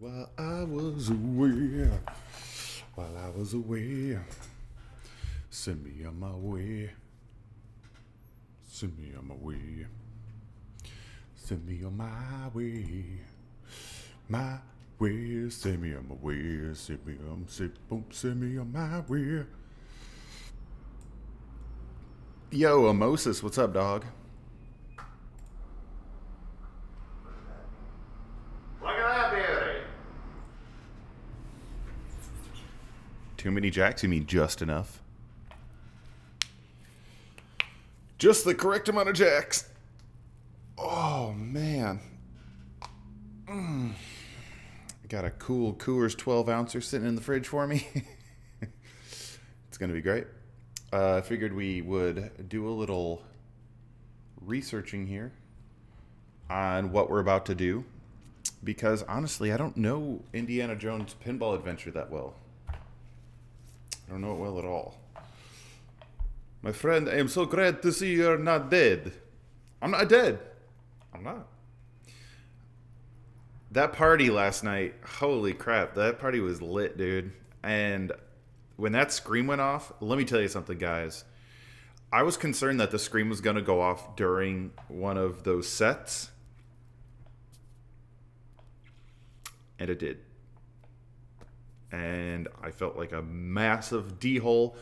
While I was away, while I was away, send me on my way. Send me on my way. Send me on my way. My way. Send me on my way. Send me on, send, boom, send me on my way. Yo, Amosis, what's up, dog? Look at that beauty. Too many jacks? You mean just enough? Just the correct amount of jacks. Oh, man. Mm. Got a cool Coors 12 ouncer sitting in the fridge for me. it's going to be great. Uh, I figured we would do a little researching here on what we're about to do because honestly, I don't know Indiana Jones Pinball Adventure that well. I don't know it well at all. My friend, I am so glad to see you're not dead. I'm not dead. I'm not. That party last night, holy crap, that party was lit, dude. And when that scream went off, let me tell you something, guys. I was concerned that the scream was going to go off during one of those sets. And it did. And I felt like a massive D hole.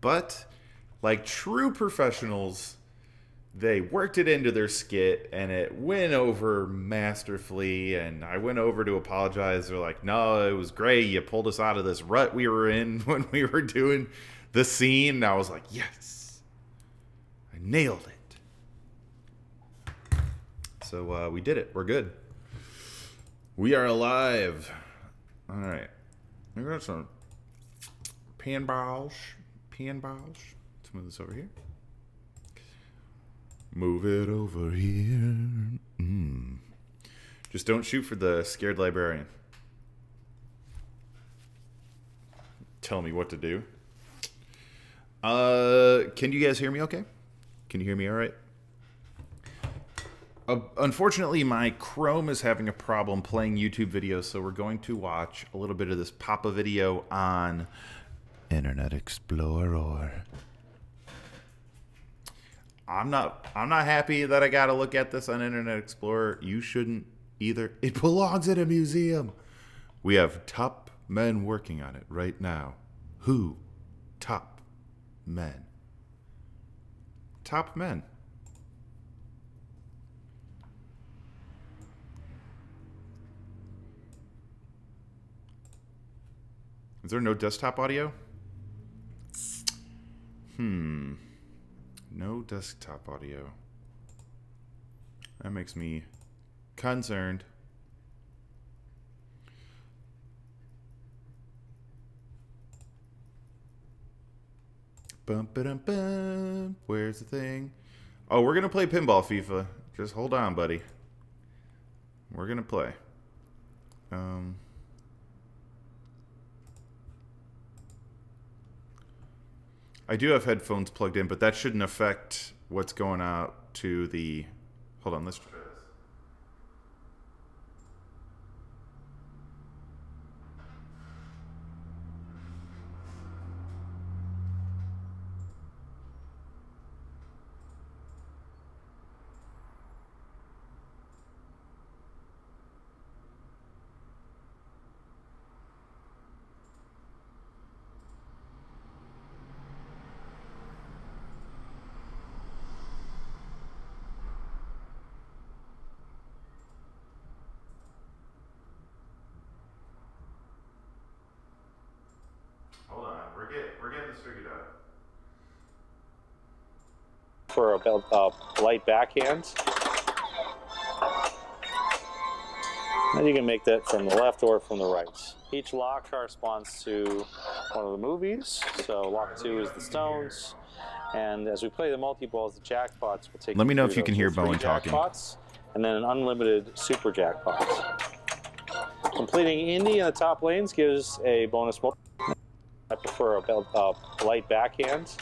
But like true professionals, they worked it into their skit and it went over masterfully. And I went over to apologize. They're like, no, it was great. You pulled us out of this rut we were in when we were doing the scene. And I was like, yes, I nailed it. So uh, we did it. We're good. We are alive. All right. We got some pan balls. Pan balls. Let's move this over here. Move it over here. Mm. Just don't shoot for the scared librarian. Tell me what to do. Uh, can you guys hear me okay? Can you hear me all right? Uh, unfortunately, my Chrome is having a problem playing YouTube videos, so we're going to watch a little bit of this Papa video on Internet Explorer. I'm not I'm not happy that I got to look at this on Internet Explorer. You shouldn't either. It belongs in a museum. We have top men working on it right now. Who? Top men. Top men. Is there no desktop audio? Hmm. No desktop audio. That makes me concerned. Bum, ba-dum, bum. Where's the thing? Oh, we're going to play pinball FIFA. Just hold on, buddy. We're going to play. Um... I do have headphones plugged in, but that shouldn't affect what's going out to the. Hold on, let's try this. Hold on, we're getting we're getting this figured out. for a bel- uh, light backhand. And you can make that from the left or from the right. Each lock corresponds to one of the movies. So lock two is the Stones. And as we play the multi-balls, the jackpots will take Let me know if you can hear Bowen talking. Jackpots, and then an unlimited super jackpot. Completing Indy in the top lanes gives a bonus multi. I prefer a bel- uh, light backhand.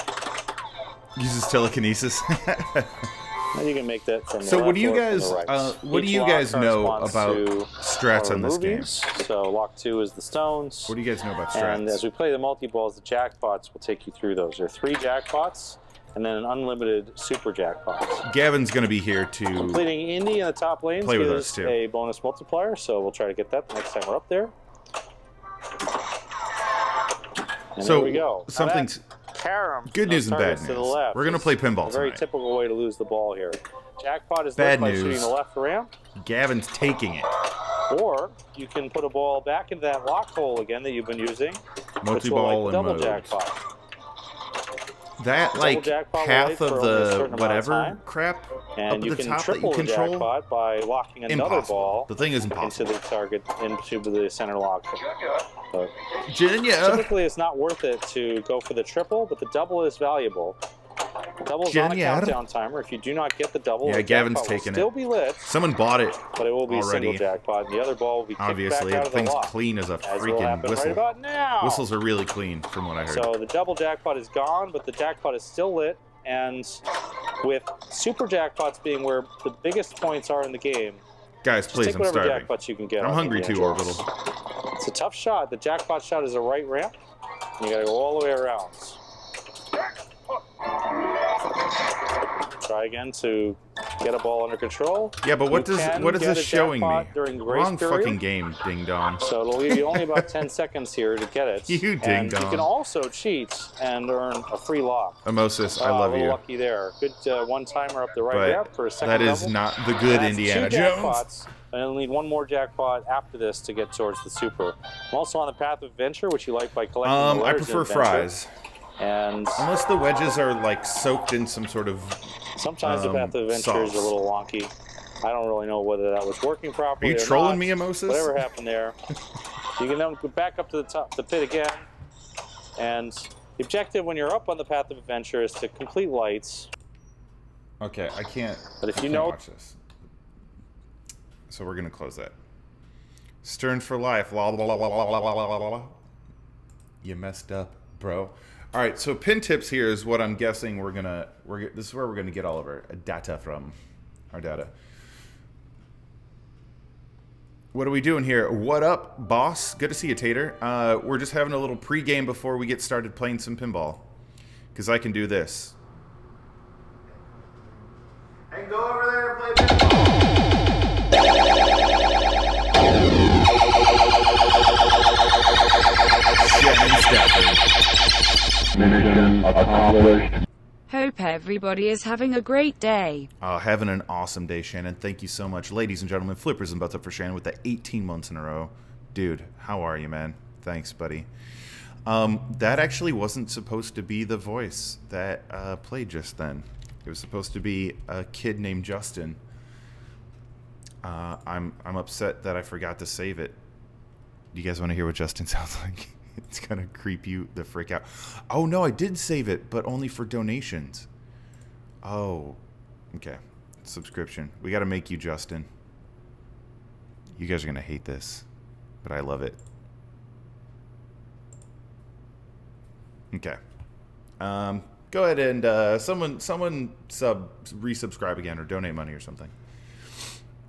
Uses telekinesis. And you can make that from the So what do you guys right. uh, what do you guys know about strats on this game? So lock two is the stones. What do you guys know about strats? And as we play the multi-balls, the jackpots will take you through those. There are three jackpots, and then an unlimited super jackpot. Gavin's going to be here to Completing Indy in the top lanes Play with us, too. a bonus multiplier, so we'll try to get that the next time we're up there. And So, there we go. That carom Good news and bad To news. left We're gonna play pinball A very tonight. typical way to lose the ball here. Jackpot is Bad lit by news. shooting the left ramp, Gavin's taking it. or you can put a ball back into that lock hole again that you've been using, Multi-ball like and double mode. jackpot. That like half of only a certain the whatever crap And up you at the can top that you control. jackpot by locking another Impossible. ball The thing is impossible into the target into the center lock. So typically, it's not worth it to go for the triple, but the double is valuable. Double is on a Junior. countdown timer. If you do not get the double, Yeah, the Gavin's jackpot will taking it. still be lit, Someone bought it. but it will be Already. single jackpot, and the other ball will be kicked Obviously, back out of the thing's lock, clean as a as freaking happen whistle. right about now. Whistles are really clean, from what I heard. So the double jackpot is gone, but the jackpot is still lit. And with super jackpots being where the biggest points are in the game, Guys, just please, take I'm whatever starving. jackpots you can get. I'm hungry too, Orbital. It's a tough shot. The jackpot shot is a right ramp. And you gotta go all the way around. Try again to get a ball under control. Yeah, but what You does what is this showing me? jackpot during grace Wrong period. fucking game, ding dong. So it'll leave you only about 10 seconds here to get it. You and ding you can also cheat and earn a free lock. Emosis, I Ah, a love you. lucky there. Good uh, one timer up the right ramp for a second that is level. not the good Indiana Jones. and you'll need one more jackpot after this to get towards the super. I'm also on the path of adventure, which you like by collecting Um, I prefer adventure. And unless the wedges are like soaked in some sort of sometimes um, the path of adventure is a little wonky. I don't really know whether that was working properly. Are you trolling not. me, Moses? Whatever happened there. you can then go back up to the top, the pit again, and the objective when you're up on the path of adventure is to complete lights. Okay, I can't. But if I you know, watch this. So we're gonna close that. Stern for life. La la la la la la la la. You messed up, bro. All right, so pin tips here is what I'm guessing we're gonna. We're this is where we're gonna get all of our data from. Our data. What are we doing here? What up, boss? Good to see you, Tater. Uh, we're just having a little pregame before we get started playing some pinball. Because I can do this. Hey, go over there and play pinball. Stafford. Mission accomplished. Hope everybody is having a great day. Uh, having an awesome day, Shannon. Thank you so much. Ladies and gentlemen, Flippers and Butts Up for Shannon with the 18 months in a row. Dude, how are you, man? Thanks, buddy. Um, that actually wasn't supposed to be the voice that uh, played just then. It was supposed to be a kid named Justin. Uh, I'm I'm upset that I forgot to save it. Do you guys want to hear what Justin sounds like? It's gonna creep you the frick out. Oh no, I did save it, but only for donations. Oh, okay. Subscription. We got to make you Justin. You guys are gonna hate this, but I love it. Okay. Um, go ahead and uh, someone someone sub resubscribe again or donate money or something.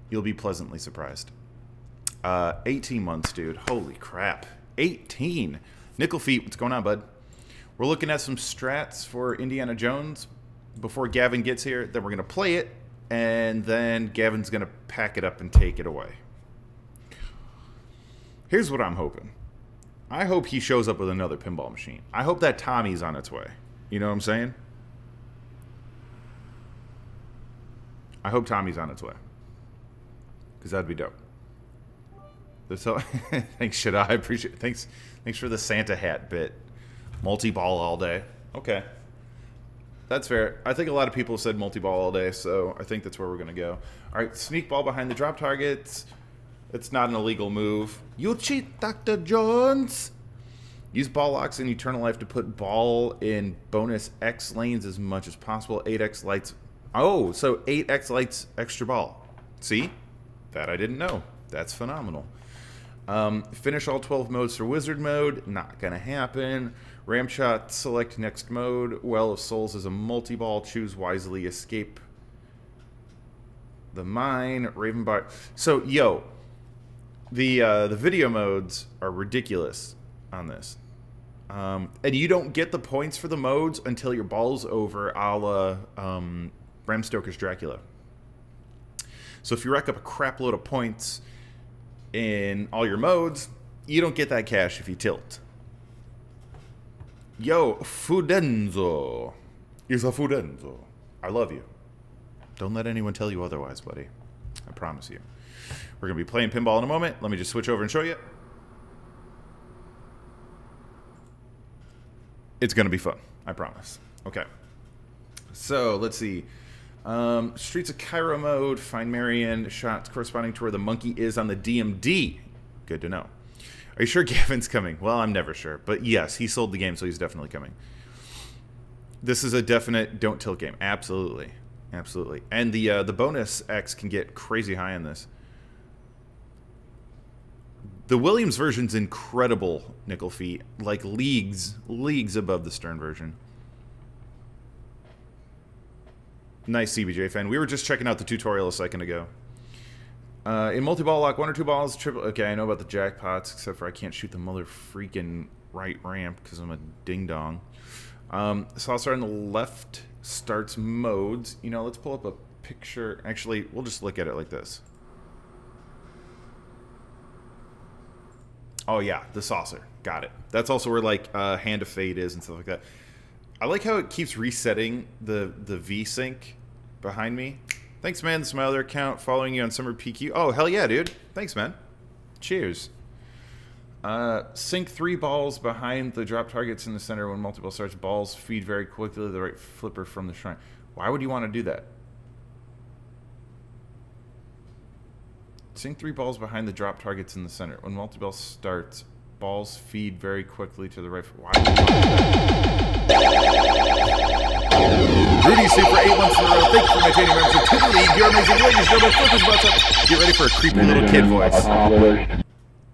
You'll be pleasantly surprised. Uh, 18 months, dude. Holy crap. 18. Nickel Feet, what's going on, bud? We're looking at some strats for Indiana Jones before Gavin gets here. Then we're going to play it, and then Gavin's going to pack it up and take it away. Here's what I'm hoping I hope he shows up with another pinball machine. I hope that Tommy's on its way. You know what I'm saying? I hope Tommy's on its way. Because that'd be dope. So, thanks, shit. I appreciate. Thanks, thanks for the Santa hat bit. Multi ball all day. Okay, that's fair. I think a lot of people said multi ball all day, so I think that's where we're gonna go. All right, sneak ball behind the drop targets. It's not an illegal move. You cheat, Doctor Jones. Use ball locks in Eternal Life to put ball in bonus X lanes as much as possible. 8x lights. Oh, so 8x lights extra ball. See? That I didn't know. That's phenomenal. Um, finish all 12 modes for Wizard mode. Not to happen. Ramshot, select next mode. Well of Souls is a multi ball. Choose wisely. Escape the mine, Raven Bar. So, yo, the uh, the video modes are ridiculous on this, um, and you don't get the points for the modes until your ball's over, a la um, Bram Stoker's Dracula. So if you rack up a crap load of points in all your modes, you don't get that cash if you tilt. Yo, Fudenzo is a Fudenzo. I love you. Don't let anyone tell you otherwise, buddy. I promise you. We're going to be playing pinball in a moment. Let me just switch over and show you. It's going to be fun. I promise. Okay. So, let's see. Um, Streets of Cairo mode, find Marion, shots corresponding to where the monkey is on the DMD. Good to know. Are you sure Gavin's coming? Well, I'm never sure. But yes, he sold the game, so he's definitely coming. This is a definite don't tilt game. Absolutely. Absolutely. And the uh, the bonus X can get crazy high in this. The Williams version's incredible, Nickel Feet. Like leagues, leagues above the Stern version. Nice CBJ fan. We were just checking out the tutorial a second ago. Uh, in multi-ball lock, one or two balls, triple. Okay, I know about the jackpots, except for I can't shoot the mother freaking right ramp because I'm a ding dong. Um, start on the left starts modes. You know, let's pull up a picture. Actually, we'll just look at it like this. Oh yeah, the saucer. Got it. That's also where like uh, Hand of Fate is and stuff like that. I like how it keeps resetting the the V sync behind me. Thanks, man. This is my other account following you on Summer PQ. Oh hell yeah, dude. Thanks, man. Cheers. Uh, sink three balls behind the drop targets in the center when multiple starts. Balls feed very quickly to the right flipper from the shrine. Why would you want to do that? Sink three balls behind the drop targets in the center. When multi-ball starts, balls feed very quickly to the right. Why would you want to do that? Rudy Super 8 months in a row. Thank you for maintaining membership to the league. You're amazing. Ladies and gentlemen, flippers about to get ready for a creepy little kid voice.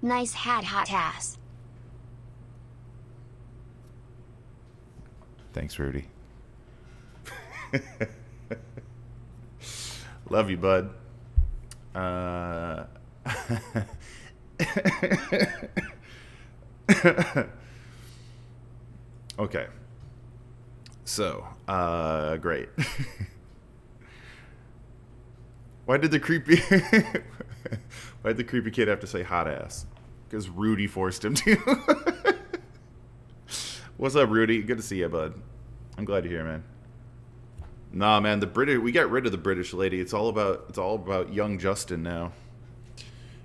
Nice hat, hot ass. Thanks, Rudy. Love you, bud. Uh, okay. So, uh, great. Why did the creepy Why did the creepy kid have to say hot ass? Because Rudy forced him to. What's up, Rudy? Good to see you, bud. I'm glad you're here, man. Nah, man, the British we got rid of the British lady. It's all about it's all about young Justin now.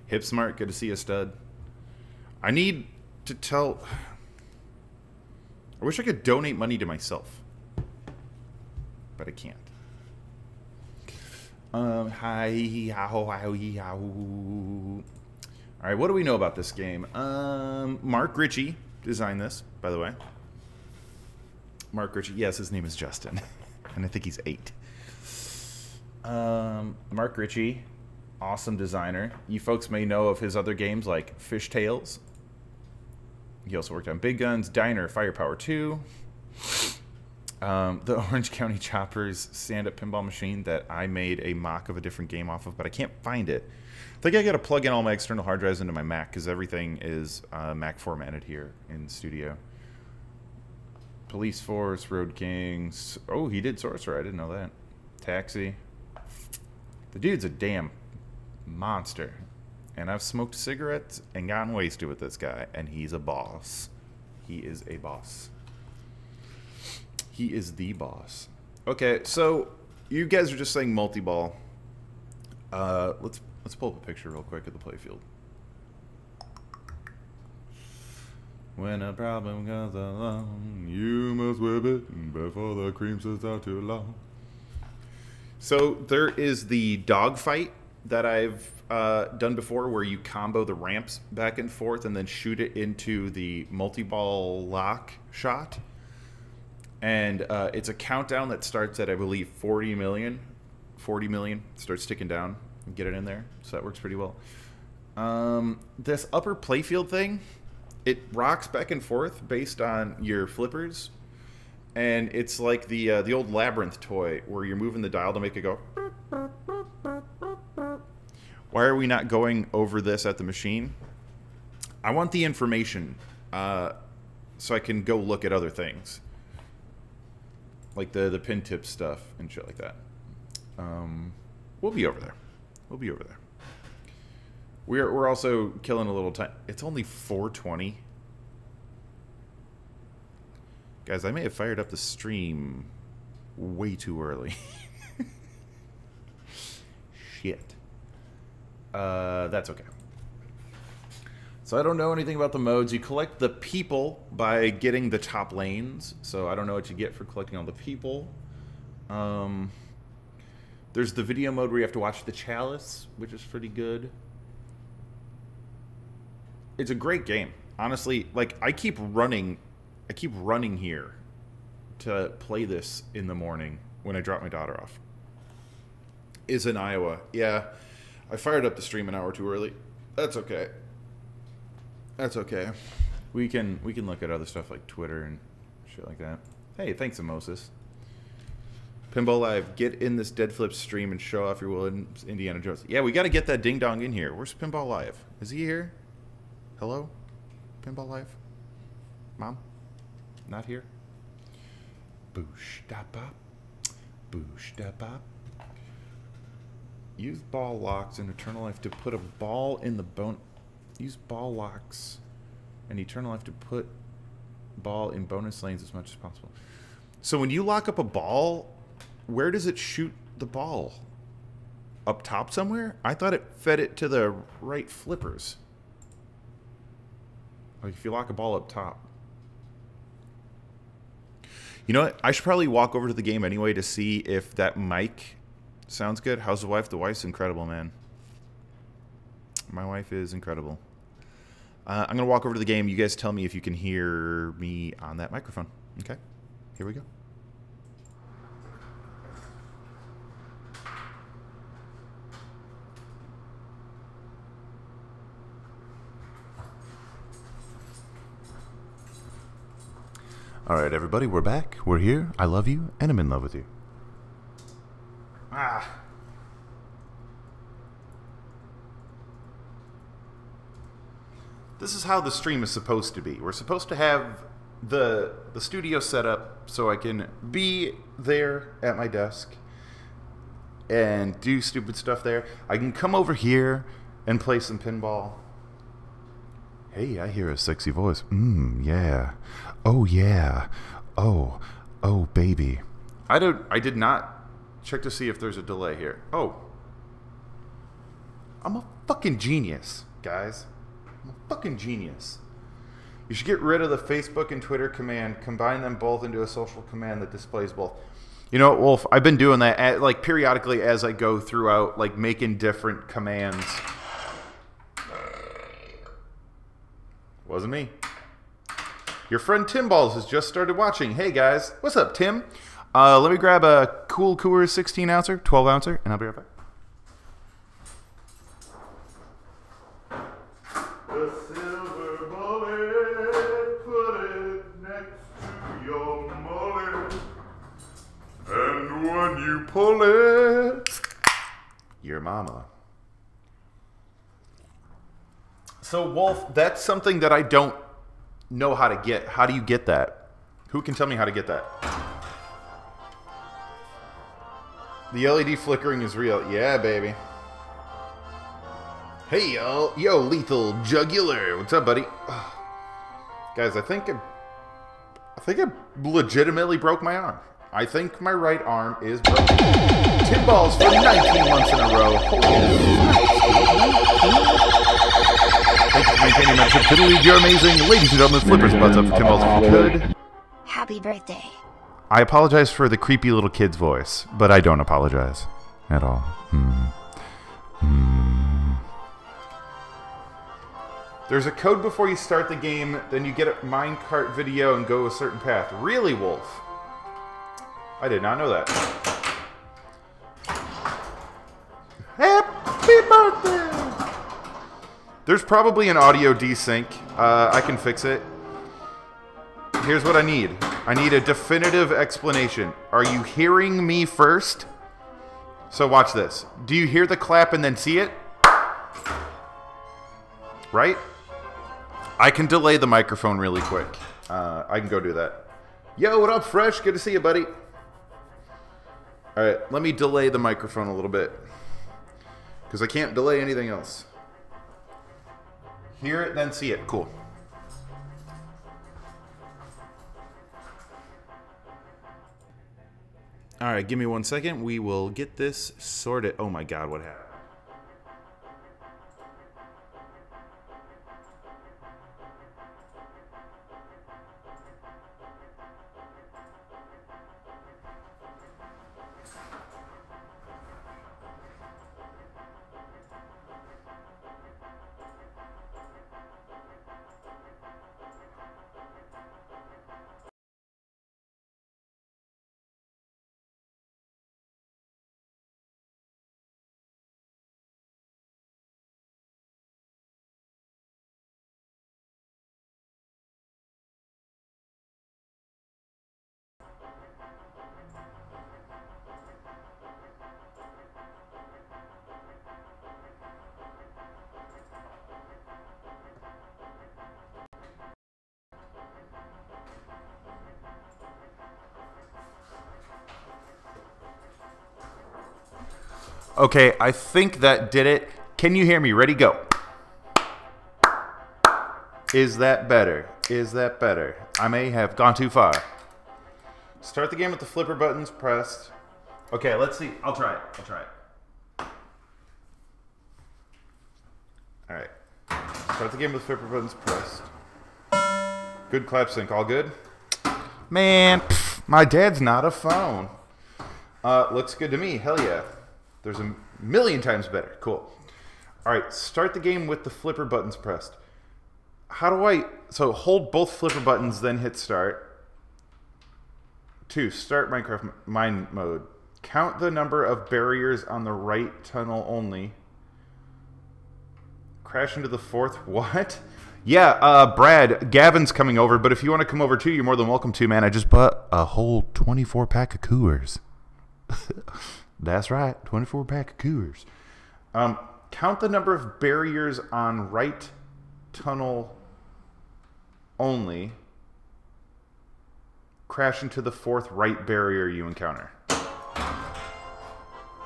Hip smart, good to see you, stud. I need to tell I wish I could donate money to myself. But I can't. Um, hi, how, how, how. All right, what do we know about this game? Um, Mark Ritchie designed this, by the way. Mark Ritchie, yes, his name is Justin, and I think he's eight. Um, Mark Ritchie, awesome designer. You folks may know of his other games like Fish Tales. He also worked on Big Guns, Diner, Firepower 2. Um, the Orange County Choppers stand-up pinball machine that I made a mock of a different game off of, but I can't find it. I think I got to plug in all my external hard drives into my Mac because everything is uh, Mac formatted here in studio. Police Force, Road Kings. Oh, he did Sorcerer. I didn't know that. Taxi. The dude's a damn monster. And I've smoked cigarettes and gotten wasted with this guy, and he's a boss. He is a boss. He is the boss. Okay, so you guys are just saying multi-ball. Uh, let's let's pull up a picture real quick of the playfield. When a problem comes along, you must whip it before the cream sits out too long. So there is the dogfight that I've uh, done before, where you combo the ramps back and forth and then shoot it into the multi-ball lock shot and uh, it's a countdown that starts at I believe 40 million. 40 million starts ticking down. and Get it in there, so that works pretty well. Um, this upper playfield thing, it rocks back and forth based on your flippers, and it's like the uh, the old labyrinth toy where you're moving the dial to make it go. Why are we not going over this at the machine? I want the information uh, so I can go look at other things. Like the, the pin tip stuff and shit like that. Um, we'll be over there. We'll be over there. We're, we're also killing a little time. It's only 420. Guys, I may have fired up the stream way too early. Shit. Uh, that's okay. So I don't know anything about the modes. You collect the people by getting the top lanes. So I don't know what you get for collecting all the people. Um, there's the video mode where you have to watch the chalice, which is pretty good. It's a great game. Honestly, like I keep running I keep running here to play this in the morning when I drop my daughter off. Is in Iowa. Yeah. I fired up the stream an hour too early. That's okay. That's okay. We can we can look at other stuff like Twitter and shit like that. Hey, thanks, Emosis. Pinball Live, get in this Dead Flip stream and show off your Williams Indiana Jones. Yeah, we got to get that ding dong in here. Where's Pinball Live? Is he here? Hello? Pinball Live? Mom? Not here? Boosh da bop. Boosh da bop. Use ball locks in Eternal Life to put a ball in the bone. Use ball locks and Eternal Life to put ball in bonus lanes as much as possible. So when you lock up a ball, where does it shoot the ball? Up top somewhere? I thought it fed it to the right flippers. Like if you lock a ball up top. You know what? I should probably walk over to the game anyway to see if that mic sounds good. How's the wife? The wife's incredible, man. My wife is incredible. Uh, I'm going to walk over to the game. You guys tell me if you can hear me on that microphone. Okay? Here we go. All right, everybody, we're back. We're here. I love you, and I'm in love with you. Ah. This is how the stream is supposed to be. We're supposed to have the the studio set up so I can be there at my desk and do stupid stuff there. I can come over here and play some pinball. Hey, I hear a sexy voice. Mmm, yeah. Oh yeah. Oh, oh baby. I don't I did not check to see if there's a delay here. Oh. I'm a fucking genius, guys. Fucking genius. You should get rid of the Facebook and Twitter command, combine them both into a social command that displays both. You know, Wolf, I've been doing that at, like periodically as I go throughout, like making different commands. Wasn't me. Your friend Tim Balls has just started watching. Hey guys, what's up, Tim? Uh, let me grab a cool Coors 16 ouncer, 12 ouncer, and I'll be right back. Pull it, your mama. So, Wolf, that's something that I don't know how to get. How do you get that? Who can tell me how to get that? The LED flickering is real. Yeah, baby. Hey, y'all. Yo, Lethal Jugular. What's up, buddy? Guys, I think I, I think I legitimately broke my arm. I think my right arm is broken. Tin balls for 19 months in a row. Thank you for maintaining membership to the league. You're amazing. Ladies and gentlemen, flippers butts up for Tin balls if you could. Happy birthday. I apologize for the creepy little kid's voice, but I don't apologize at all. Hmm. Hmm. There's a code before you start the game, then you get a minecart video and go a certain path. Really, Wolf? I did not know that. Happy birthday! There's probably an audio desync. Uh, I can fix it. Here's what I need. I need a definitive explanation. Are you hearing me first? So watch this. Do you hear the clap and then see it? Right? I can delay the microphone really quick. Uh, I can go do that. Yo, what up, Fresh? Good to see you, buddy. All right, let me delay the microphone a little bit. Because I can't delay anything else. Hear it, then see it. Cool. All right, give me one second. We will get this sorted. Oh my god, what happened? Okay, I think that did it. Can you hear me? Ready, go. Is that better? Is that better? I may have gone too far. Start the game with the flipper buttons pressed. Okay, let's see. I'll try it. I'll try it. All right. Start the game with flipper buttons pressed. Good clap sync. All good? Man, pff, my dad's not a phone. Uh, looks good to me. Hell yeah. There's a million times better. Cool. All right, start the game with the flipper buttons pressed. How do I? So hold both flipper buttons, then hit start. Two, start Minecraft mine mode. Count the number of barriers on the right tunnel only. Crash into the fourth. What? Yeah, uh, Brad, Gavin's coming over, but if you want to come over too, you're more than welcome to, man. I just bought a whole 24 pack of Coors. That's right, 24 pack of Coors. Um, count the number of barriers on right tunnel only. Crash into the fourth right barrier you encounter.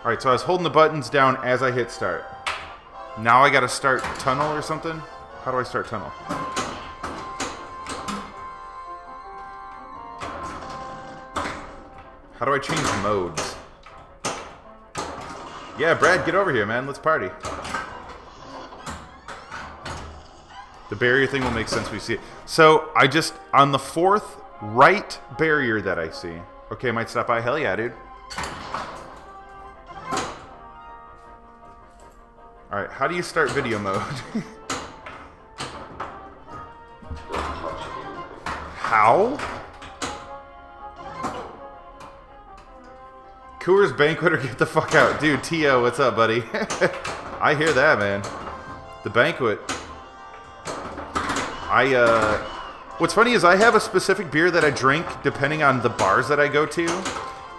Alright, so I was holding the buttons down as I hit start. Now I gotta start tunnel or something? How do I start tunnel? How do I change modes? Yeah, Brad, get over here, man. Let's party. The barrier thing will make sense we see it. So I just, on the fourth right barrier that I see. Okay, might stop by. Hell yeah, dude. Alright, how do you start video mode? how? Coors Banquet or get the fuck out. Dude, T.O., what's up, buddy? I hear that, man. The Banquet. I, uh... What's funny is I have a specific beer that I drink depending on the bars that I go to.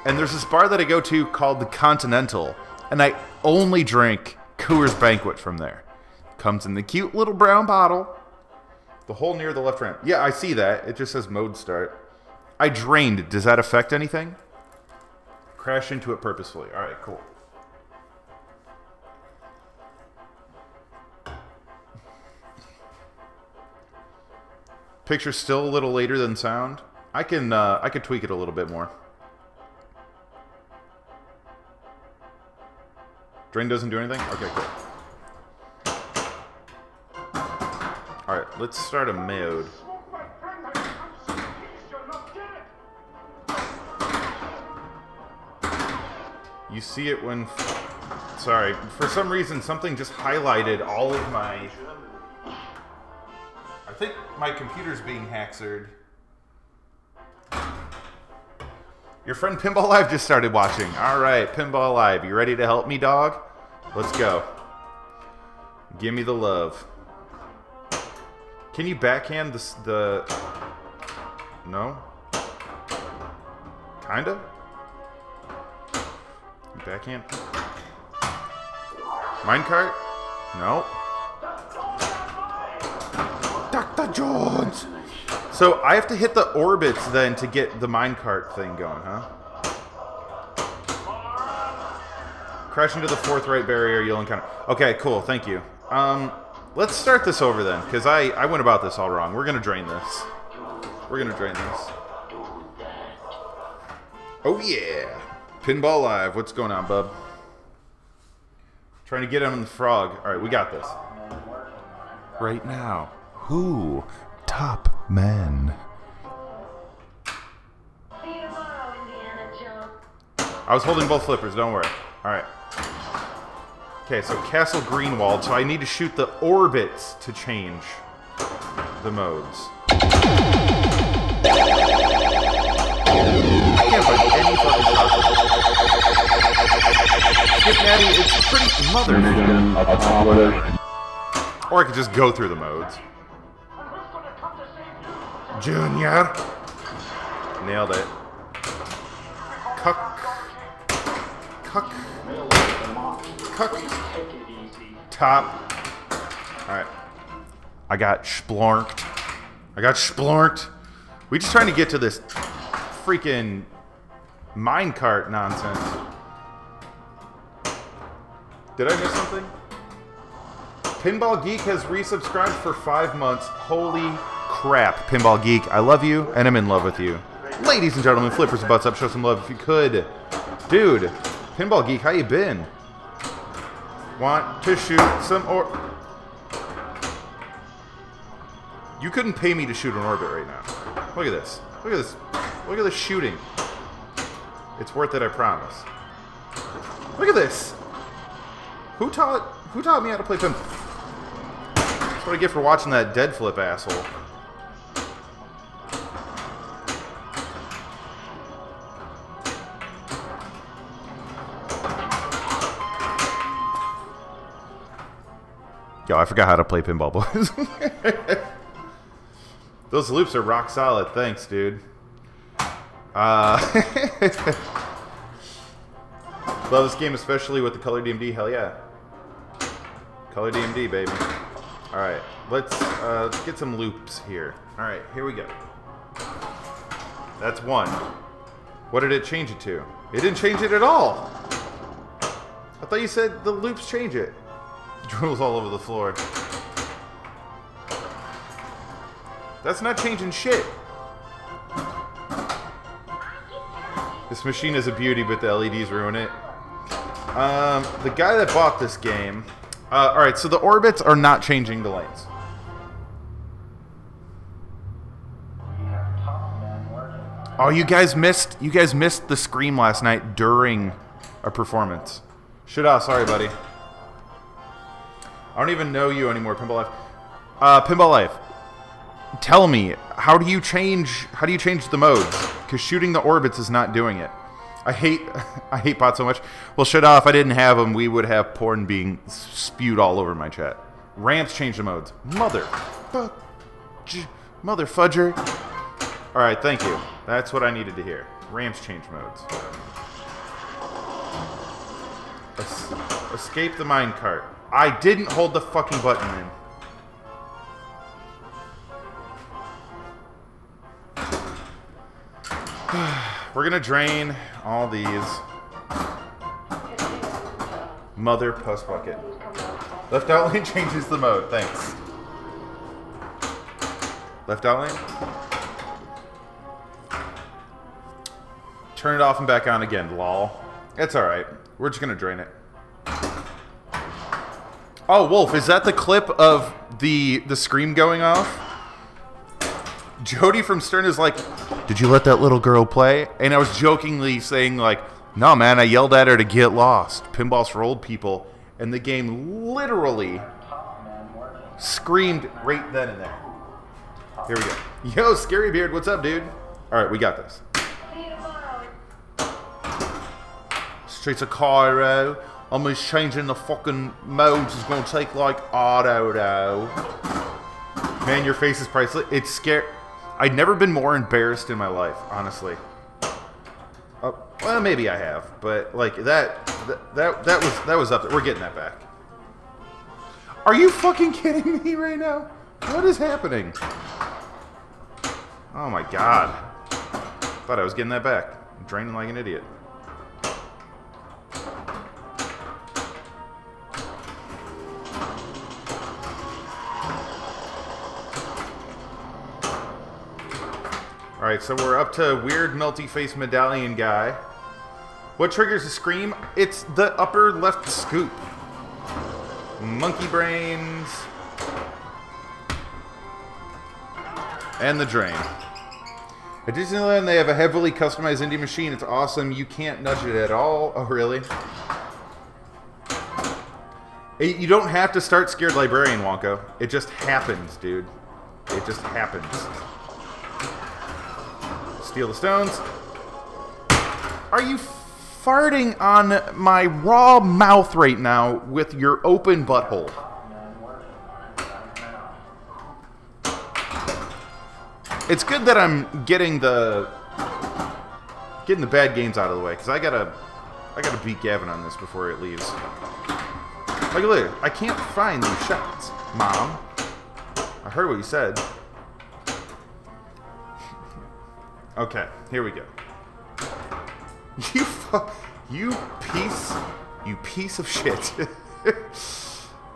And there's this bar that I go to called the Continental. And I only drink Coors Banquet from there. Comes in the cute little brown bottle. The hole near the left ramp. Yeah, I see that. It just says mode start. I drained. It. Does that affect anything? Crash into it purposefully. All right, cool. Picture still a little later than sound. I can uh, I could tweak it a little bit more. Drain doesn't do anything? Okay, cool. Alright, let's start a mode. You see it when... Sorry, for some reason something just highlighted all of my... I think my computer's being hacksered. Your friend Pinball Live just started watching. All right, Pinball Live, you ready to help me, dog? Let's go. Give me the love. Can you backhand the... the... No? Kinda? Backhand? Minecart? No. Dr. Jones! So I have to hit the orbits then to get the minecart thing going, huh? Crash into the fourth right barrier, you'll encounter. Okay, cool, thank you. Um, let's start this over then, because I, I went about this all wrong. We're gonna drain this. We're gonna drain this. Oh yeah! Pinball Live, what's going on, bub? Trying to get him in the frog. Alright, we got this. Right now. Who? Top men. I was holding both flippers, don't worry. Alright. Okay, so Castle Grunwald, so I need to shoot the orbits to change the modes. I can't find any fucking shotguns. Skip Natty, it's pretty mother. Or I could just go through the modes. Junior. Nailed it. Cuck. Cuck. Cuck. Top. Alright. I got splorked. I got splorked. We just trying to get to this freaking minecart nonsense. Did I miss something? Pinball Geek has resubscribed for five months. Holy crap, Pinball Geek. I love you, and I'm in love with you. Ladies and gentlemen, flippers and butts up, show some love if you could. Dude, Pinball Geek, how you been? Want to shoot some or... You couldn't pay me to shoot an orbit right now. Look at this. Look at this. Look at this shooting. It's worth it, I promise. Look at this. Who taught who taught me how to play pinball? That's what I get for watching that dead flip asshole. Yo, I forgot how to play pinball, boys. Those loops are rock solid. Thanks, dude. Uh, love this game, especially with the color DMD. Hell yeah. Color DMD, baby. All right, let's uh, get some loops here. All right, here we go. That's one. What did it change it to? It didn't change it at all. I thought you said the loops change it. Drools all over the floor. That's not changing shit. This machine is a beauty, but the LEDs ruin it. Um, the guy that bought this game. Uh, all right, so the orbits are not changing the lanes. Oh, you guys missed. You guys missed the scream last night during a performance. Off, sorry, buddy. I don't even know you anymore, Pinball Life. Uh, Pinball Life. Tell me, how do you change? How do you change the modes? Because shooting the orbits is not doing it. I hate, I hate bots so much. Well, shut off. I didn't have them, we would have porn being spewed all over my chat. Ramps change the modes. Mother, mother fudger. All right, thank you. That's what I needed to hear. Ramps change modes. Es- escape the minecart. I didn't hold the fucking button in. We're gonna drain all these. Mother post bucket. Left out lane changes the mode. Thanks. Left out lane. Turn it off and back on again. Lol. It's all right. We're just gonna drain it. Oh, Wolf, is that the clip of the the scream going off? Jody from Stern is like, "Did you let that little girl play?" And I was jokingly saying like, "No, man, I yelled at her to get lost. Pinball's for old people." And the game literally screamed right then and there. Here we go. Yo, Scary Beard, what's up, dude? All right, we got this. Streets of Cairo. I'm just changing the fucking modes. It's gonna take like auto. Man, your face is priceless. It's scary. I'd never been more embarrassed in my life, honestly. Oh, well, maybe I have, but like that, that, that, that was that was up. There. We're getting that back. Are you fucking kidding me right now? What is happening? Oh my god. Thought I was getting that back. I'm draining like an idiot. Alright, so we're up to weird melty face medallion guy. What triggers a scream? It's the upper left scoop. Monkey brains. And the drain. At Disneyland, they have a heavily customized indie machine. It's awesome. You can't nudge it at all. Oh, really? Hey, You don't have to start Scared Librarian, Wonko. It just happens, dude. It just happens. Steal the stones. Are you farting on my raw mouth right now with your open butthole? It's good that I'm getting the getting the bad games out of the way because I gotta I gotta beat Gavin on this before it leaves. Like look, I can't find these shots, Mom. I heard what you said. Okay, here we go. You you piece you piece of shit.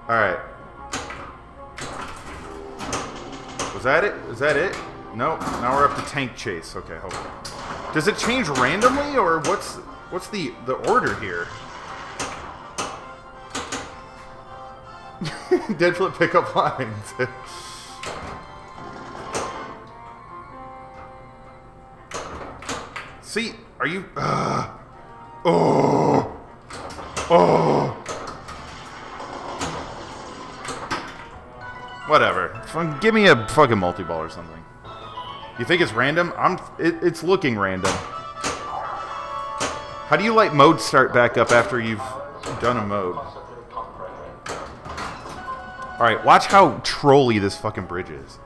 All right. Was that it? Is that it? Nope. Now we're up to tank chase. Okay, hold on. Does it change randomly or what's what's the the order here? Dead flip pickup lines. See, are you? Uh, oh, oh. Whatever. Give me a fucking multi-ball or something. You think it's random? I'm. It, it's looking random. How do you like mode start back up after you've done a mode? All right, watch how trolly this fucking bridge is.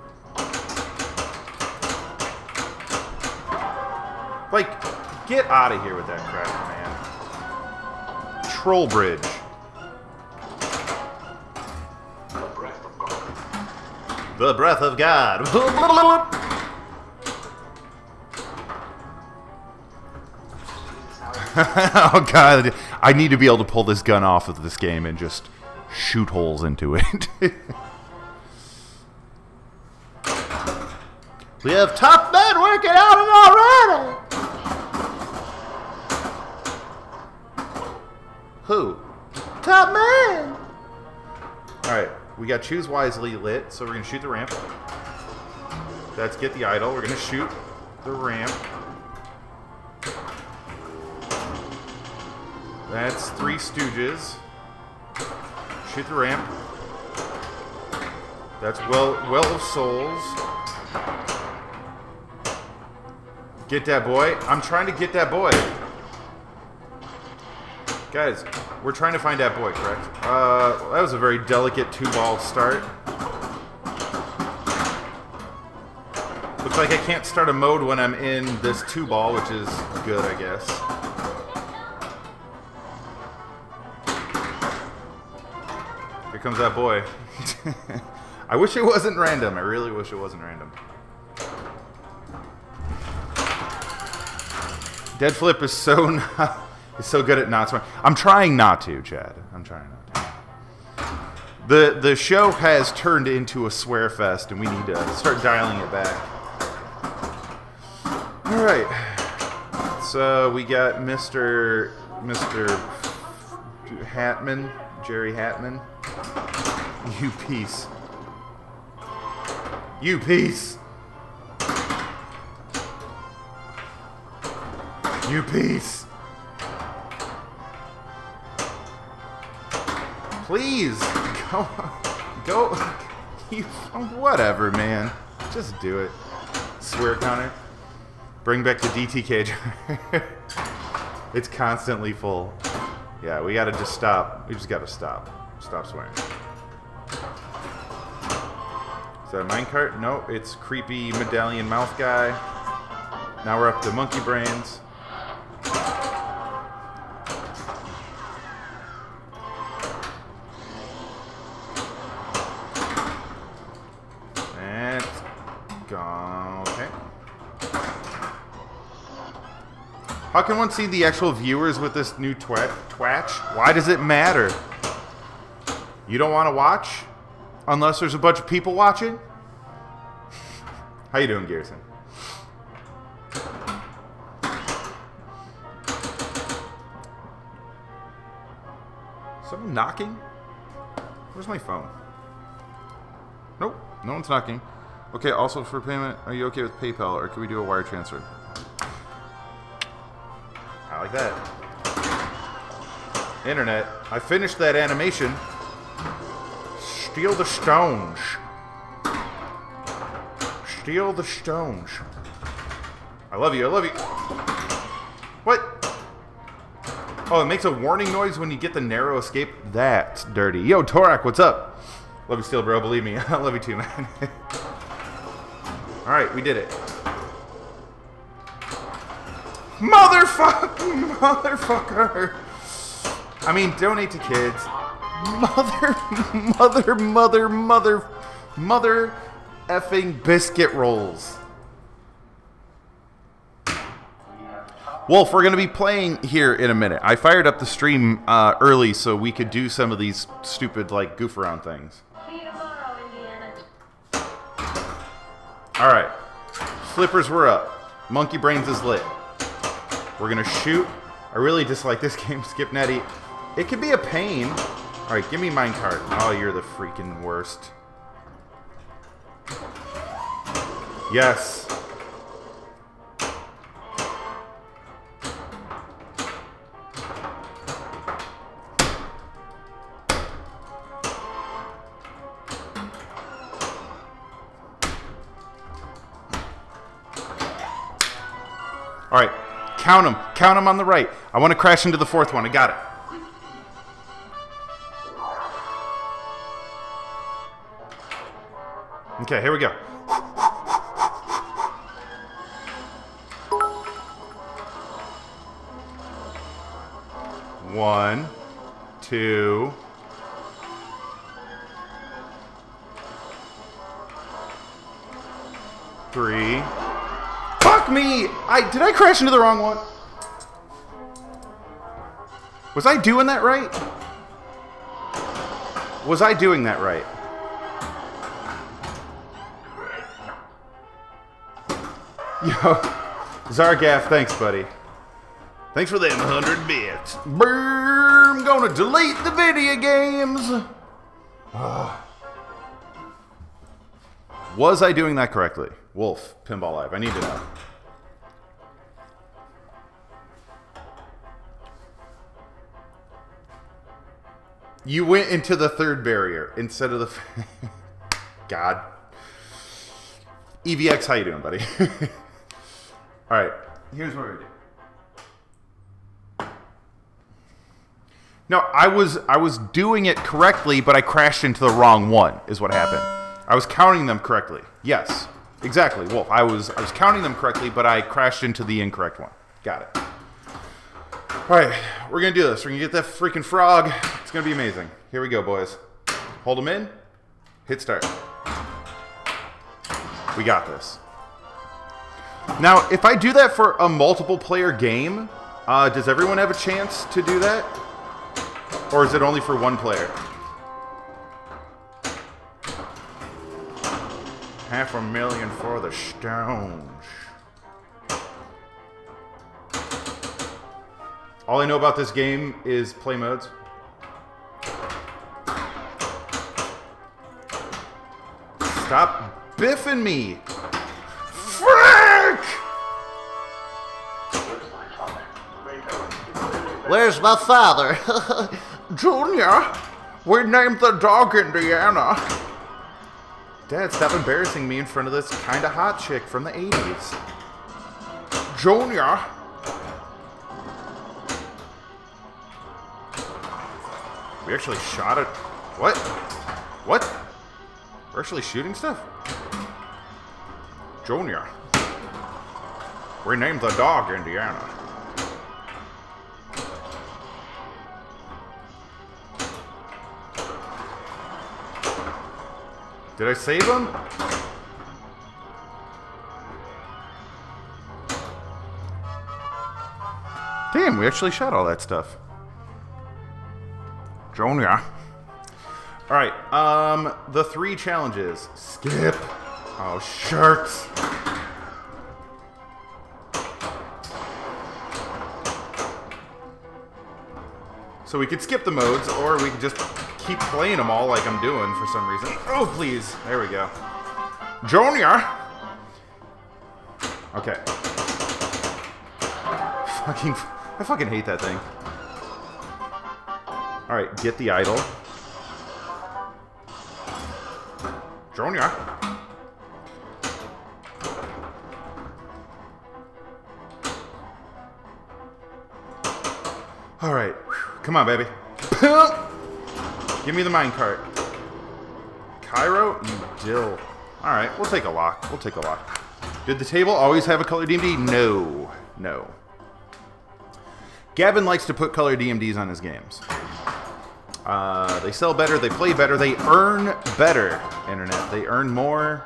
Like, get out of here with that crap, man. Troll bridge. The breath of God. oh god, I need to be able to pull this gun off of this game and just shoot holes into it. we have top men working out it already. Who? Top man. All right, we got choose wisely lit, so we're gonna shoot the ramp. That's get the idol. We're gonna shoot the ramp. That's three stooges. Shoot the ramp. That's well well of souls. Get that boy. I'm trying to get that boy. Guys, we're trying to find that boy, correct? Uh, that was a very delicate two-ball start. Looks like I can't start a mode when I'm in this two-ball, which is good, I guess. Here comes that boy. I wish it wasn't random. I really wish it wasn't random. Dead flip is so not, is so good at not swearing. I'm trying not to, Chad. I'm trying not to. The the show has turned into a swear fest, and we need to start dialing it back. All right. So we got Mr. Mr. Hatman, Jerry Hatman. You piece. You piece. You piece. Please go, go. You whatever, man. Just do it. Swear counter. Bring back the DTK. it's constantly full. Yeah, we gotta just stop. We just gotta stop. Stop swearing. Is that a minecart? No, it's creepy medallion mouth guy. Now we're up to monkey brains. Go. Okay. How can one see the actual viewers with this new twat twatch? Why does it matter? You don't want to watch? Unless there's a bunch of people watching? How you doing, Garrison? Someone knocking? Where's my phone? Nope, no one's knocking. Okay, also for payment, are you okay with PayPal or can we do a wire transfer? I like that. Internet, I finished that animation. Steal the stones. Steal the stones. I love you, I love you. What? Oh, it makes a warning noise when you get the narrow escape? That's dirty. Yo, Torak, what's up? Love you still, bro. Believe me. I love you too, man. Alright, we did it. Motherfucker! Motherfucker! I mean, donate to kids. Mother, mother, mother, mother, mother effing biscuit rolls. Wolf, we're going to be playing here in a minute. I fired up the stream uh, early so we could do some of these stupid, like, goof around things. Alright. Flippers, we're up. Monkey Brains is lit. We're going to shoot. I really dislike this game, Skip Netty. It can be a pain. Alright, give me minecart. Oh, you're the freaking worst. Yes. All right, count them. Count them on the right. I want to crash into the fourth one. I got it. Okay, here we go. One, two, three. Fuck me! I did I crash into the wrong one? Was I doing that right? Was I doing that right? Yo, Zargaff, thanks, buddy. Thanks for them 100 bits. Brrr, I'm gonna delete the video games. Ah. Was I doing that correctly? Wolf, Pinball Live. I need to know. You went into the third barrier instead of the. God. EVX, how you doing, buddy? All right, here's what we do. No, I was I was doing it correctly, but I crashed into the wrong one. Is what happened. I was counting them correctly. Yes, exactly, Wolf. I was I was counting them correctly, but I crashed into the incorrect one. Got it. All right, we're gonna do this. We're gonna get that freaking frog. It's gonna be amazing. Here we go, boys. Hold them in. Hit start. We got this. Now, if I do that for a multiple player game, uh, does everyone have a chance to do that? Or is it only for one player? Half a million for the stones. All I know about this game is play modes. Stop biffing me! Frick! Where's my father? Junior, we named the dog Indiana. Dad, stop embarrassing me in front of this kinda hot chick from the 80s. Junior. We actually shot it. What? What? We're actually shooting stuff? Junior. Rename the dog Indiana. Did I save him? Damn, we actually shot all that stuff. Junior. All right, um, the three challenges. Skip. Oh, shirts. So we could skip the modes, or we could just keep playing them all like I'm doing for some reason. Oh, please. There we go. Junior. Okay. Fucking, I fucking hate that thing. All right, get the idol. Junior. All right, Whew. come on, baby. Give me the minecart. Cairo, you dill. All right, we'll take a lock. We'll take a lock. Did the table always have a color DMD? No, no. Gavin likes to put color DMDs on his games. Uh, they sell better, they play better, they earn better, internet. They earn more,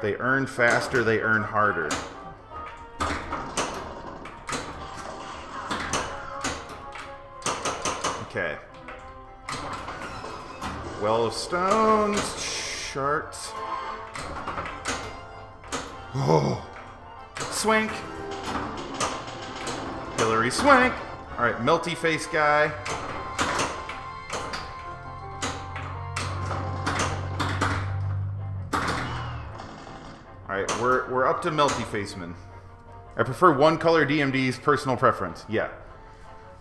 they earn faster, they earn harder. Okay. Well of Stones, Charts. Oh. Swank. Hilary Swank. Alright, Melty Face guy. We're, we're up to Melty Faceman. I prefer one color DMDs, personal preference. Yeah.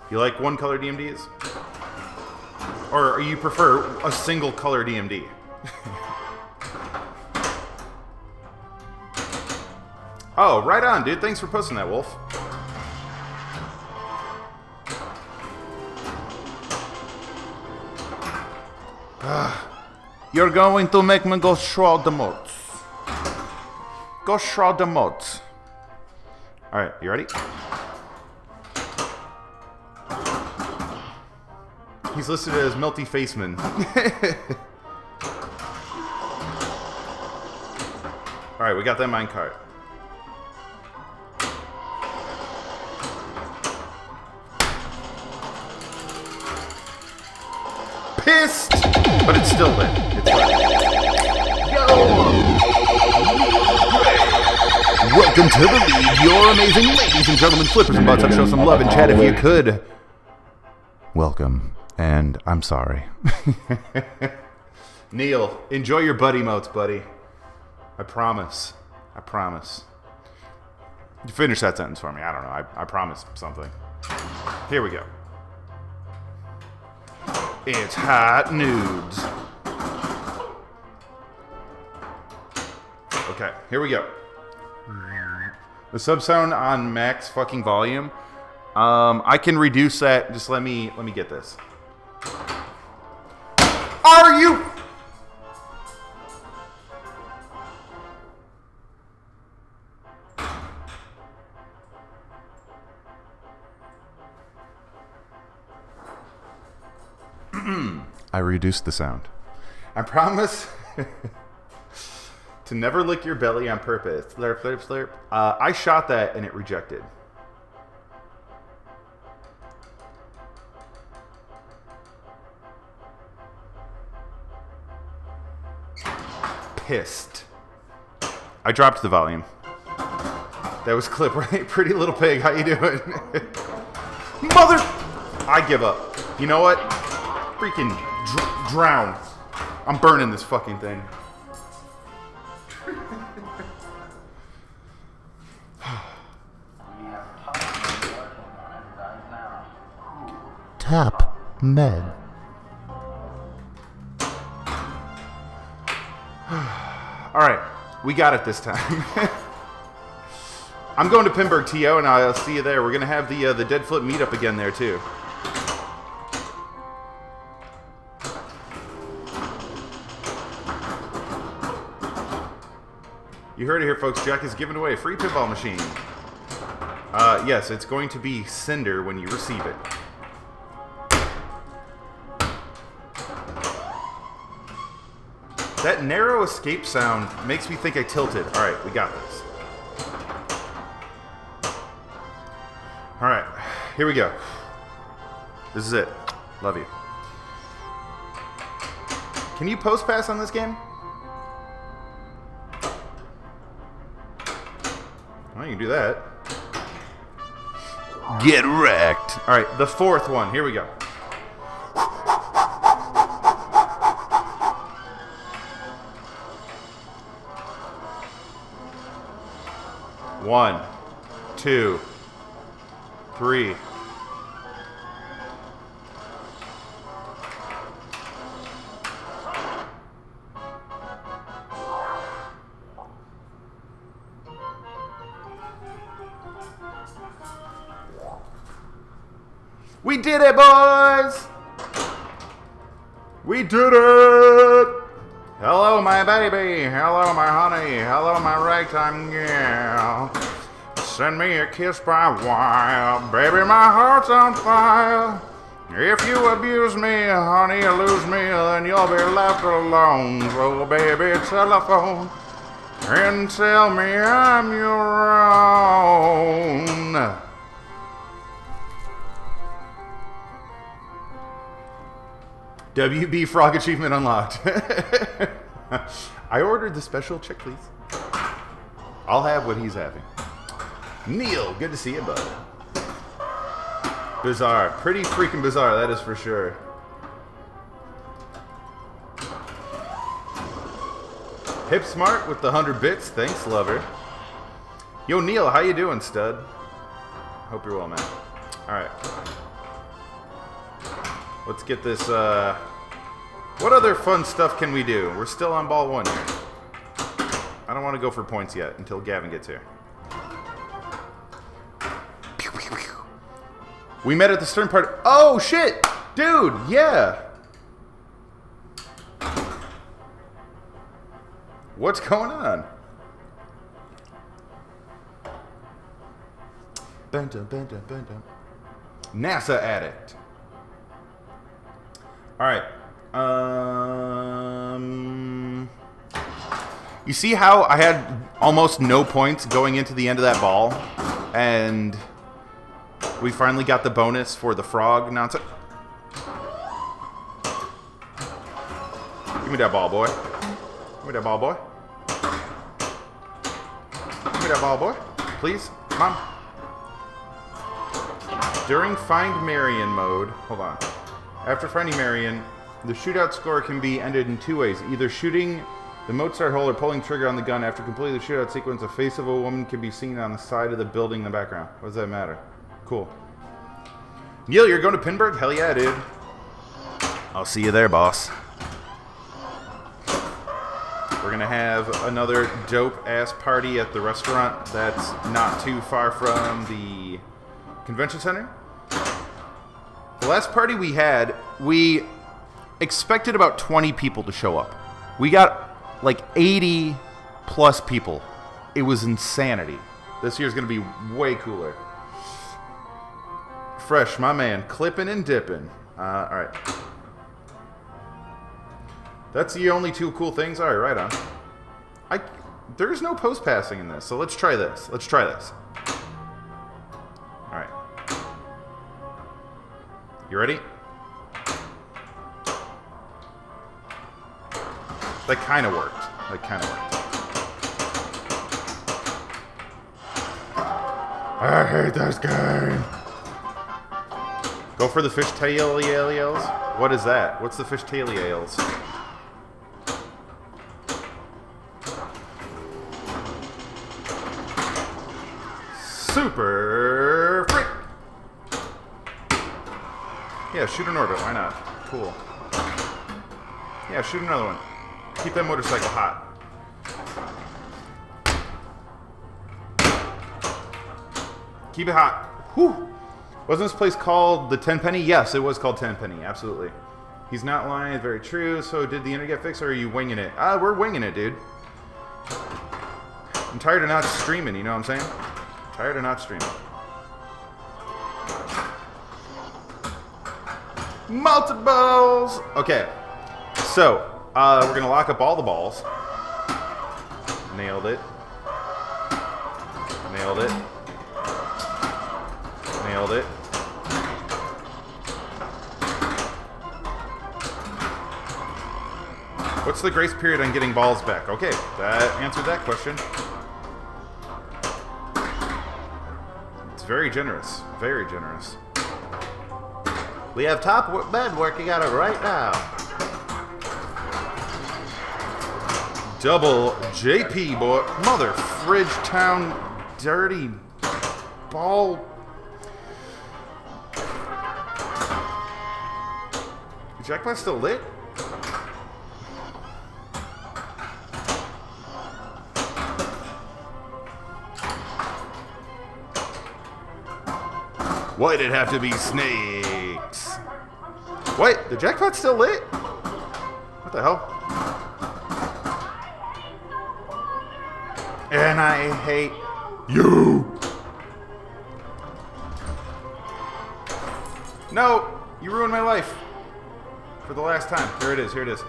You like one color DMDs? Or you prefer a single color DMD? oh, right on, dude. Thanks for posting that, Wolf. Ah, You're going to make me go shroud the moats. Go shroud the moats. Alright, you ready? He's listed as Melty Faceman. Alright, we got that minecart. Pissed! But it's still lit. It's lit. Welcome to the league. You're amazing, ladies and gentlemen. Flippers and butts. I'd show some love and chat if you could. Welcome, and I'm sorry. Neil, enjoy your buddy motes, buddy. I promise. I promise. You finish that sentence for me. I don't know. I, I promise something. Here we go. It's hot nudes. Okay, here we go. The subsound on max fucking volume. Um, I can reduce that. Just let me let me get this. Are you? I reduced the sound. I promise to never lick your belly on purpose. Slurp, slurp, slurp. Uh, I shot that and it rejected. Pissed. I dropped the volume. That was clip right. Pretty little pig. How you doing? Mother. I give up. You know what? Freaking dr- drown. I'm burning this fucking thing. Tap med. All right, we got it this time. I'm going to Pinburg, TO, and I'll see you there. We're gonna have the uh, the Dead Flip meetup again there too. You heard it here, folks. Jack is giving away a free pinball machine. Uh, yes, it's going to be Cinder when you receive it. That narrow escape sound makes me think I tilted. Alright, we got this. Alright. here we go. This is it. Love you. Can you post pass on this game? Well, you can do that. Get wrecked. All right, the fourth one. Here we go. One, two, three. We did it, boys! We did it! Hello, my baby. Hello, my honey. Hello, my ragtime gal. Send me a kiss by wire. Baby, my heart's on fire. If you abuse me, honey, you lose me, then you'll be left alone. So, baby, telephone and tell me I'm your own. WB Frog Achievement unlocked. I ordered the special chick, please. I'll have what he's having. Neil, good to see you, bud. Bizarre. Pretty freaking bizarre, that is for sure. Hip Smart with the 100 bits. Thanks, lover. Yo, Neil, how you doing, stud? Hope you're well, man. All right. Let's get this, uh... What other fun stuff can we do? We're still on ball one here. I don't want to go for points yet until Gavin gets here. We met at the stern part. Oh, shit! Dude, yeah! What's going on? Bendum, bendum, bendum. NASA addict. All right. Um, you see how I had almost no points going into the end of that ball, and we finally got the bonus for the frog nonsense. Give me that ball, boy. Give me that ball, boy. Give me that ball, boy. Please, mom. During Find Marion mode, hold on. After finding Marion, the shootout score can be ended in two ways. Either shooting the Mozart hole or pulling trigger on the gun. After completing the shootout sequence, a face of a woman can be seen on the side of the building in the background. What does that matter? Cool. Neil, you're going to Pinburg? Hell yeah, dude. I'll see you there, boss. We're going to have another dope-ass party at the restaurant that's not too far from the convention center. The last party we had, we expected about 20 people to show up. We got like 80 plus people. It was insanity. This year's going to be way cooler. Fresh, my man, clipping and dipping. Uh, all right. That's the only two cool things. All right, right on. I there's no post passing in this, so let's try this. Let's try this. All right. You ready? That kind of worked. That kind of worked. I hate this game. Go for the fish tail yells. What is that? What's the fish tail yells? Super freak. Yeah, shoot an orbit. Why not? Cool. Yeah, shoot another one. Keep that motorcycle hot. Keep it hot. Whew. Wasn't this place called the Tenpenny? Yes, it was called Tenpenny. Absolutely. He's not lying. Very true. So did the internet get fixed, or are you winging it? Ah, we're winging it, dude. I'm tired of not streaming. You know what I'm saying? Tired of not streaming. Multiples. Okay. So uh, we're gonna lock up all the balls. Nailed it. Nailed it. Nailed it. What's the grace period on getting balls back? Okay, that answered that question. It's very generous. Very generous. We have top men working on it right now. Double JP, boy. Mother fridge town dirty ball. Jackpot still lit? Why'd it have to be snakes? Wait, the jackpot's still lit? What the hell? And I hate you. No, you ruined my life. For the last time. Here it is, here it is.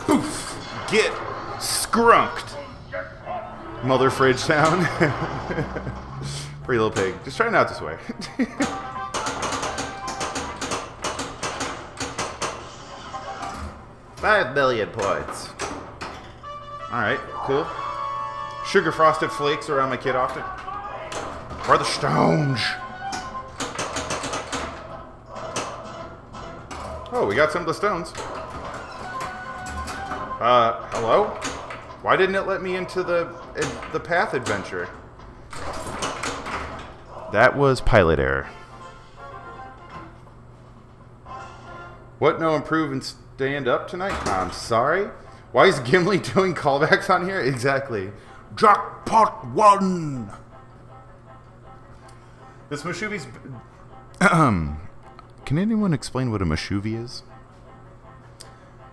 Poof! Get skrunked. Mother Fridge Town. Pretty little pig. Just try it out this way. Five million points. Alright, cool. Sugar frosted flakes around my kid often. The stones? Oh, we got some of the stones. Uh, hello? Why didn't it let me into the the path adventure? That was pilot error. What? No improve and stand up tonight? I'm sorry. Why is Gimli doing callbacks on here? Exactly. Jackpot one. This Mashuvi's. Ahem. Can anyone explain what a Mashuvi is?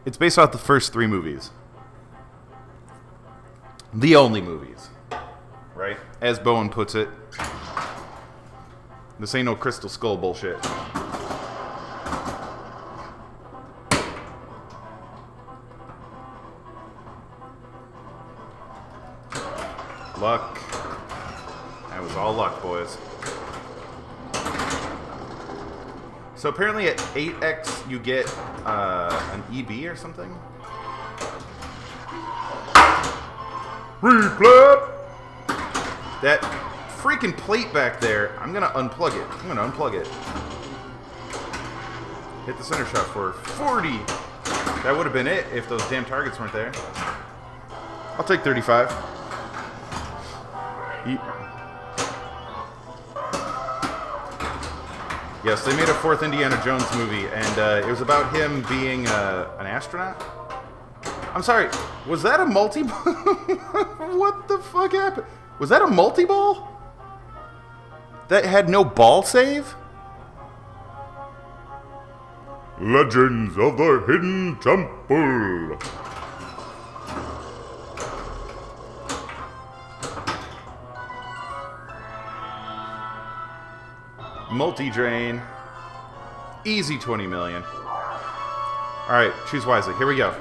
It's based off the first three movies. The only movies. Right? As Bowen puts it. This ain't no Crystal Skull bullshit. Luck. That was all luck, boys. So apparently at 8x you get uh, an EB or something? Replay! That freaking plate back there, I'm gonna unplug it. I'm gonna unplug it. Hit the center shot for 40. That would have been it if those damn targets weren't there. I'll take 35. Ye- Yes, they made a fourth Indiana Jones movie, and uh, it was about him being uh, an astronaut. I'm sorry, was that a multi? what the fuck happened? Was that a multi ball? That had no ball save? Legends of the Hidden Temple. Multi-drain. Easy 20 million. Alright, choose wisely. Here we go.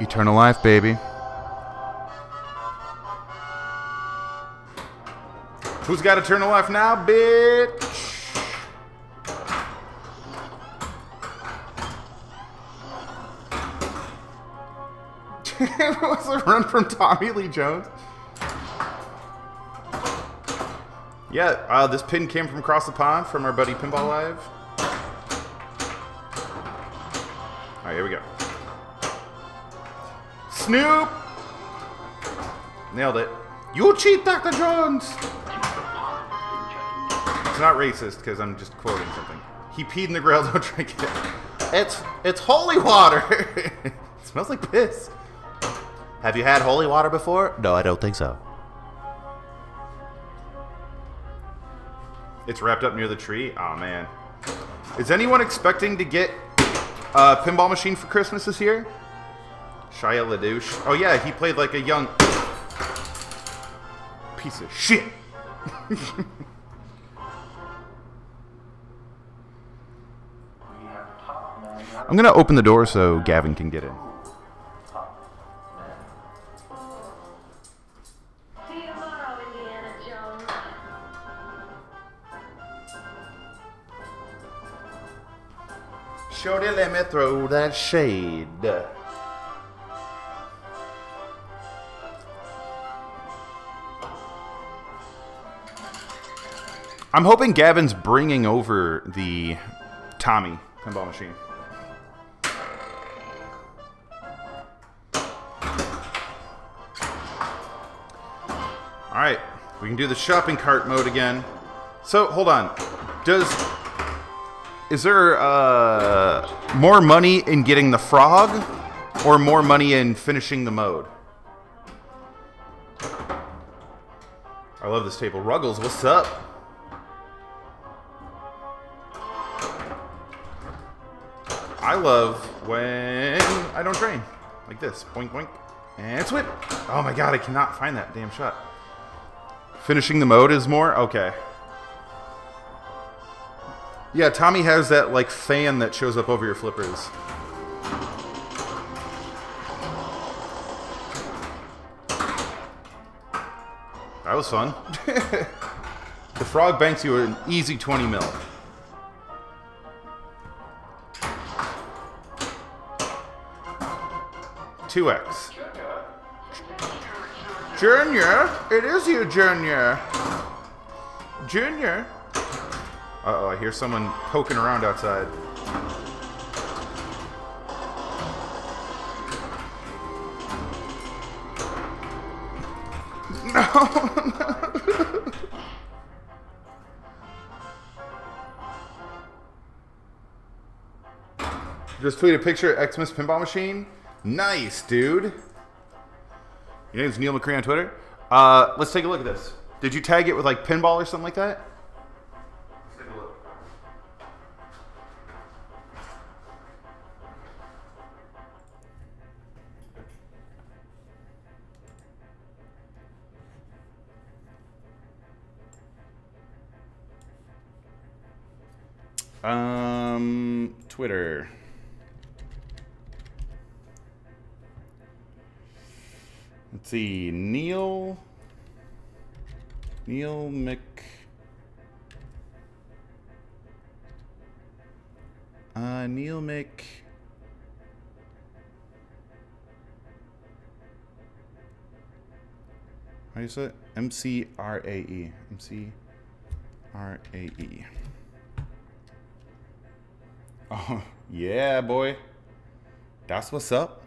Eternal life, baby. Who's got eternal life now, bitch? it was a run from Tommy Lee Jones. Yeah, uh, this pin came from across the pond from our buddy Pinball Live. Alright, here we go. Snoop! Nailed it. You cheat, Dr. Jones! It's not racist because I'm just quoting something. He peed in the grill, don't drink it. It's it's holy water. it smells like piss. Have you had holy water before? No, I don't think so. It's wrapped up near the tree. Oh man. Is anyone expecting to get a pinball machine for Christmas this year? Shia LaDouche. Oh yeah, he played like a young piece of shit. I'm gonna open the door so Gavin can get in. Shorty, let me throw that shade. I'm hoping Gavin's bringing over the Tommy pinball machine. All right, we can do the shopping cart mode again. So hold on, does is there uh, more money in getting the frog, or more money in finishing the mode? I love this table. Ruggles, what's up? I love when I don't train. Like this. Boink, boink. And swip. Oh my god, I cannot find that damn shot. Finishing the mode is more? Okay. Yeah, Tommy has that, like, fan that shows up over your flippers. That was fun. the frog banks you an easy 20 mil. Two X. Junior, it is you, Junior. Junior. Uh oh, I hear someone poking around outside. No! Just tweet a picture of Xmas pinball machine. Nice, dude. Your name's Neil McRae on Twitter. Uh, let's take a look at this. Did you tag it with like pinball or something like that? Let's take a look. Um, Twitter. Let's see, Neil. Neil Mc. Uh, Neil Mc. How do you say it? M C R A E. M C R A E. Oh, yeah, boy. That's what's up.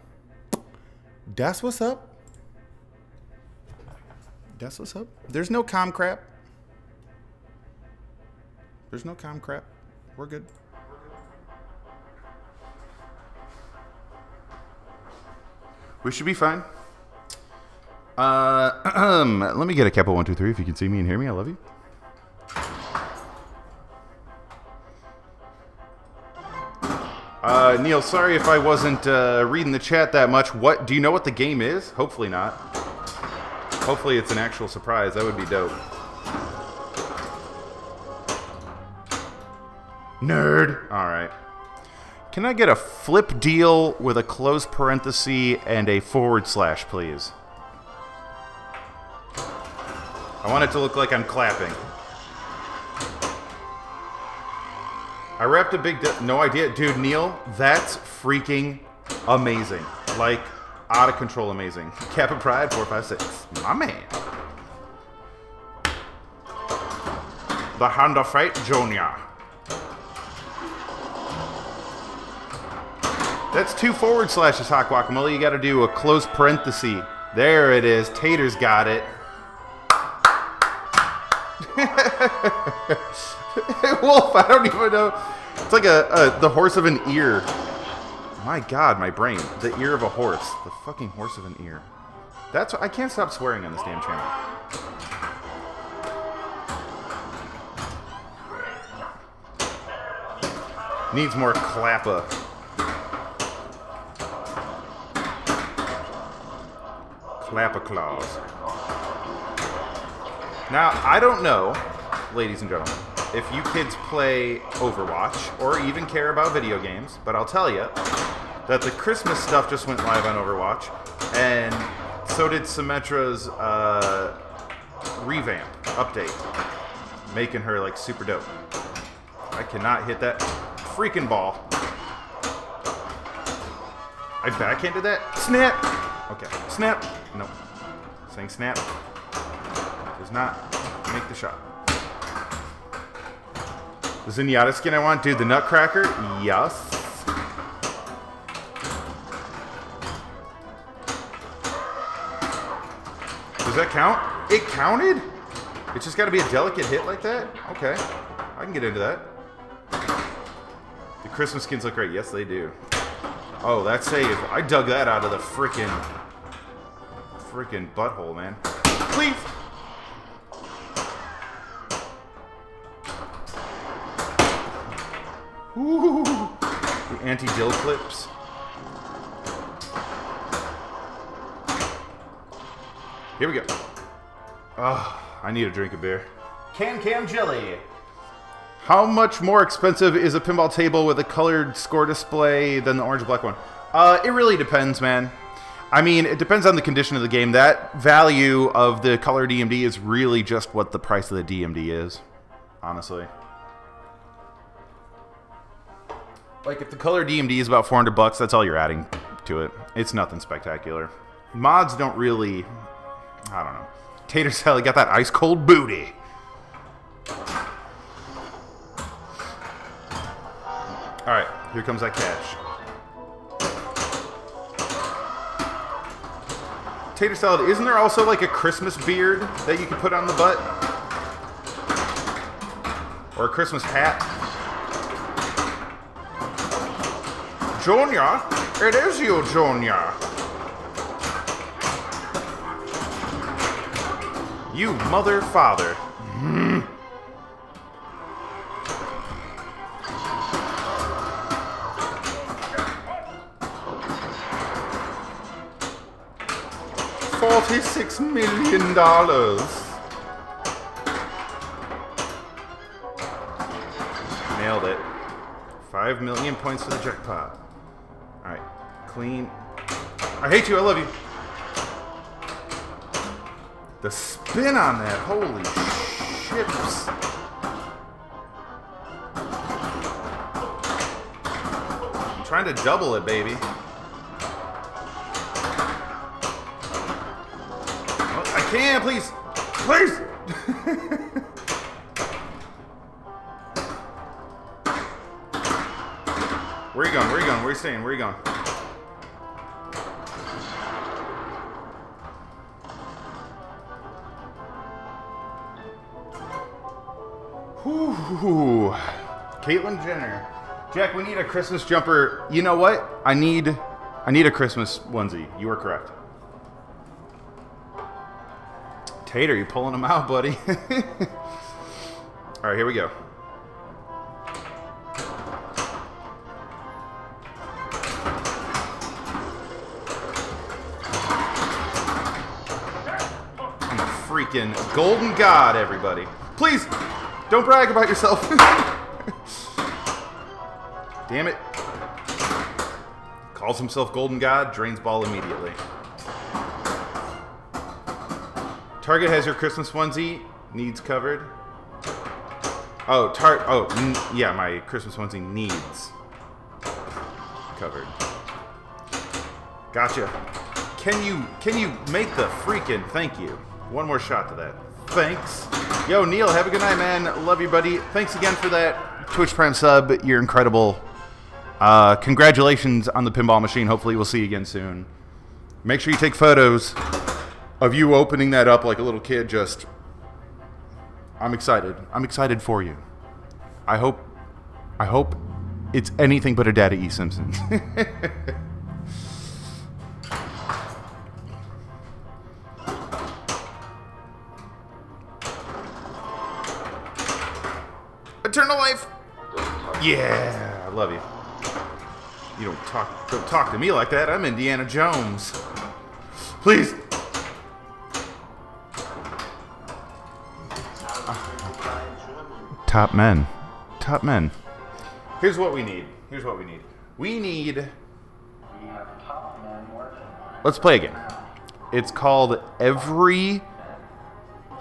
That's what's up. That's what's up. There's no com crap. There's no com crap. We're good. We should be fine. Uh, let me get a Kappa one two three. If you can see me and hear me, I love you. Uh, Neil, sorry if I wasn't uh, reading the chat that much. What do you know what the game is? Hopefully not. Hopefully it's an actual surprise. That would be dope. Nerd. All right. Can I get a flip deal with a close parenthesis and a forward slash, please? I want it to look like I'm clapping. I wrapped a big. no idea, dude. Neil, that's freaking amazing. Like out of control, amazing. Kappa Pride four five six, my man. The Honda Fight Junior. That's two forward slashes, Hawk Guacamole. You got to do a close parenthesis. There it is. Tater's got it. Wolf, I don't even know. It's like a, a the horse of an ear. My God, my brain. The ear of a horse. The fucking horse of an ear. That's I can't stop swearing on this damn channel. Needs more clappa. Clappa claws. Now, I don't know, ladies and gentlemen, if you kids play Overwatch or even care about video games, but I'll tell you that the Christmas stuff just went live on Overwatch, and so did Symmetra's uh, revamp update, making her like super dope. I cannot hit that freaking ball. I backhanded that. Snap. Okay. Snap. Nope. Saying snap does not make the shot. The Zenyatta skin I want, dude. The Nutcracker. Yes. Does that count? It counted? It's just got to be a delicate hit like that? Okay. I can get into that. The Christmas skins look great. Yes, they do. Oh, that save. I dug that out of the frickin' frickin' butthole, man. Please! Ooh, the anti-dill clips. Here we go. Oh, I need a drink of beer. Cam Cam Jelly. How much more expensive is a pinball table with a colored score display than the orange black one? Uh, it really depends, man. I mean, it depends on the condition of the game. That value of the color DMD is really just what the price of the DMD is, honestly. Like if the color DMD is about 400 bucks, that's all you're adding to it. It's nothing spectacular. Mods don't really, I don't know. Tater Sally got that ice cold booty. All right, here comes that cash. Tater salad, isn't there also like a Christmas beard that you can put on the butt? Or a Christmas hat? Junior, it is you, Junior. You mother father. Forty-six million dollars. Nailed it. Five million points for the jackpot. Clean. I hate you, I love you. The spin on that, holy ships. I'm trying to double it, baby. Oh, I can, please. Please! Where are you going? Where are you going? Where are you staying? Where are you going? Whew. Caitlyn Jenner. Jack, we need a Christmas jumper. You know what? I need I need a Christmas onesie. You are correct. Tater, you pulling them out, buddy. All right, here we go. Freaking golden god, everybody. Please, don't brag about yourself. Damn it. Calls himself golden god, drains ball immediately. Target has your Christmas onesie. Needs covered. Oh, tar. Oh, yeah, my Christmas onesie needs covered. Gotcha. Can you can you make the freaking thank you? One more shot to that. Thanks. Yo, Neil, have a good night, man. Love you, buddy. Thanks again for that Twitch Prime sub. You're incredible. Uh, congratulations on the pinball machine. Hopefully, we'll see you again soon. Make sure you take photos of you opening that up like a little kid. Just, I'm excited. I'm excited for you. I hope, I hope it's anything but a Daddy E. Simpson. Eternal life. Yeah, I love you. You don't talk don't talk to me like that. I'm Indiana Jones. Please. Top men. Top men. Here's what we need. Here's what we need. We need Let's play again. It's called every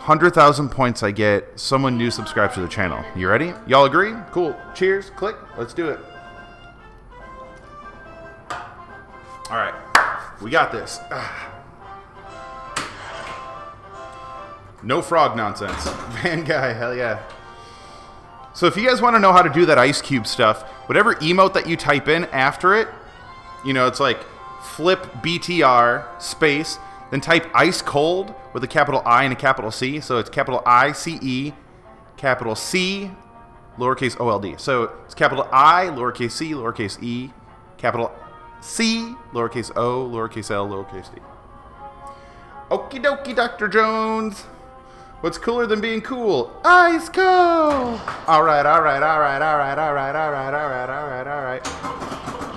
100,000 points I get, someone new subscribes to the channel. You ready? Y'all agree? Cool. Cheers. Click. Let's do it. All right, we got this. No frog nonsense. Van Guy, hell yeah. So if you guys want to know how to do that Ice Cube stuff, whatever emote that you type in after it, you know, it's like flip BTR space, then type ice cold with a capital I and a capital C. So it's capital I C E, capital C, lowercase O L D. So it's capital I, lowercase c, lowercase e, capital C, lowercase o, lowercase l, lowercase d. Okie dokie, Dr. Jones. What's cooler than being cool? Ice cold. All right, all right, all right, all right, all right, all right, all right, all right, all right.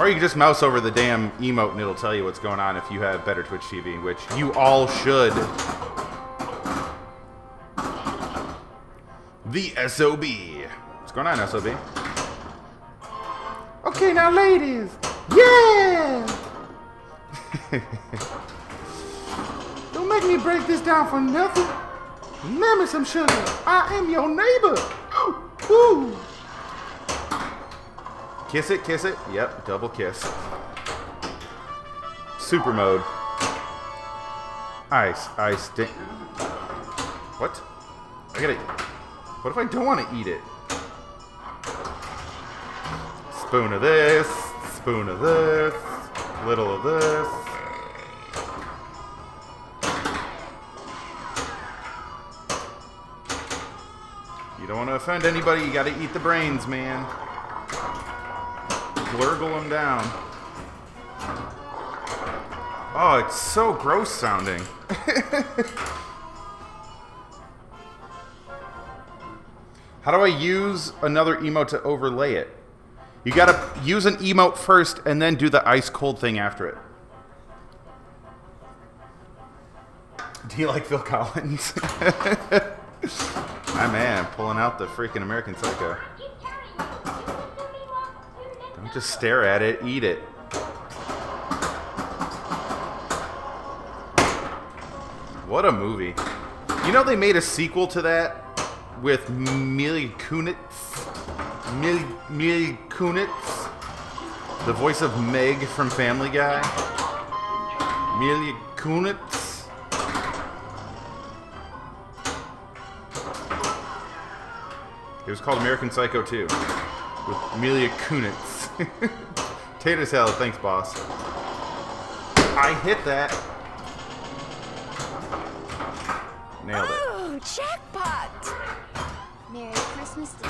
Or you can just mouse over the damn emote and it'll tell you what's going on if you have better Twitch TV, which you all should. The SOB. What's going on, SOB? Okay, now, ladies. Yeah! Don't make me break this down for nothing. Me some sugar. I am your neighbor. Ooh, ooh. Kiss it, kiss it. Yep, double kiss. Super mode. Ice, ice, di- What? I gotta. What if I don't want to eat it? Spoon of this, spoon of this, little of this. You don't want to offend anybody, you gotta eat the brains, man. Glurgle them down. Oh, it's so gross sounding. How do I use another emote to overlay it? You gotta use an emote first and then do the ice cold thing after it. Do you like Phil Collins? My man, pulling out the freaking American Psycho. Don't just stare at it, eat it. What a movie. You know they made a sequel to that with Mila Kunitz? Mil, Kunitz? The voice of Meg from Family Guy? Mila Kunitz? It was called American Psycho 2 with Amelia Kunitz. Tater's hell, thanks, boss. I hit that. Nailed it. Oh, jackpot! Merry Christmas to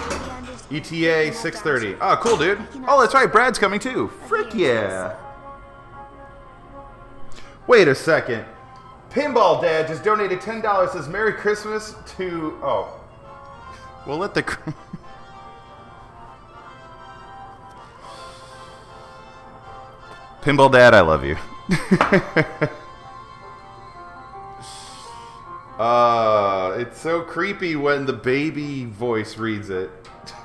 baby. ETA 6:30. Oh, cool, dude. Oh, that's right. Brad's coming too. Frick yeah. Wait a second. Pinball Dad just donated ten dollars. Says Merry Christmas to. Oh. We'll let the. Pinball Dad, I love you. Uh, it's so creepy when the baby voice reads it.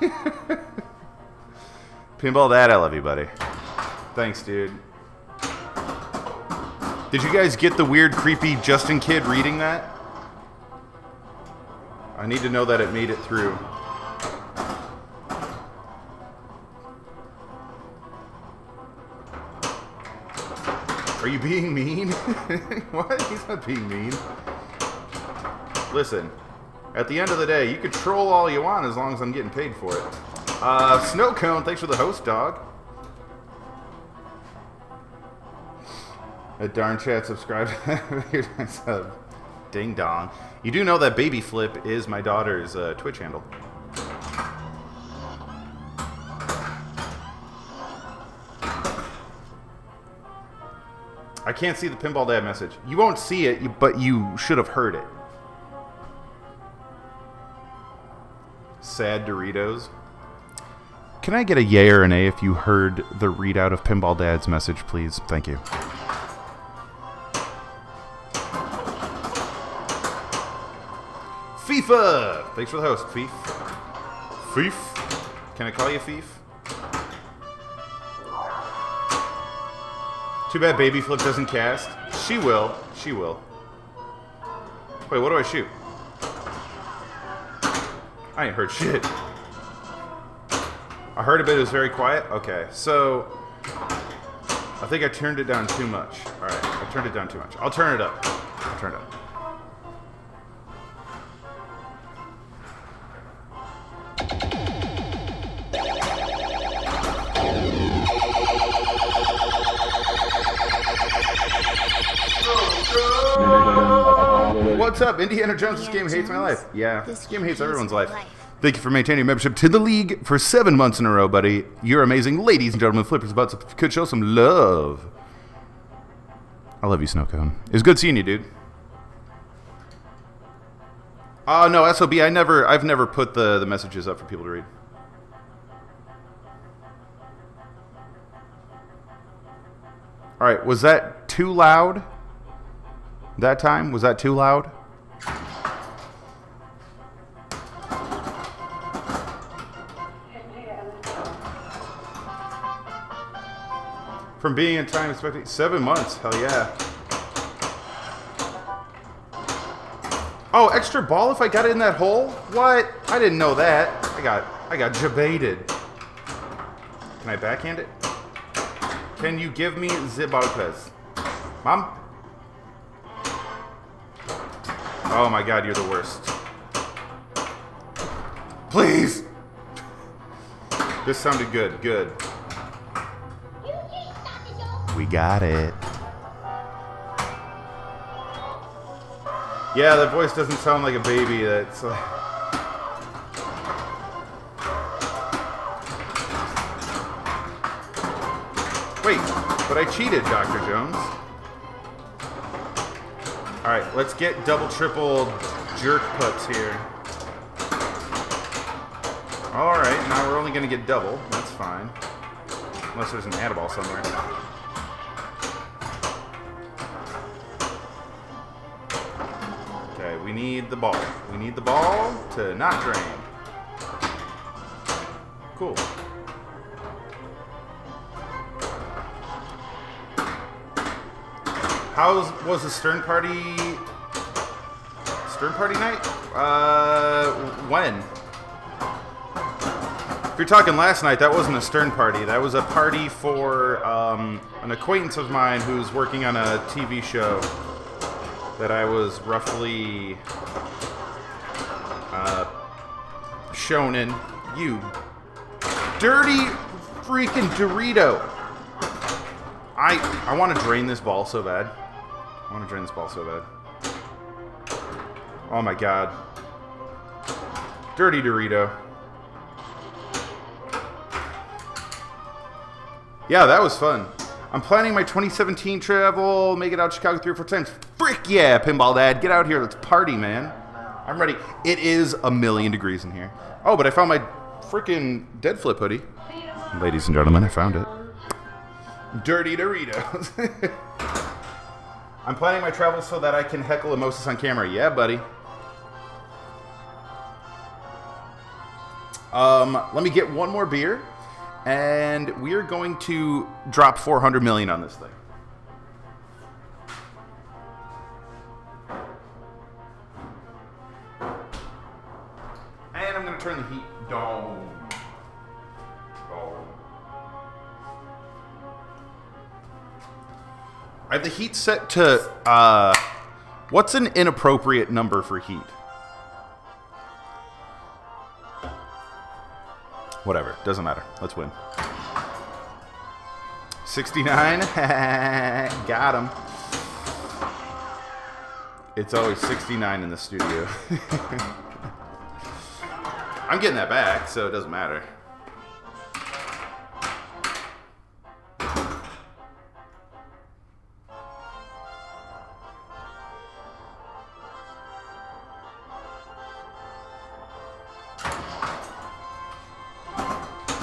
Pinball Dad, I love you, buddy. Thanks, dude. Did you guys get the weird, creepy Justin Kid reading that? I need to know that it made it through. Are you being mean? what? He's not being mean. Listen, at the end of the day, you can troll all you want as long as I'm getting paid for it. Uh, Snow Cone, thanks for the host, dog. A darn chat, subscribe. Ding dong. You do know that Baby Flip is my daughter's uh, Twitch handle. I can't see the Pinball Dad message. You won't see it, but you should have heard it. Sad Doritos. Can I get a yay or an A if you heard the readout of Pinball Dad's message, please? Thank you. FIFA! Thanks for the host, Fief. Fief? Can I call you Fief? Too bad Baby Flip doesn't cast. She will. She will. Wait, what do I shoot? I ain't heard shit. I heard a bit. It was very quiet. Okay, so I think I turned it down too much. All right, I turned it down too much. I'll turn it up. I'll turn it up. What's up, Indiana Jones? This game hates my life. Yeah, this game hates everyone's life. Thank you for maintaining your membership to the league for seven months in a row, buddy. You're amazing. Ladies and gentlemen, Flippers about to could show some love. I love you, Snowcone. It was good seeing you, dude. Oh no, SOB, I never I've never put the, the messages up for people to read. Alright, was that too loud? That time? Was that too loud? From being in time expecting seven months, hell yeah. Oh, extra ball if I got it in that hole? What? I didn't know that. I got I got jebaited. Can I backhand it? Can you give me the? Mom? Oh my god, you're the worst. Please! This sounded good, good. We got it. Yeah, that voice doesn't sound like a baby. That's like... Wait, but I cheated, Dr. Jones. Alright, let's get double, triple jerk puts here. Alright, now we're only going to get double. That's fine. Unless there's an add ball somewhere. Okay, we need the ball. We need the ball to not drain. Cool. How was the Stern Party? Stern Party night? Uh, when? If you're talking last night, that wasn't a Stern Party. That was a party for um, an acquaintance of mine who's working on a TV show that I was roughly uh, shown in. You dirty freaking Dorito! I I want to drain this ball so bad. I want to drain this ball so bad. Oh my god. Dirty Dorito. Yeah, that was fun. I'm planning my 2017 travel, make it out Chicago three or four times. Frick yeah, Pinball Dad. Get out here. Let's party, man. I'm ready. It is a million degrees in here. Oh, but I found my freaking dead flip hoodie. Ladies and gentlemen, I found it. Dirty Doritos. I'm planning my travel so that I can heckle Emosis on camera. Yeah, buddy. Um, let me get one more beer, and we are going to drop 400 million on this thing. And I'm going to turn the heat down. Down. I have the heat set to, uh, what's an inappropriate number for heat? Whatever, doesn't matter. Let's win. 69. Got him. It's always 69 in the studio. I'm getting that back, so it doesn't matter.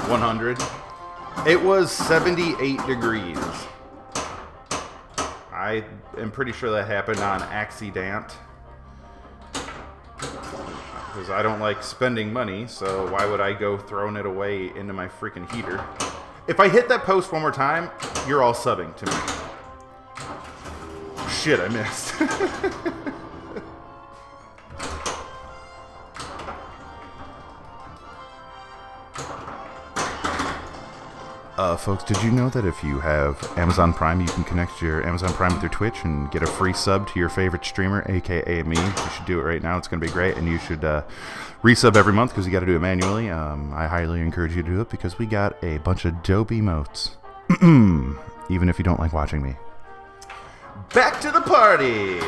One hundred. It was seventy-eight degrees. I am pretty sure that happened on accident. Because I don't like spending money, so why would I go throwing it away into my freaking heater? If I hit that post one more time, you're all subbing to me. Shit, I missed. Uh, folks, did you know that if you have Amazon Prime, you can connect your Amazon Prime with your Twitch and get a free sub to your favorite streamer, aka me? You should do it right now. It's going to be great, and you should uh, resub every month because you got to do it manually. Um, I highly encourage you to do it because we got a bunch of dope emotes, even if you don't like watching me. Back to the party.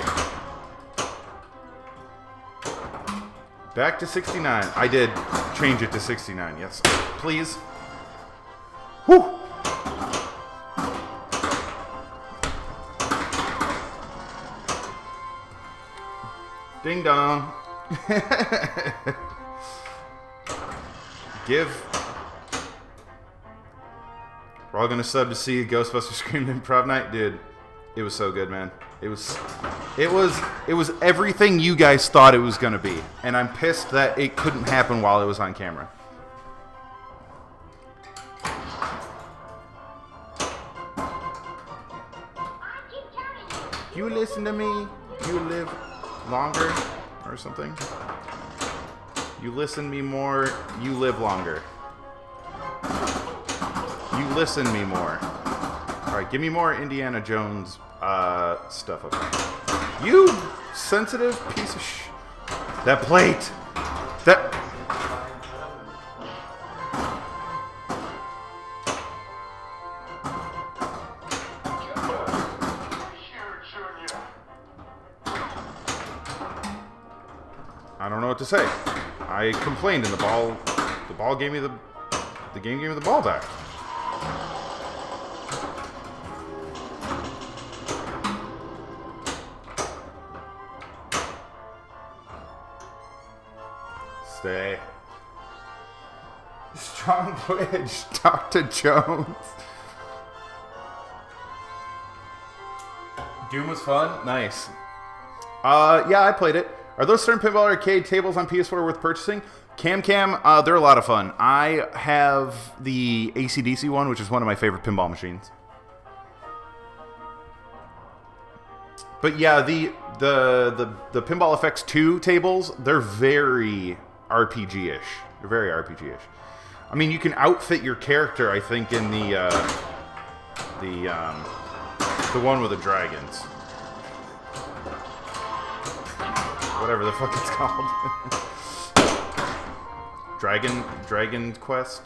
Back to 69. I did change it to 69. Yes, please. Whew. Ding dong. Give. We're all gonna sub to see Ghostbusters Screamed Improv Night, dude. It was so good, man. It was, it was, it was everything you guys thought it was gonna be, and I'm pissed that it couldn't happen while it was on camera. You listen to me, you live longer, or something. You listen me more, you live longer. You listen me more. Alright, give me more Indiana Jones uh, stuff up. You sensitive piece of sh... That plate! That... know what to say. I complained and the ball the ball gave me the the game gave me the ball back. Stay. Strong Bridge, Dr. Jones. Doom was fun? Nice. Uh, yeah, I played it. Are those certain pinball arcade tables on PS4 worth purchasing? Cam Cam, uh, they're a lot of fun. I have the ACDC one, which is one of my favorite pinball machines. But yeah, the the the the Pinball FX 2 tables, they're very RPG-ish. They're very RPG-ish. I mean, you can outfit your character, I think, in the uh, the um, the one with the dragons. Whatever the fuck it's called. Dragon Dragon Quest.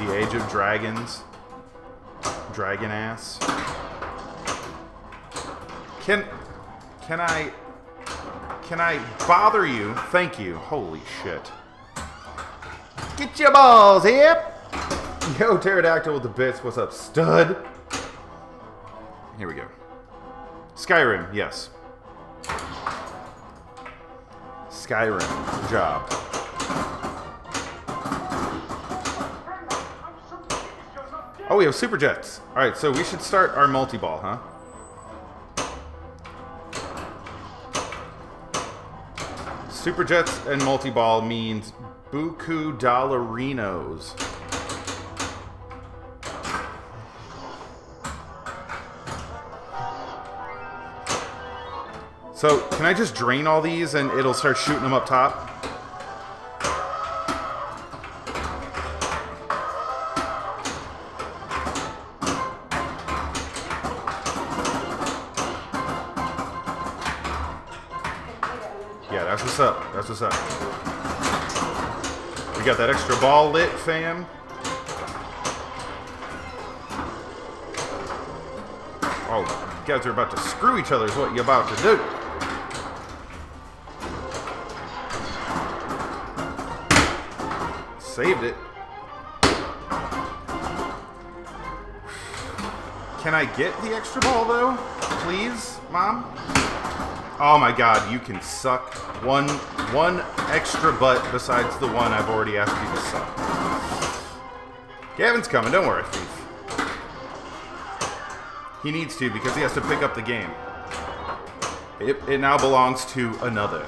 The Age of Dragons. Dragon ass. Can can I can I bother you? Thank you. Holy shit. Get your balls here. Yo, pterodactyl with the bits. What's up, stud? Here we go. Skyrim, yes. Skyrim job. Oh, we have super jets. All right, so we should start our multi-ball, huh? Super jets and multi-ball means buku dollarinos. So, can I just drain all these and it'll start shooting them up top? Yeah, that's what's up. That's what's up. We got that extra ball lit, fam. Oh, you guys are about to screw each other is what you're about to do. Saved it. Can I get the extra ball though? Please, mom? Oh my god, you can suck one one extra butt besides the one I've already asked you to suck. Gavin's coming, don't worry, thief. He needs to because he has to pick up the game. It, it now belongs to another.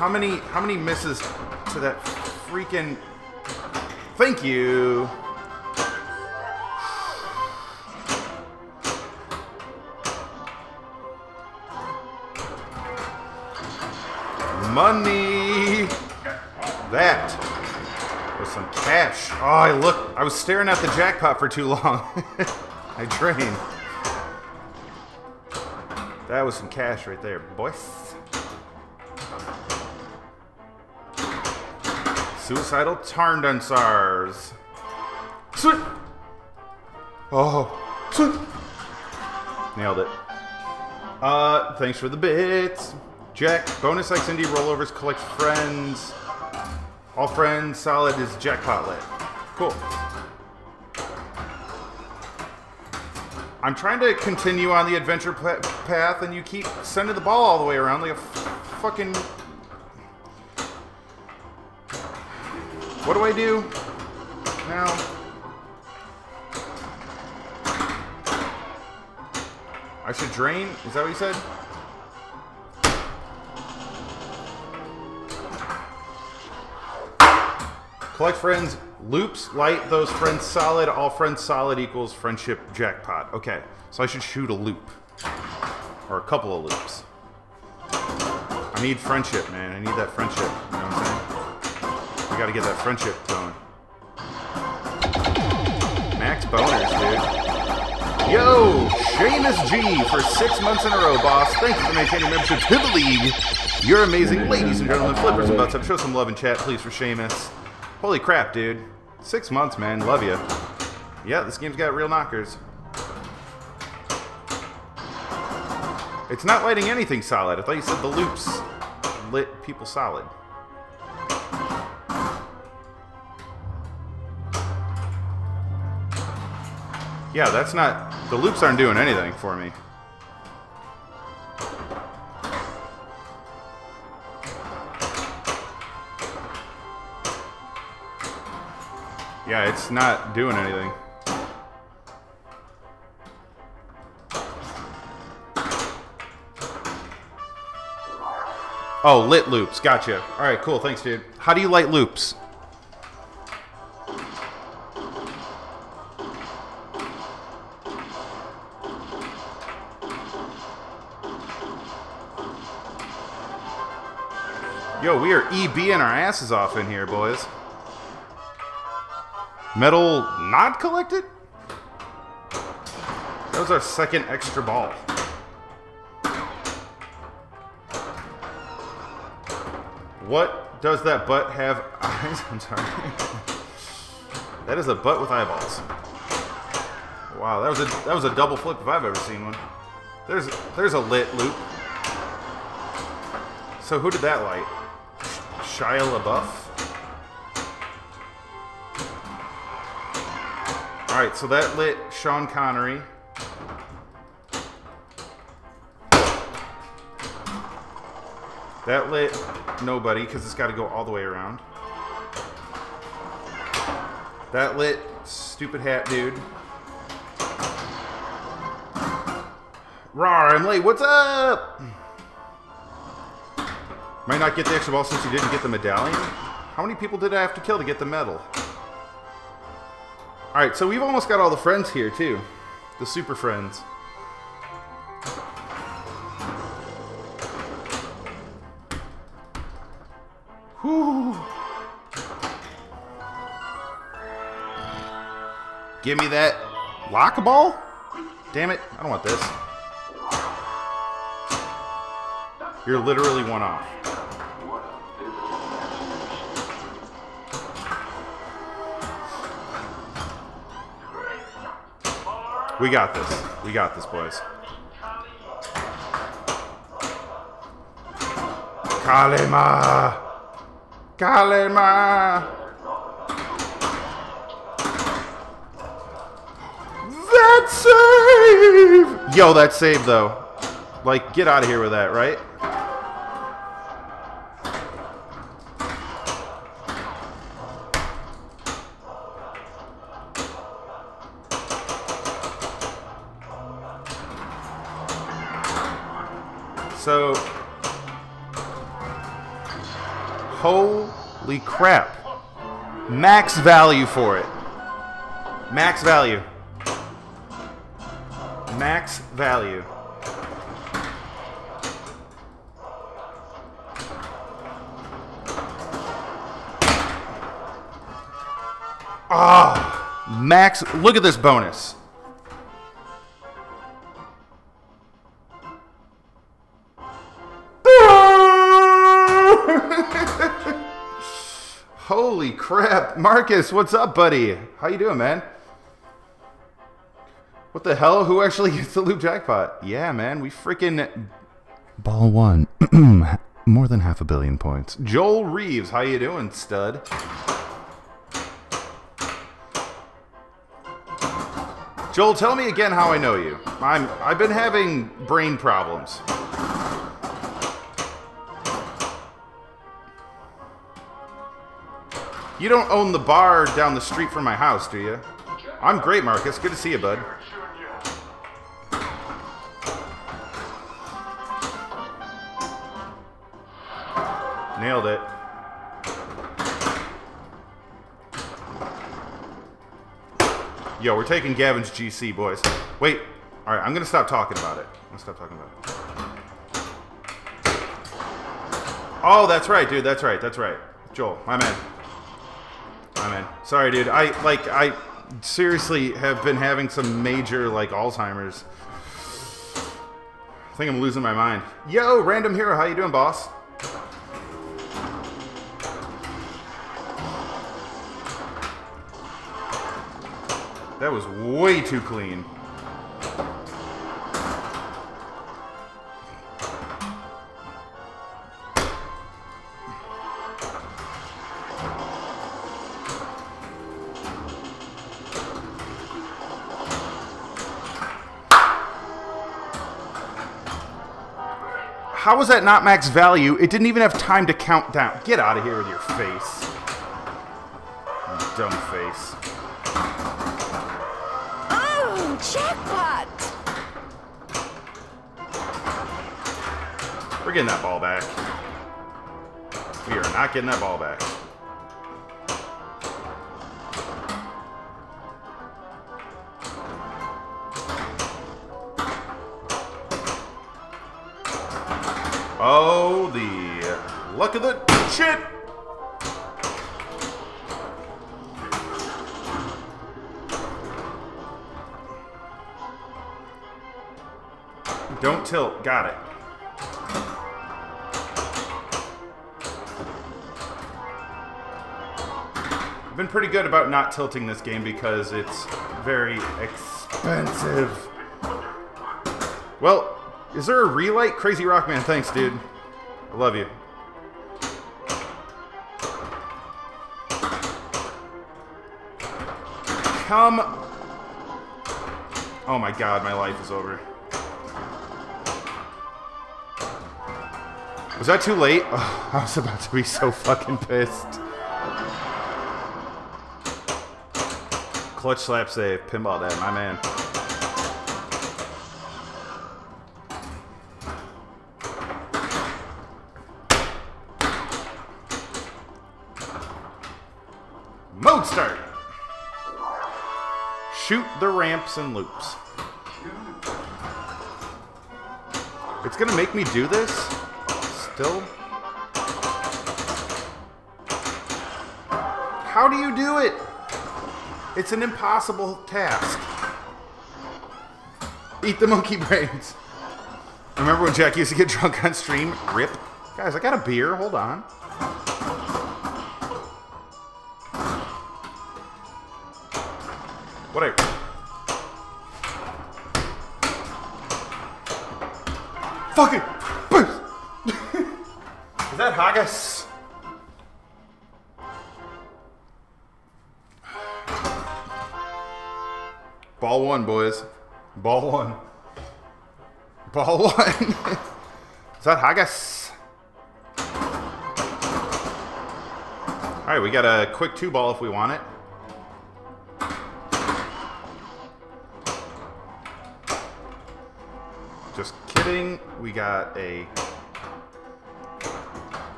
How many how many misses to that freaking Thank you. money. That was some cash. Oh, I look. I was staring at the jackpot for too long. I drained. That was some cash right there, boys. Suicidal Tarndunsars. Sweet. Oh. Sweet. Nailed it. Uh, thanks for the bits. Jack, bonus XND rollovers, collect friends. All friends, solid is jackpot lit. Cool. I'm trying to continue on the adventure path, and you keep sending the ball all the way around like a f- fucking. What do I do now? I should drain? Is that what you said? Collect friends, loops, light those friends solid, all friends solid equals friendship jackpot. Okay, so I should shoot a loop. Or a couple of loops. I need friendship, man. I need that friendship. You know We gotta get that friendship going. Max bonus, dude. Yo, Seamus G for six months in a row, boss. Thank you for maintaining membership to the league. You're amazing, ladies and gentlemen. Flippers and butts up. Show some love in chat, please, for Seamus. Holy crap, dude. Six months, man. Love you. Yeah, this game's got real knockers. It's not lighting anything solid. I thought you said the loops lit people solid. Yeah, that's not... The loops aren't doing anything for me. Yeah, it's not doing anything. Oh, lit loops. Gotcha. All right, cool. Thanks, dude. How do you light loops? Yo, we are EBing our asses off in here, boys. Metal not collected? That was our second extra ball. What does that butt have eyes? I'm sorry. that is a butt with eyeballs. Wow, that was a that was a double flip if I've ever seen one. There's there's a lit loop. So who did that light? Shia LaBeouf? Alright, so that lit Sean Connery. That lit nobody, because it's got to go all the way around. That lit stupid hat dude. Rar, I'm late. What's up? Might not get the extra ball since you didn't get the medallion. How many people did I have to kill to get the medal? Alright, so we've almost got all the friends here, too. The super friends. Whew. Give me that lock ball? Damn it, I don't want this. You're literally one off. We got this. We got this, boys. Kali Ma! Kalema! That save! Yo, that save, though. Like, get out of here with that, right? crap. Max value for it. Max value. Max value. Ah, oh, max. Look at this bonus. Crap, Marcus, what's up, buddy? How you doing, man? What the hell? Who actually gets the loop jackpot? Yeah, man, we freaking ball one. More than half a billion points. Joel Reeves, how you doing, stud? Joel, tell me again how I know you. I'm I've been having brain problems. You don't own the bar down the street from my house, do you? I'm great, Marcus. Good to see you, bud. Nailed it. Yo, we're taking Gavin's GC, boys. Wait. All right, I'm gonna stop talking about it. I'm gonna stop talking about it. Oh, that's right, dude. That's right. That's right. Joel, my man. My man. Sorry, dude. I like. I seriously have been having some major like Alzheimer's. I think I'm losing my mind. Yo, random hero. How you doing, boss? That was way too clean. How was that not max value? It didn't even have time to count down. Get out of here with your face. You dumb face. Oh, jackpot! We're getting that ball back. We are not getting that ball back. Oh, the luck of the shit! Don't tilt. Got it. I've been pretty good about not tilting this game because it's very expensive. Well, is there a relight? Crazy Rockman, thanks, dude. I love you. Come. Oh my god, my life is over. Was that too late? Oh, I was about to be so fucking pissed. Clutch slap save. Pinball dad, my man. Ramps and loops. It's gonna make me do this? Still? How do you do it? It's an impossible task. Eat the monkey brains. Remember when Jack used to get drunk on stream? Rip. Guys, I got a beer. Hold on. Fucking. Is that haggis? Ball one, boys. Ball one. Ball one. Is that haggis? All right, we got a quick two ball if we want it. We got a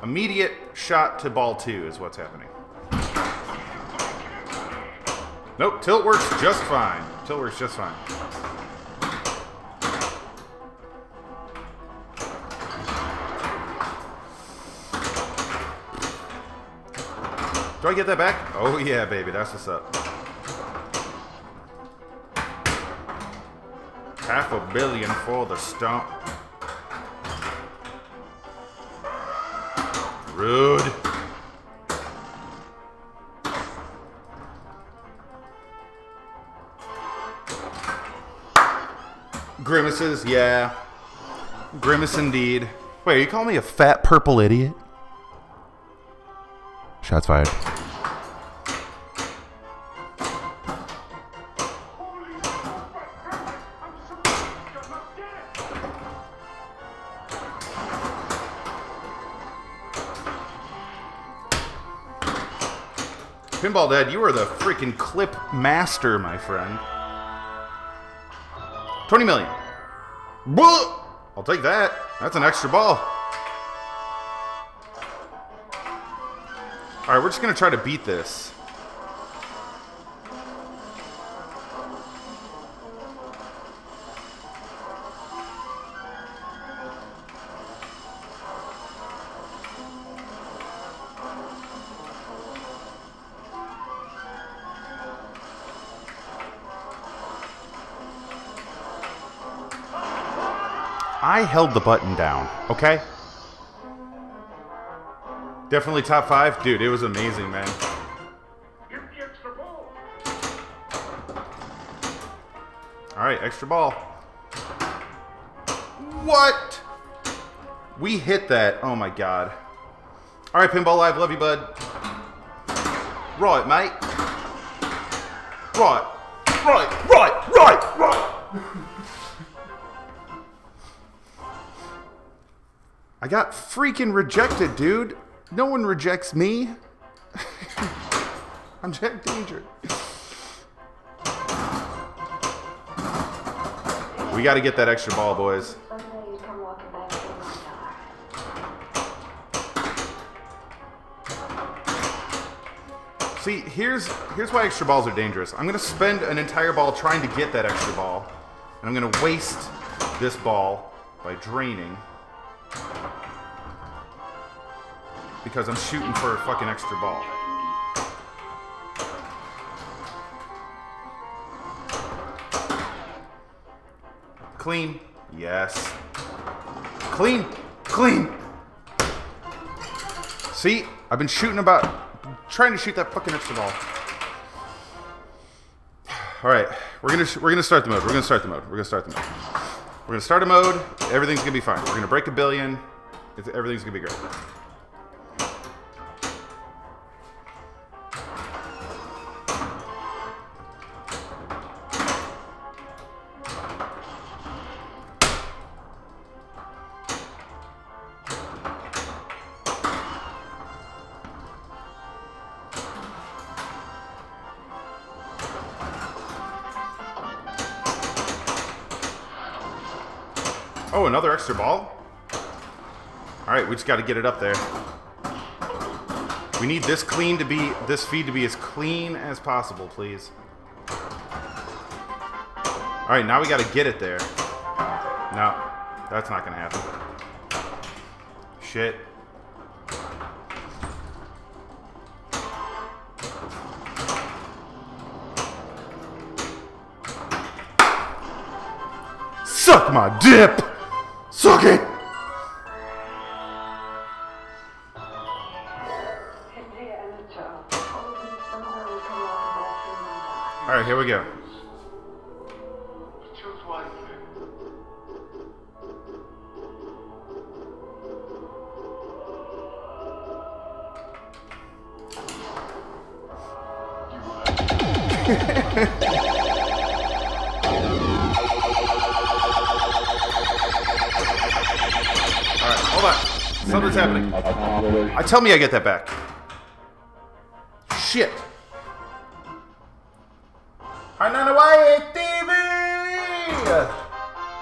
immediate shot to ball two is what's happening. Nope, tilt works just fine. Tilt works just fine. Do I get that back? Oh yeah, baby, that's what's up. Half a billion for the stump. Rude. Grimaces, yeah. Grimace indeed. Wait, are you calling me a fat purple idiot? Shots fired. Dad, you are the freaking clip master, my friend. 20 million. I'll take that. That's an extra ball. All right, we're just going to try to beat this. I held the button down, okay? Definitely top five. Dude, it was amazing, man. All right, extra ball. What? We hit that. Oh my god. All right, Pinball Live. Love you, bud. Right, mate. Right. Right, right, right, right. I got freaking rejected, dude. No one rejects me. I'm Jack Danger. We got to get that extra ball, boys. See, here's here's why extra balls are dangerous. I'm gonna spend an entire ball trying to get that extra ball, and I'm gonna waste this ball by draining because I'm shooting for a fucking extra ball. Clean. Yes. Clean. Clean. See, I've been shooting about, trying to shoot that fucking extra ball. All right, we're gonna we're gonna start the mode. We're gonna start the mode. We're gonna start the mode. We're gonna start a mode. Everything's gonna be fine. We're gonna break a billion. Everything's gonna be great. Extra ball? All right, we just got to get it up there. We need this clean to be, this feed to be as clean as possible, please. All right, now we got to get it there. No, that's not to happen. Shit. Suck my dip! Tell me I get that back. Shit.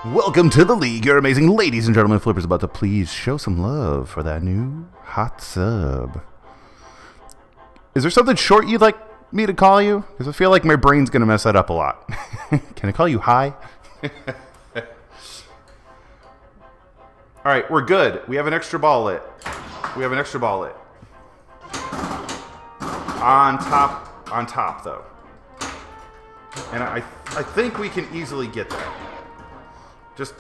Welcome to the league, your amazing ladies and gentlemen. Flipper's about to please show some love for that new hot sub. Is there something short you'd like me to call you? Because I feel like my brain's going to mess that up a lot. Can I call you Hi? All right, we're good. We have an extra ball lit. We have an extra ball lit. on top, on top though. And I, I think we can easily get that. Just.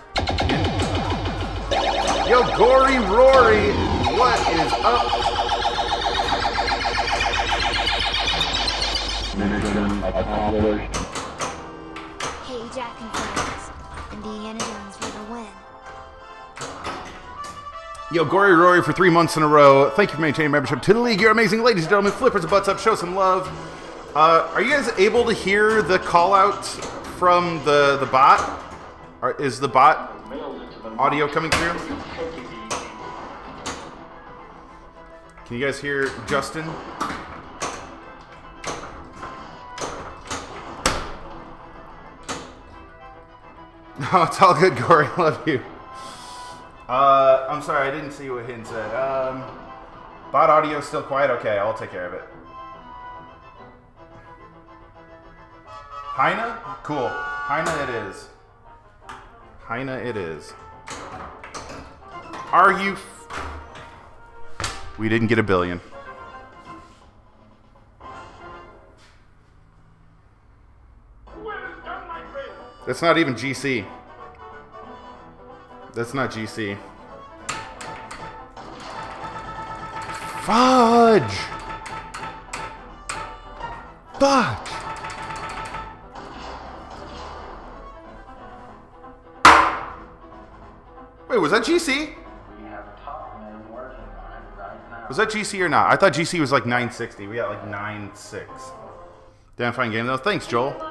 Yo, Gory Rory, what is up? Hey, Jack and friends. Indiana Yo, Gory Rory for three months in a row. Thank you for maintaining membership to the league. You're amazing, ladies and gentlemen. Flippers and butts up. Show some love. Uh, are you guys able to hear the call out from the, the bot? Are, is the bot audio coming through? Can you guys hear Justin? No, it's all good, Gory. Love you. Uh, I'm sorry, I didn't see what Hin said. Um, bot audio is still quiet? Okay, I'll take care of it. Heina? Cool. Heina it is. Heina it is. Are you... F- we didn't get a billion. That's not even GC. That's not GC. Fudge! Fudge! Wait, was that GC? Was that GC or not? I thought GC was like 960. We got like 9.6. Damn fine game though. Thanks, Joel.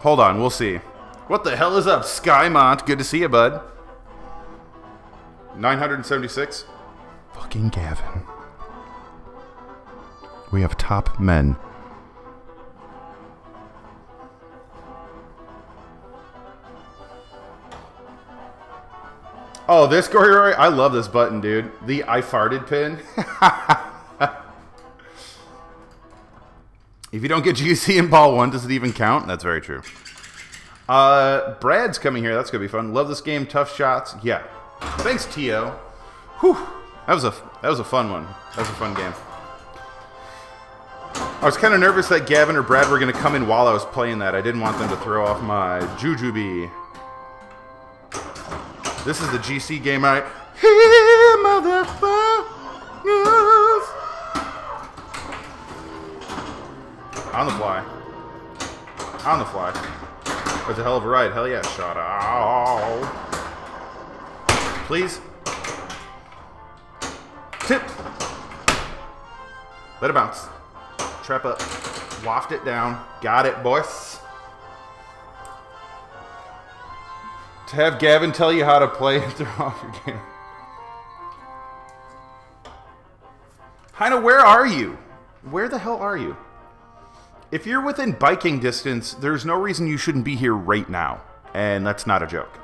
Hold on, we'll see. What the hell is up, Skymont? Good to see you, bud. 976? Fucking Gavin. We have top men. Oh, this Gory Rory? I love this button, dude. The I farted pin. if you don't get GC in ball one, does it even count? That's very true. Uh, Brad's coming here. That's gonna be fun. Love this game. Tough shots. Yeah. Thanks, Tio. Whew. That was a that was a fun one. That was a fun game. I was kind of nervous that Gavin or Brad were gonna come in while I was playing that. I didn't want them to throw off my jujube. This is the GC game I motherfuckers. On the fly. On the fly. That's a hell of a ride. Hell yeah, shot out. Please. Tip. Let it bounce. Trap up. Waft it down. Got it, boys. To have Gavin tell you how to play and throw off your game. Heina, where are you? Where the hell are you? If you're within biking distance, there's no reason you shouldn't be here right now. And that's not a joke.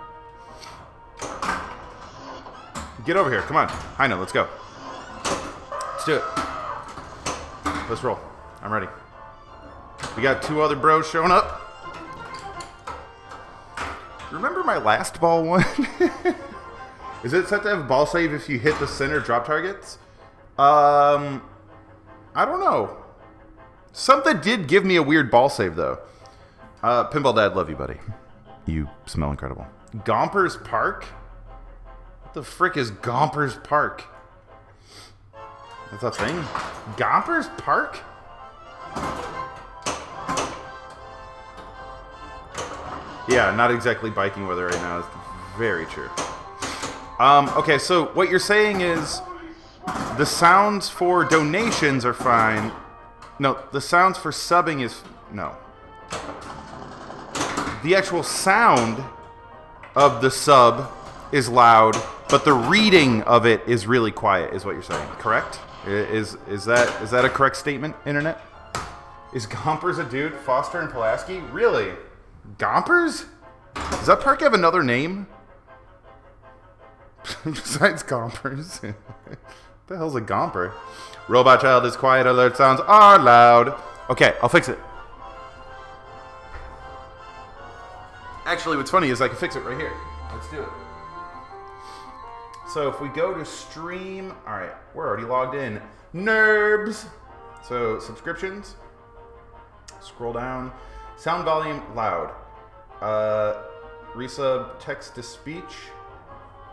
Get over here. Come on. Heina, let's go. Let's do it. Let's roll. I'm ready. We got two other bros showing up. Remember my last ball one? Is it set to have ball save if you hit the center drop targets? Um, I don't know. Something did give me a weird ball save though. Uh, Pinball Dad, love you, buddy. You smell incredible. Gompers Park? What the frick is Gompers Park? That's a thing? Gompers Park? Yeah, not exactly biking weather right now. It's very true. Um, okay, so what you're saying is the sounds for donations are fine. No, the sounds for subbing is no. The actual sound of the sub is loud, but the reading of it is really quiet. Is what you're saying? Correct? Is is that is that a correct statement? Internet? Is Gompers a dude? Foster and Pulaski? Really? Gompers? Does that park have another name? Besides Gompers. the hell's a Gomper? Robot Child is quiet, alert sounds are loud. Okay, I'll fix it. Actually, what's funny is I can fix it right here. Let's do it. So if we go to stream, all right, we're already logged in. Nerbs. So subscriptions. Scroll down. Sound volume loud. Uh, resub text to speech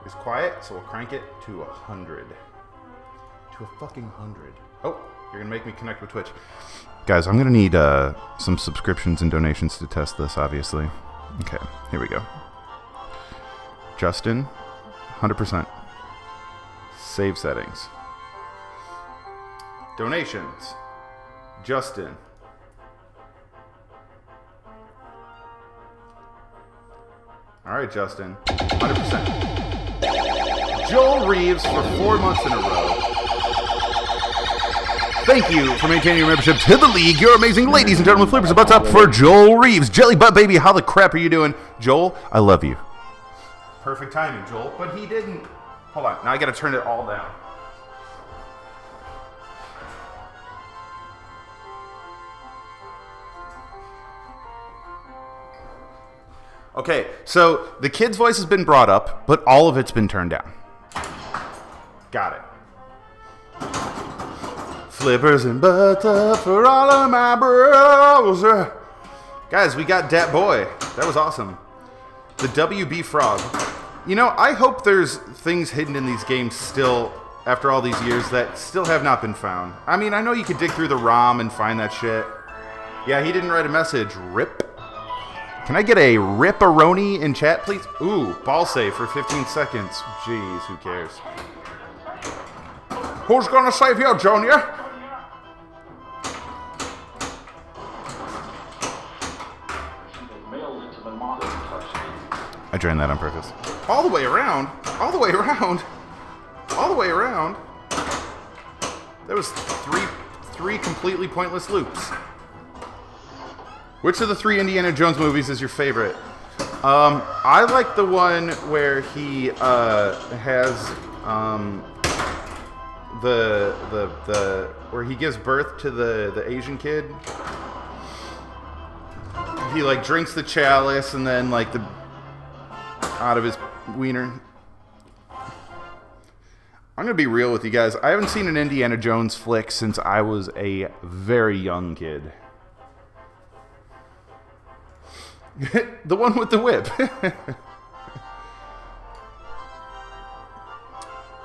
is quiet, so we'll crank it to a hundred. To a fucking hundred. Oh, you're gonna make me connect with Twitch. Guys, I'm gonna need uh, some subscriptions and donations to test this, obviously. Okay, here we go. Justin, 100%. Save settings. Donations. Justin. All right, Justin. 100%. Joel Reeves for four months in a row. Thank you for maintaining your membership to the league. You're amazing, ladies and gentlemen. Flippers, butts up for Joel Reeves. Jelly butt baby, how the crap are you doing? Joel, I love you. Perfect timing, Joel. But he didn't. Hold on. Now I gotta turn it all down. Okay, so the kid's voice has been brought up, but all of it's been turned down. Got it. Flippers and butts up for all of my bros. Guys, we got Dat Boy. That was awesome. The WB Frog. You know, I hope there's things hidden in these games still after all these years that still have not been found. I mean, I know you could dig through the ROM and find that shit. Yeah, he didn't write a message. Rip. Can I get a rip a roni in chat, please? Ooh, ball save for 15 seconds. Jeez, who cares? Who's gonna save you, Junior? Drained that on purpose. All the way around? All the way around? All the way around? That was three three completely pointless loops. Which of the three Indiana Jones movies is your favorite? Um, I like the one where he uh, has um, the the the where he gives birth to the the Asian kid. He like drinks the chalice and then like the out of his wiener. I'm gonna be real with you guys. I haven't seen an Indiana Jones flick since I was a very young kid. the one with the whip.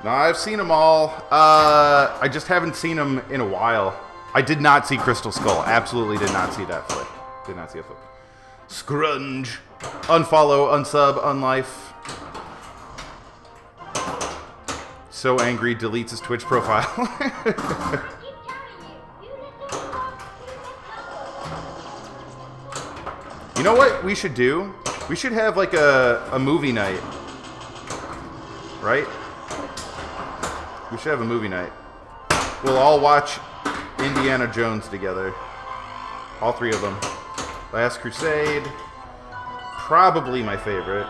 no, I've seen them all. Uh, I just haven't seen them in a while. I did not see Crystal Skull. Absolutely did not see that flick. Did not see a flick. Scrunge. Unfollow, unsub, unlife. So angry, deletes his Twitch profile. you know what we should do? We should have like a, a movie night. Right? We should have a movie night. We'll all watch Indiana Jones together. All three of them. Last Crusade. Probably my favorite.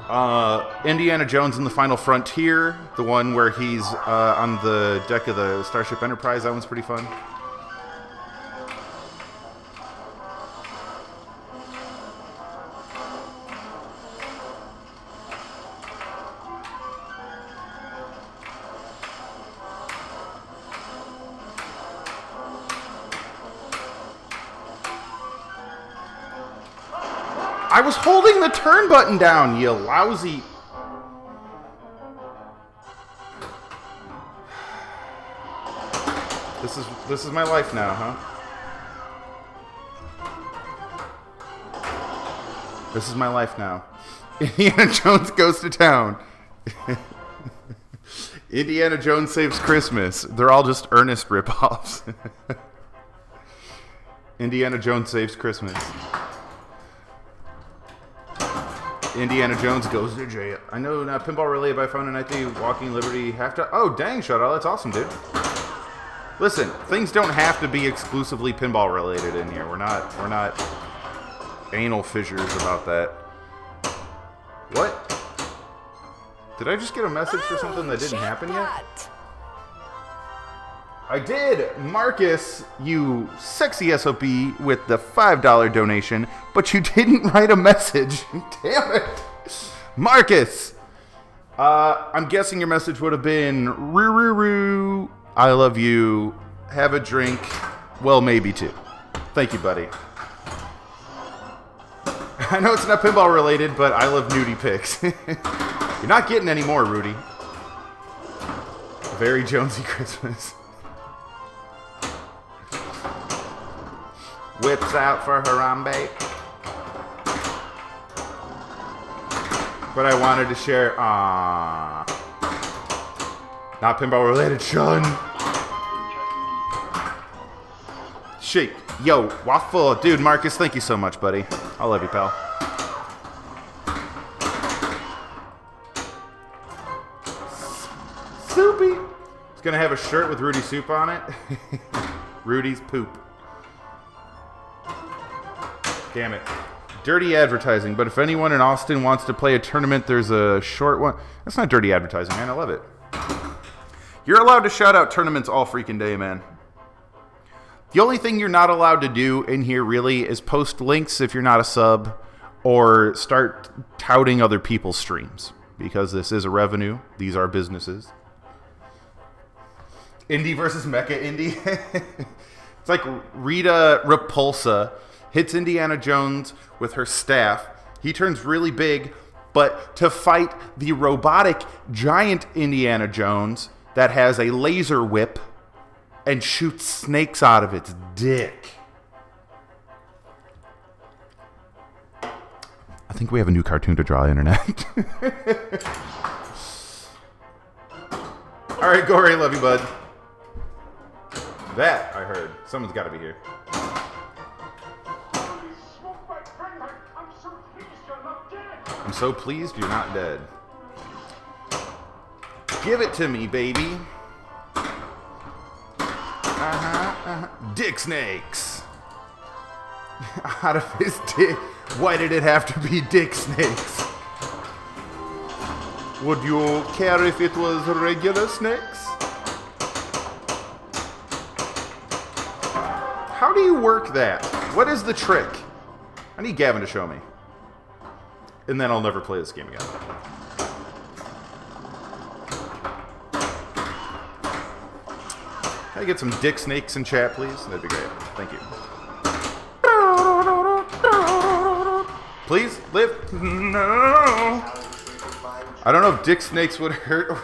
Uh, Indiana Jones and the Final Frontier, the one where he's uh, on the deck of the Starship Enterprise. That one's pretty fun. Was holding the turn button down, you lousy. This is this is my life now, huh? This is my life now. Indiana Jones goes to town. Indiana Jones saves Christmas. They're all just earnest ripoffs. Indiana Jones saves Christmas. Indiana Jones goes to jail. I know not pinball related by phone and I think Walking Liberty have to. Oh, dang, Shadow, that's awesome, dude. Listen, things don't have to be exclusively pinball related in here. We're not, we're not anal fissures about that. What? Did I just get a message for something that didn't happen yet? I did! Marcus, you sexy SOB with the $5 donation, but you didn't write a message. Damn it! Marcus! Uh, I'm guessing your message would have been roo roo roo. I love you. Have a drink. Well, maybe two. Thank you, buddy. I know it's not pinball related, but I love nudie pics. You're not getting any more, Rudy. Very Jonesy Christmas. Whips out for Harambe. But I wanted to share. Ah, not pinball related, Sean. Shake. Yo, waffle. Dude, Marcus, thank you so much, buddy. I love you, pal. Soupy. He's gonna have a shirt with Rudy Soup on it. Rudy's poop. Damn it. Dirty advertising, but if anyone in Austin wants to play a tournament, there's a short one. That's not dirty advertising, man. I love it. You're allowed to shout out tournaments all freaking day, man. The only thing you're not allowed to do in here really is post links if you're not a sub or start touting other people's streams because this is a revenue. These are businesses. Indie versus Mecha Indie. it's like Rita Repulsa hits Indiana Jones with her staff. He turns really big, but to fight the robotic giant Indiana Jones that has a laser whip and shoots snakes out of its dick. I think we have a new cartoon to draw, internet. All right, Gory, love you, bud. That I heard. Someone's got to be here. I'm so pleased you're not dead. Give it to me, baby. Uh-huh, uh-huh. Dick snakes. Out of his dick. Why did it have to be dick snakes? Would you care if it was regular snakes? How do you work that? What is the trick? I need Gavin to show me. And then I'll never play this game again. Can I get some dick snakes in chat, please? That'd be great. Thank you. Please, live. No. I don't know if dick snakes would hurt.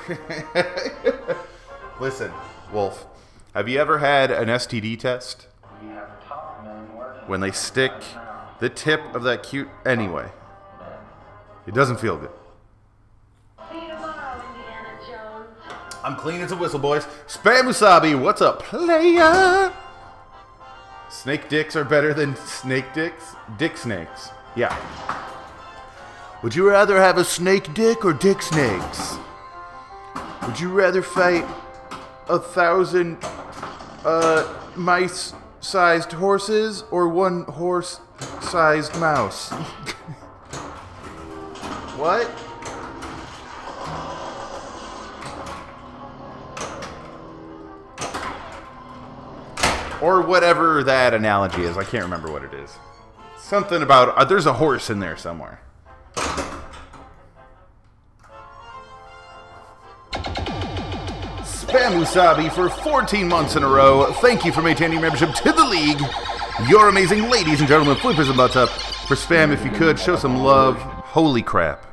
Listen, Wolf, have you ever had an STD test? When they stick the tip of that cute. Anyway, it doesn't feel good. I'm clean as a whistle, boys. Spam Musubi, what's up, player? Snake dicks are better than snake dicks? Dick snakes. Yeah. Would you rather have a snake dick or dick snakes? Would you rather fight a thousand uh, mice sized horses or one horse sized mouse? what? Or whatever that analogy is. I can't remember what it is. Something about. Uh, there's a horse in there somewhere. Spam Musubi for 14 months in a row. Thank you for maintaining membership to the league. You're amazing, ladies and gentlemen. Flippers and butts up. For Spam, if you could, show some love. Holy crap.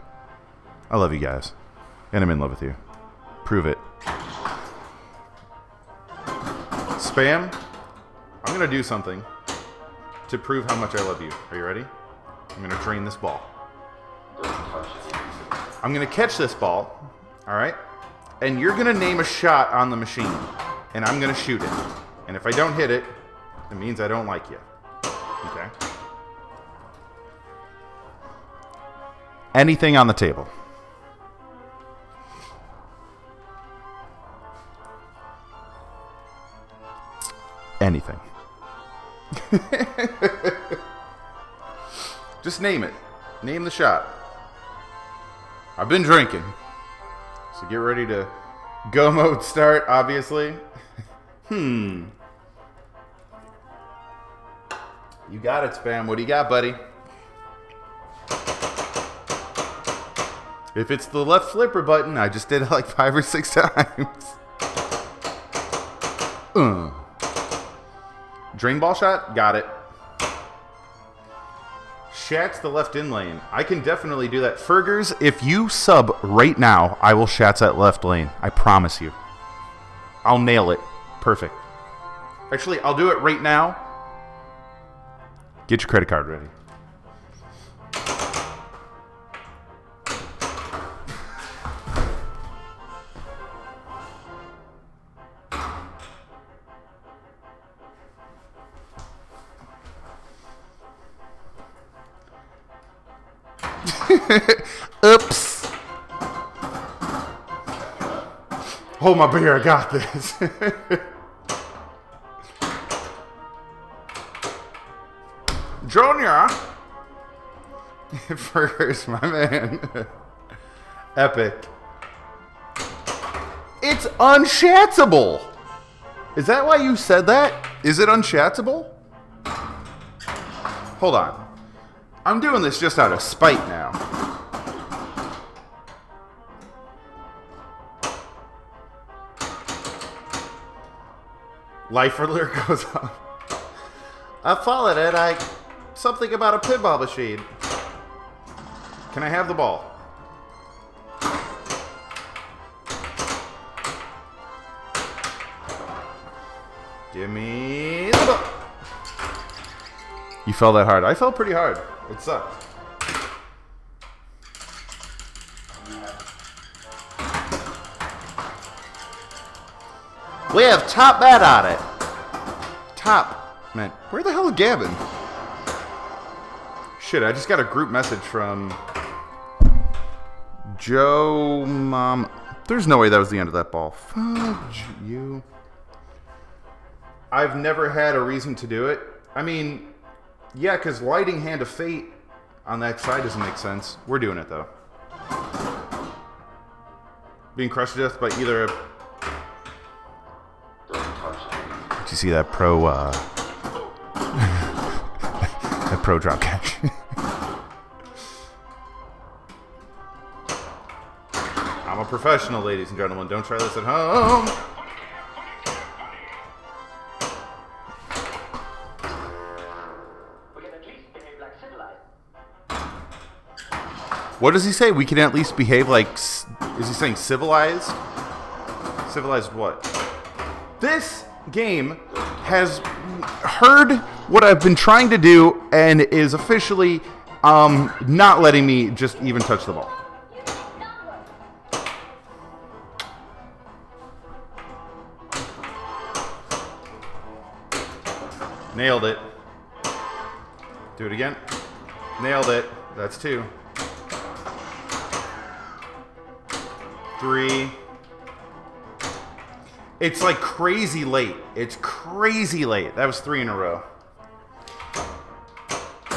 I love you guys. And I'm in love with you. Prove it. Spam, I'm going to do something to prove how much I love you. Are you ready? I'm going to drain this ball. I'm going to catch this ball, all right? And you're going to name a shot on the machine, and I'm going to shoot it. And if I don't hit it, it means I don't like you. Okay? Anything on the table. Anything. Just name it. Name the shot. I've been drinking. So get ready to go mode start, obviously. hmm. You got it, Spam. What do you got, buddy? If it's the left flipper button, I just did it like five or six times. Uh. Drain ball shot? Got it. Shat's the left in lane. I can definitely do that. Fergers, if you sub right now, I will Shat's that left lane. I promise you. I'll nail it. Perfect. Actually, I'll do it right now. Get your credit card ready. Oops. Hold my beer, I got this. Junior. First, my man. Epic. It's unshatsable. Is that why you said that? Is it unshatsable? Hold on. I'm doing this just out of spite now. Life alert goes off. I followed it. I something about a pinball machine. Can I have the ball? Give me the ball. You fell that hard. I fell pretty hard. It sucked. We have top bat on it. Top. Man, where the hell is Gavin? Shit, I just got a group message from Joe Mom. There's no way that was the end of that ball. Fudge you. I've never had a reason to do it. I mean, yeah, because lighting Hand of Fate on that side doesn't make sense. We're doing it, though. Being crushed to death by either a... you see that pro, uh... that pro drop catch? I'm a professional, ladies and gentlemen. Don't try this at home. What does he say? We can at least behave like. Is he saying civilized? Civilized what? This game has heard what I've been trying to do and is officially um, not letting me just even touch the ball. Nailed it. Do it again. Nailed it. That's two. Three. It's like crazy late. It's crazy late. That was three in a row.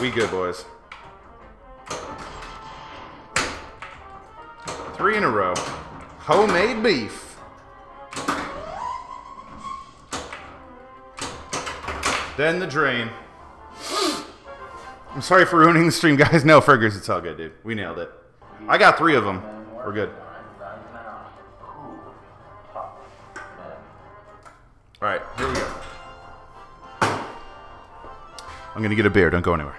We good, boys. Three in a row. Homemade beef. Then the drain. I'm sorry for ruining the stream, guys. No, Fergus, it's all good, dude. We nailed it. I got three of them. We're good. I'm gonna get a beer. Don't go anywhere.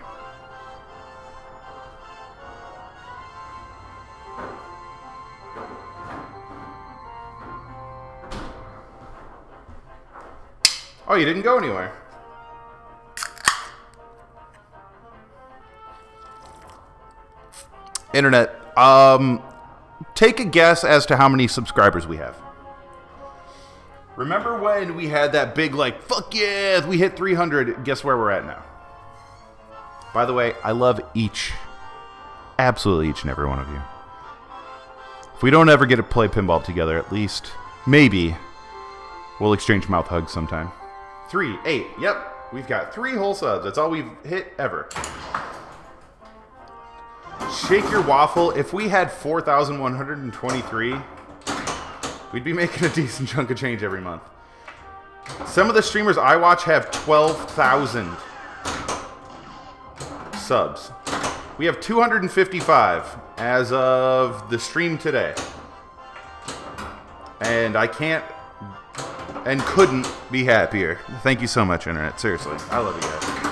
Oh, you didn't go anywhere. Internet. Um, take a guess as to how many subscribers we have. Remember when we had that big, like, fuck yeah, we hit 300? Guess where we're at now? By the way, I love each, absolutely each and every one of you. If we don't ever get to play pinball together, at least, maybe, we'll exchange mouth hugs sometime. Three, eight, yep, we've got three whole subs. That's all we've hit ever. Shake your waffle. If we had 4,123, we'd be making a decent chunk of change every month. Some of the streamers I watch have 12,000 subs. We have 255 as of the stream today. And I can't and couldn't be happier. Thank you so much, Internet. Seriously. I love you guys.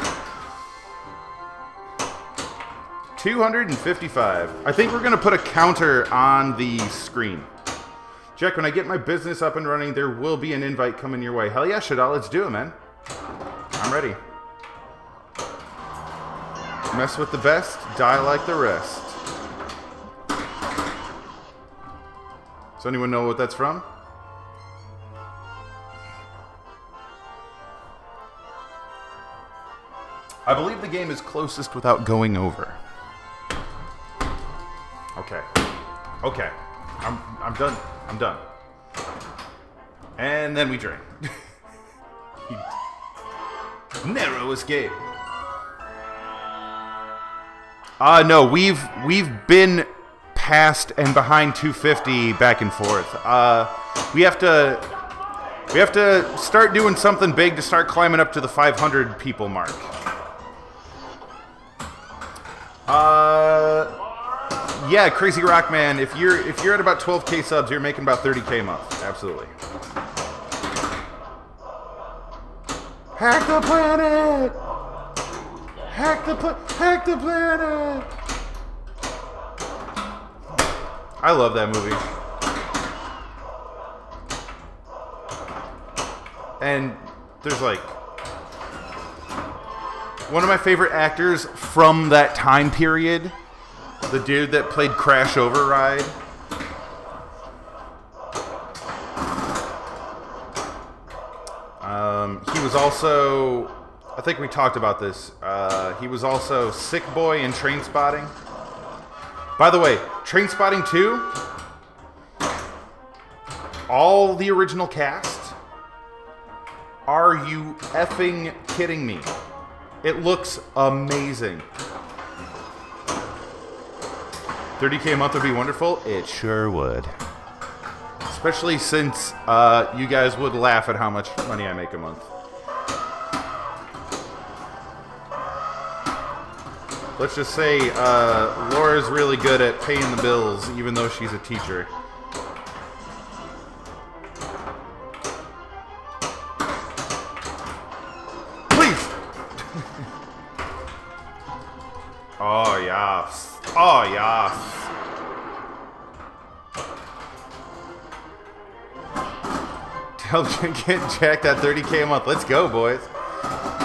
255. I think we're going to put a counter on the screen. Jack, when I get my business up and running, there will be an invite coming your way. Hell yeah, Shadal, let's do it, man. I'm ready. Mess with the best, die like the rest. Does anyone know what that's from? I believe the game is closest without going over. Okay. Okay. I'm I'm done. I'm done. And then we drink. Narrow escape. Uh no, we've we've been past and behind 250 back and forth. Uh we have to we have to start doing something big to start climbing up to the 500 people mark. Uh yeah, Crazy Rock Man, if you're if you're at about 12k subs, you're making about 30k a month. Absolutely. Hack the planet! Hack the hack the planet! I love that movie. And there's like one of my favorite actors from that time period, the dude that played Crash Override. Um, he was also, I think we talked about this. Uh, he was also Sick Boy in Trainspotting. By the way, Trainspotting 2, all the original cast. Are you effing kidding me? It looks amazing. 30k a month would be wonderful. It sure would. Especially since uh, you guys would laugh at how much money I make a month. Let's just say uh, Laura's really good at paying the bills, even though she's a teacher. Please! oh, yes. Oh, yes. Tell get Jack that 30k a month. Let's go, boys.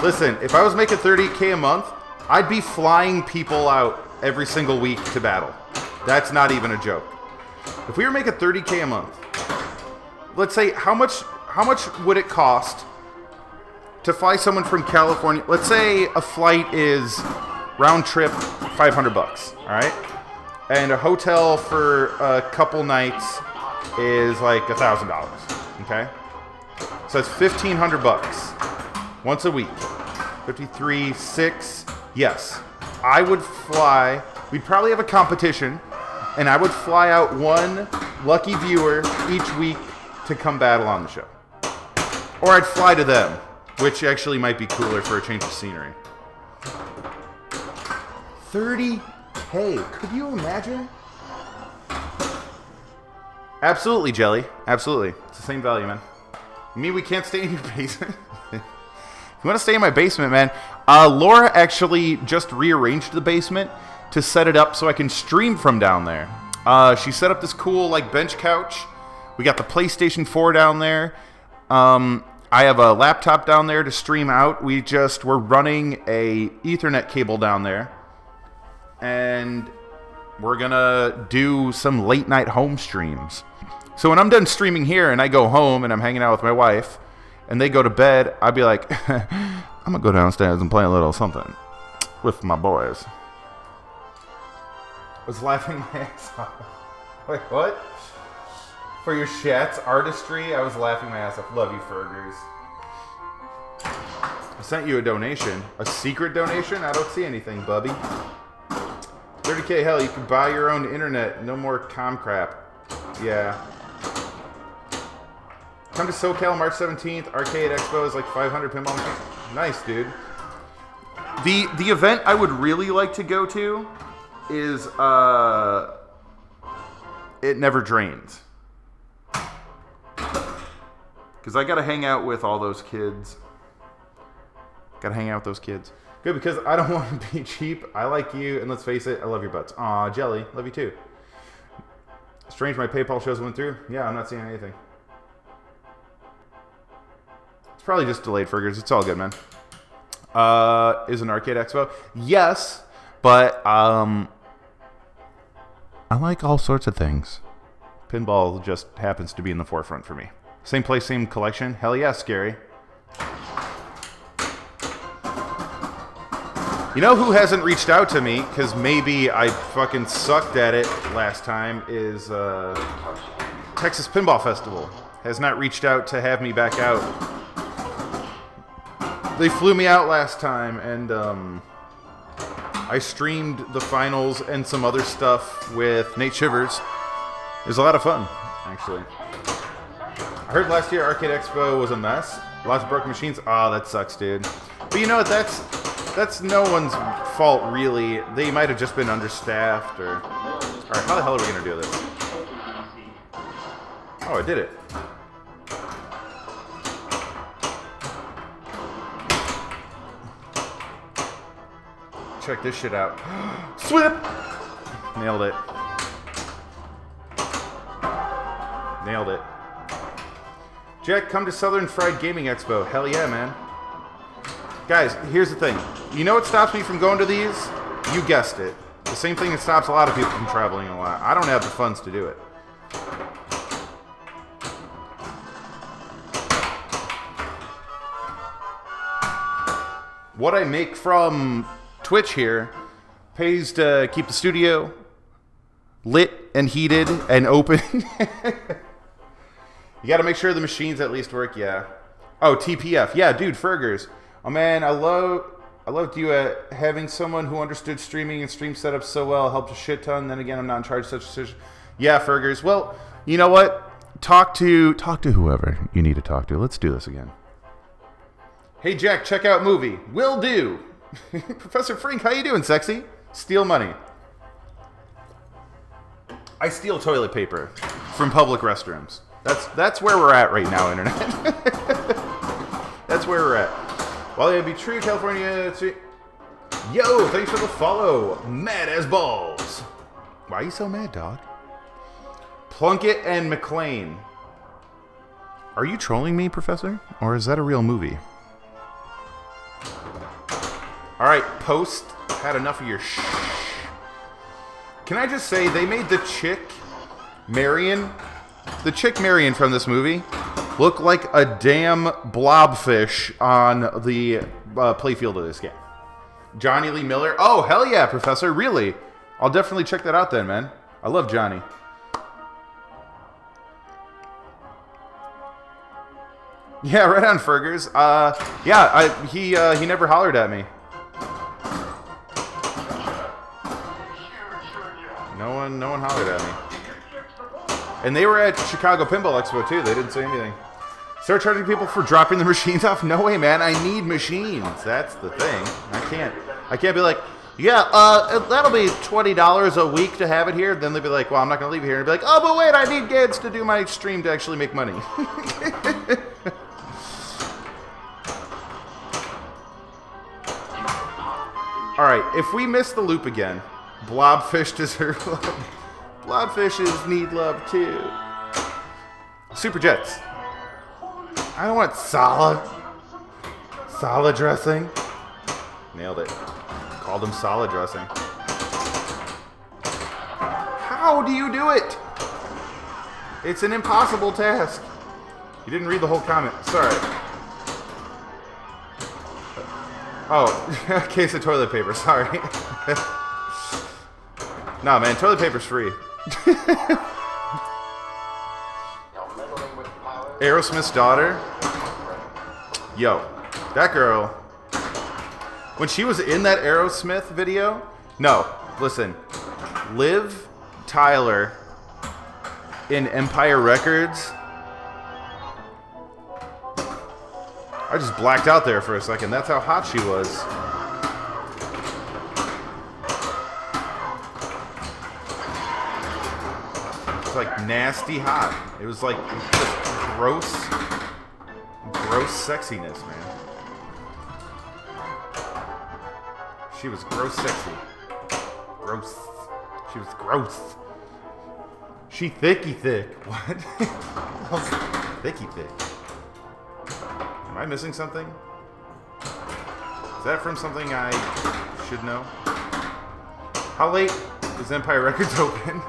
Listen, if I was making 30k a month, I'd be flying people out every single week to battle. That's not even a joke. If we were making 30k a month, let's say how much how much would it cost to fly someone from California? Let's say a flight is round trip 500 bucks, all right? And a hotel for a couple nights is like a thousand dollars. Okay, so it's 1500 bucks once a week. 53, six. Yes, I would fly. We'd probably have a competition, and I would fly out one lucky viewer each week to come battle on the show. Or I'd fly to them, which actually might be cooler for a change of scenery. 30k. Could you imagine? Absolutely, Jelly. Absolutely. It's the same value, man. Mean we can't stay in your basement? if you want to stay in my basement, man, uh, Laura actually just rearranged the basement to set it up so I can stream from down there. Uh, she set up this cool like bench couch. We got the PlayStation 4 down there. Um, I have a laptop down there to stream out. We just were running a Ethernet cable down there, and we're gonna do some late night home streams. So when I'm done streaming here and I go home and I'm hanging out with my wife, and they go to bed, I'd be like, I'm gonna go downstairs and play a little something with my boys. Was laughing my ass off. Wait, what? For your Shat's artistry, I was laughing my ass off. Love you, Fergers. I sent you a donation. A secret donation? I don't see anything, Bubby. 30k, hell, you can buy your own internet. No more com crap. Yeah. Come to SoCal March 17th. Arcade Expo is like 500 pinball machines. Nice, dude. The the event I would really like to go to is uh, it never drains. Because I got to hang out with all those kids. Got to hang out with those kids. Good, because I don't want to be cheap. I like you, and let's face it, I love your butts. Aw, Jelly, love you too. Strange, my PayPal shows went through. Yeah, I'm not seeing anything. It's probably just delayed Fergers. It's all good, man. Uh, is an arcade expo? Yes, but um, I like all sorts of things. Pinball just happens to be in the forefront for me. Same place, same collection. Hell yeah, scary. You know who hasn't reached out to me because maybe I fucking sucked at it last time is uh, Texas Pinball Festival has not reached out to have me back out. They flew me out last time and um, I streamed the finals and some other stuff with Nate Shivers. It was a lot of fun, actually. I heard last year Arcade Expo was a mess. Lots of broken machines. Ah, that sucks, dude. But you know what? That's that's no one's fault, really. They might have just been understaffed, or... Alright, how the hell are we gonna do this? Oh, I did it. Check this shit out. Swip! Nailed it. Nailed it. Jack, come to Southern Fried Gaming Expo. Hell yeah, man. Guys, here's the thing. You know what stops me from going to these? You guessed it. The same thing that stops a lot of people from traveling a lot. I don't have the funds to do it. What I make from Twitch here pays to keep the studio lit and heated and open. you got to make sure the machines at least work, yeah. Oh, TPF. Yeah, dude, Fergers. Oh man, I love I loved you at having someone who understood streaming and stream setup so well helped a shit ton. Then again, I'm not in charge of such decision. Yeah, Fergers. Well, you know what? Talk to talk to whoever you need to talk to. Let's do this again. Hey Jack, check out movie. Will do. Professor Frink, how you doing, sexy? Steal money. I steal toilet paper from public restrooms. That's that's where we're at right now, internet. that's where we're at. While it be true, California. Yo, thanks for the follow. Mad as balls. Why are you so mad, dog? Plunkett and Macleane. Are you trolling me, Professor? Or is that a real movie? Alright, Post had enough of your sh. Can I just say, they made the chick, Marion, the chick Marion from this movie, look like a damn blobfish on the uh, playfield of this game. Jonny Lee Miller. Oh, hell yeah, Professor. Really? I'll definitely check that out then, man. I love Johnny. Yeah, right on, Fergers. Uh, yeah, I, he uh, he never hollered at me. No one, no one hollered at me. And they were at Chicago Pinball Expo too. They didn't say anything. Start charging people for dropping the machines off? No way, man. I need machines. That's the thing. I can't. I can't be like, yeah, uh, that'll be twenty dollars a week to have it here. Then they'll be like, well, I'm not gonna leave here. And be like, oh, but wait, I need Gads to do my stream to actually make money. All right, if we miss the loop again, blobfish deserve love. Blobfishes need love too. Super Jets. I don't want salad. Salad dressing. Nailed it. Called them salad dressing. How do you do it? It's an impossible task. You didn't read the whole comment. Sorry. Oh, case of toilet paper. Sorry. nah, man. Toilet paper's free. Aerosmith's daughter. Yo, that girl. When she was in that Aerosmith video, no, listen. Liv Tyler in Empire Records. I just blacked out there for a second. That's how hot she was. Like nasty hot. It was like just gross, gross sexiness, man. She was gross sexy. Gross. She was gross. She thicky thick. What? thicky thick. Am I missing something? Is that from something I should know? How late is Empire Records open?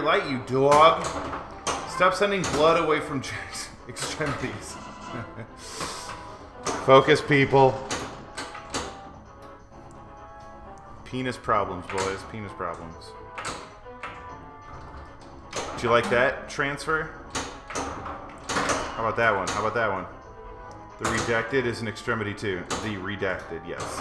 Relight you, dog. Stop sending blood away from Jack's extremities. Focus, people. Penis problems, boys. Penis problems. Do you like that transfer? How about that one? How about that one? The redacted is an extremity too. The redacted, yes.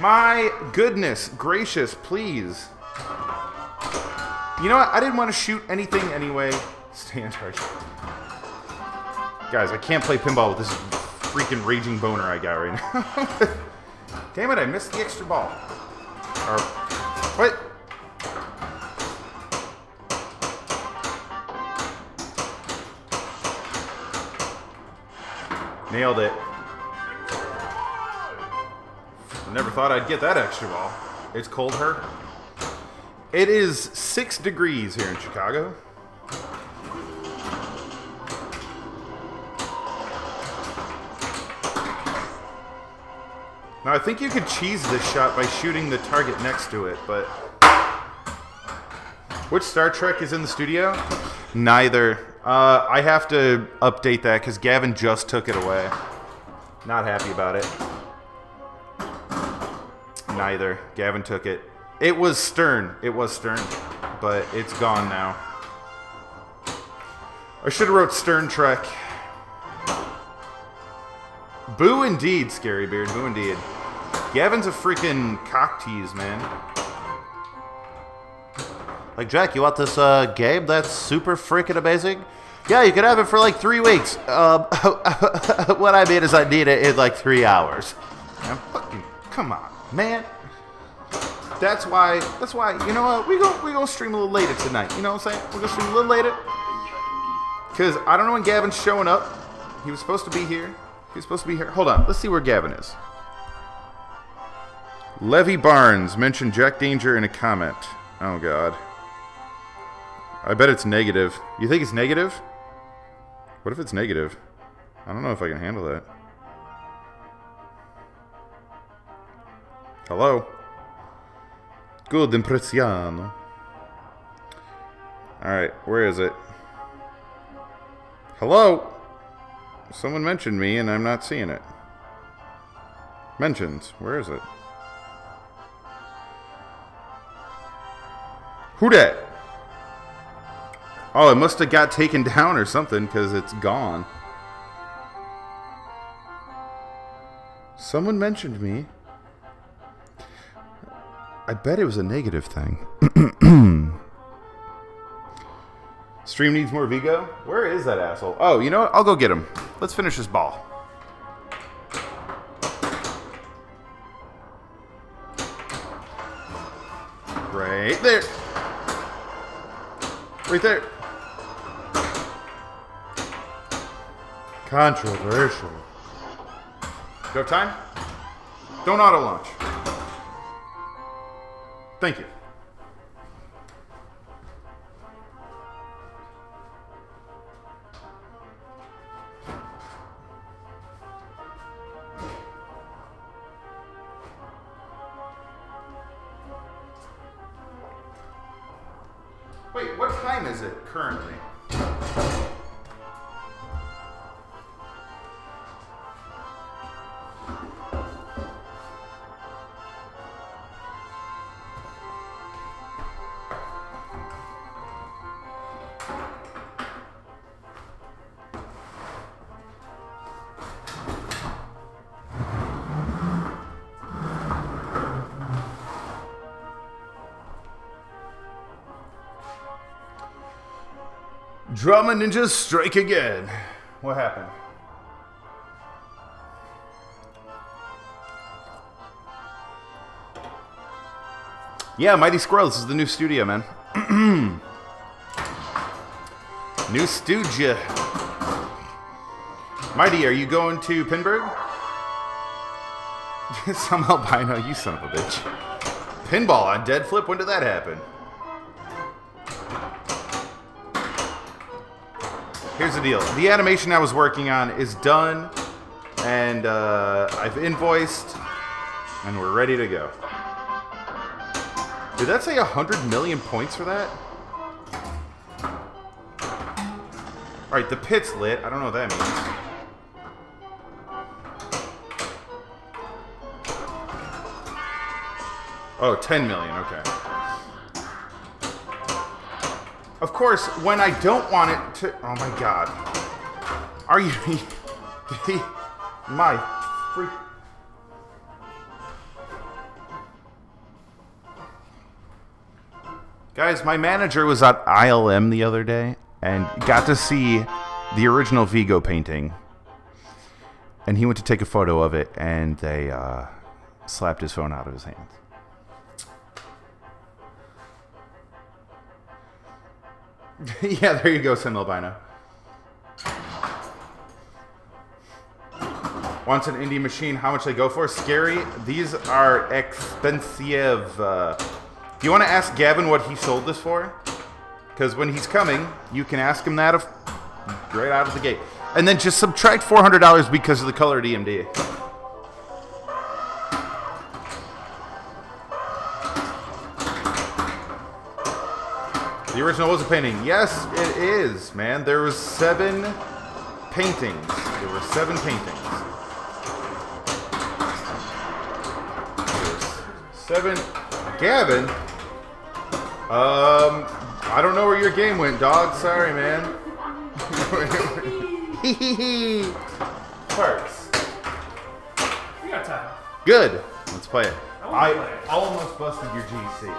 My goodness gracious, please. You know what? I didn't want to shoot anything anyway. Stay in charge. Guys, I can't play pinball with this freaking raging boner I got right now. Damn it, I missed the extra ball. Or, what? Nailed it. Never thought I'd get that extra ball. It's cold her. It is six degrees here in Chicago. Now I think you could cheese this shot by shooting the target next to it, but which Star Trek is in the studio? Neither. Uh, I have to update that because Gavin just took it away. Not happy about it. Neither. Gavin took it. It was Stern. It was Stern, but it's gone now. I should have wrote Stern Trek. Boo indeed, Scary Beard. Boo indeed. Gavin's a freaking cock tease, man. Like, Jack, you want this uh, game that's super freaking amazing? Yeah, you can have it for like three weeks. Um, what I mean is I need it in like three hours. Fucking, come on, man. That's why. That's why. You know what? We go. We gonna stream a little later tonight. You know what I'm saying? We're gonna stream a little later. Cause I don't know when Gavin's showing up. He was supposed to be here. He was supposed to be here. Hold on. Let's see where Gavin is. Levy Barnes mentioned Jack Danger in a comment. Oh God. I bet it's negative. You think it's negative? What if it's negative? I don't know if I can handle that. Hello? Good impressiano. Alright, where is it? Hello? Someone mentioned me and I'm not seeing it. Mentions. Where is it? Who dat? Oh, it must have got taken down or something because it's gone. Someone mentioned me. I bet it was a negative thing. Stream needs more Vigo? Where is that asshole? Oh, you know what? I'll go get him. Let's finish this ball. Right there. Right there. Controversial. Do you have time? Don't auto launch. Thank you. Wait, what time is it currently? Drama ninjas strike again. What happened? Yeah, Mighty Squirrel. This is the new studio, man. new studio. Mighty, are you going to Pinburg? Some albino, you son of a bitch. Pinball on Dead Flip. When did that happen? Here's the deal. The animation I was working on is done, and uh, I've invoiced, and we're ready to go. Did that say 100 million points for that? Alright, the pit's lit. I don't know what that means. Oh, 10 million, okay. Of course, when I don't want it to... Oh my god. Are you... my freak... Guys, my manager was at ILM the other day and got to see the original Vigo painting. And he went to take a photo of it and they uh, slapped his phone out of his hands. yeah, there you go, Sim Albino. Wants an indie machine, how much they go for? Scary, these are expensive. Uh, do you want to ask Gavin what he sold this for? Because when he's coming, you can ask him that right out of the gate. And then just subtract $400 because of the color DMD. The original was a painting. Yes, it is, man. There was seven paintings. There were seven paintings. Seven. Gavin. Um, I don't know where your game went, dog. Sorry, man. Parks. We got time. Good. Let's play it. I play it. almost busted your GC.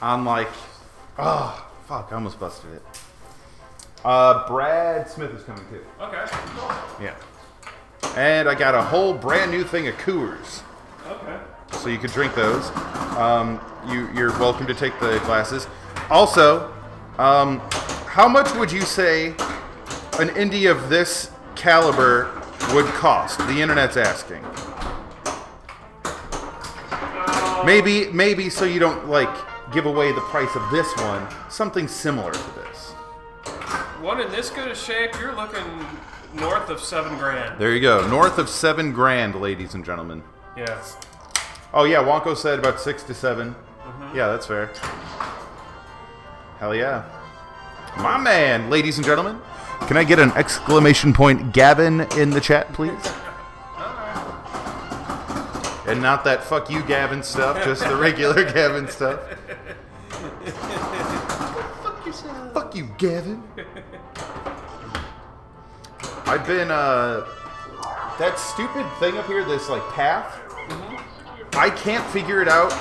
I'm like, oh, fuck, I almost busted it. Uh, Brad Smith is coming too. Okay. Yeah. And I got a whole brand new thing of Coors. Okay. So you could drink those. Um, you, you're welcome to take the glasses. Also, um, how much would you say an indie of this caliber would cost? The internet's asking. Maybe, maybe so you don't like give away the price of this one. Something similar to this. One in this good a shape, you're looking north of seven grand. There you go. North of seven grand, ladies and gentlemen. Yeah. Oh yeah, Wonko said about six to 7 mm-hmm. Yeah, that's fair. Hell yeah. My man, ladies and gentlemen. Can I get an exclamation point Gavin in the chat, please? And not that fuck you Gavin stuff, just the regular Gavin stuff. Fuck you, Gavin. I've been uh that stupid thing up here, this like path. I can't figure it out.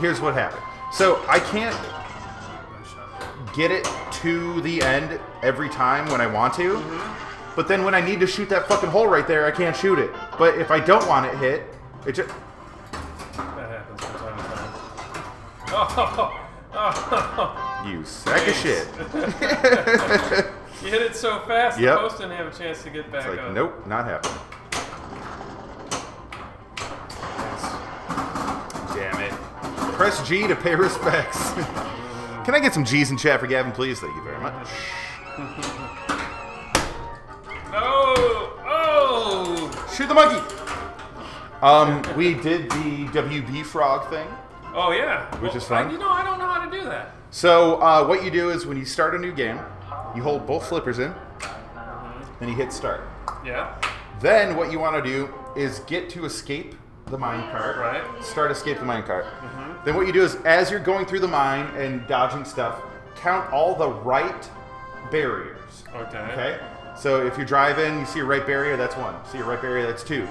Here's what happened. So I can't get it to the end every time when I want to. But then when I need to shoot that fucking hole right there, I can't shoot it. But if I don't want it hit, it just That happens from time to time. Oh, oh, you sack of shit. you hit it so fast, Yep. the post didn't have a chance to get back It's like, up. nope, not happening. Damn it. Press G to pay respects. Can I get some G's in chat for Gavin, please? Thank you very much. Oh, oh, Shoot the monkey! Um, we did the WB frog thing. Oh yeah. Which Well, is fun. I, you know, I don't know how to do that. So, uh, what you do is when you start a new game, you hold both flippers in, then you hit start. Yeah. Then, what you want to do is get to escape the mine cart. Right. Start escape the mine cart. Then, what you do is as you're going through the mine and dodging stuff, count all the right barriers. Okay. Okay? So, if you're driving, you see a right barrier, that's one. See a right barrier, that's two.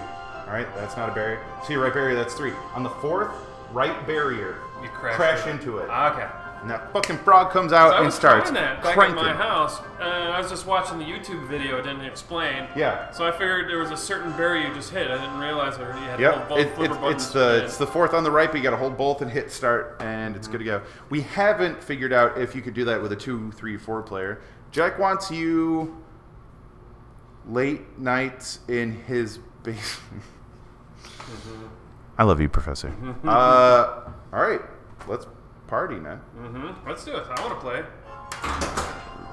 All right, that's not a barrier. See a right barrier, that's three. On the fourth right barrier, You crash, crash into it. Ah, okay. And that fucking frog comes out I and was starts trying that back cranking. at my house, and I was just watching the YouTube video. It didn't explain. Yeah. So I figured there was a certain barrier you just hit. I didn't realize that you had to Yep, hold both it, flipper it's, buttons it's the it's the fourth on the right, but you got to hold both and hit start, and it's good to go. Mm-hmm. We haven't figured out if you could do that with a two, three, four player. Jack wants you late nights in his basement. Mm-hmm. I love you, Professor. uh, all right, let's party now. Mm-hmm. Let's do it. I want to play.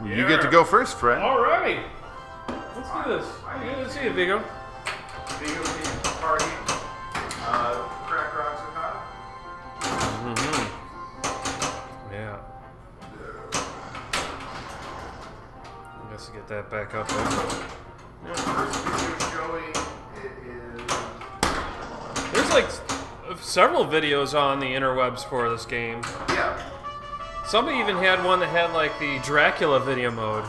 You get to go first, friend. All right. Let's do this. Yeah, let's see it, Vigo. Video game party. Uh, crack rocks and hot. Mm-hmm. Yeah. I guess to get that back up there. First video showing it is. Like uh, several videos on the interwebs for this game. Yeah. Somebody even had one that had like the Dracula video mode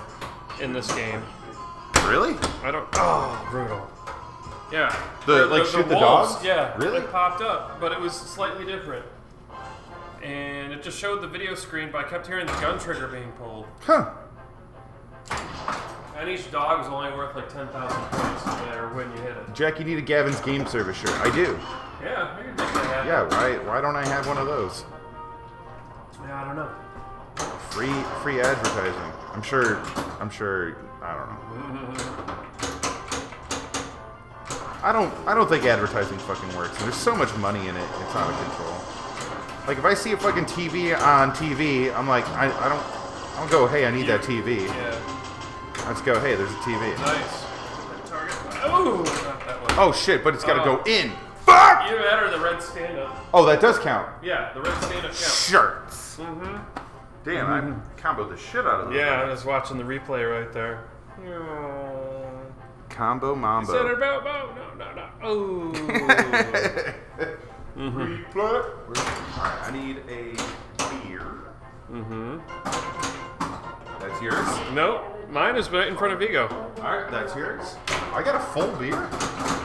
in this game. Really? I don't. Oh, brutal. Yeah. The- like, shoot the wolves, dogs? Yeah. Really? It popped up, but it was slightly different. And it just showed the video screen, but I kept hearing the gun trigger being pulled. Huh. And each dog is only worth like 10,000 points no matter when you hit it. Jack, you need a Gavin's Game Service shirt. I do. Yeah, I could that. Yeah, why, why don't I have one of those? Yeah, I don't know. Free free advertising. I'm sure I'm sure I don't know. I don't I don't think advertising fucking works. There's so much money in it, it's out of control. Like if I see a fucking TV on TV, I'm like I, I don't I don't go, hey I need that TV. Yeah, I just go, hey, there's a TV. nice. Target. Oh, not that one. Oh shit, but it's gotta Oh. go in. Fuck! Either that or the red stand up. Oh, that does count. Yeah, the red stand up counts. Shirts. Mm-hmm. Damn, I comboed the shit out of those. Yeah, I was watching the replay right there. Combo Mambo. Said it about Bo. No, no, no. Oh. mm-hmm. Alright, I need a beer. mm-hmm. That's yours. Nope. Mine is right in front of Vigo. Alright, that's yours. I got a full beer.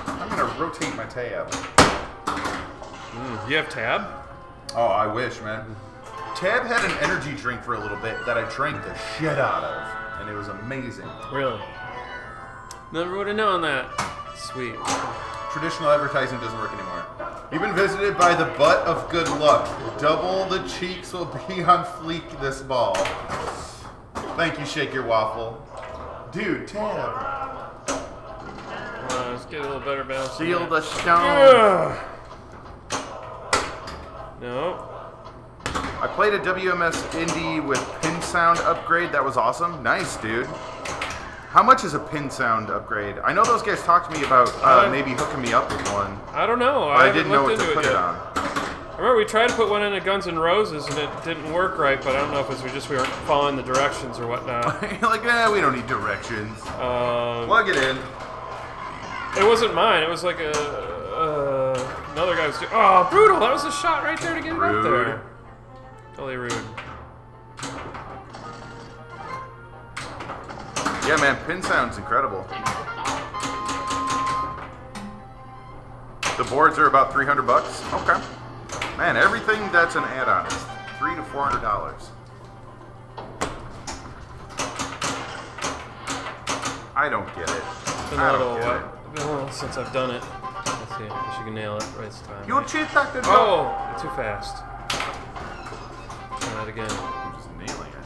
I'm gonna rotate my tab. Mm, you have tab? Oh, I wish, man. Tab had an energy drink for a little bit that I drank the shit out of, and it was amazing. Really? Never would have known that. Sweet. Traditional advertising doesn't work anymore. You've been visited by the butt of good luck. Double the cheeks will be on fleek this ball. Thank you, Shake Your Waffle. Dude, Tab. Come on, let's get a little better balance. than Seal the stone. Ugh. No. I played a WMS Indie with pin sound upgrade. That was awesome. Nice, dude. How much is a pin sound upgrade? I know those guys talked to me about uh, Uh, maybe hooking me up with one. I don't know. I, I, didn't know looked what to into put it it on. I remember we tried to put one into Guns N' Roses and it didn't work right, but I don't know if it's we just we weren't following the directions or whatnot. Like, eh, we don't need directions. Um, Plug it in. it wasn't mine. It was like a uh, another guy was. Oh, brutal! That was a shot right there to get it up there. Totally rude. Yeah, man, pin sound's incredible. The boards are about 300 bucks. Okay. Man, everything that's an add-on is three to four hundred dollars. I don't get it. Been I a little get while, it. been a while since I've done it. Let's see if she can nail it right this time. You cheat, Doctor. Oh, too fast. Try that again. I'm just nailing it.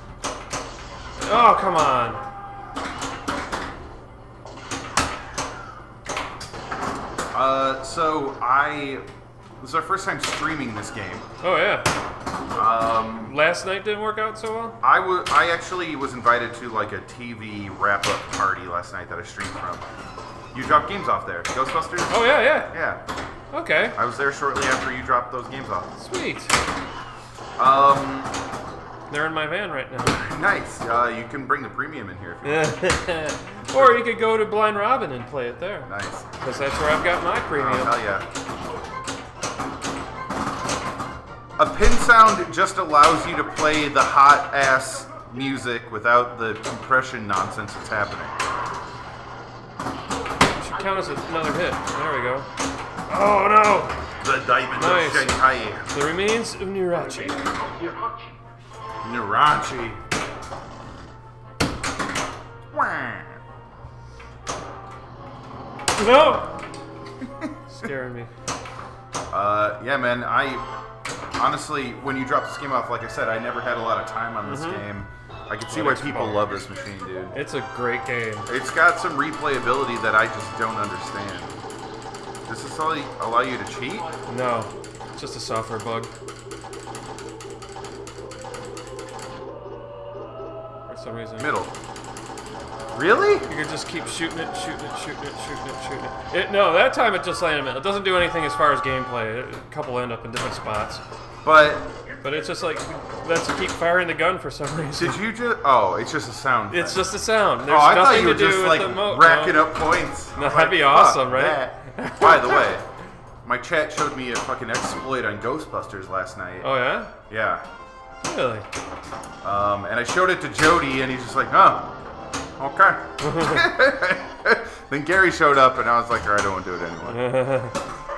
Oh, come on. Uh, so I this is our first time streaming this game. Oh yeah. Um, Last night didn't work out so well. I wa- I actually was invited to like a TV wrap-up party last night that I streamed from. You dropped games off there, Ghostbusters. Oh yeah, yeah. Yeah, Okay. I was there shortly after you dropped those games off. Sweet. Um, They're in my van right now. nice. Uh, you can bring the premium in here if you want. or you could go to Blind Robin and play it there. Nice. Because that's where I've got my Oh, premium. hell yeah. A pin sound just allows you to play the hot ass music without the compression nonsense that's happening. Should count as another hit. There we go. Oh no! The Diamond Nice. of Shanghai. The remains of Nirachi. Narachi. No! Scaring me. Uh, yeah, man. I honestly, when you drop this game off, like I said, I never had a lot of time on this Mhm. game. I can see why people love this machine, dude. It's a great game. It's got some replayability that I just don't understand. Does this allow allow you to cheat? No, it's just a software bug. For some reason. Middle. Really? You can just keep shooting it, shooting it, shooting it, shooting it, shooting it. it no, that time it just landed in the middle. It doesn't do anything as far as gameplay. A couple end up in different spots. But But it's just like, let's keep firing the gun for some reason. did you just? Oh, it's just a sound. It's thing. just a sound. Oh, There's I thought you were just like racking no. up points. No, that'd be awesome, right? that. By the way, my chat showed me a fucking exploit on Ghostbusters last night. Oh yeah? Yeah. Really? Um, and I showed it to Jody, and he's just like, "Oh, okay." then Gary showed up, and I was like, "All right, I don't want to do it anymore."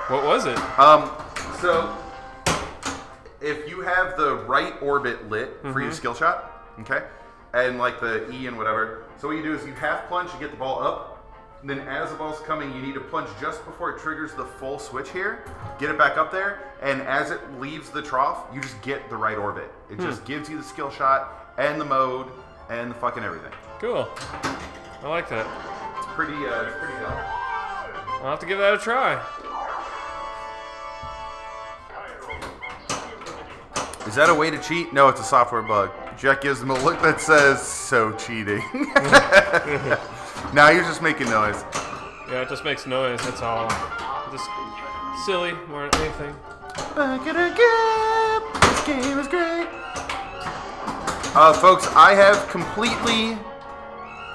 what was it? Um, so if you have the right orbit lit for your Mhm. skill shot, okay, and like the E and whatever, so what you do is you half plunge you get the ball up. And then as the ball's coming, you need to plunge just before it triggers the full switch here. Get it back up there, and as it leaves the trough, you just get the right orbit. It Hmm. just gives you the skill shot and the mode and the fucking everything. Cool. I like that. It's pretty, uh, it's pretty dope. I'll have to give that a try. Is that a way to cheat? No, it's a software bug. Jack gives him a look that says, so cheating. now you're just making noise. Yeah, it just makes noise, that's all. Just silly more than anything. Back it again. This game is great. Uh, folks, I have completely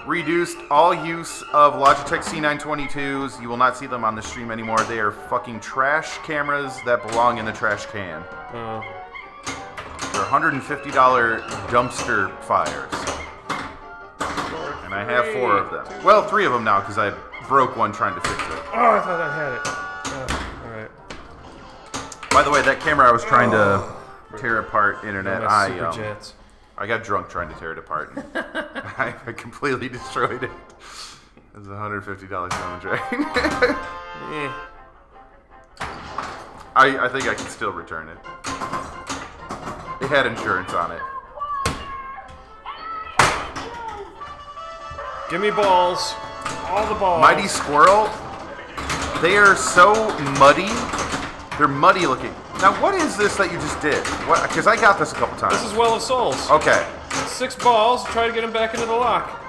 reduced all use of Logitech C922s. You will not see them on the stream anymore. They are fucking trash cameras that belong in the trash can. Oh. They're $150 dumpster fires. And I have four of them. Well, three of them now because I broke one trying to fix it. Oh, I thought I had it. Oh, alright. By the way, that camera I was trying to tear apart internet. I super um, jets. I got drunk trying to tear it apart. and I, completely destroyed it. It's a hundred fifty dollars soundtrack. Eh. I I think I can still return it. Had insurance on it. Give me balls. All the balls. Mighty Squirrel. They are so muddy. They're muddy looking. Now, what is this that you just did? What? Because I got this a couple times. This is Well of Souls. Okay. Six balls. Try to get them back into the lock.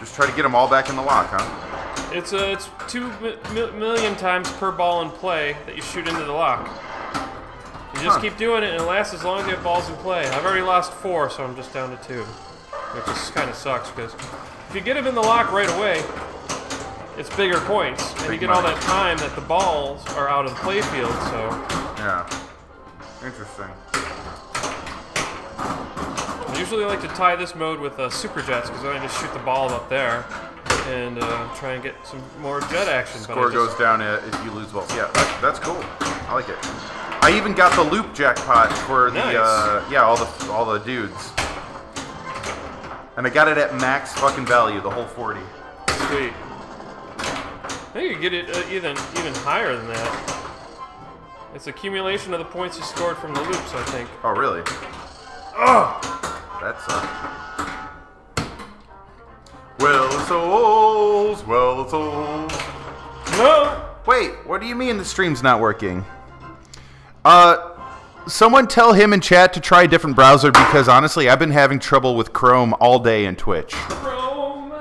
Just try to get them all back in the lock, huh? It's uh, it's two mi- million times per ball in play that you shoot into the lock. You just Huh. keep doing it, and it lasts as long as you have balls in play. I've already lost four, so I'm just down to two, which just kind of sucks because if you get them in the lock right away, it's bigger points, and you Big get all that time that the balls are out of the play field. So Yeah. Interesting. I usually like to tie this mode with uh, super jets because then I just shoot the ball up there and uh, try and get some more jet action. but Score goes down uh, if you lose balls. Yeah, that, that's cool. I like it. I even got the loop jackpot for the Nice. uh, yeah all the all the dudes, and I got it at max fucking value, the whole forty. Sweet. I think you could get it uh, even even higher than that. It's accumulation of the points you scored from the loops, I think. Oh really? Oh! That sucks. Well, souls, well, souls. No. Wait, what do you mean the stream's not working? Uh, someone tell him in chat to try a different browser because honestly, I've been having trouble with Chrome all day in Twitch. Chrome.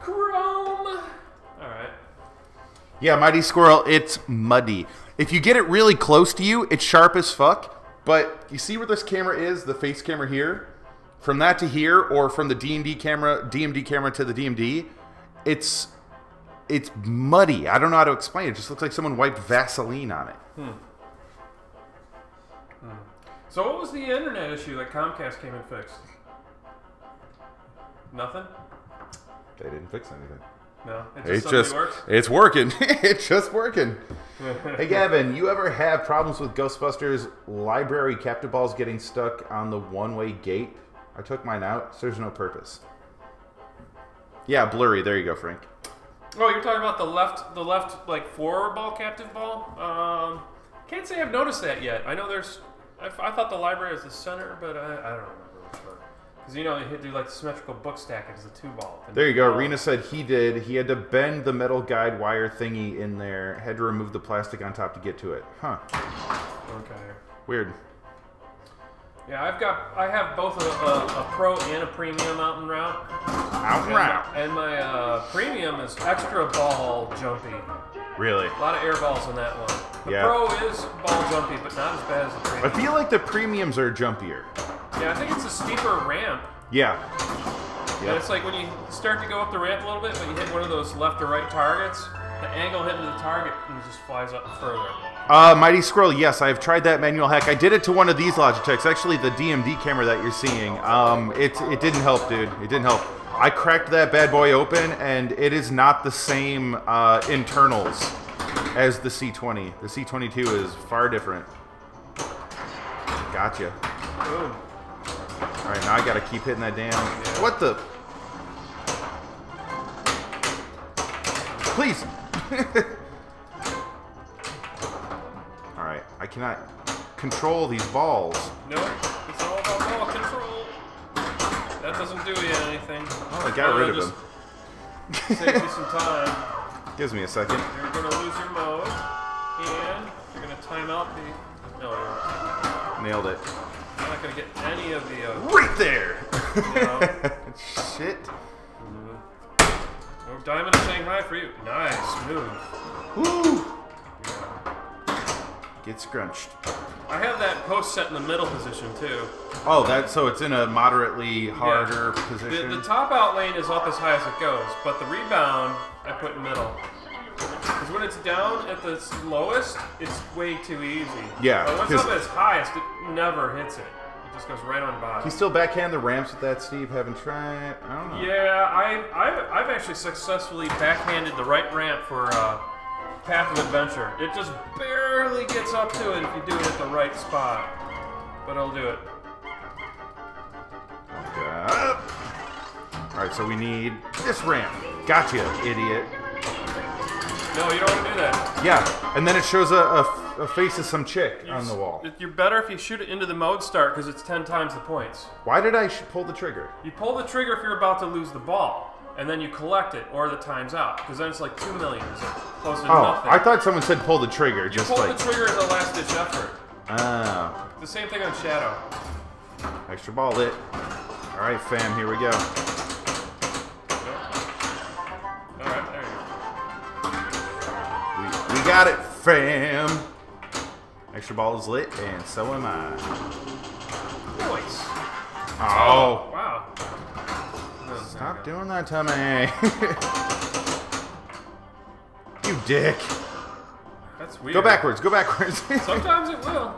Chrome. All right. Yeah, Mighty Squirrel, it's muddy. If you get it really close to you, it's sharp as fuck. But you see where this camera is, the face camera here? From that to here, or from the D&D camera, DMD camera to the DMD, it's it's muddy. I don't know how to explain it. It just looks like someone wiped Vaseline on it. Hmm. So what was the internet issue that Comcast came and fixed? Nothing. They didn't fix anything. No. It just It's just works. it's working. it's just working. hey Gavin, you ever have problems with Ghostbusters library captive balls getting stuck on the one-way gate? I took mine out, serves no purpose. Yeah, blurry. There you go, Frank. Oh, you're talking about the left, the left like four ball, captive ball. Um, can't say I've noticed that yet. I know there's. I, I thought the library was the center, but I, I don't remember which one. Because you know you do like the symmetrical book stack as a two ball. And- There you go. Rena said he did. He had to bend the metal guide wire thingy in there. Had to remove the plastic on top to get to it. Huh. Okay. Weird. Yeah, I've got. I have both a, a, a pro and a premium mountain route. Out And route. my, and my uh, premium is extra ball jumpy. Really. A lot of air balls on that one. The Yeah. pro is ball jumpy, but not as bad as the Premium. I feel like the premiums are jumpier. Yeah, I think it's a steeper ramp. Yeah. And it's like when you start to go up the ramp a little bit, but you hit one of those left or right targets, the angle hitting the target and it just flies up further. Uh, Mighty Squirrel, yes, I've tried that manual hack. I did it to one of these Logitechs, actually the DMD camera that you're seeing. Um, it, it didn't help, dude. It didn't help. I cracked that bad boy open, and it is not the same uh, internals as the C20. The C22 is far different. Gotcha. All right, now I gotta keep hitting that damn. What the? Please. All right, I cannot control these balls. No, it's all about ball control. That doesn't do you anything. Oh, I got rid of them. Saves you some time. Gives me a second. You're gonna lose your mode, and you're gonna time out the. No, you're. Nailed it. You're not gonna get any of the. Uh, Right there. No. Shit. oh, Diamond is saying hi for you. Nice move. Woo. Get scrunched. I have that post set in the middle position too. Oh, that so it's in a moderately harder Yeah. position. The, the top out lane is up as high as it goes, but the rebound I put in middle. Because when it's down at the lowest, it's way too easy. Yeah, But when it's up at its highest, it never hits it. It just goes right on by. Can you still backhand the ramps with that, Steve? Haven't tried. I don't know. Yeah, I, I've, I've actually successfully backhanded the right ramp for uh, Path of Adventure. It just barely gets up to it if you do it at the right spot. But I'll do it. Up. All right, so we need this ramp. Gotcha, idiot. No, you don't want to do that. Yeah, and then it shows a, a, a face of some chick on the wall. You're better if you shoot it into the mode start because it's 10 times the points. Why did I sh- pull the trigger? You pull the trigger if you're about to lose the ball, and then you collect it or the time's out because then it's like 2 million. Is close to Oh, nothing. I thought someone said pull the trigger, you just pull like. the trigger as a last ditch effort. Oh, The same thing on Shadow. extra ball lit. All right, fam, here we go. Alright, there you go. We, we got it, fam. Extra ball is lit, and so am I. Nice. Oh, Wow. Stop doing that to me. you dick. That's weird. Go backwards, go backwards. Sometimes it will.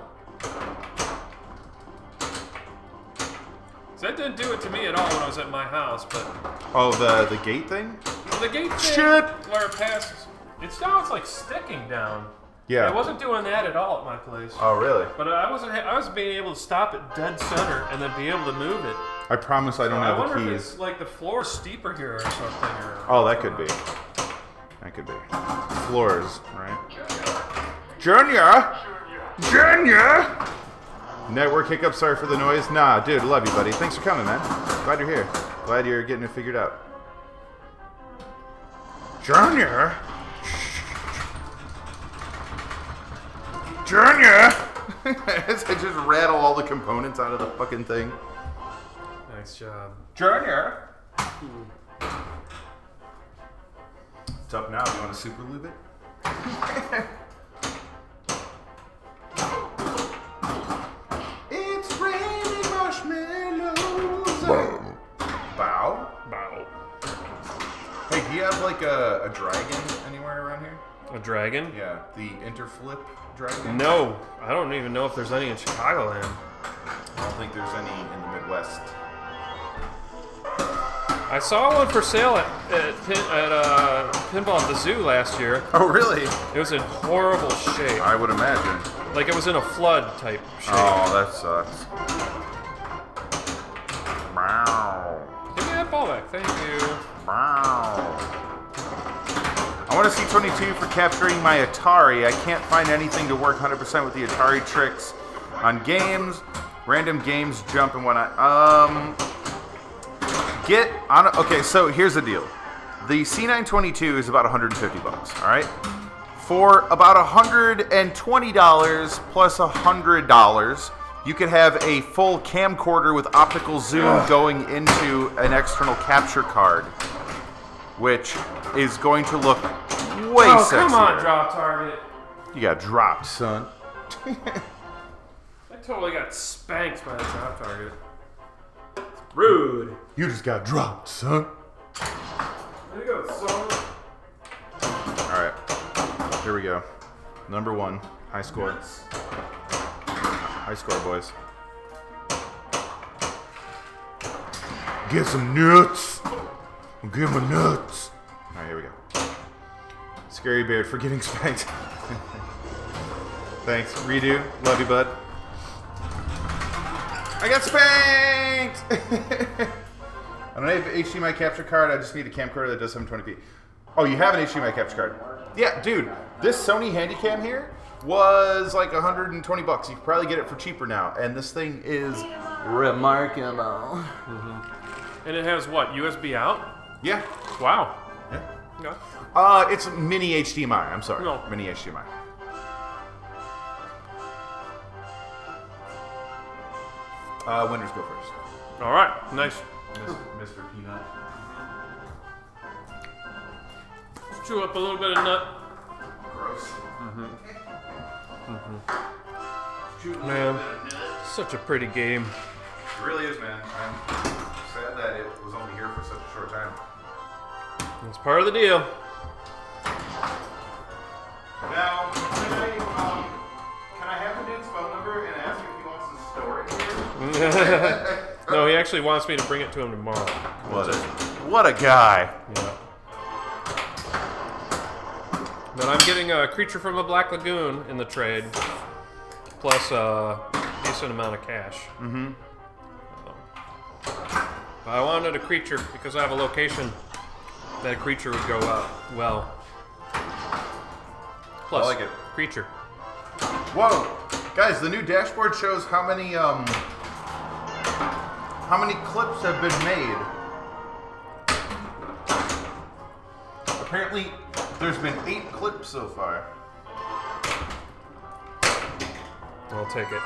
So that didn't do it to me at all when I was at my house, but oh, the, the gate thing? the gate thing Shit. where it passes, it's now it's like sticking down. Yeah. I wasn't doing that at all at my place. Oh, really? But I wasn't. I was being able to stop it dead center and then be able to move it. I promise I don't I have wonder the if keys. it's like the floor steeper here or something. Or, Oh, that could be. That could be. Floors, right? Junior! Junior! Network hiccup, sorry for the noise. Nah, dude, love you, buddy. Thanks for coming, man. Glad you're here. Glad you're getting it figured out. Junior! Junior! As I just rattle all the components out of the fucking thing. Nice job. Junior! It's up now. You want to super lube it? it's raining marshmallows. Bow. Bow. Hey, do you have like a, a dragon anywhere around here? A dragon? Yeah, the interflip dragon. No, I don't even know if there's any in Chicagoland. I don't think there's any in the Midwest. I saw one for sale at at, pin, at uh, Pinball at the Zoo last year. Oh, really? It was in horrible shape. I would imagine. Like it was in a flood type shape. Oh, that sucks. Wow. Give me that ball back. Thank you. Wow. I want to see 22 for capturing my Atari. I can't find anything to work 100% with the Atari tricks on games, random games, jump, and whatnot. Um, get on. Okay, so here's the deal. The C922 is about 150 bucks. All right. For about $120 plus $100, you could have a full camcorder with optical zoom going into an external capture card, which is going to look way oh, sexier. come on, drop target. You got dropped, son. I totally got spanked by the drop target. It's Rude. You just got dropped, son. There you go, son. All right, here we go. Number one, high score. High score, boys. Get some nuts. Get my nuts. All right, here we go. Scary Beard for getting spanked. Thanks. Redo. Love you, bud. I got spanked! I don't have an HDMI capture card. I just need a camcorder that does 720p. Oh, you have an HDMI capture card? Yeah, dude. This Sony Handycam here was like 120 bucks. You could probably get it for cheaper now. And this thing is remarkable. And it has what? USB out? Yeah. Wow. Yeah. Okay. Uh, it's mini HDMI. I'm sorry. No. Mini HDMI. Uh, winners go first. All right. Nice. Mr. Peanut. Let's chew up a little bit of nut. Gross. Mm-hmm. Mm-hmm. Man, such a pretty game. It really is, man. I'm sad that it was only here for such a short time. It's part of the deal. Now, can I, um, can I have the dude's phone number and ask if he wants to store it here? No, he actually wants me to bring it to him tomorrow. What a, what a guy. Yeah. But I'm getting a creature from a Black Lagoon in the trade, plus a decent amount of cash. Mm-hmm. But I wanted a creature because I have a location that a creature would go well. Plus, I like it. creature. Whoa, guys! The new dashboard shows how many um how many clips have been made. Apparently, there's been eight clips so far. I'll take it.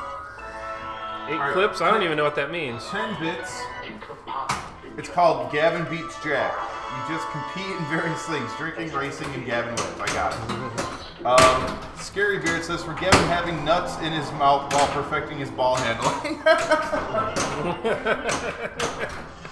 Eight Alright. clips? I don't even know what that means. Ten bits. It's called Gavin Beats Jack. You just compete in various things: drinking, racing, and Gavin wins. I got it. Um, Scary Beard says for Gavin having nuts in his mouth while perfecting his ball handling.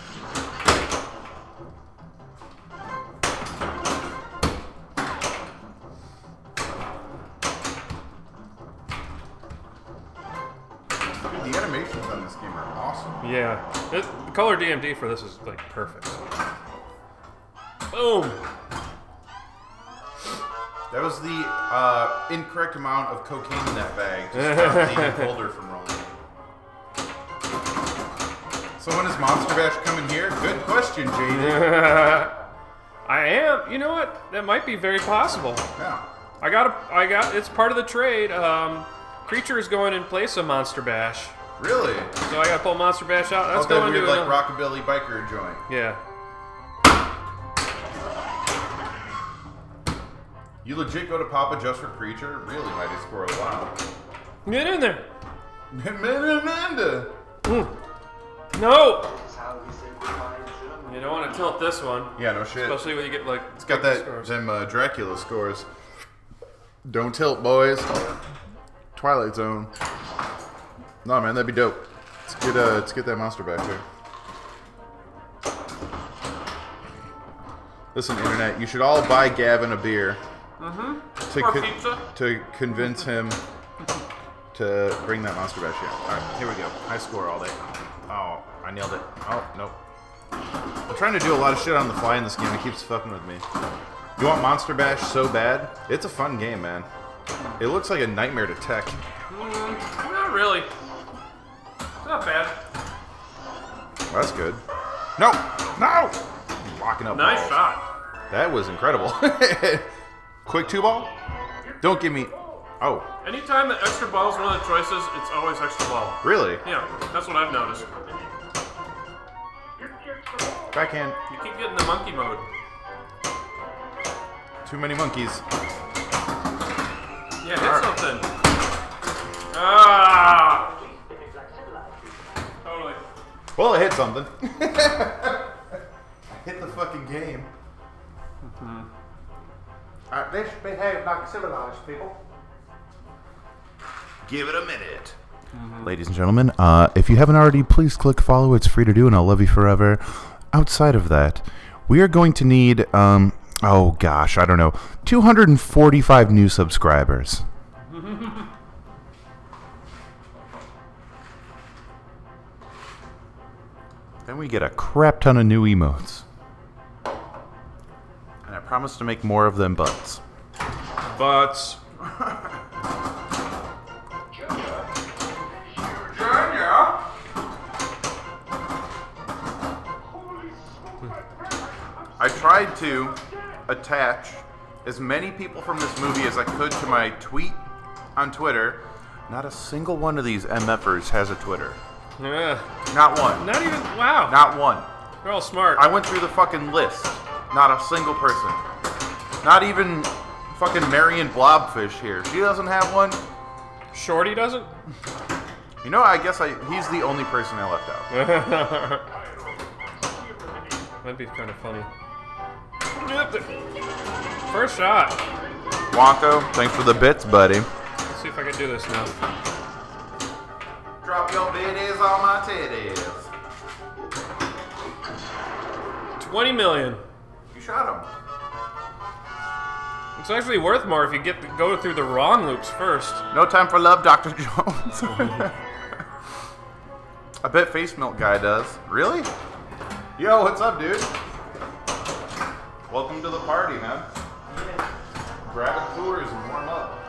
Yeah. It, the color DMD for this is like perfect. Boom! That was the uh, incorrect amount of cocaine in that bag. Just the folder from rolling. So when is Monster Bash coming here? Good question, JD. I am. You know what? That might be very possible. Yeah. I got a. I got. It's part of the trade. Um, creature is going in place of Monster Bash, Really? so I got to pull Monster Bash out. That's that going weird to like another- rockabilly biker joint. Yeah. You legit go to Papa just for creature? Really, mighty squirrel. Wow. Get in there. Amanda. No. You don't want to tilt this one, Yeah, no shit. especially when you get like. It's got that scores. them uh, Dracula scores. Don't tilt, boys. Twilight Zone. No man, that'd be dope. Let's get uh, let's get that monster back here. Listen, internet, you should all buy Gavin a beer Mm-hmm. to con- pizza. to convince him to bring that monster bash here. All right, here we go. High score all day. Oh, I nailed it. Oh nope. I'm trying to do a lot of shit on the fly in this game. It keeps fucking with me. You want Monster Bash so bad? It's a fun game, man. It looks like a nightmare to tech. Mm, not really. Not bad. Well, that's good. No! No! Locking up Nice balls. shot. That was incredible. Quick two ball? Don't give me... Oh, Anytime that extra ball is one of the choices, it's always extra ball. really? Yeah, that's what I've noticed. Backhand. You keep getting the monkey mode. Too many monkeys. Yeah, hit something. Ah! Totally. Well, I hit something. I hit the fucking game. Alright, let's behave like civilized people. Give it a minute. Ladies and gentlemen, uh, if you haven't already, please click follow. It's free to do, and I'll love you forever. Outside of that, we are going to need, um, oh gosh, I don't know, 245 new subscribers. then we get a crap ton of new emotes. And I promise to make more of them butts. Butts. I tried to attach as many people from this movie as I could to my tweet on Twitter. Not a single one of these MFers has a Twitter. Yeah. Not one. Not even. Wow. Not one. They're all smart. I went through the fucking list. Not a single person. Not even fucking Marion Blobfish here. She doesn't have one. Shorty doesn't? You know, I guess I he's the only person I left out. That'd be kind of funny. First shot. Wonko, thanks for the bits, buddy. Let's see if I can do this now. Drop your biddies on my titties. 20 million. You shot him. It's actually worth more if you get to go through the wrong loops first. No time for love, Dr. Jones. I bet Face Milk Guy does. Really? Yo, what's up, dude? Welcome to the party, man. Grab a coolers and warm up.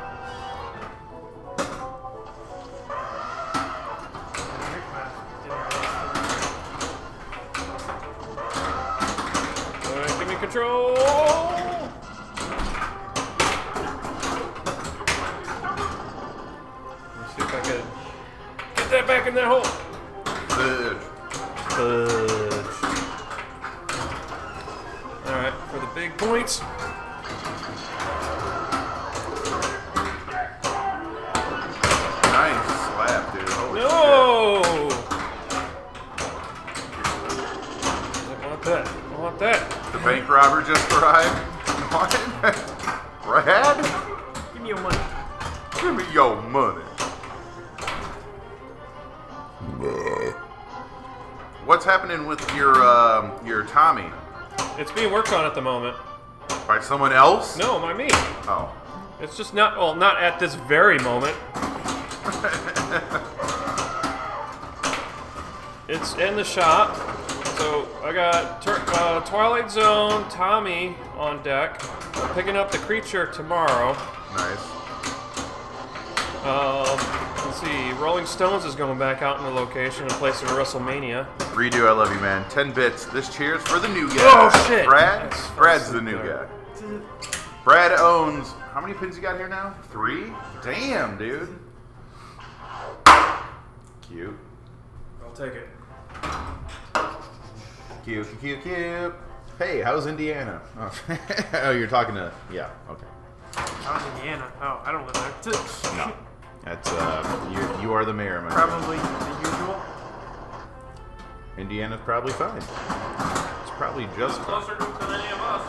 Alright, give me control. Let's see if I can get that back in that hole. Fudge. Fudge. Alright, for the big points. Nice slap, dude. Holy No! I want that. I want that. Bank robber just arrived. What? Brad? Give me your money. Give me your money. What's happening with your um, your Tommy? It's being worked on at the moment. By someone else? No, by me. Oh. It's just not, well, not at this very moment. it's in the shop. So I got Tur- uh, Twilight Zone, Tommy on deck. I'm picking up the creature tomorrow. Nice. Um, let's see, Rolling Stones is going back out in the location in place of WrestleMania. Redo, I love you, man. 10 bits. This cheers for the new guy. Oh, shit. Brad? That's- Brad's that's the new there. guy. Brad owns. How many pins you got here now? Three? Damn, dude. Cute. I'll take it. Cute, cute, cute. Hey, how's Indiana? Oh, oh you're talking to. Yeah, okay. How's Indiana? Oh, I don't live there. No. That's, uh, you, you are the mayor, my Probably the usual. Indiana's probably fine. It's probably just. Closer than any of us.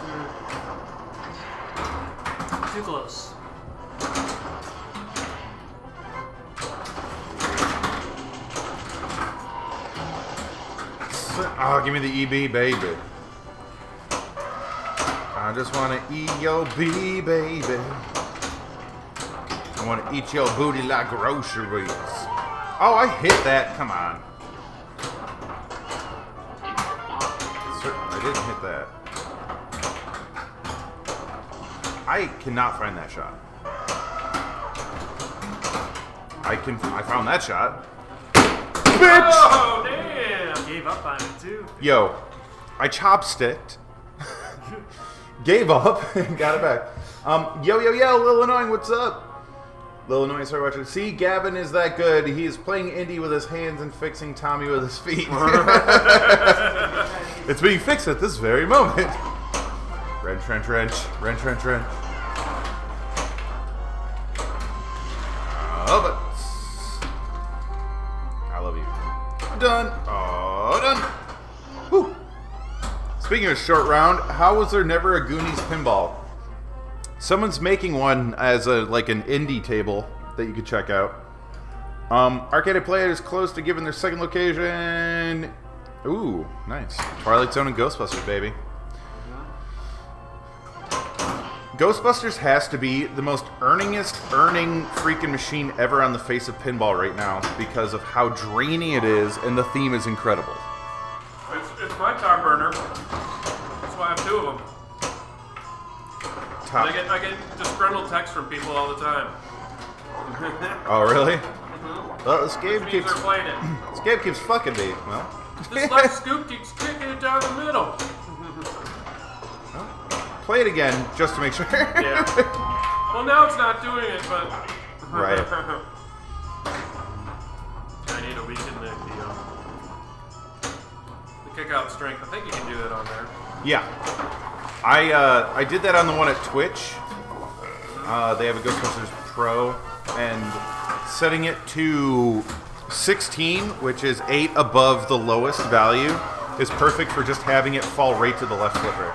Too close. Oh, give me the EB, baby. I just want to eat your B, baby. I want to eat your booty like groceries. Oh, I hit that. Come on. I didn't hit that. I cannot find that shot. I can. I found that shot. Bitch! Oh! Gave up on it too. Yo, I chopsticked. Gave up and got it back. Um, yo, yo, yo, Lil Annoying, what's up? Lil Annoying, sorry watching. See, Gavin is that good. He is playing indie with his hands and fixing Tommy with his feet. it's being fixed at this very moment. Wrench, wrench, wrench, wrench, wrench, wrench. Oh, but I love you. Done. Oh, done. Whew. Speaking of short round, how was there never a Goonies pinball? Someone's making one as a like an indie table that you could check out. Um, Arcade Play is close to giving their second location. Ooh, nice. Twilight Zone and Ghostbusters, baby. Ghostbusters has to be the most earningest earning freaking machine ever on the face of pinball right now because of how draining it is and the theme is incredible. It's, my top burner. That's why I have two of them. Top. I get I get disgruntled texts from people all the time. Oh, really? Mm-hmm. Well, this game keeps playing it. this game keeps fucking me. Well, This left scoop keeps kicking it down the middle. play it again just to make sure. Yeah. Well, now it's not doing it, but. Right. I need to weaken the, the, the kick out strength. I think you can do that on there. Yeah, I uh, I did that on the one at Twitch. Uh, they have a Ghostbusters Pro, and setting it to 16, which is eight above the lowest value, is perfect for just having it fall right to the left flipper.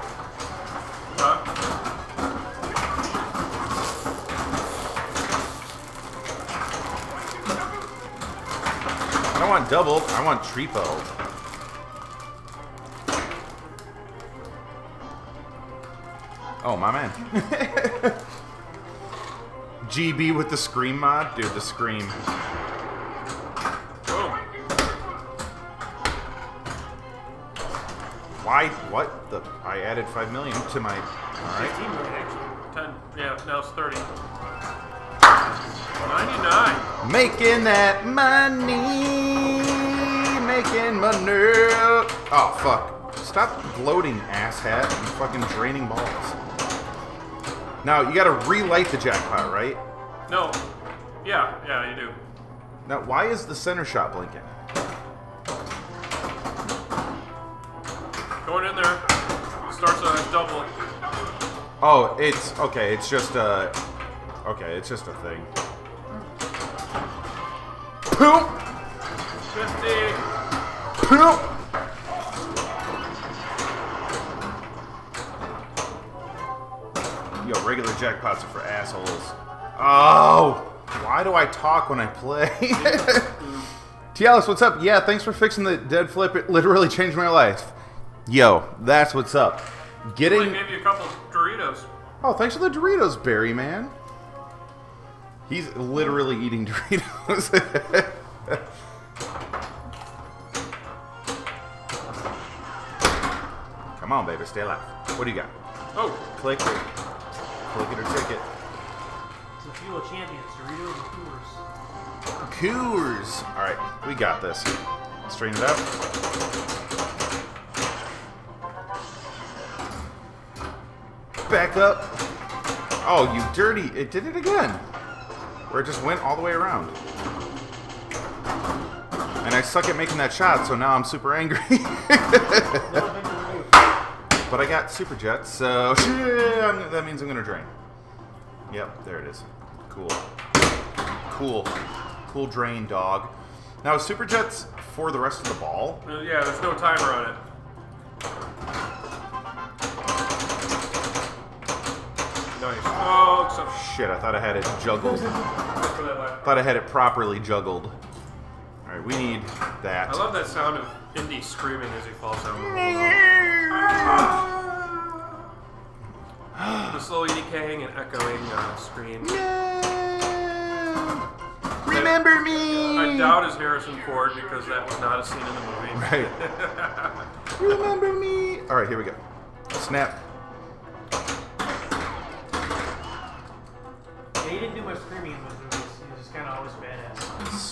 I don't want double. I want triple. Oh my man. GB with the scream mod, dude. The scream. Boom. Why? What? The I added five million to my. All right. 15 million actually. 10. Yeah, now it's 30. 99. Making that money. Making money. Oh fuck! Stop gloating, asshat, and fucking draining balls. Now you gotta relight the jackpot, right? No. Yeah, yeah, you do. Now, why is the center shot blinking? Going in there. Starts on a double. Oh, it's okay. It's just a. Okay, it's just a thing. Poop! 50. Poop! Yo, regular jackpots are for assholes. Oh! Why do I talk when I play? Tialis, what's up? Yeah, thanks for fixing the dead flip. It literally changed my life. Yo, that's what's up. I Getting. gave you a couple Doritos. Oh, thanks for the Doritos, Barry, man. He's literally eating Doritos. Come on, baby, stay alive. What do you got? Oh, Click it. Click it or ticket. It's a fuel of champions, Doritos and Coors. Coors. All right, we got this. Straighten it up. Back up. Oh, you dirty! It did it again. Where it just went all the way around. And I suck at making that shot, so now I'm super angry. but I got super jets, so yeah, that means I'm gonna drain. Yep, there it is. Cool. Cool. Cool drain, dog. Now, Super Jets for the rest of the ball? uh, yeah, there's no timer on it. Nice. Oh, Shit, I thought I had it juggled. for that last. thought I had it properly juggled. Alright, we need that. I love that sound of Indy screaming as he falls down the The slowly decaying and echoing uh, scream. Remember me! I doubt it's Harrison Ford because that was not a scene in the movie. Right. Remember me? All right, here we go. Snap. Yeah, he didn't do much screaming in those movies. He was just kind of always badass.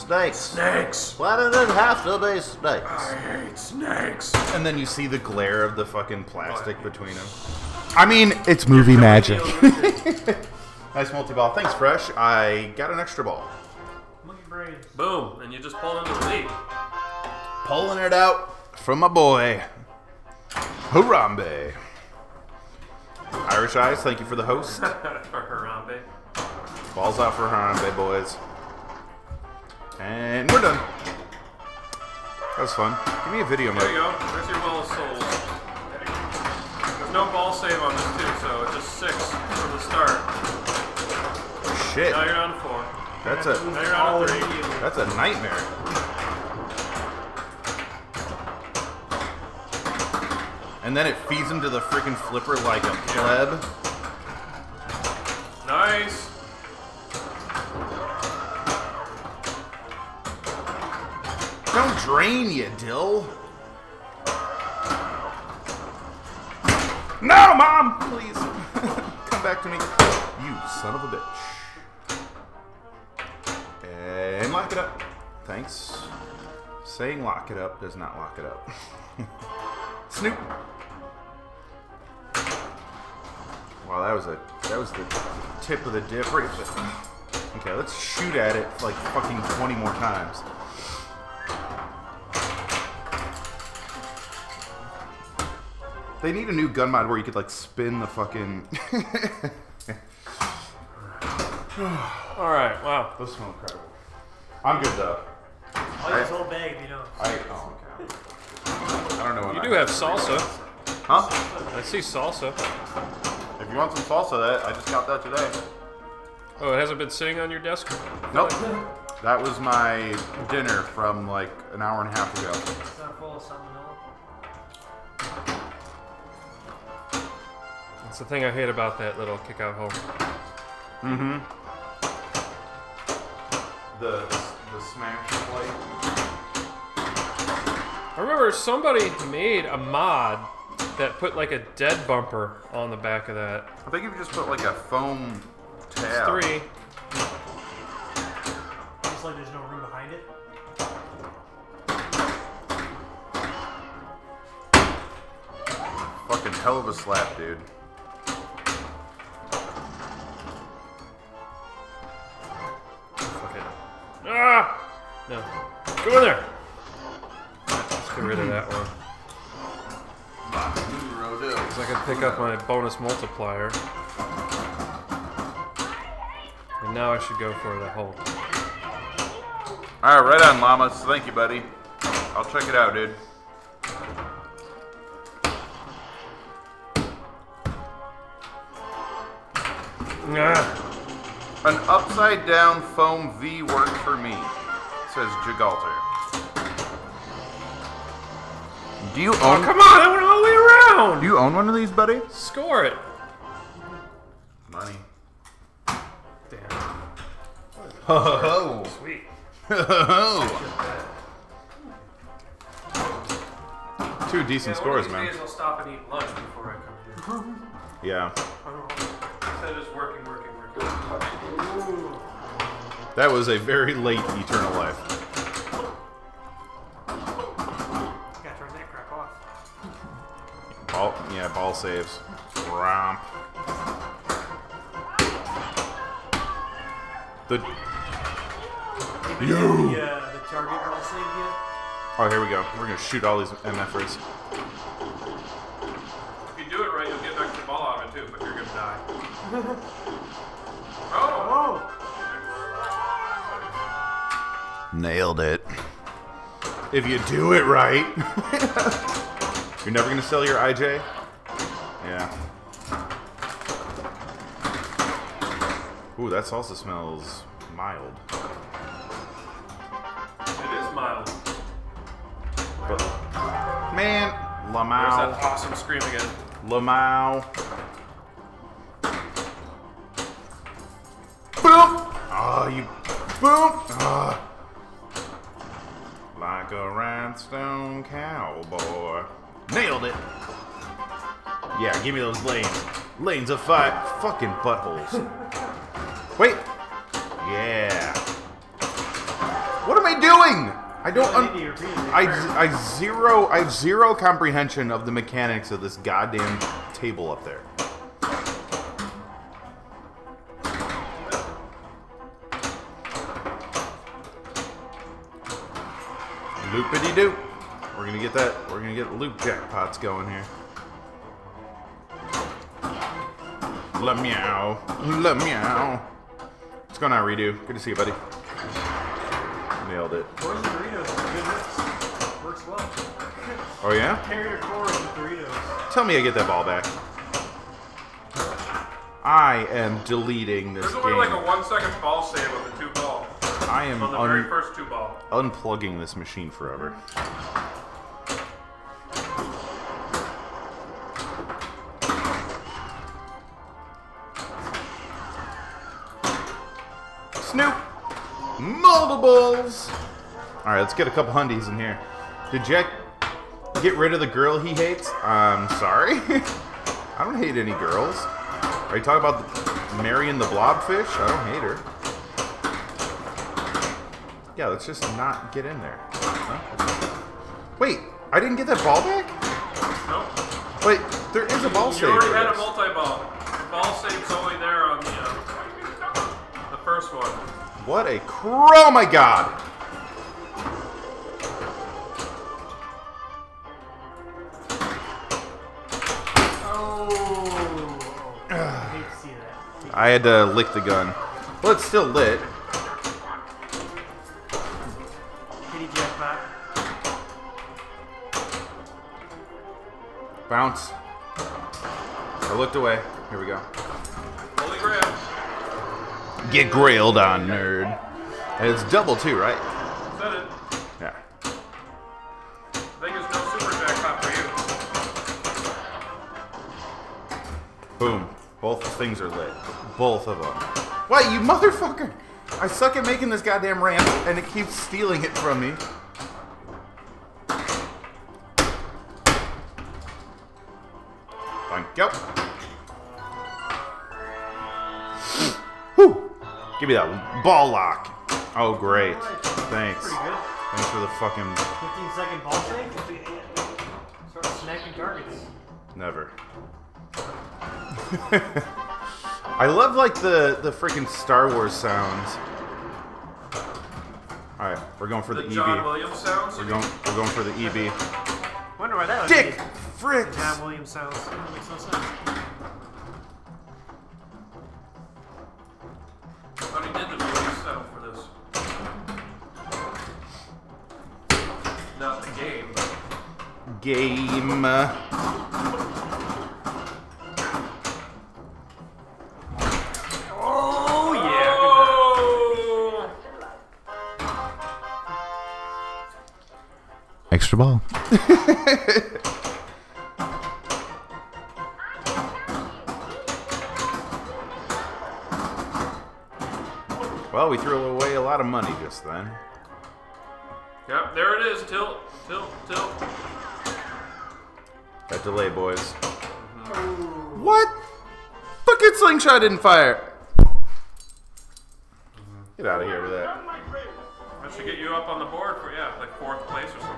Snakes. Snakes. Why did it have to be snakes? I hate snakes. And then you see the glare of the fucking plastic between them. I mean, it's movie magic. nice multi ball. Thanks, Fresh. I got an extra ball. Monkey brains. Boom, and you just pulled into the lead. Pulling it out from my boy, Harambe. Irish Eyes, thank you for the host. For Harambe. Balls out for Harambe, boys. And we're done. That was fun. Give me a video There you go. There's your well of souls. There's no ball save on this too, so it's just six from the start. Shit. Now you're on four. That's a Now you're on three. that's a nightmare. And then it feeds him to the freaking flipper like a pleb. Nice. Don't drain you, Dill. No, Mom! Please. Come back to me. You son of a bitch. And lock it up. Thanks. Saying lock it up does not lock it up. Snoop. Wow, that was a that was the tip of the dip. Okay, let's shoot at it like fucking 20 more times. They need a new gun mod where you could like spin the fucking. All right. Wow. Those smell incredible. I'm good though. I'll use this whole bag if you know. I oh okay. I don't know. What You I do have salsa. Huh? I see salsa. If you want some salsa, that I just got that today. Oh, it hasn't been sitting on your desk? Nope. That was my dinner from like an hour and a half ago. It's not full of salmonella. That's the thing I hate about that little kick out hole. Mm-hmm. The the smash plate. I remember somebody made a mod that put like a dead bumper on the back of that. I think if you just put like a foam It's tab. three. Just like there's no room behind it. Fucking hell of a slap, dude. Fuck it. Ah! No. Go in there! Let's get rid of that one. Because I can pick up my bonus multiplier. And now I should go for the hole. All right, right on, llamas. Thank you, buddy. I'll check it out, dude. Ah. An upside down foam V worked for me, says Gigalter. Do you own? Oh, own? come on! I went all the way around! Do you own one of these, buddy? Score it! Money. Damn. Ho ho ho! Sweet. Two decent Yeah, scores, one of these man. days I'll stop and eat lunch before I come here. Yeah, Instead of just working, working, working. that was a very late Eternal Life. Gotta turn that crap off. Ball, yeah, ball saves. Romp. The Anybody have the, uh, the target ball saved yet? oh, here we go. We're gonna shoot all these MFers. If you do it right, you'll get an the ball out of it too, but you're gonna die. oh! Nailed it. If you do it right. You're never gonna sell your IJ? Yeah. Ooh, that salsa smells mild. It is mild. But, man, There's Lamau. that awesome scream again. Lamau. Boom! Oh, you. Boom! Ah. Like a rhinestone cowboy. Nailed it. Yeah, give me those lanes. Lanes of fire. Fucking buttholes. Wait. Yeah. What am I doing? I don't. I Un- to repeat it. I, I zero. I have zero comprehension of the mechanics of this goddamn table up there. Loopity doop. We're gonna get that. We're gonna get loop jackpots going here. La meow. La meow. What's going on, Redo? Good to see you, buddy. Nailed it. Where's the Doritos? Good mix. Works well. Oh yeah? Carrier core of the Doritos. Tell me I get that ball back. I am deleting this There's game. only like a one second ball save on the two ball. I am On the very first two ball. unplugging this machine forever. Snoop! Multiples! Alright, let's get a couple hundies in here. Did Jack get rid of the girl he hates? I'm sorry. I don't hate any girls. Are you talking about the, marrying the blobfish? I don't hate her. Yeah, let's just not get in there. Huh? Wait, I didn't get that ball back? Nope. Wait, there is a ball You save. already had a multi ball. Ball save's only there on the uh, the first one. What a cr- Oh my god! I had to lick the gun. Well, it's still lit. Bounce. I looked away. Here we go. Holy grail. Get grailed on, nerd. And it's double too, right? Said it. Yeah. Vegas no super jackpot for you. Boom. Both things are lit. Both of them. What, you motherfucker? I suck at making this goddamn ramp, and it keeps stealing it from me. Fine. Go. Whew. Give me that ball lock. Oh, great. Thanks. Thanks for the fucking 15 second ball save. Start snacking targets. Never. I love like the the freaking Star Wars sounds. All right, we're going for the, The EB. Williams sounds. We're going we're going for the E EB. Wonder why that was. Dick made. fricks. John Williams sounds. That makes no sense. Thought he Extra ball. well, we threw away a lot of money just then. Yep, there it is. Tilt, tilt, tilt. That delay, boys. Mm-hmm. What? Fucking slingshot didn't fire. Get out of here with that. That should get you up on the board for yeah, like fourth place or something.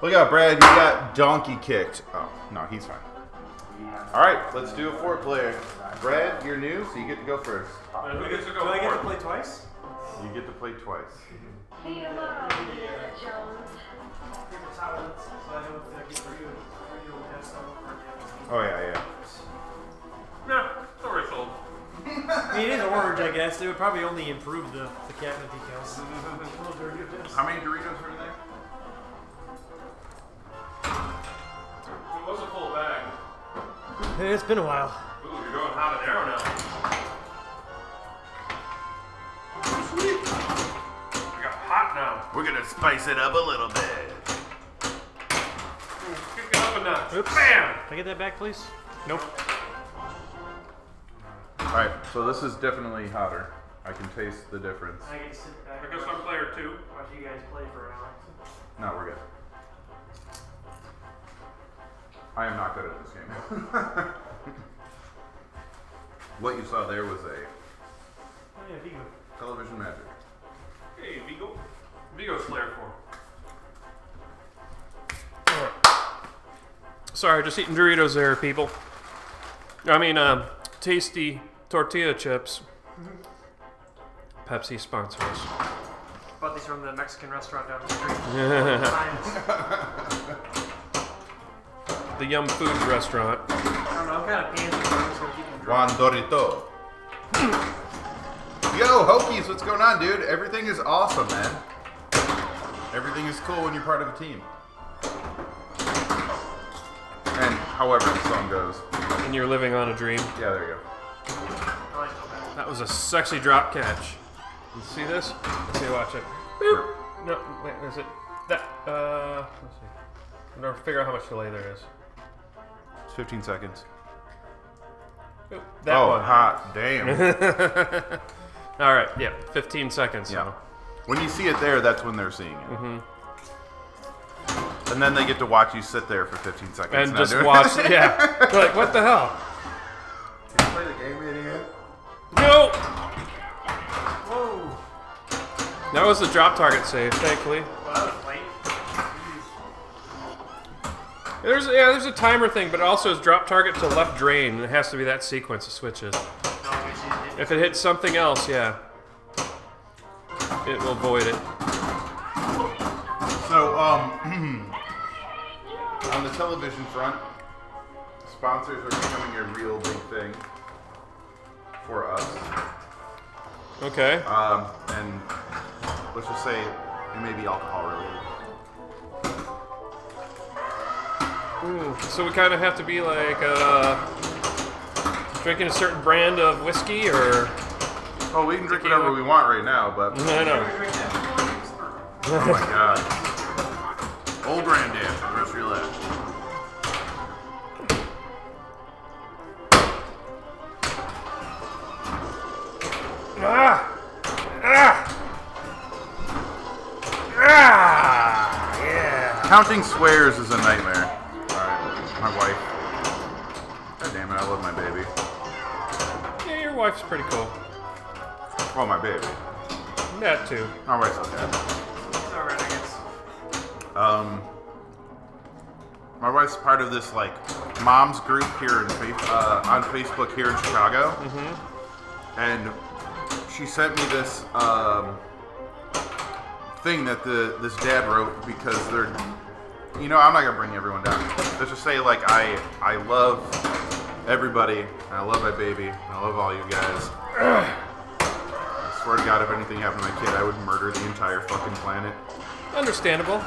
Look out, Brad. You got donkey kicked. Oh, no, he's fine. All right, let's do a four player. Brad, you're new, so you get to go first. And who gets to go Do I get to play twice? You get to play twice. So I know if I get radio, radio test out. Oh, yeah, yeah. Yeah, story sold. I mean, it is orange, I guess. It would probably only improve the, the cabinet decals. Little dirty test. How many Doritos are there? It was a full bag. Hey, it's been a while. Ooh, you're going habanero now. Sweet. I got hot now. We're gonna spice it up a little bit. Kick it up a notch. Oops. Bam! Can I get that back, please? Nope. All right, so this is definitely hotter. I can taste the difference. I can sit back. I guess I'm player two. Watch you guys play for an hour. No, we're good. I am not good at this game. what you saw there was a Oh yeah, Vigo. television magic. Hey, Vigo. Vigo's player four. Sorry, just eating Doritos there, people. I mean, um, tasty tortilla chips. Pepsi sponsors. Bought these from the Mexican restaurant down the street. The Yum Foods restaurant. I don't know, I'm kind of pansy, but I'm just gonna keep them dry. Juan Dorito. Yo, Hokies, what's going on, dude? Everything is awesome, man. Everything is cool when you're part of a team. And however the song goes. And you're living on a dream. Yeah, there you go. That. That was a sexy drop catch. You see this? Let's see, watch it. Boop. No, wait, is it that? Uh, let's see. I'm gonna figure out how much delay there is. It's 15 seconds. Oop, that oh, one. hot damn. All right, yeah, 15 seconds. yeah. So. When you see it there, that's when they're seeing it. Mm -hmm. And then they get to watch you sit there for 15 seconds. And not just do it. watch. yeah. They're like, what the hell? Can you play the game, idiot? No. Whoa! That was the drop target save, thankfully. Well, There's yeah, there's a timer thing, but it also is drop target to left drain, and it has to be that sequence of switches. No, we just didn't. If it hits something else, yeah, it will void it. So, um, on the television front, sponsors are becoming a real big thing for us. Okay. Um, and let's just say it may be alcohol related. Ooh, so we kind of have to be like uh, drinking a certain brand of whiskey, or Oh, we can drink whatever we want right now, but I know. Oh my god, old granddad, where's your left? Ah! Ah! Ah! Yeah. Counting swears is a nightmare. All right, my wife. God damn it, I love my baby. Yeah, your wife's pretty cool. Oh, my baby. That too. My wife's okay. Alright, I guess. Um, my wife's part of this like moms group here in uh, on Facebook here in Chicago, mm-hmm. and she sent me this um, thing that the this dad wrote because they're, you know, I'm not gonna bring everyone down. Let's just say like I I love everybody, and I love my baby, and I love all you guys. I swear to God, if anything happened to my kid, I would murder the entire fucking planet. Understandable.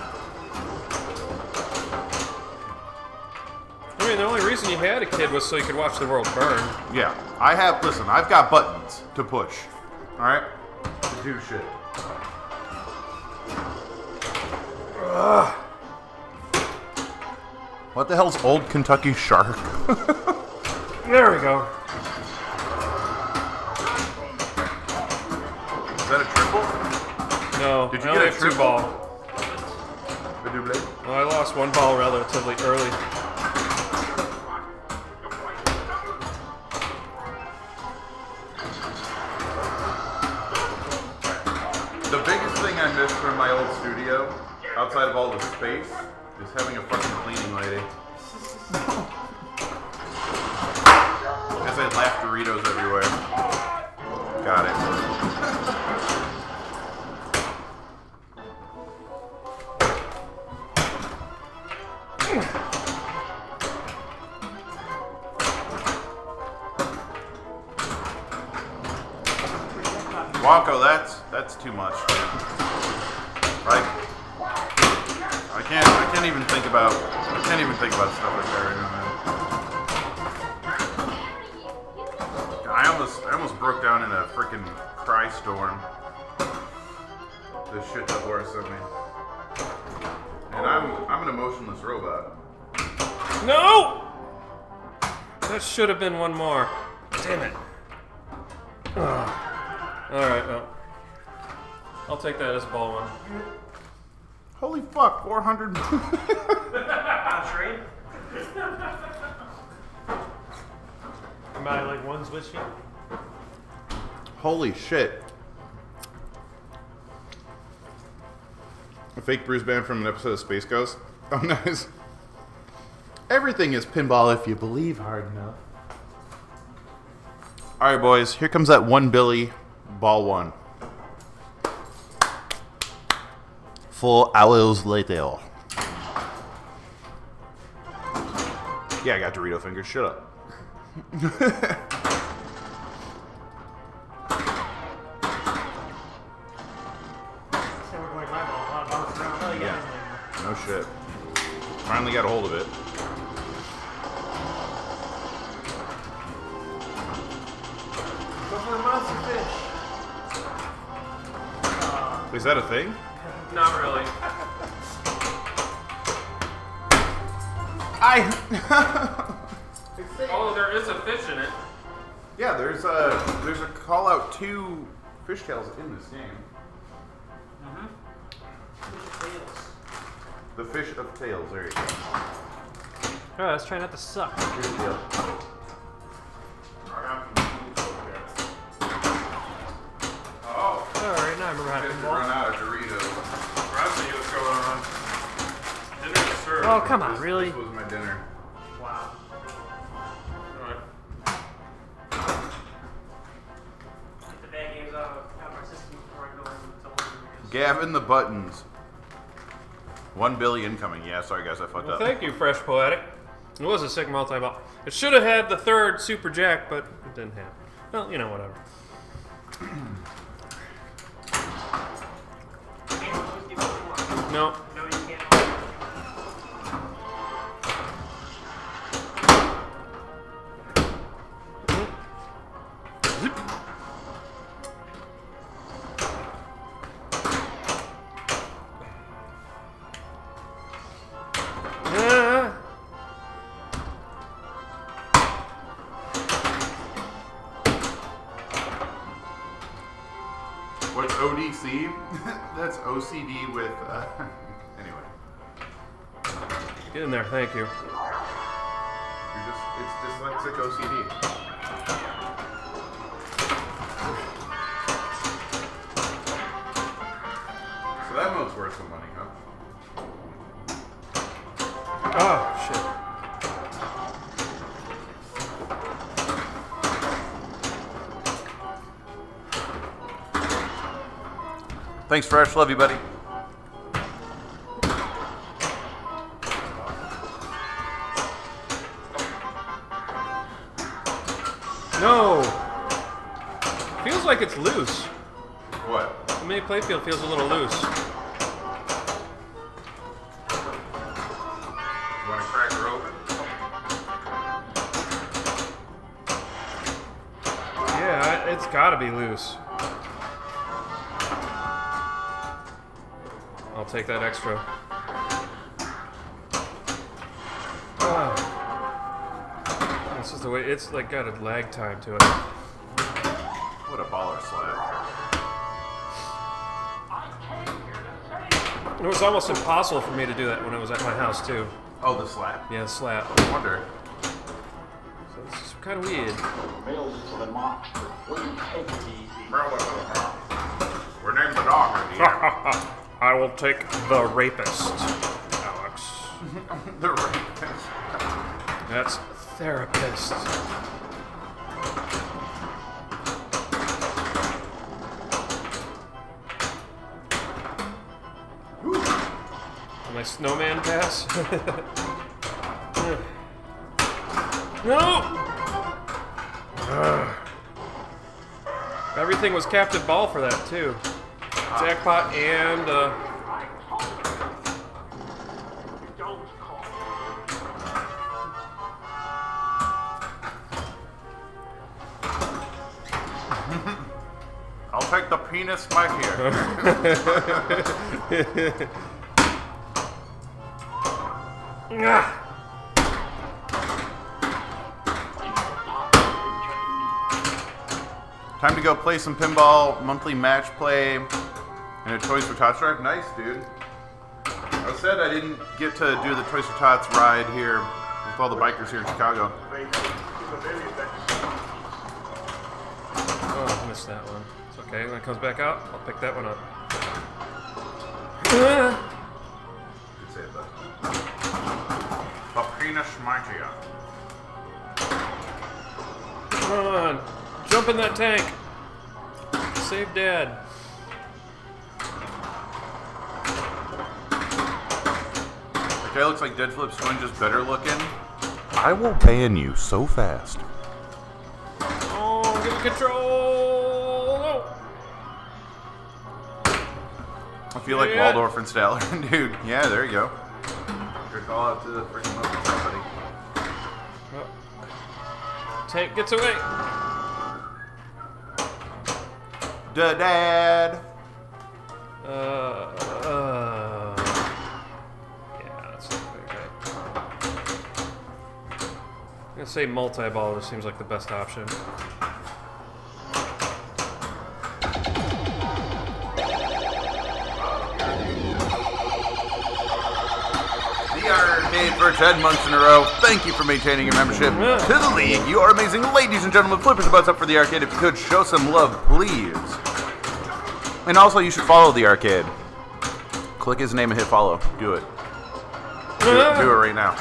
I mean, the only reason you had a kid was so you could watch the world burn. Yeah, I have. Listen, I've got buttons to push. All right, to do shit. What the hell's old Kentucky shark? There we go. Is that a triple? No, Did you I get only a have two triple? ball. A double? Well, I lost one ball relatively early. The biggest thing I miss from my old studio, outside of all the space, having a fucking cleaning lady. As I laugh Doritos everywhere. Got it. Wonko, that's that's too much. Right? I can't I can't even think about I can't even think about stuff like that right now, man. I almost I almost broke down in a freaking cry storm. This shit that Laura sent me. And I'm I'm an emotionless robot. No! That should have been one more. Damn it. Ugh. All right, well, I'll take that as a ball one. Holy fuck, 400. Not trade. Am I like one switch here? Holy shit. A fake Bruce band from an episode of Space Ghost. Oh, nice. Everything is pinball if you believe hard enough. All right, boys. Here comes that one Billy ball one. Four hours later. Yeah, I got Dorito fingers. Shut up. So we're going my ball. Not bouncing around. Oh, yeah. No shit. Finally got a hold of it. Go for the monster fish. Is that a thing? Not really. I. Oh, there is a fish in it. yeah, there's a there's a call out two fishtails in this game. Mm-hmm. The fish of tails. There you go. Alright, let's try not to suck. Here's the deal. Oh, Alright, now I remember how to just run out of Doritos. I see what's going on. Dinner. Oh, come on, This- really? This was my dinner. Wow. All right. The bad games out of, out of my system before I go into one Gavin the buttons. One Billy incoming. Yeah, sorry guys, I fucked Well, up. thank you, Fresh Poetic. It was a sick multi-ball. It should have had the third Super Jack, but it didn't have. Well, you know, whatever. No. OCD with. Uh, anyway, Get in there, thank you. you're just it's dyslexic OCD. So that mode's worth some money, Thanks, Fresh. Love you, buddy. No! Feels like it's loose. What? The mini playfield feels a little extra. Ah. This is the way it's like got a lag time to it. What a baller slap. It was almost impossible for me to do that when I was at my house too. Oh, the slap. Yeah, the slap. I wonder. So this is kind of weird. We're named the dog here. I will take the rapist, Alex. the rapist. That's therapist. My snowman pass? no! Ugh. Everything was captive ball for that, too. Jackpot and, uh, I'll take the penis back here. Time to go play some pinball, monthly match play, and a Toys for Tots drive. Nice, dude. I said I didn't get to do the Toys for Tots ride here with all the bikers here in Chicago. Oh, I missed that one. It's okay. When it comes back out, I'll pick that one up. Good save, bud. Paprina Schmagia. Come on. Jump in that tank. Save Dad. That looks like Dead Flip Swing, just better looking. I will ban you so fast. Oh, get control. No. I feel like Yeah. Waldorf and Statler. Dude, yeah, there you go. Good call out to the freaking local somebody. Tank gets away. Da dad. Uh, gonna say multi-ball just seems like the best option. The Arcade for 10 months in a row. Thank you for maintaining your membership to the league. You are amazing. Ladies and gentlemen, flippers butts up for the arcade. If you could, show some love, please. And also, you should follow the arcade. Click his name and hit follow. Do it. Do it, do it right now.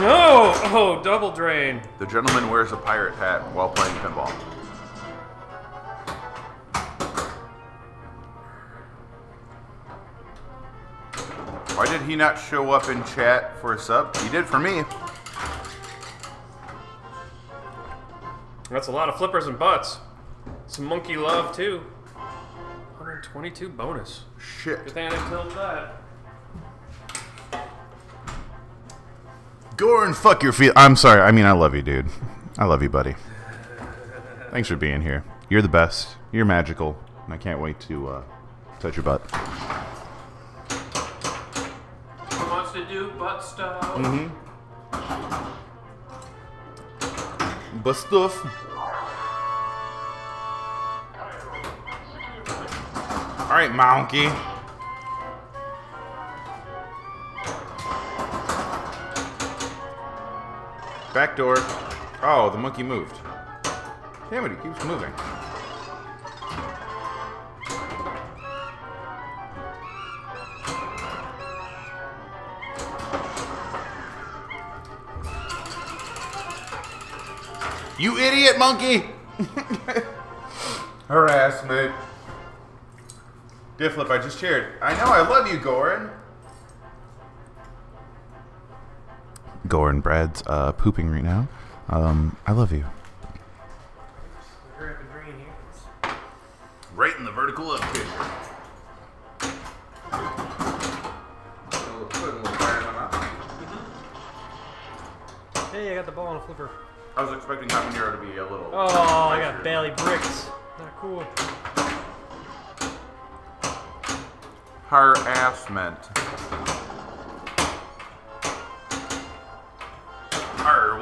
No! Oh, double drain. The gentleman wears a pirate hat while playing pinball. Why did he not show up in chat for a sub? He did for me. That's a lot of flippers and butts. Some monkey love too. 122 bonus. Shit. Good thing I didn't tilt that. Goran, fuck your feet. I'm sorry. I mean, I love you, dude. I love you, buddy. Thanks for being here. You're the best. You're magical, and I can't wait to uh, touch your butt. Who wants to do butt stuff? Mm-hmm. But stuff. All right, monkey. Back door. Oh, the monkey moved. Damn it, he keeps moving. You idiot monkey! Harassment. Dead Flip, I just cheered. I know, I love you, Goran. Goran, Brad's uh, pooping right now. Um, I love you. Grabbing green here. Right in the vertical up here. Hey, I got the ball on a flipper. I was expecting Habanero to be a little. Oh, I got Bailey bricks. Not cool. Harassment. Arr,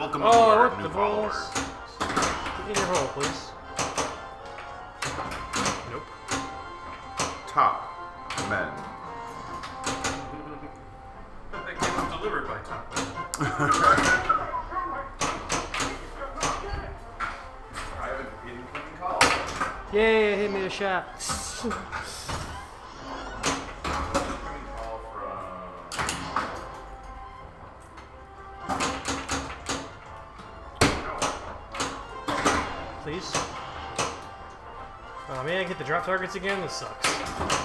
welcome Oh, aboard, what new the follower. balls? Get in your hole, please. Nope. Top men. That game was delivered by Top. I haven't been call. Yay, hit me a shot. Oh man, I get the drop targets again? This sucks.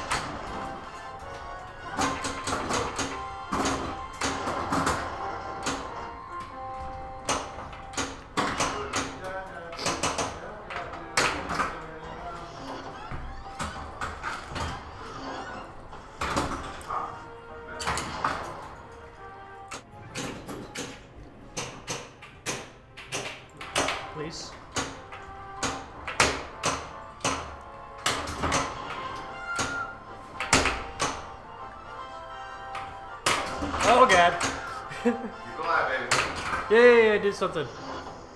God. You go out, baby.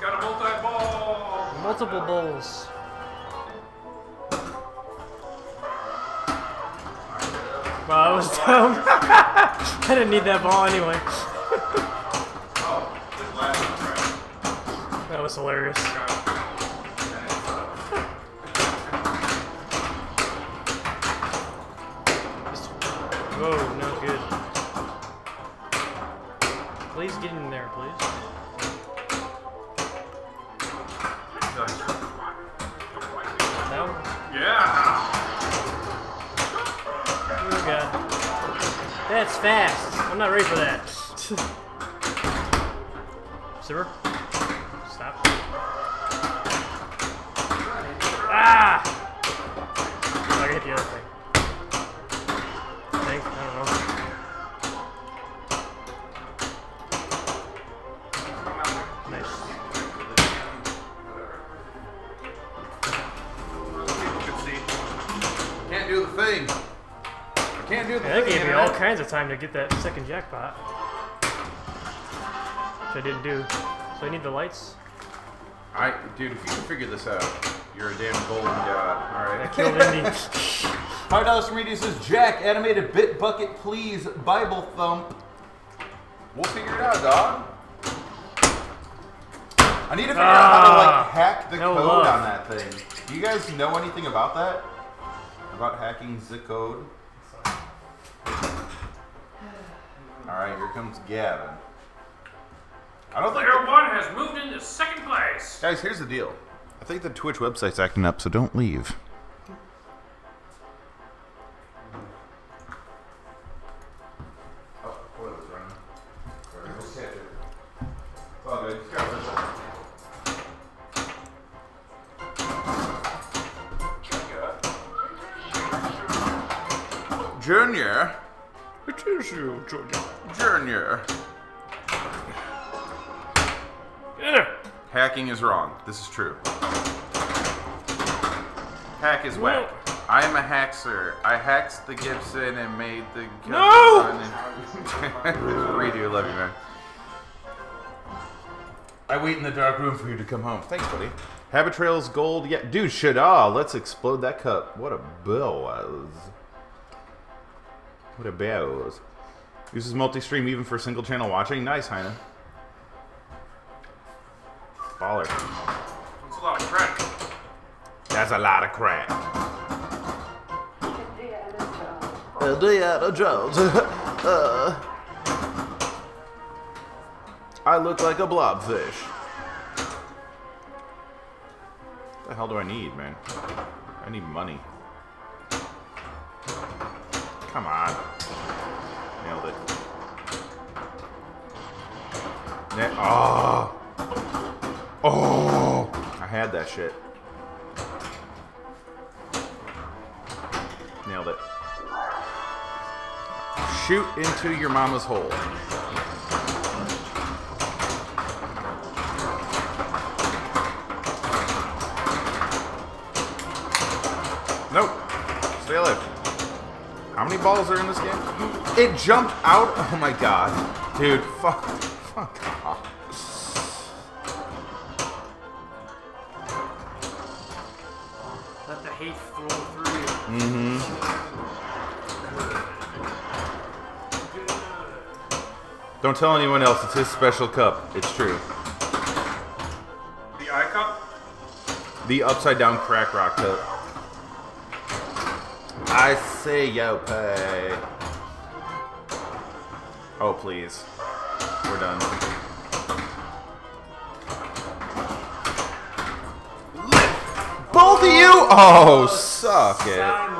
Yay, I did something. got a multi-ball. Multiple bowls. Wow, that was dumb. I didn't need that ball anyway. Time to get that second jackpot. Which I didn't do. So I need the lights. I, dude, if you can figure this out, you're a damn golden god. All right. I killed Indy. Five dollars from media says Jack animated bit bucket please Bible thump. We'll figure it out, dog. I need to figure out how to Ah, like hack the no code love. on that thing. Do you guys know anything about that? About hacking the code? All right, here comes Gavin. I don't think. Player one has moved into second place. Guys, here's the deal. I think the Twitch website's acting up, so don't leave. The Gibson and made the No! run and- Redo, love you, man. I wait in the dark room for you to come home. Thanks, buddy. Habitrails Gold. Yeah, dude, shit. Ah, let's explode that cup. What a bill was. What a bill was. Uses multi-stream even for single channel watching. Nice, Heine. Baller. It's a lot of crack. That's a lot of crap. Indiana Jones. uh, I look like a blobfish. What the hell do I need, man? I need money. Come on. Nailed it. Ne- oh. Oh. I had that shit. Nailed it. Shoot into your mama's hole. Nope. Stay alive. How many balls are in this game? It jumped out. Oh my god. Dude, fuck. Don't tell anyone else it's his special cup. It's true. The eye cup. The upside down crack rock cup. I say yo pay. Oh please. We're done. Both of you? Oh, suck it.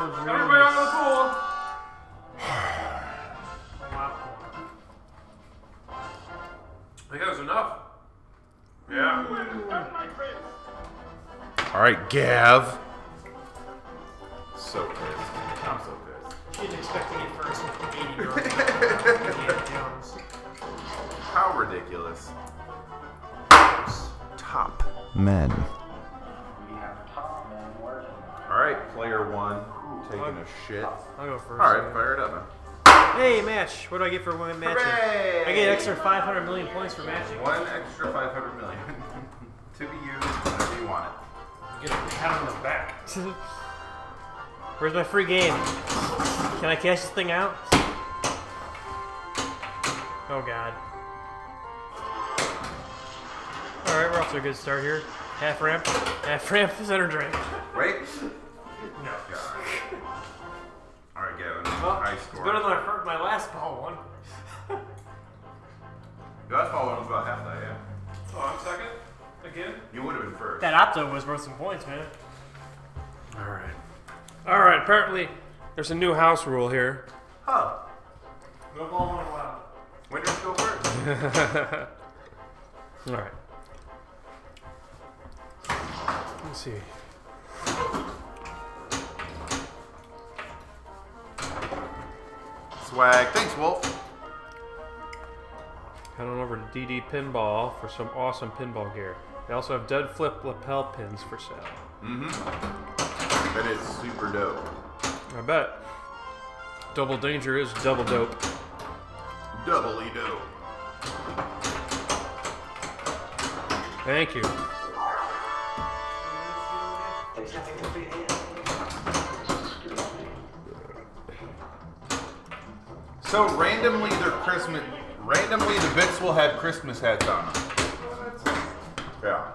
Right, Gav. So pissed. I'm so pissed. Didn't expect to get first with 80 million. Indiana Jones. How ridiculous. Top men. All right, player one taking a shit. I'll go first. All right, fire it up, man. Hey, match. What do I get for winning matching? Hooray! I get extra 500 million points for matching. One extra 500 million. To be used pat on the back. Where's my free game? Can I cash this thing out? Oh god. Alright, we're off to a good start here. Half ramp, half ramp, center drain. Wait. No. All right, Gavin. Well, high it's score. better than my, fir- my last ball one. The last ball one was about half that, yeah. Oh, I'm second? Again? You would have been first. That Opto was worth some points, man. Alright. Alright, apparently there's a new house rule here. Huh. No ball one allowed. Winners go first. Alright. Let's see. Swag. Thanks, Wolf. Head on over to DD Pinball for some awesome pinball gear. They also have dead flip lapel pins for sale. Mm-hmm. That is super dope. I bet. Double Danger is double dope. Doubly dope. Thank you. So randomly, they're Christmas. Randomly, the bits will have Christmas hats on them. Yeah.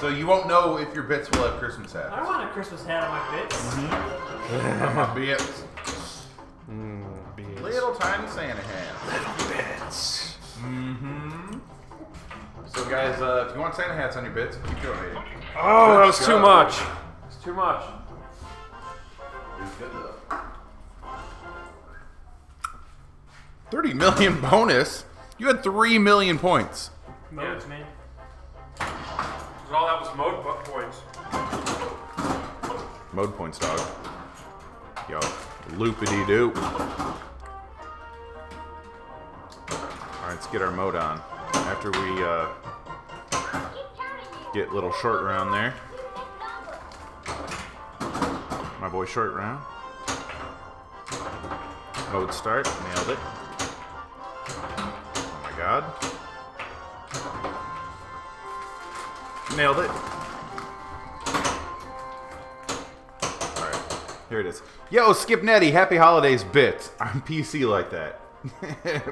So you won't know if your bits will have Christmas hats. I want a Christmas hat on my bits. On my bits. Mm, Little tiny Santa hat. Little bits. Mm-hmm. So guys, uh, if you want Santa hats on your bits, keep donating. Oh, that was Good too much. It's too much. It's good though. 30 million bonus? You had 3 million points. Modes, man. All that was mode points. Mode points, dog. Yo, loopity doo. Alright, let's get our mode on. After we uh, get little short round there. My boy short round. Mode start, nailed it. God. Nailed it. Alright, here it is. Yo, Skip Netty, happy holidays, bit. I'm PC like that.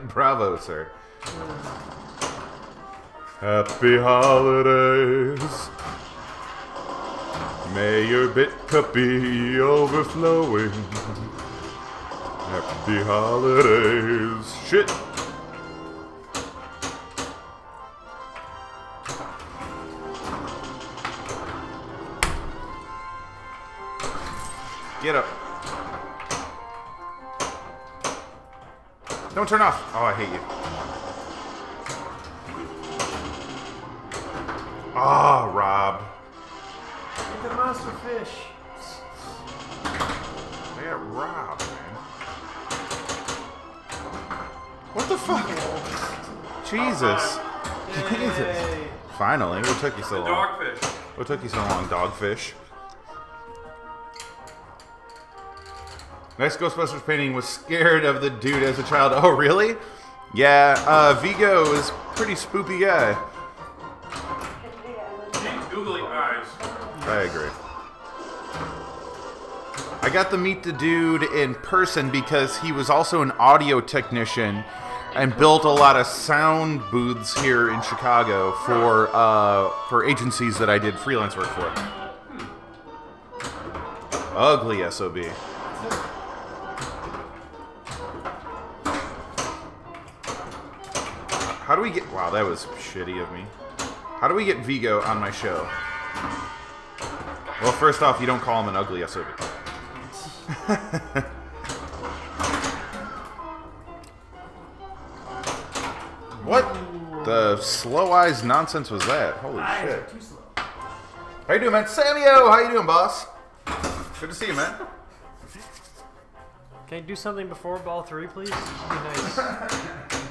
Bravo, sir. Happy holidays. May your bit cup be overflowing. Happy holidays. Shit. Get up. Don't turn off. Oh, I hate you. Ah, Rob. Get the monster fish. I got Rob, man. What the fuck? Jesus. Jesus. Finally, what took you so long? Dogfish. What took you so long, dogfish? Next Ghostbusters painting was scared of the dude as a child. Oh, really? Yeah, uh, Vigo is pretty spoopy guy. Googly eyes. I agree. I got to meet the dude in person because he was also an audio technician and built a lot of sound booths here in Chicago for uh, for agencies that I did freelance work for. Ugly SOB. How do we get? Wow, that was shitty of me. How do we get Vigo on my show? Well, first off, you don't call him an ugly SOB. what the slow eyes nonsense was that? Holy Eyes shit! too slow. How you doing, man? Samio, how you doing, boss? Good to see you, man. Can I do something before ball three, please? That'd be nice.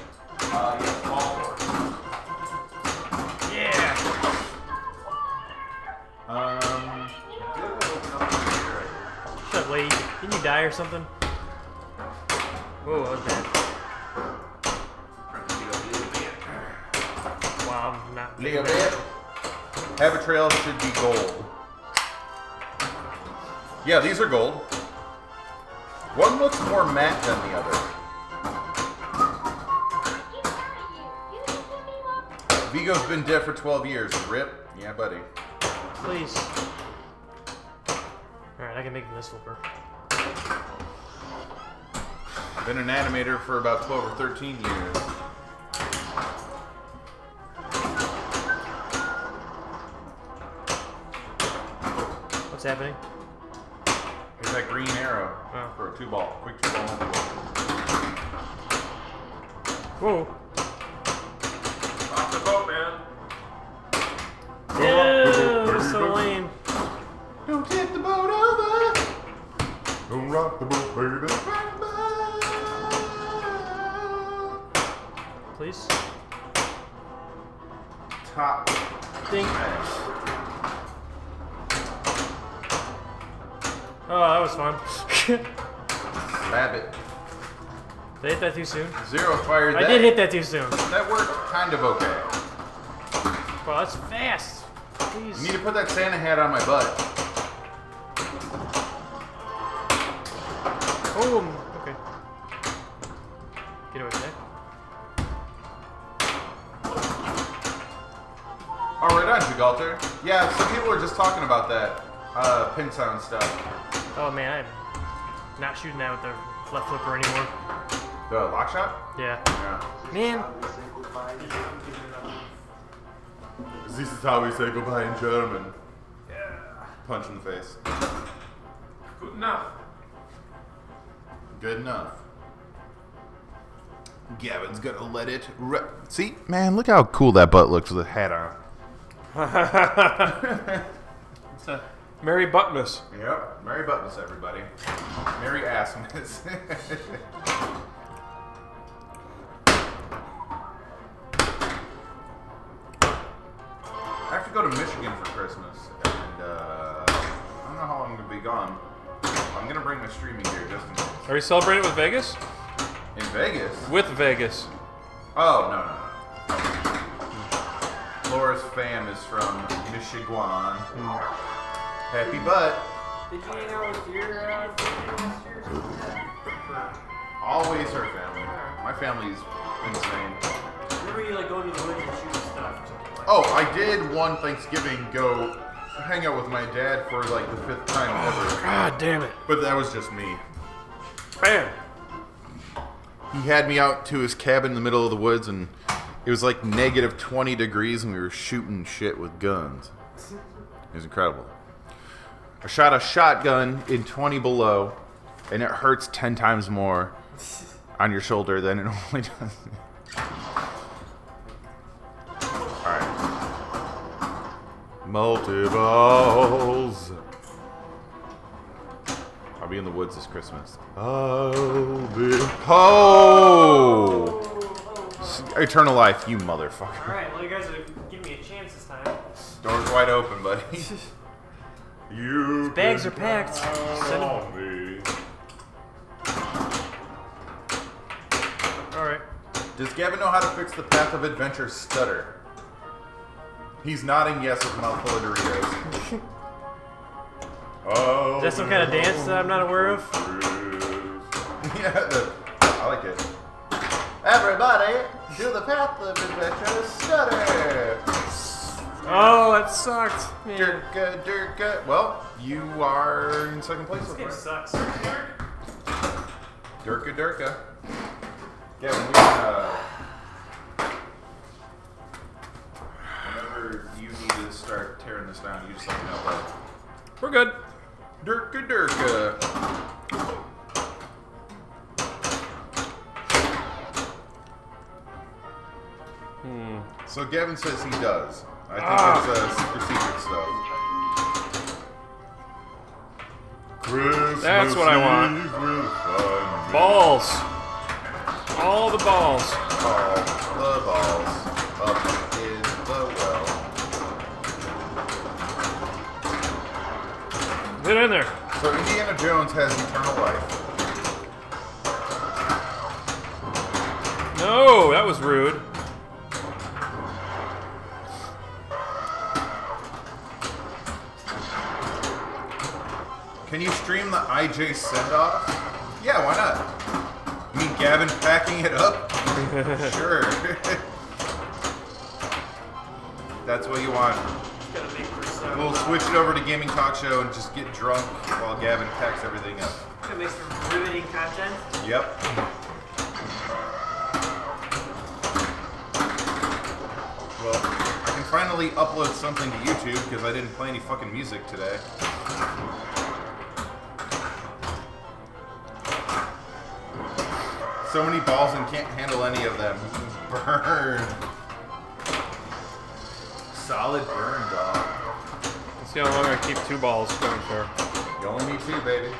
yeah. Um, Shut up, lady. Can you die or something? Whoa, that was bad. Wow. I'm not. Little bit. Habitrails should be gold. Yeah, these are gold. One looks more matte than the other. Vigo's been dead for 12 years. Rip. Yeah, buddy. Please. Alright, I can make this flipper. Been an animator for about 12 or 13 years. What's happening? Here's that green arrow Oh. for a two ball. Quick two ball. Whoa. Off the boat. Ew, so lame. Don't tip the boat over. Don't rock the boat, baby. Rock the boat. Please. Top. Ding. Oh, that was fun. Slap it. Did I hit that too soon? Zero fired I that. did hit that too soon. That worked kind of okay. Bro, that's fast. Please. You need to put that Santa hat on my butt. Oh, okay. Get away with that. Oh, right on, Gigalter. Yeah, some people are just talking about that uh, PinSound stuff. Oh man, I'm not shooting that with the left flipper anymore. The lock shot? Yeah. Yeah. Man. This is how we say goodbye in German. Yeah. Punch in the face. Good enough. Good enough. Gavin's gonna let it rip. See, man, look how cool that butt looks with a hat on. It's a Mary Buttmas. Yep. Merry Buttmas, everybody. Mary Assmas. I have to go to Michigan for Christmas, and uh, I don't know how long I'm gonna be gone. I'm gonna bring my streaming gear just in case. Are we celebrating with Vegas? In Vegas? With Vegas. Oh no no no. Laura's fam is from Michigan. Happy butt. Did you hang out with your uh, family last year? Always her family. My family's insane. Remember you like going to the woods and shooting stuff? Oh, I did one Thanksgiving go hang out with my dad for like the fifth time oh, ever. God damn it. But that was just me. Bam. He had me out to his cabin in the middle of the woods, and it was like negative 20 degrees, and we were shooting shit with guns. It was incredible. I shot a shotgun in 20 below, and it hurts 10 times more on your shoulder than it normally does. Multi-balls. I'll be in the woods this Christmas. I'll be. Oh! Eternal life, you motherfucker. Alright, well, you guys are giving me a chance this time. Door's wide open, buddy. you. Bags are packed. count Send 'em. on me. Alright. Does Gavin know how to fix the Path of Adventure stutter? He's nodding yes with a mouthful of Doritos. oh. Is that some kind of dance that I'm not aware of? yeah, the, I like it. Everybody, do the Path of Adventure stutter. Oh, that sucked. Man. Durka, Durka. Well, you are in second place so This game far. sucks. Durka, Durka. Gavin, we uh, whenever you need to start tearing this down, you just let me know. bud. We're good. Durka, Durka. Hmm. So Gavin says he does. I think Ah. it's uh, super secret stuff. Christmas That's what I want. Eve will find me. Balls. All the balls. All the balls up Get in there. So Indiana Jones has eternal life. No, that was rude. Can you stream the IJ send off? Yeah, why not? You mean Gavin packing it up? sure. That's what you want. We'll switch it over to gaming talk show and just get drunk while Gavin packs everything up. Gonna make some riveting content. Yep. Well, I can finally upload something to YouTube because I didn't play any fucking music today. So many balls and can't handle any of them. Burn. Solid burn, dog. See how long I keep two balls going for. You only need two, baby.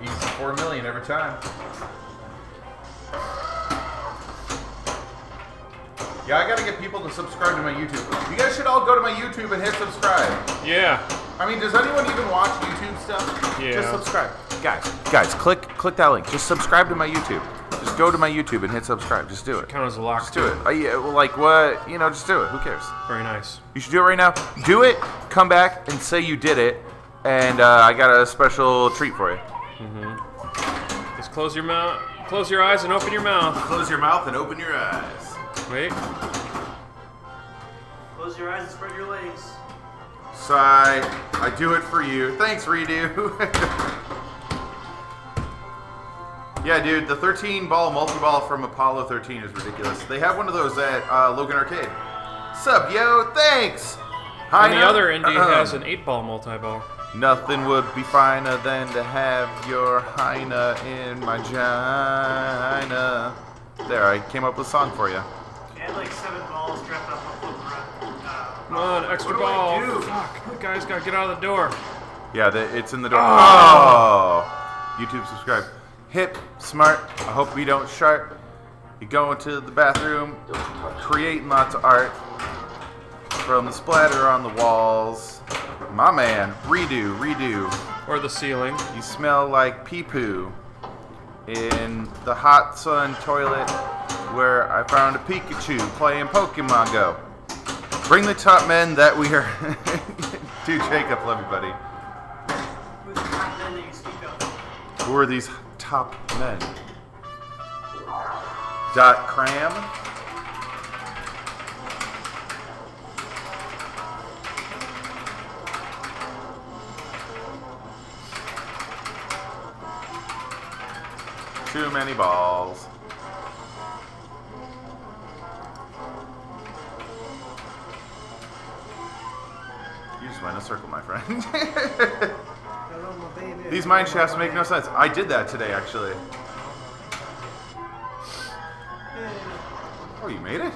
Easy four million every time. Yeah, I gotta get people to subscribe to my YouTube. You guys should all go to my YouTube and hit subscribe. Yeah. I mean, does anyone even watch YouTube stuff? Yeah. Just subscribe. Guys, guys, click click that link. Just subscribe to my YouTube. Just go to my YouTube and hit subscribe. Just do it. Count as a lock. Just do it. Uh, yeah, well, like what? You know, just do it. Who cares? Very nice. You should do it right now. Do it. Come back and say you did it, and uh, I got a special treat for you. Mm-hmm. Just close your mouth. Close your eyes and open your mouth. Close your mouth and open your eyes. Wait. Close your eyes and spread your legs. Sigh. I do it for you. Thanks, redo. yeah, dude, the 13 ball multi ball from Apollo 13 is ridiculous. They have one of those at uh, Logan Arcade. Sup, yo? Thanks. Hi. And the now. other indie has an eight ball multi ball. Nothing would be finer than to have your hyena in my gina. There, I came up with a song for you. I had like seven balls strapped up on foot uh, Come on, extra What do I ball. do? Fuck. The guy's got to get out of the door. Yeah, the, it's in the door. Oh. YouTube subscribe. Hip, smart. I hope we don't sharp. You go into the bathroom, creating lots of art from the splatter on the walls. My man, redo, redo. Or the ceiling. You smell like pee poo in the hot sun toilet where I found a Pikachu playing Pokemon Go. Bring the top men that we are. Dude, Jacob, love you, buddy. Who's the top men that you speak of? Who are these top men? Dot cram. Too many balls. You just went in a circle, my friend. Hello, my baby. These mine shafts make no sense. I did that today, actually. Oh, you made it?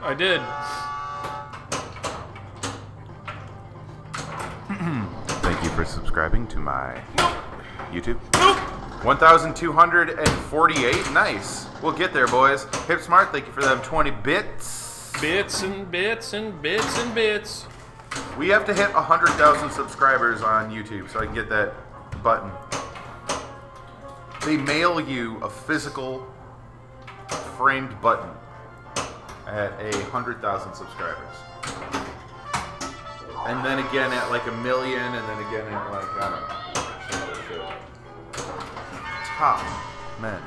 I did. Thank you for subscribing to my YouTube. Nope. 1,248. Nice. We'll get there, boys. Hip Smart, thank you for them 20 bits. Bits and bits and bits and bits. We have to hit 100,000 subscribers on YouTube so I can get that button. They mail you a physical framed button at a 100,000 subscribers. And then again at like a million, and then again at like, I don't know. Top men.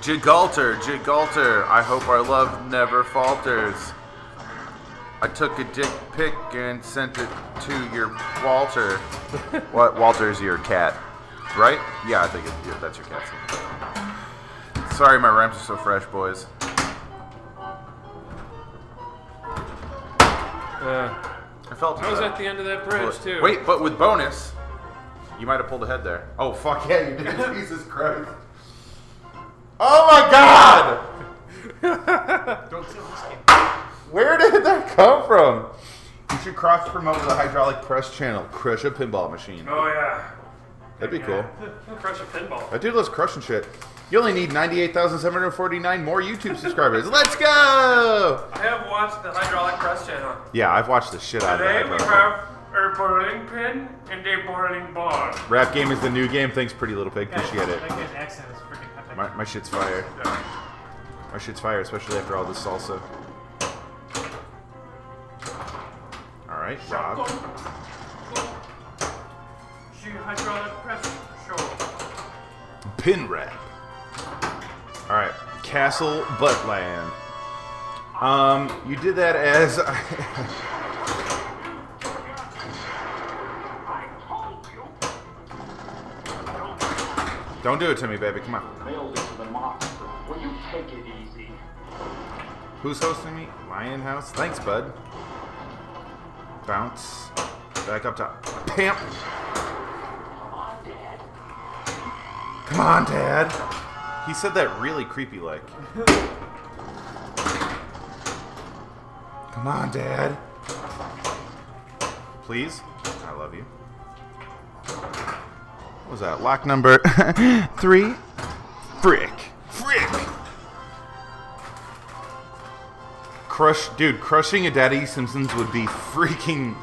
Jigalter, Jigalter, I hope our love never falters. I took a dick pic and sent it to your Walter. what? Walter's your cat, right? Yeah, I think it, yeah, that's your cat. Sorry, my rhymes are so fresh, boys. Yeah. I felt. I was uh, at the end of that bridge, too. Wait, but with bonus, you might have pulled ahead there. Oh fuck yeah, you did! Jesus Christ! Oh my God! Don't steal this game. Where did that come from? You should cross promote the hydraulic press channel. Crush a pinball machine. Oh, yeah. That'd be cool. Crush a pinball. That dude loves crushing shit. You only need 98,749 more YouTube subscribers. Let's go! I have watched the hydraulic press channel. Yeah, I've watched the shit out of Today that. we have a boiling pin and a boiling bar. Rap game is the new game. Thanks, Pretty Little Pig. Appreciate it. That guy's accent is freaking epic. My, my shit's fire. My shit's fire, especially after all this salsa. Right, Rob. Hydraulic press. Pin wrap. All right, Castle Buttland. Um, you did that as. Don't do it to me, baby. Come on. Nailed it to the monster. Will you take it easy? Who's hosting me? Lion House. Thanks, bud. Bounce. Back up top. Pamp. Come on, Dad. He said that really creepy like. Come on, Dad. Please. I love you. What was that? Lock number three? Frick. Frick. Crush, dude, crushing a Daddy Simpsons would be freaking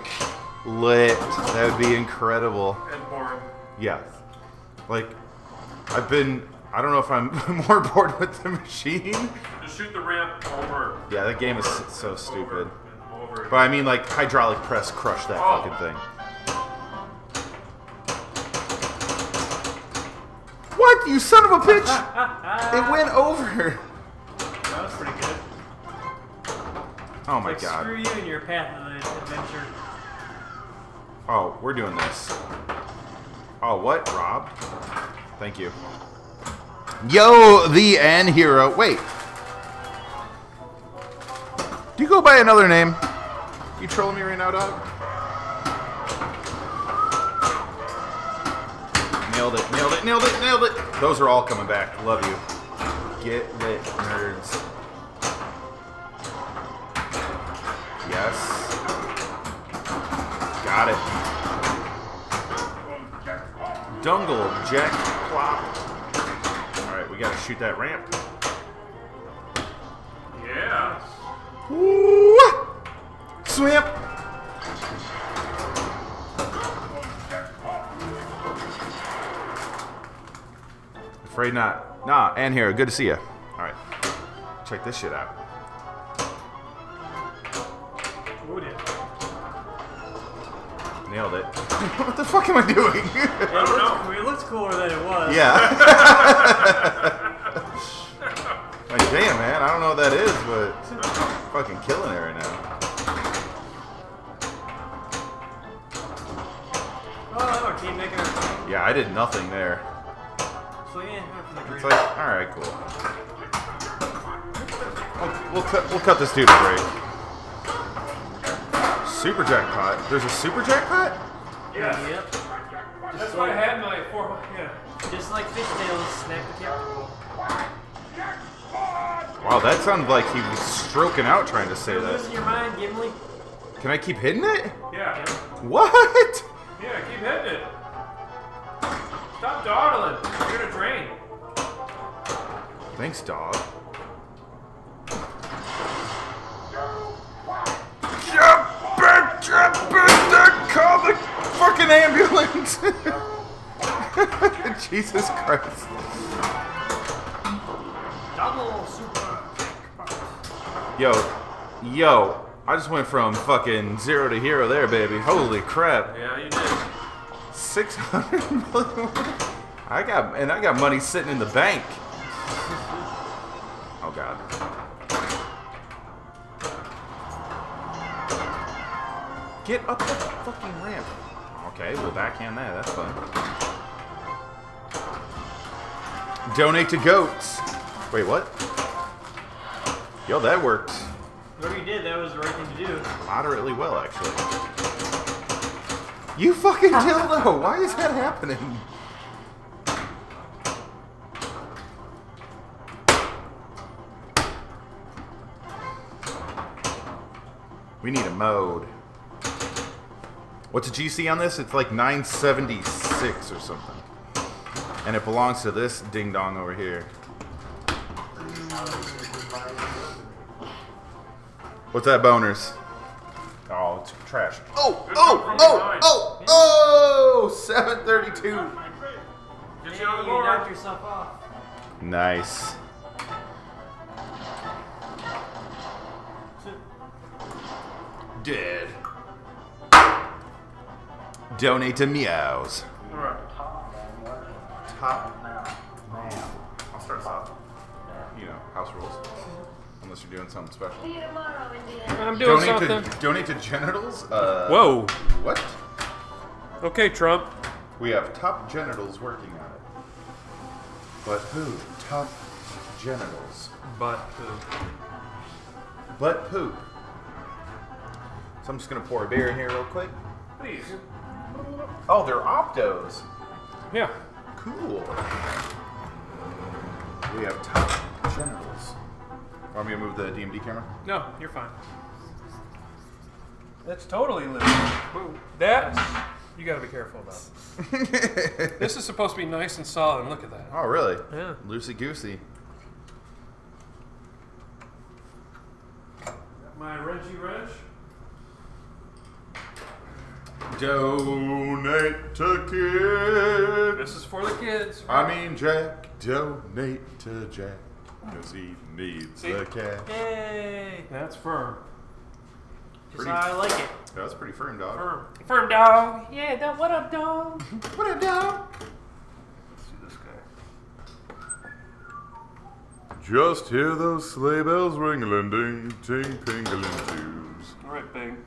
lit. That would be incredible. And boring. Yeah. Like, I've been, I don't know if I'm more bored with the machine. Just shoot the ramp over. Yeah, that game is so stupid. Over. But I mean, like, hydraulic press crushed that Oh. fucking thing. What? You son of a bitch! it went over. That was pretty good. Oh my like, god. screw you and your path of the adventure. Oh, we're doing this. Oh, what? Rob? Thank you. Yo, the N hero. Wait. Do you go by another name? You trolling me right now, dog? Nailed it, nailed it, nailed it, nailed it. Those are all coming back. Love you. Get lit, nerds. Yes. Got it. Dungle, Jack, plop. Alright, we gotta shoot that ramp. Yeah. Woo! Swim! Afraid not. Nah, and here, good to see you. Alright. Check this shit out. Who did? Nailed it. what the fuck am I doing? It looks, it looks cooler than it was. yeah. like, damn, man, I don't know what that is, but fucking killing it right now. Oh, team making a Yeah, I did nothing there. So yeah, It's like, all right, cool. We'll, we'll cut. We'll cut this dude a break. Super jackpot. There's a super jackpot. Yes. Yep. That's why I had my four. Yeah. Just like fishtails, snap the captain. Wow, that sounded like he was stroking out trying to say You're that. losing your mind, Gimli. Can I keep hitting it? Yeah. What? Yeah. Keep hitting it. Stop dawdling. You're gonna drain. Thanks, dog. Jump jump back, call the fucking ambulance. Jesus Christ. Double super. Yo, yo, I just went from fucking zero to hero there, baby. Holy crap. Yeah, you did. 600 million. I got, and I got money sitting in the bank. Oh, God. Get up the fucking ramp. Okay, we'll backhand that. That's fun. Donate to goats. Wait, what? Yo, that worked Whatever you did, that was the right thing to do. moderately well, actually. You fucking dildo! Why is that happening? We need a mode. What's a GC on this? It's like 976 or something. And it belongs to this ding dong over here. What's that, boners? Oh, it's trash. Oh, oh, oh, oh, oh! 732. Get you on the board. yourself off. Nice. Dead. Donate to meows. All right. Top man. I'll start us off. You know, house rules. Unless you're doing something special. See you tomorrow, Indiana. I'm doing donate something. to donate to genitals. Uh, Whoa. What? Okay, Trump. We have top genitals working on it. But who? Top genitals. But who? Butt poop. So I'm just gonna pour a beer in here real quick. Please. Oh, they're optos. Yeah. Cool. We have top generals. Want me to move the DMD camera? No, you're fine. That's totally living. That you got to be careful about. this is supposed to be nice and solid. and Look at that. Oh, really? Yeah. Loosey goosey. My wrenchy wrench. Donate to kids. This is for the kids. I mean, Jack. Donate to Jack. Because he needs See? the cash. Yay! That's firm. That's how I like it. That's pretty firm, dog. Firm. Firm dog. Yeah. That, what up, dog? What a dog. Let's see this guy. Just hear those sleigh bells ringling, ding, ting, pingling twos. All right, Bing.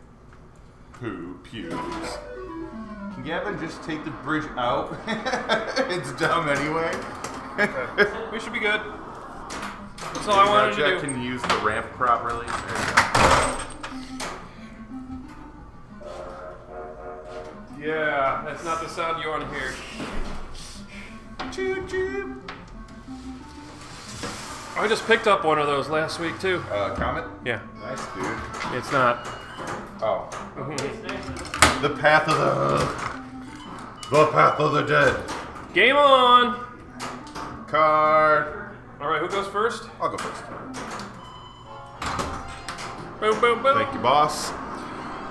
Poo pews. Can Gavin just take the bridge out? it's dumb anyway. We should be good. That's all I wanted to do. can use the ramp properly. There you Yeah, that's not the sound you want to hear. Choo choo. I just picked up one of those last week too. Uh, Comet? Yeah. Nice, dude. It's not. Oh. The path of the. The path of the dead. Game on. Card. All right, who goes first? I'll go first. Boom, boom, boom. Thank you, boss.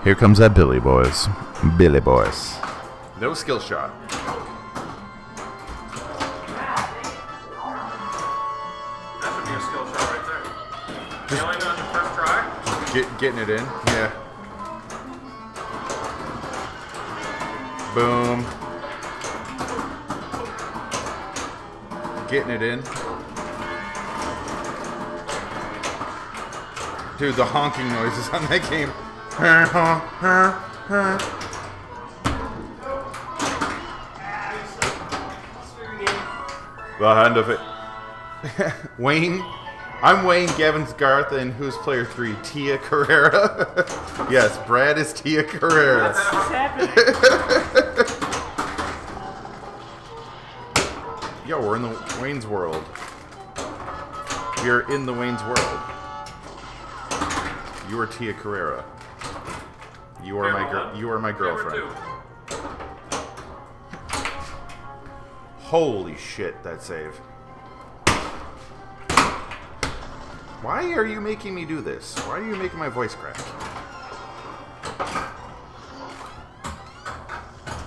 Here comes that Billy boys. Billy boys. No skill shot. That should be a skill shot right there. Nailing it on the first try. Get, getting it in. Yeah. Boom. Getting it in. Dude, the honking noises on that game. The hand of it. Wayne. I'm Wayne, Gavin's Garth, and who's player three? Tia Carrere. yes, Brad is Tia Carrere. What's happening? Yo, we're in the Wayne's world. We're in the Wayne's world. You are Tia Carrere. You are my girl. You are my girlfriend. Holy shit, that save. Why are you making me do this? Why are you making my voice crack?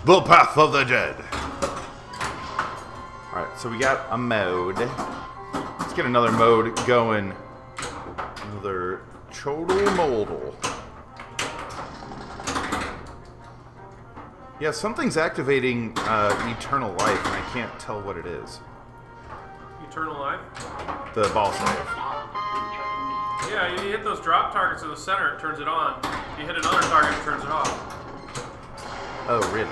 The Path of the Dead. Alright, so we got a mode. Let's get another mode going. Another Chodal Moldal. Yeah, something's activating uh, Eternal Life, and I can't tell what it is. Eternal life. The ball save. Yeah, you hit those drop targets in the center, it turns it on. You hit another target, it turns it off. Oh, really?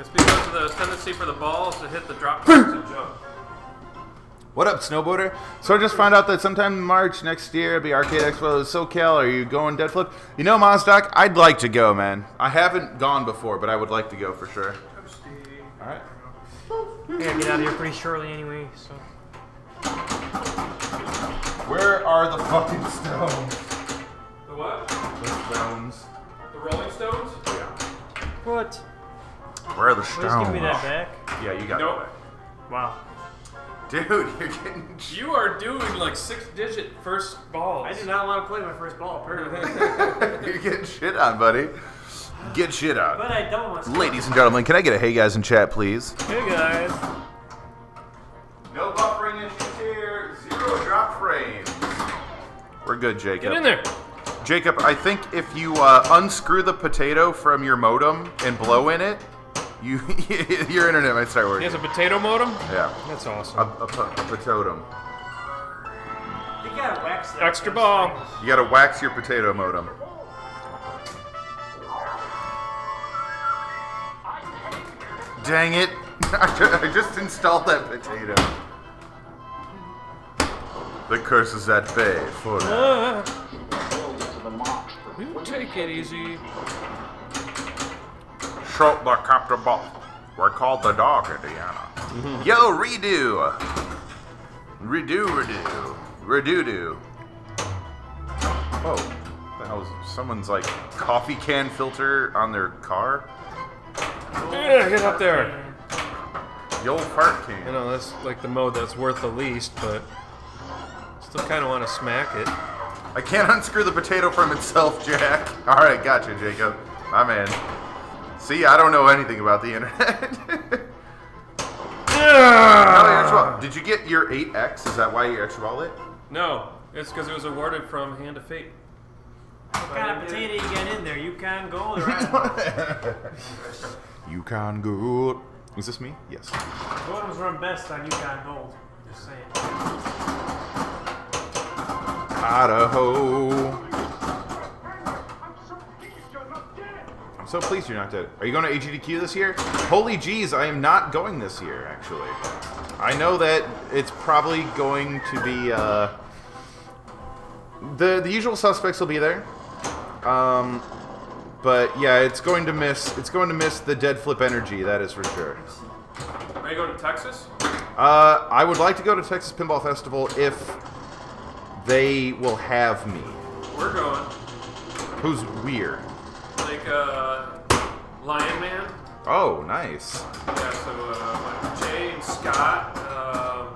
It's because of the tendency for the balls to hit the drop targets and jump. What up, snowboarder? So I just found out that sometime in March next year it'll be Arcade Expo SoCal. Are you going dead flip? You know, Monstock, I'd like to go, man. I haven't gone before, but I would like to go for sure. All right. I gotta get out of here pretty shortly anyway, so. Where are the fucking stones? The what? The stones. The Rolling Stones? Yeah. What? Where are the stones? Please stones? give me that back. Yeah, you got Nope. Wow. Dude, you're getting. You are doing like six digit first balls. I do not want to play my first ball, apparently. you're getting shit on, buddy. Get shit out. but I don't want. Ladies and gentlemen, can I get a hey guys in chat, please? Hey guys. No buffering issues here. Zero drop frames. We're good, Jacob. Get in there. Jacob, I think if you uh, unscrew the potato from your modem and blow in it, you your internet might start working. He working. has a potato modem? Yeah, That's awesome. a, a, a potato. You gotta wax that Extra ball. things. You gotta wax your potato modem. Dang it! I just installed that potato. The curse is at bay for now. Ah, you take it easy. Shoot the captain ball. We're called the dog, Indiana. Yo, redo! Redo, redo. Redo-do. Oh, the hell is someone's like coffee can filter on their car? Yeah, get up there. The old fart king. I know that's like the mode that's worth the least, but still kind of want to smack it. I can't unscrew the potato from itself, Jack. Alright, gotcha, Jacob. My man. See, I don't know anything about the internet. How do you extra ball? Did you get your 8X? Is that why you extra ball it? No, it's because it was awarded from Hand of Fate. What kind of potato you got in there? Yukon Gold or Idaho? Yukon Gold. Is this me? Yes. What run best on Yukon Gold? Just saying. Idaho. I'm so pleased you're not dead. Are you going to AGDQ this year? Holy jeez, I am not going this year, actually. I know that it's probably going to be, uh... The, the usual suspects will be there. Um... But yeah, it's going to miss. It's going to miss the dead flip energy. That is for sure. Are you going to Texas? Uh, I would like to go to Texas Pinball Festival if they will have me. We're going. Who's weird? Like, uh, Lion Man. Oh, nice. Yeah, so, uh, Jay and Scott, uh,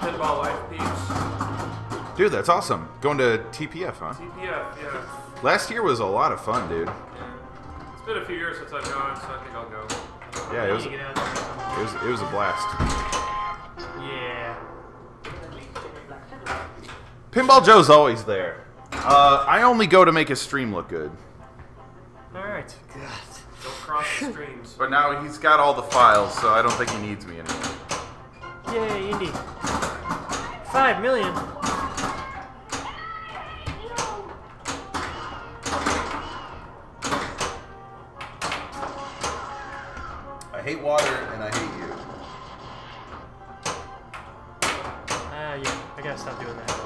Pinball Life Peeps, Dude, that's awesome. Going to TPF, huh? TPF, yeah. Last year was a lot of fun, dude. It's been a few years since I've gone, so I think I'll go. Yeah, it was it get out there. was it was a blast. Yeah. Pinball Joe's always there. Uh, I only go to make his stream look good. Alright. good. Don't cross the streams. But now he's got all the files, so I don't think he needs me anymore. Yay, Indy. Five million. Hate water and I hate you. Ah, yeah. I gotta stop doing that.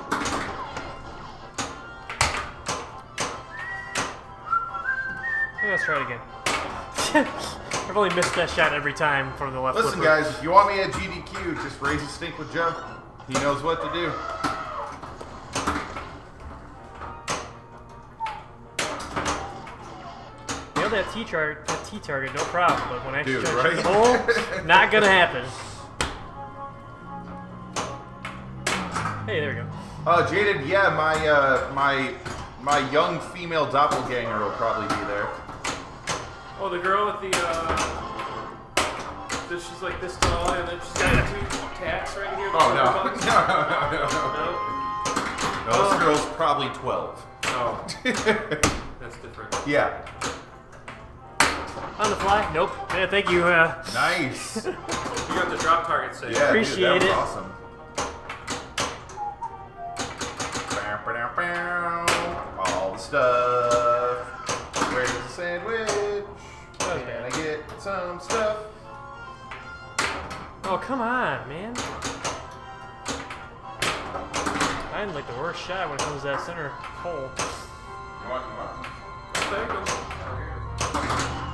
Let's try it again. I've only missed that shot every time from the left Listen, flipper. guys, if you want me at GDQ, just raise a stink with Joe. He knows what to do. Nail that T target, that T target, no problem. But when I Dude, try shoot right? the hole, not gonna happen. Hey, there we go. Uh, Jaded, yeah, my uh, my my young female doppelganger will probably be there. Oh, the girl with the, uh, that she's like this tall, and then she's got two tats right here. Oh no, no, no, no, no, no. No? No, this girl's probably twelve. Oh, that's different. Yeah, On the fly? Nope. Yeah, thank you. Uh, nice. You got the drop target saved. Yeah, Appreciate dude, that was it. awesome. All the stuff. Where's the sandwich? Can I get some stuff? oh, come on, man. I'm like the worst shot when it comes to that center hole. You want, you want? There you go.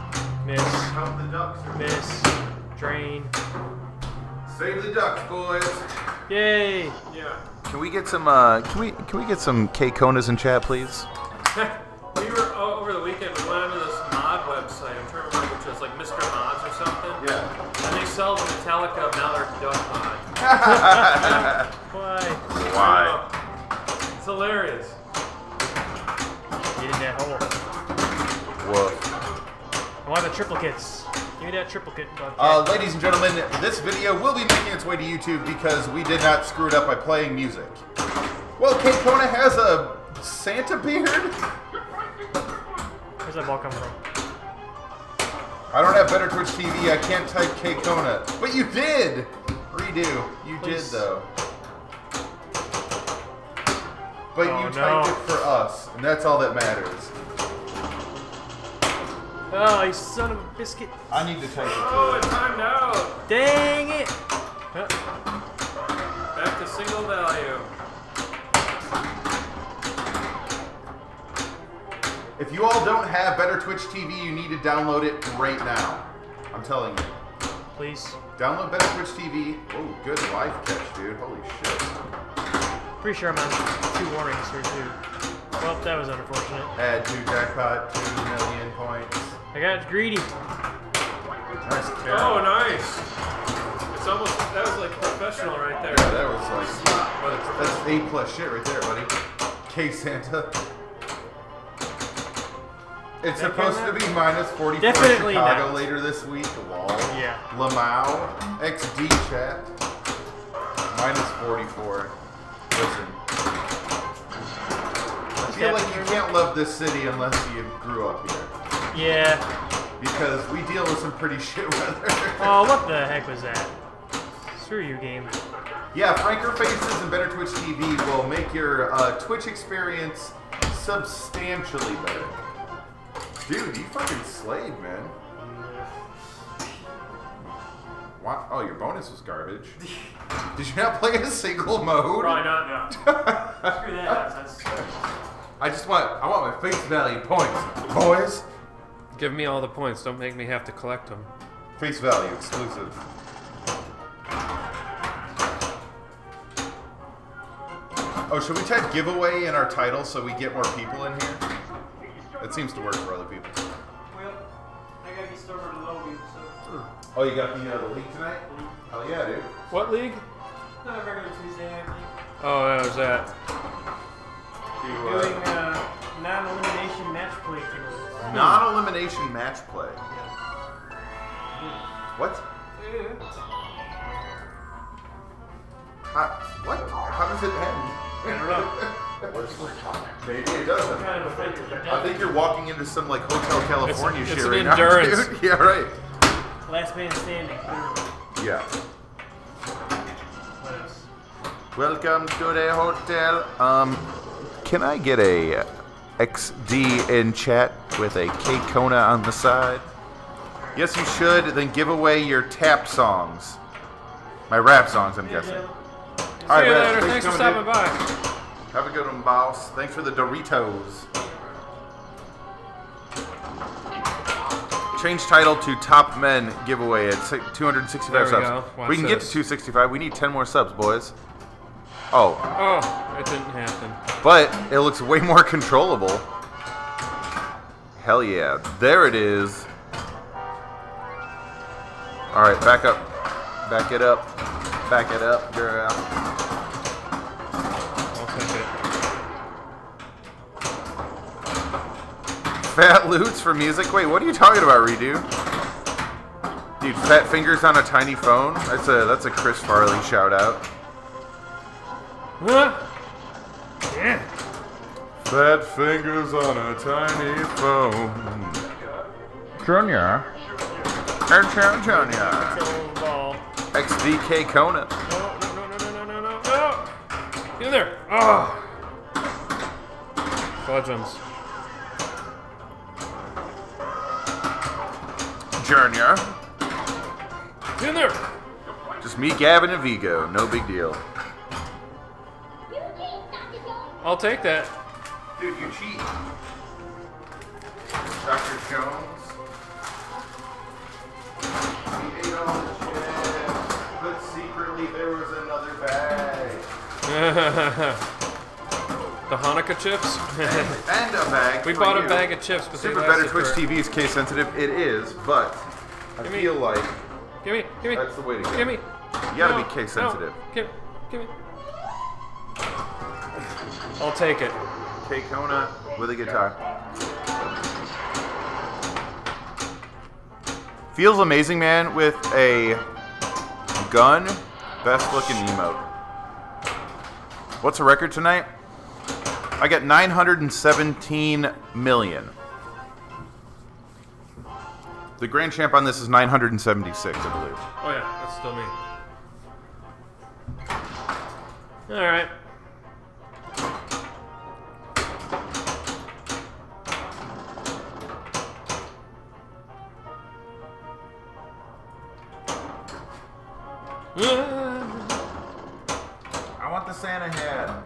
Miss, Count the ducks. miss, drain. Save the ducks, boys. Yay! Yeah. Can we get some? Uh, can we can we get some K Konas in chat, please? we were oh, over the weekend. We went onto this mod website. I'm trying to remember which was like Mr. Mods or something. Yeah. And they sell the Metallica Mallard Duck mod. Why? Why? It's hilarious. Get in that hole. Want the triplicates. Give me that triplicate. bud. Uh, ladies and gentlemen, this video will be making its way to YouTube because we did not screw it up by playing music. Well, K Kona has a Santa beard. Where's that ball come from? I don't have better Twitch TV. I can't type K Kona. But you did! Redo. You Please. did, though. But Oh, you no. typed it for us, and that's all that matters. Oh, you son of a biscuit. I need to type it Oh, too. it timed out. Dang it! Huh. Back to single value. If you all don't have better Twitch TV, you need to download it right now. I'm telling you. Please. Download better Twitch TV. Oh, good life catch, dude. Holy shit. Pretty sure I'm on two warnings here too. Well, that was unfortunate. Add to jackpot, 2 million points. I got greedy. Nice catch. Oh, nice. It's almost that was like professional right there. Yeah, that was like that's A plus shit right there, buddy. K Santa. It's That supposed to be minus 40 for Definitely Chicago not. later this week. Lol. Yeah. Lamau. XD chat. Minus 44. Listen. I feel like you can't love this city unless you grew up here. Yeah. Because we deal with some pretty shit weather. Oh, what the heck was that? Screw you, game. Yeah, FrankerFaceZ and Better Twitch TV will make your uh, Twitch experience substantially better. Dude, you fucking slayed, man. Wow. Oh, your bonus was garbage. Did you not play a single mode? probably not now. Screw that. That's, I just want, I want my face value points, boys. Give me all the points. Don't make me have to collect them. Face value exclusive. Oh, should we type giveaway in our title so we get more people in here? It seems to work for other people. well, I gotta be started to Logan, so. Oh, you got the, uh, the league tonight? Hell yeah, dude. What league? Not regular Tuesday, I think. Oh, that was that. To, Doing uh, non-elimination match play tournament. Non-elimination match play. What? How, what? How does it end? I don't know. Maybe it doesn't. Kind of a fake I think you're walking into some like Hotel California It's- shit it's an right endurance. now, dude. Yeah, right. Last man standing. Yeah. Welcome to the hotel. Um, can I get a XD in chat with a K Kona on the side? Yes, you should. Then give away your tap songs. My rap songs, I'm guessing. All See you later. Thanks for stopping by. Have a good one, boss. Thanks for the Doritos. Change title to Top Men giveaway at 265 There we subs. We can get to 265. We need 10 more subs, boys. Oh, Oh, it didn't happen. but it looks way more controllable. Hell yeah. There it is. All right, back up. Back it up. Back it up, girl. I'll take it. Fat Loots for music? Wait, what are you talking about, Redo? Dude, Fat Fingers on a tiny phone? That's a that's a Chris Farley shout out. Huh? Yeah. Fat Fingers on a tiny phone. Junior. Junior. Kill the ball. XDK Kona. No, no, no, no, no, no, no, no. Get in there. Ah. Oh. Fudgems. Junior. Get in there. Just me, Gavin, and Vigo. No big deal. I'll take that. Dude, you cheat. Dr. Jones. We ate all the chips, but secretly there was another bag. the Hanukkah chips. And a bag. we bought you. a bag of chips, but Super they Better Twitch for- TV is case sensitive. It is, but I Give me- feel like Give me, give me. that's the way to go. Give me. You gotta No, be case sensitive. no. Give, give me. I'll take it. K Kona with a guitar. Feels amazing, man, with a gun. Best looking emote. What's the record tonight? I got 917 million. The grand champ on this is 976, I believe. Oh yeah, that's still me. All right. I want the Santa hat.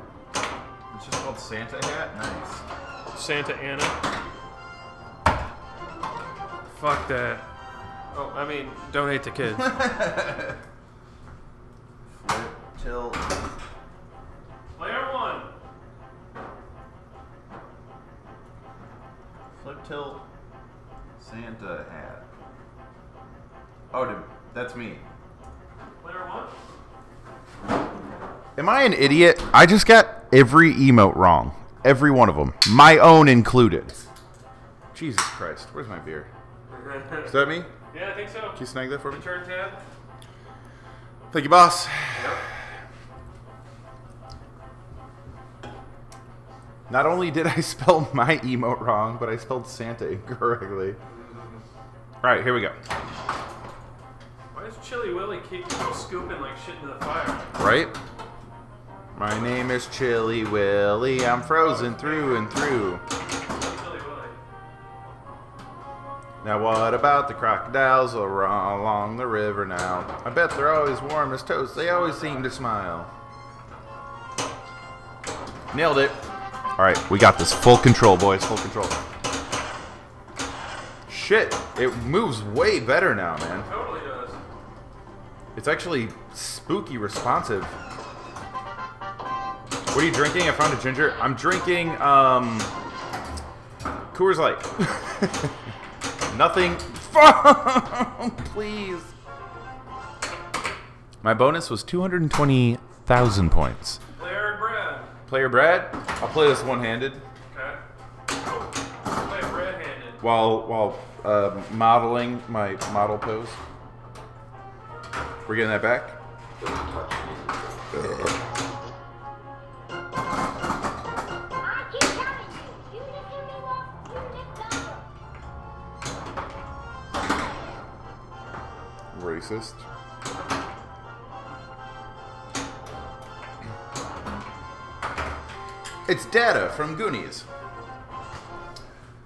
It's just called Santa hat? Nice. Santa Ana. Fuck that. Oh, I mean, donate to kids. Flip till. Player one. Flip till Santa hat. Oh, dude, that's me. Am I an idiot? I just got every emote wrong. Every one of them. My own included. Jesus Christ. Where's my beer? Is that me? Yeah, I think so. Can you snag that for me? Turn tab. Thank you, boss. Not only did I spell my emote wrong, but I spelled Santa incorrectly. All right, here we go. Chilly Willy keep scooping like shit into the fire? Right? My name is Chilly Willy. I'm frozen through and through. Now what about the crocodiles along the river now? I bet they're always warm as toast. They always seem to smile. Nailed it. All right, we got this. Full control, boys. Full control. Shit, it moves way better now, man. It's actually spooky responsive. What are you drinking? I found a ginger. I'm drinking um Coors Light. Nothing. Please. My bonus was 220,000 points. Player Brad. Player Brad, I'll play this one-handed Okay. Play Brad handed. while while uh, modeling my model pose. We're getting that back. Racist. It's data from Goonies.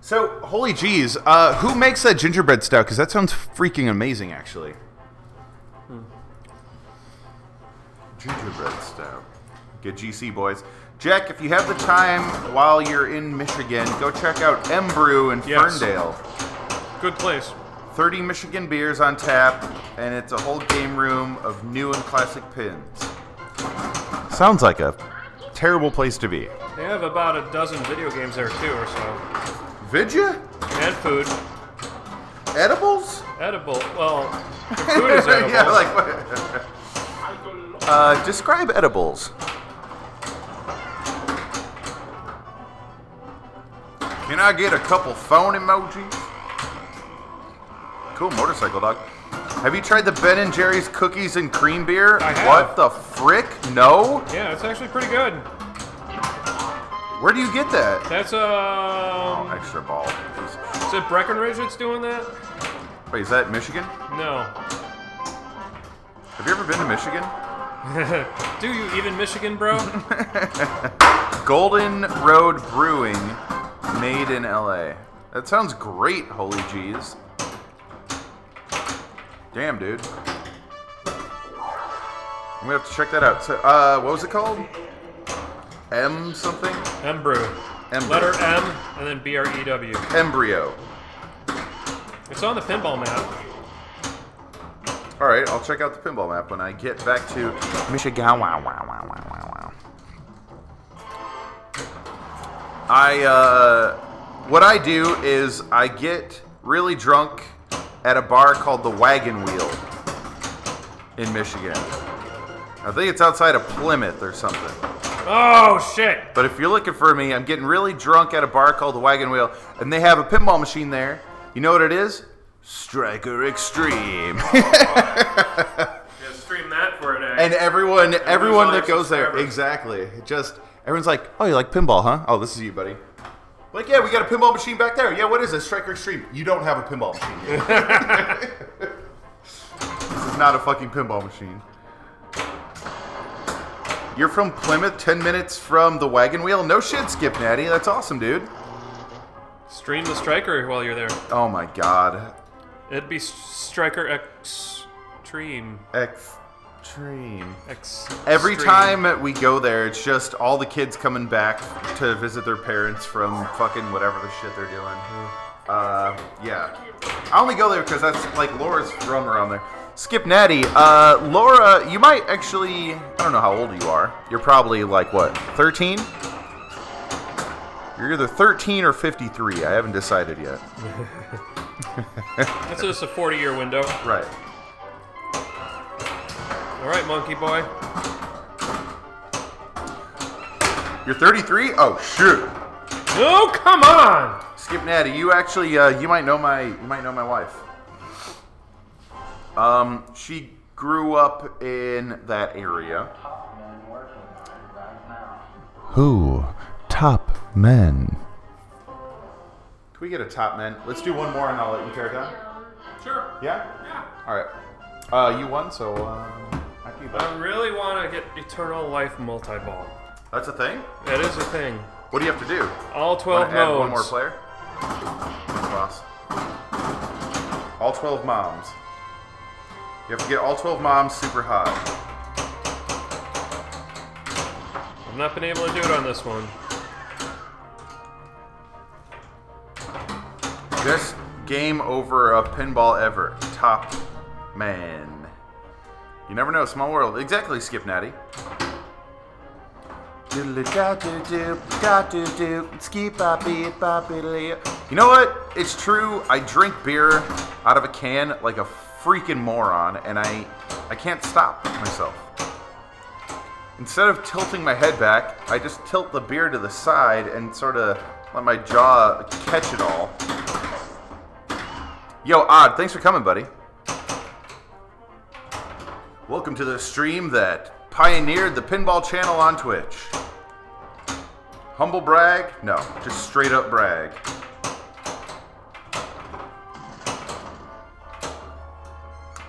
So, holy jeez, uh, who makes that gingerbread stout? Because that sounds freaking amazing, actually. Gingerbread stout. Get GC, boys. Jack, if you have the time while you're in Michigan, go check out M Brew in Yes. Ferndale. Good place. 30 Michigan beers on tap, and it's a whole game room of new and classic pins. Sounds like a terrible place to be. They have about a dozen video games there too, or so. Vidya? And food. Edibles? Edible. Well, food is edible. yeah, like what? uh, describe edibles. Can I get a couple phone emojis? Cool motorcycle dog. Have you tried the Ben and Jerry's cookies and cream beer? I have. What the frick? No. Yeah, it's actually pretty good. Where do you get that? That's um. Extra ball. Jeez. Is it Breckenridge that's doing that? Wait, is that Michigan? No. Have you ever been to Michigan? Do you even Michigan, bro? Golden Road Brewing, made in LA. That sounds great, holy jeez. Damn, dude. I'm gonna have to check that out. So, uh, what was it called? M something? M brew. M Letter M and then B R E W. Embryo. It's on the pinball map. All right, I'll check out the pinball map when I get back to Michigan. Wow, wow, wow, wow, wow, wow. I uh, what I do is I get really drunk at a bar called the Wagon Wheel in Michigan. I think it's outside of Plymouth or something. Oh shit! But if you're looking for me, I'm getting really drunk at a bar called the Wagon Wheel, and they have a pinball machine there. You know what it is? Striker Extreme. Yeah, stream that for a day. And everyone, everyone that goes there, exactly. Just everyone's like, "Oh, you like pinball, huh? Oh, this is you, buddy." Like, yeah, we got a pinball machine back there. Yeah, what is this? Striker Extreme. You don't have a pinball machine. this is not a fucking pinball machine. You're from Plymouth, 10 minutes from the wagon wheel? No shit, Skip Natty. That's awesome, dude. Stream the striker while you're there. Oh my god. It'd be striker extreme. Extreme. Ex. Every time we go there, it's just all the kids coming back to visit their parents from fucking whatever the shit they're doing. Uh, yeah. I only go there because that's like Laura's from around there. Skip Natty, uh, Laura, you might actually, I don't know how old you are. You're probably like what, 13? You're either 13 or 53. I haven't decided yet. That's just a 40 year window. Right. All right, monkey boy. You're 33? Oh shoot. Oh, come on! Skip Natty, you actually, uh, you might know my, you might know my wife. Um, she grew up in that area. Who? Top men. We get a top men? Let's do one more and I'll let you tear it down. Sure. Yeah? Yeah. All right. Uh, you won, so um, after you. I really want to get Eternal Life multi ball. That's a thing. That is a thing. What do you have to do? All 12 Wanna add one more player. Boss. All 12 moms. You have to get all 12 moms super hot. I've not been able to do it on this one. Best game over a pinball ever. Top man. You never know. Small world. Exactly, Skip Natty. You know what? It's true. I drink beer out of a can like a freaking moron, and I I can't stop myself. Instead of tilting my head back, I just tilt the beer to the side and sort of let my jaw catch it all. Yo, Odd, thanks for coming, buddy. Welcome to the stream that pioneered the pinball channel on Twitch. Humble brag? No, just straight up brag.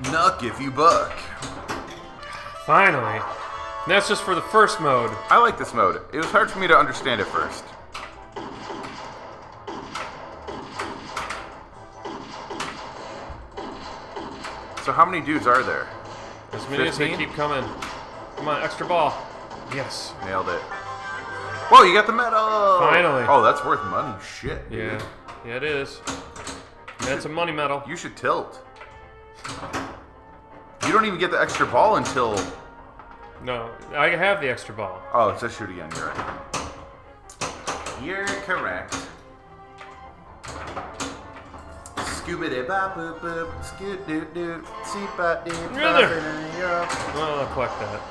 Nuck if you buck. Finally. And that's just for the first mode. I like this mode. It was hard for me to understand at first. So how many dudes are there? As many as they keep coming. Come on, extra ball. Yes. Nailed it. Whoa, you got the medal! Finally. Oh, that's worth money. Shit. dude. Yeah. Yeah, it is. That's a money medal. You should tilt. You don't even get the extra ball until. No, I have the extra ball. Oh, it says shoot again. You're right. You're correct. Scooby doo bop boop boop, scoot doo doo, see bop doo Brother. Well, I'll collect that.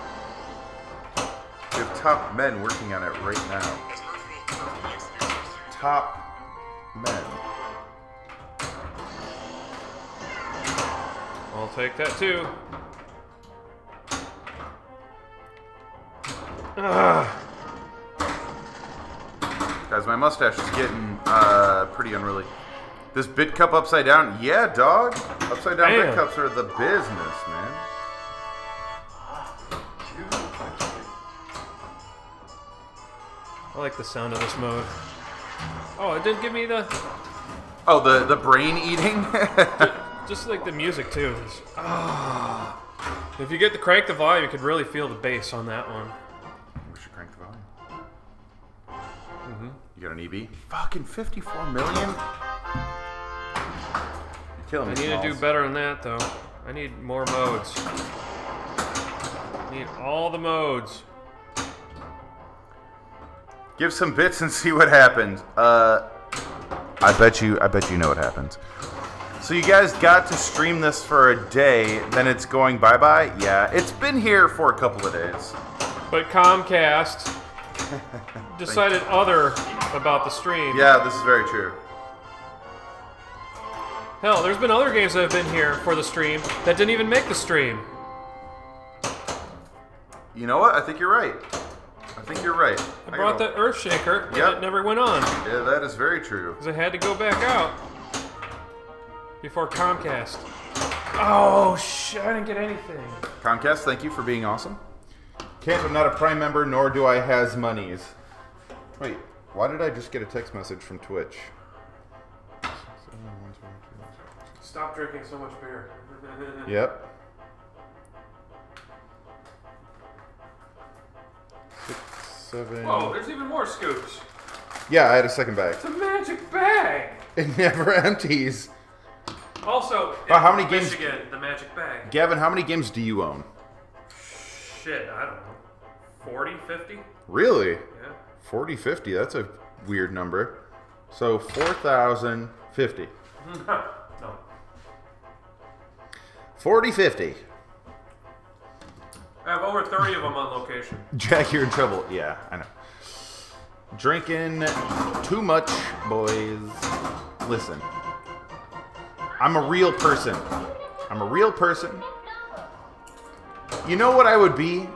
We have top men working on it right now. Top men. I'll take that too. Ugh. Guys, my mustache is getting uh, pretty unruly. This bit cup upside down? Yeah, dog. Upside down bit cups are the business, man. I like the sound of this mode. Oh, it didn't give me the Oh, the the brain eating. just like the music too. Ah. If you get the crank the volume, you could really feel the bass on that one. we should crank the volume. You got an EB? Fucking 54 million? You're killing I me. need to do better than that though. I need more modes. Need all the modes. Give some bits and see what happens. Uh, I bet you. I bet you know what happens. So you guys got to stream this for a day, then it's going bye bye. Yeah, it's been here for a couple of days. But Comcast decided other about the stream. Yeah, this is very true. Hell, there's been other games that have been here for the stream that didn't even make the stream. You know what? I think you're right. I I think you're right. I brought the Earth Shaker, and Yep. it never went on Yeah, that is very true. because I had to go back out before Comcast. Oh shit! I didn't get anything. Comcast, thank you for being awesome. Can't, I'm not a Prime member, nor do I has monies. Wait, why did I just get a text message from Twitch? Stop drinking so much beer. Yep. Six, seven. Whoa, there's even more scoops. Yeah, I had a second bag. It's a magic bag. It never empties. Also, how many games- Michigan, the magic bag. Gavin, how many games do you own? Shit, I don't know. 40, 50? Really? Yeah. 40, 50. That's a weird number. So 4,050. No. 40, 50. I have over 30 of them on location. Jack, you're in trouble. Yeah, I know. Drinking too much, boys. Listen, I'm a real person. I'm a real person. You know what I would be,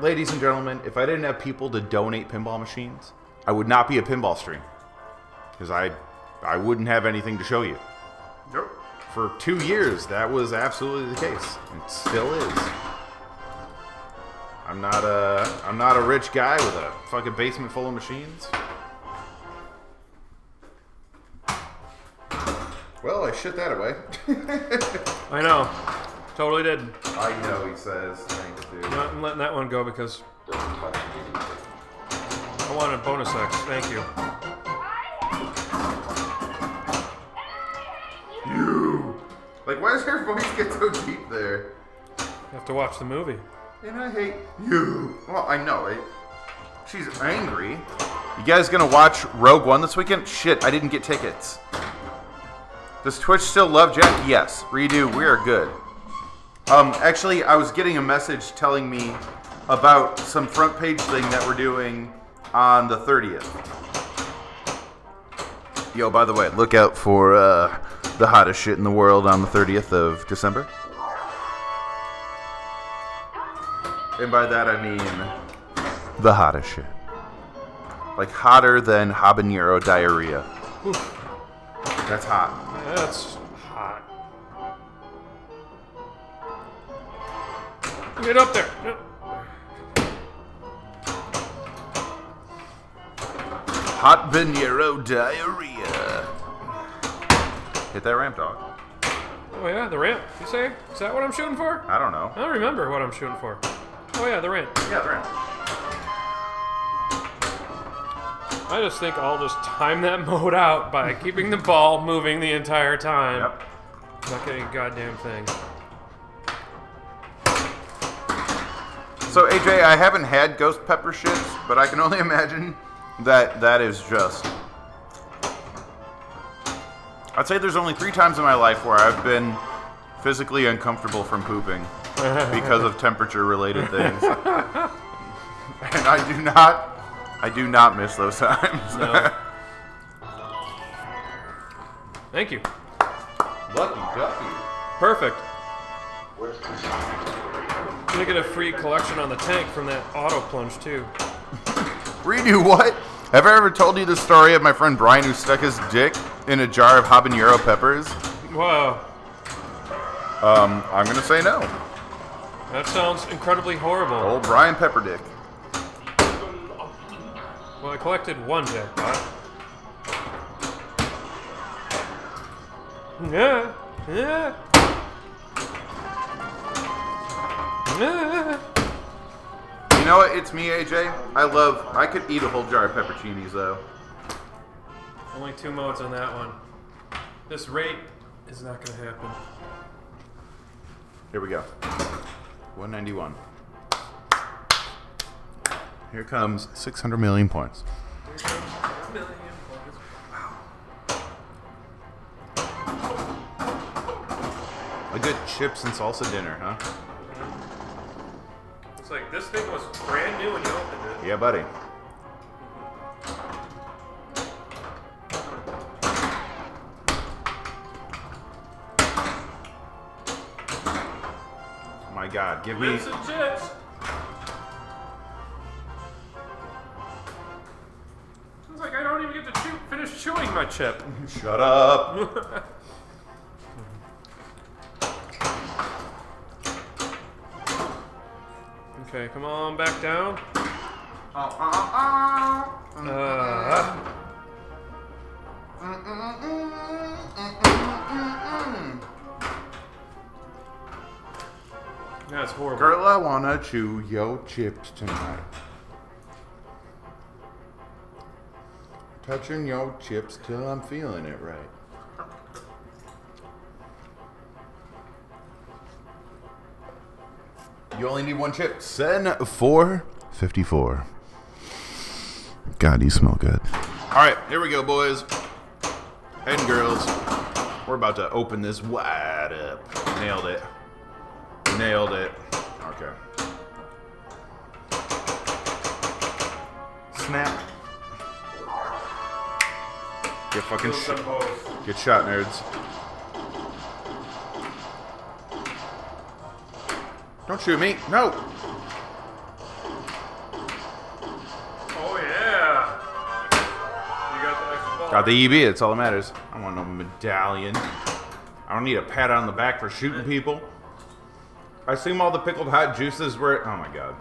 ladies and gentlemen, if I didn't have people to donate pinball machines? I would not be a pinball stream. Because I, I wouldn't have anything to show you. Nope. For two years, that was absolutely the case. It still is. I'm not a I'm not a rich guy with a fucking basement full of machines. Well, I shit that away. I know. Totally did. I know, he says. Thanks, dude. No, I'm letting that one go because I wanted bonus X. Thank you. You. Like, why does her voice get so deep there? You have to watch the movie. And I hate you. Well, I know it. She's angry. You guys gonna watch Rogue One this weekend? Shit, I didn't get tickets. Does Twitch still love Jack? Yes. Redo, we are good. Um, actually, I was getting a message telling me about some front page thing that we're doing on the 30th. Yo, by the way, look out for uh, the hottest shit in the world on the 30th of December. And by that I mean the hottest shit. Like hotter than habanero diarrhea. That's hot. That's hot. Get up there. Habanero diarrhea. Hit that ramp dog. Oh yeah, the ramp. You say? Is that what I'm shooting for? I don't know. I don't remember what I'm shooting for. Oh yeah, the ramp. Yeah, the ramp. I just think I'll just time that mode out by keeping the ball moving the entire time. Yep. Not getting a goddamn thing. So AJ, I haven't had ghost pepper shits, but I can only imagine that that is just. I'd say there's only three times in my life where I've been physically uncomfortable from pooping because of temperature-related things, and I do not, I do not miss those times. No. Thank you. Lucky ducky. Perfect. Gonna get a free collection on the tank from that auto plunge too. Redo what? Have I ever told you the story of my friend Brian who stuck his dick in a jar of habanero peppers? Whoa, Um, I'm gonna say no. that sounds incredibly horrible. Old Brian Pepperdick. Well, I collected one jackpot. Yeah, yeah. Yeah. You know what? It's me, AJ. I love. I could eat a whole jar of pepperoncinis though. Only two modes on that one. This rate is not gonna happen. Here we go. 191. Here comes 600 million points. A good chips and salsa dinner, huh? It's like this thing was brand new when you opened it. Yeah, buddy. Oh my God, give Lips me. Sounds like I don't even get to chew, finish chewing my chip. Shut up. Okay, come on back down. Uh, that's horrible. Girl, I wanna chew your chips tonight. Touching your chips till I'm feeling it right. You only need one chip. Sen four fifty four. God, you smell good. All right, here we go, boys and girls. We're about to open this wide up. Nailed it. Nailed it. Okay. Snap. Get fucking sh- get shot, nerds. Don't shoot me. No. Oh yeah. You got the. Got the EB. That's all that matters. I want no medallion. I don't need a pat on the back for shooting people. I assume all the pickled hot juices were. Oh my god.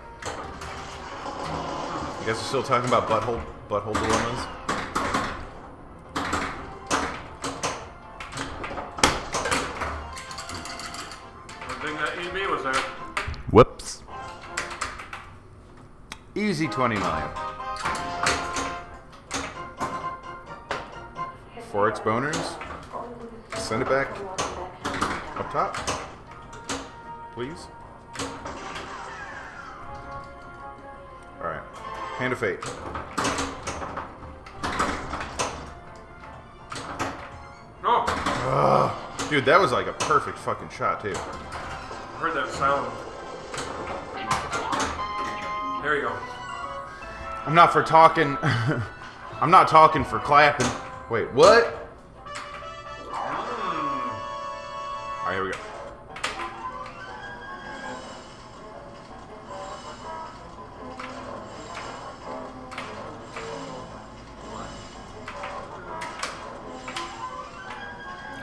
You guys are still talking about butthole butthole dilemmas. Whoops. Easy 20 million. Forex boners. Send it back up top. Please. Alright. Hand of fate. Oh, Dude, that was like a perfect fucking shot, too. I heard that sound. There you go. I'm not for talking. I'm not talking for clapping. Wait, what? Alright, here we go.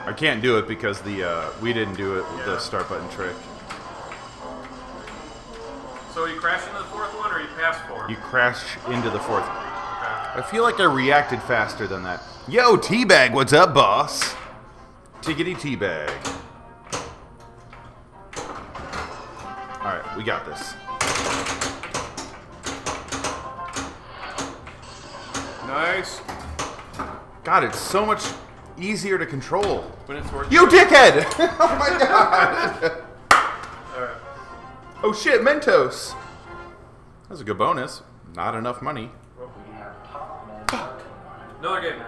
I can't do it because the uh, we didn't do it with the start button trick. So you crash into the fourth one, or you pass four? You crash into the fourth. I feel like I reacted faster than that. Yo, Teabag, what's up, boss? Tiggity Teabag. Alright, we got this. Nice. God, it's so much easier to control. When it's working. You dickhead! oh my god! Oh shit, Mentos! That's a good bonus. Not enough money. Another game.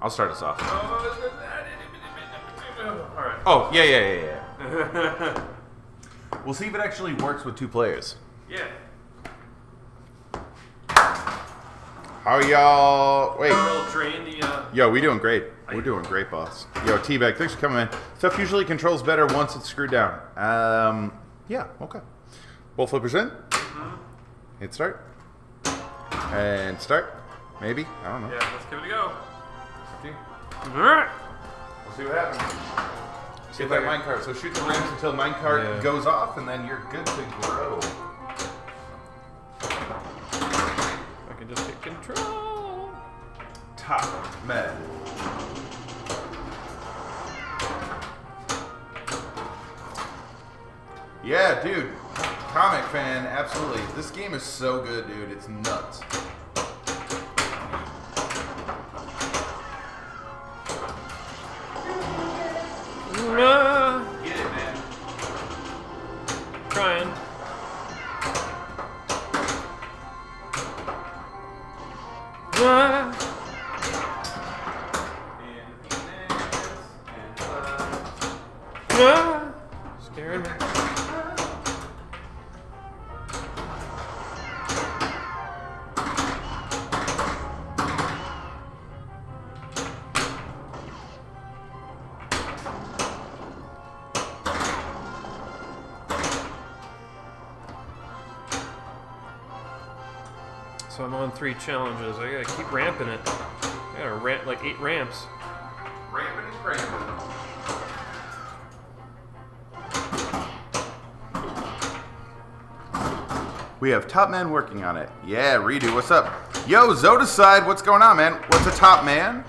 I'll start us off. Alright. Oh, yeah, yeah, yeah, yeah. we'll see if it actually works with two players. Yeah. How y'all? Wait. Drain the. Uh, Yo, we doing great. We're doing great, boss. Yo, T-Bag, thanks for coming in. Stuff usually controls better once it's screwed down. Um, yeah, okay. Both flippers in. Mm-hmm. Hit start. And start. Maybe. I don't know. yeah, let's give it a go. Okay. Alright. We'll see what happens. See if that minecart. So shoot the rams until minecart Yeah. goes off, and then you're good to grow. I can just hit control. Top men. Yeah, dude. Comic fan, absolutely. This game is so good, dude. It's nuts. Uh, challenges. I gotta keep ramping it. I gotta ramp like eight ramps. Rampity scrambling. We have top man working on it. Yeah, redo. What's up? Yo, Zodicide, what's going on, man? What's a top man?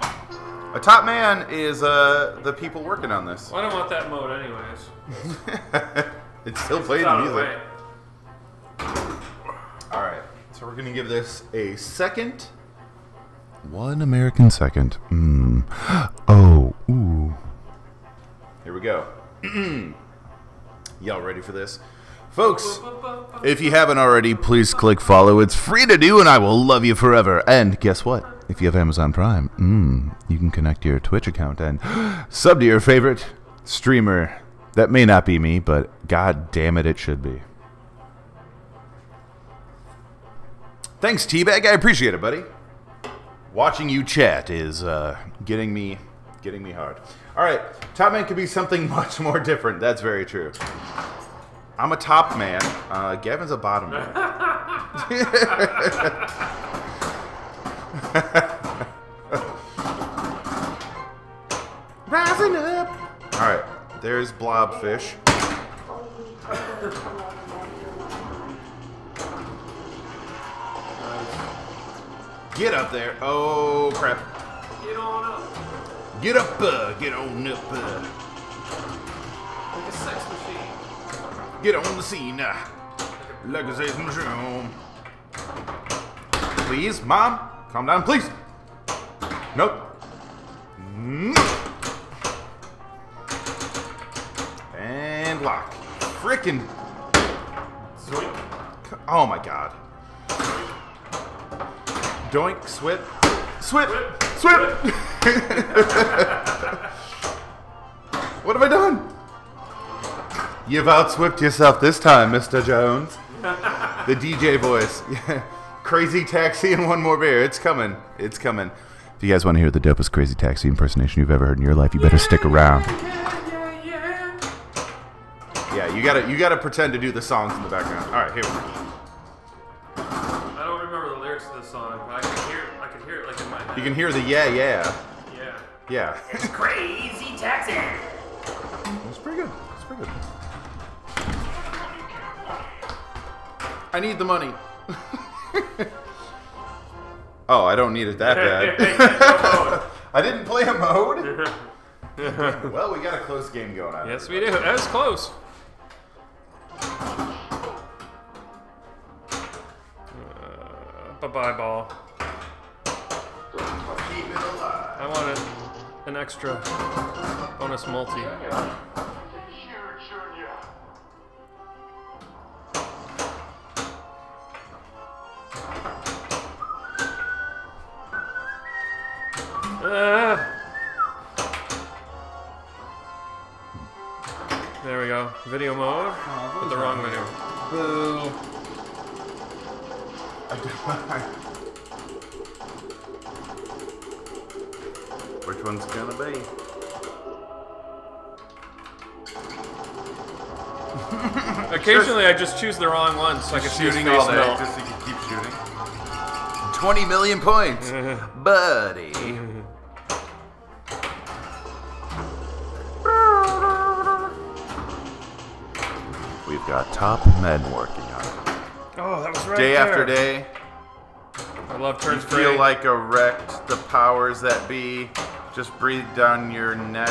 A top man is uh the people working on this. Well, I don't want that mode anyways. it's still playing It's out of the music. Way. All right, so we're gonna give this a second. One American second. Mm. Oh, ooh. Here we go. Y'all ready for this? Folks, if you haven't already, please click follow. It's free to do, and I will love you forever. And guess what? If you have Amazon Prime, mm, you can connect your Twitch account and sub to your favorite streamer. That may not be me, but god damn it, it should be. Thanks, Teabag. I appreciate it, buddy. Watching you chat is uh, getting me getting me hard. All right, top man could be something much more different. That's very true. I'm a top man. Uh, Gavin's a bottom man. Rising up. All right, there's blobfish. Get up there. Oh, crap. Get on up. Get up, uh, get on up, uh, Like a sex machine. get on the scene. Uh, like a sex machine. Please, mom, calm down, please. Nope. And lock. Frickin'. Oh my god. Doink, swip, swip, swip. what have I done? You've outswipped yourself this time, Mr. Jones. the DJ voice. Crazy Taxi and one more beer. It's coming. It's coming. If you guys want to hear the dopest Crazy Taxi impersonation you've ever heard in your life, you better stick around. Yeah, you gotta you gotta pretend to do the songs in the background. All right, here we go. I don't remember the lyrics to this song, but I can hear. I can hear it like in my head. You can hear the yeah yeah Yeah. yeah. It's Crazy taxi. It's pretty good. It's pretty good. I need the money. oh, I don't need it that bad. I didn't play a mode. well, we got a close game going on. Yes, we do. That's close. Uh, bye bye ball. I wanted an extra bonus multi. Ah. There we go. Video mode. Put the wrong video. Boo. Which one's gonna be? Occasionally, I just choose the wrong one so I can see his shooting face all day, melt. just so you can keep shooting. 20 million points, buddy. We've got top men working on it. Oh, that was right Day there. after day, I love turns. you feel gray. like a wrecked. The powers that be just breathe down your neck.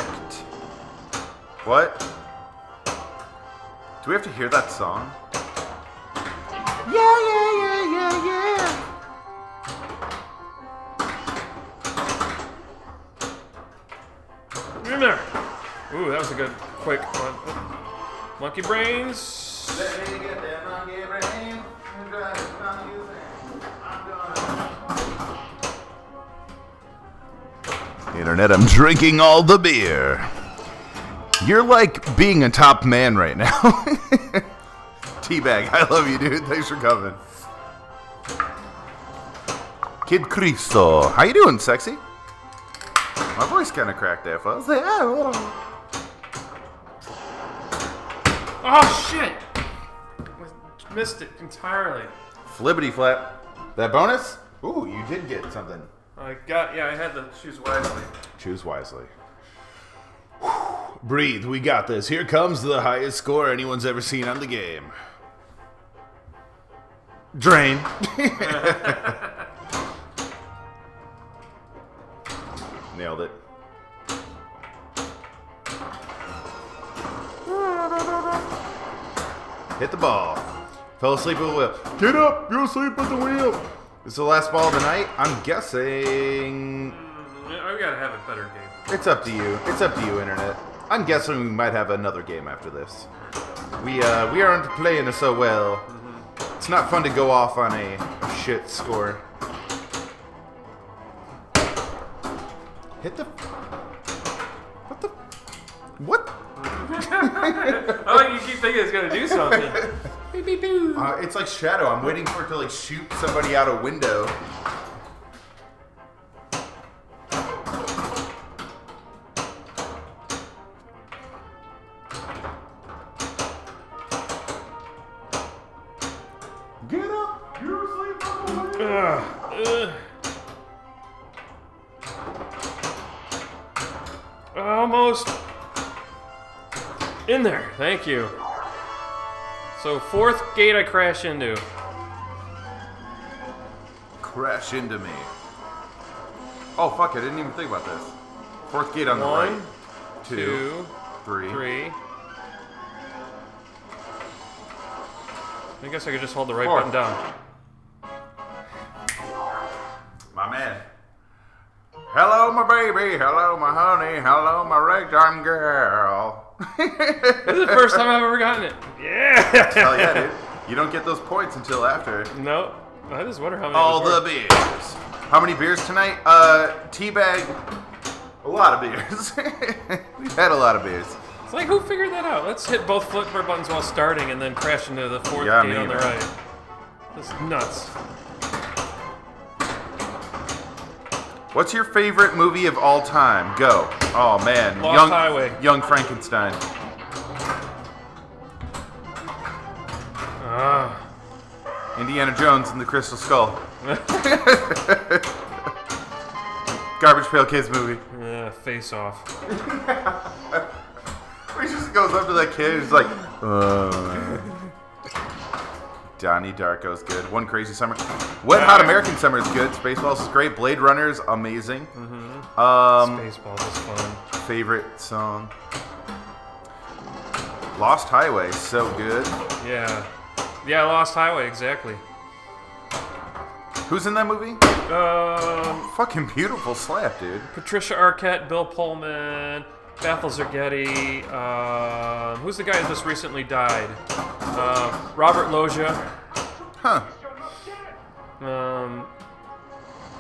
What? Do we have to hear that song? Yeah, yeah, yeah, yeah, yeah. In there. Ooh, that was a good, quick one. Monkey brains. Internet, I'm drinking all the beer. You're like being a top man right now. Teabag, I love you, dude. Thanks for coming. Kid Cristo, how you doing, sexy? My voice kind of cracked there, folks. Oh shit! Missed it entirely. Flippity flap. That bonus? Ooh, you did get something. I got. Yeah, I had to choose wisely. Choose wisely. Breathe, we got this. Here comes the highest score anyone's ever seen on the game. Drain. Nailed it. Hit the ball. Fell asleep at the wheel. Get up! You're asleep at the wheel! This is the last ball of the night. I'm guessing. I gotta have a better game. It's up to you. It's up to you, internet. I'm guessing we might have another game after this. We uh we aren't playing so well. It's not fun to go off on a, a shit score. Hit the What the What? I like you keep thinking it's gonna do something. Beep, beep, beep. Uh, it's like Shadow. I'm waiting for it to like shoot somebody out a window. Get up! You're asleep on the wheel. Ugh, ugh. Almost in there. Thank you. So fourth gate I crash into. Crash into me. Oh fuck! I didn't even think about this. Fourth gate on the One, right. Two, two, three. three. I guess I could just hold the right Four. button down. My man. Hello, my baby. Hello, my honey. Hello, my ragtime girl. This is the first time I've ever gotten it. Yeah. Hell yeah, dude. You don't get those points until after. No, I just wonder how many. All the worth. beers. How many beers tonight? Uh, teabag. A lot of beers. We've had a lot of beers. It's like who figured that out? Let's hit both flipper buttons while starting and then crash into the fourth Yeah, gate me, on the man. right. That's nuts. What's your favorite movie of all time? Go. Oh man, Lost Young Highway. Young Frankenstein. Ah. Indiana Jones and the Crystal Skull. Garbage Pail Kids movie. Yeah, face off. He just goes up to that kid and he's like, uh. Donnie Darko's good. One Crazy Summer. Wet Hot American Summer is good. Spaceballs is great. Blade Runner's amazing. Um, Spaceballs is fun. favorite song. Lost Highway, so good. Yeah. Yeah, Lost Highway, exactly. Who's in that movie? Um, Fucking beautiful slap, dude. Patricia Arquette, Bill Pullman, Balthazar Getty. Um, who's the guy that just recently died? Uh, Robert Loggia. Huh. Um,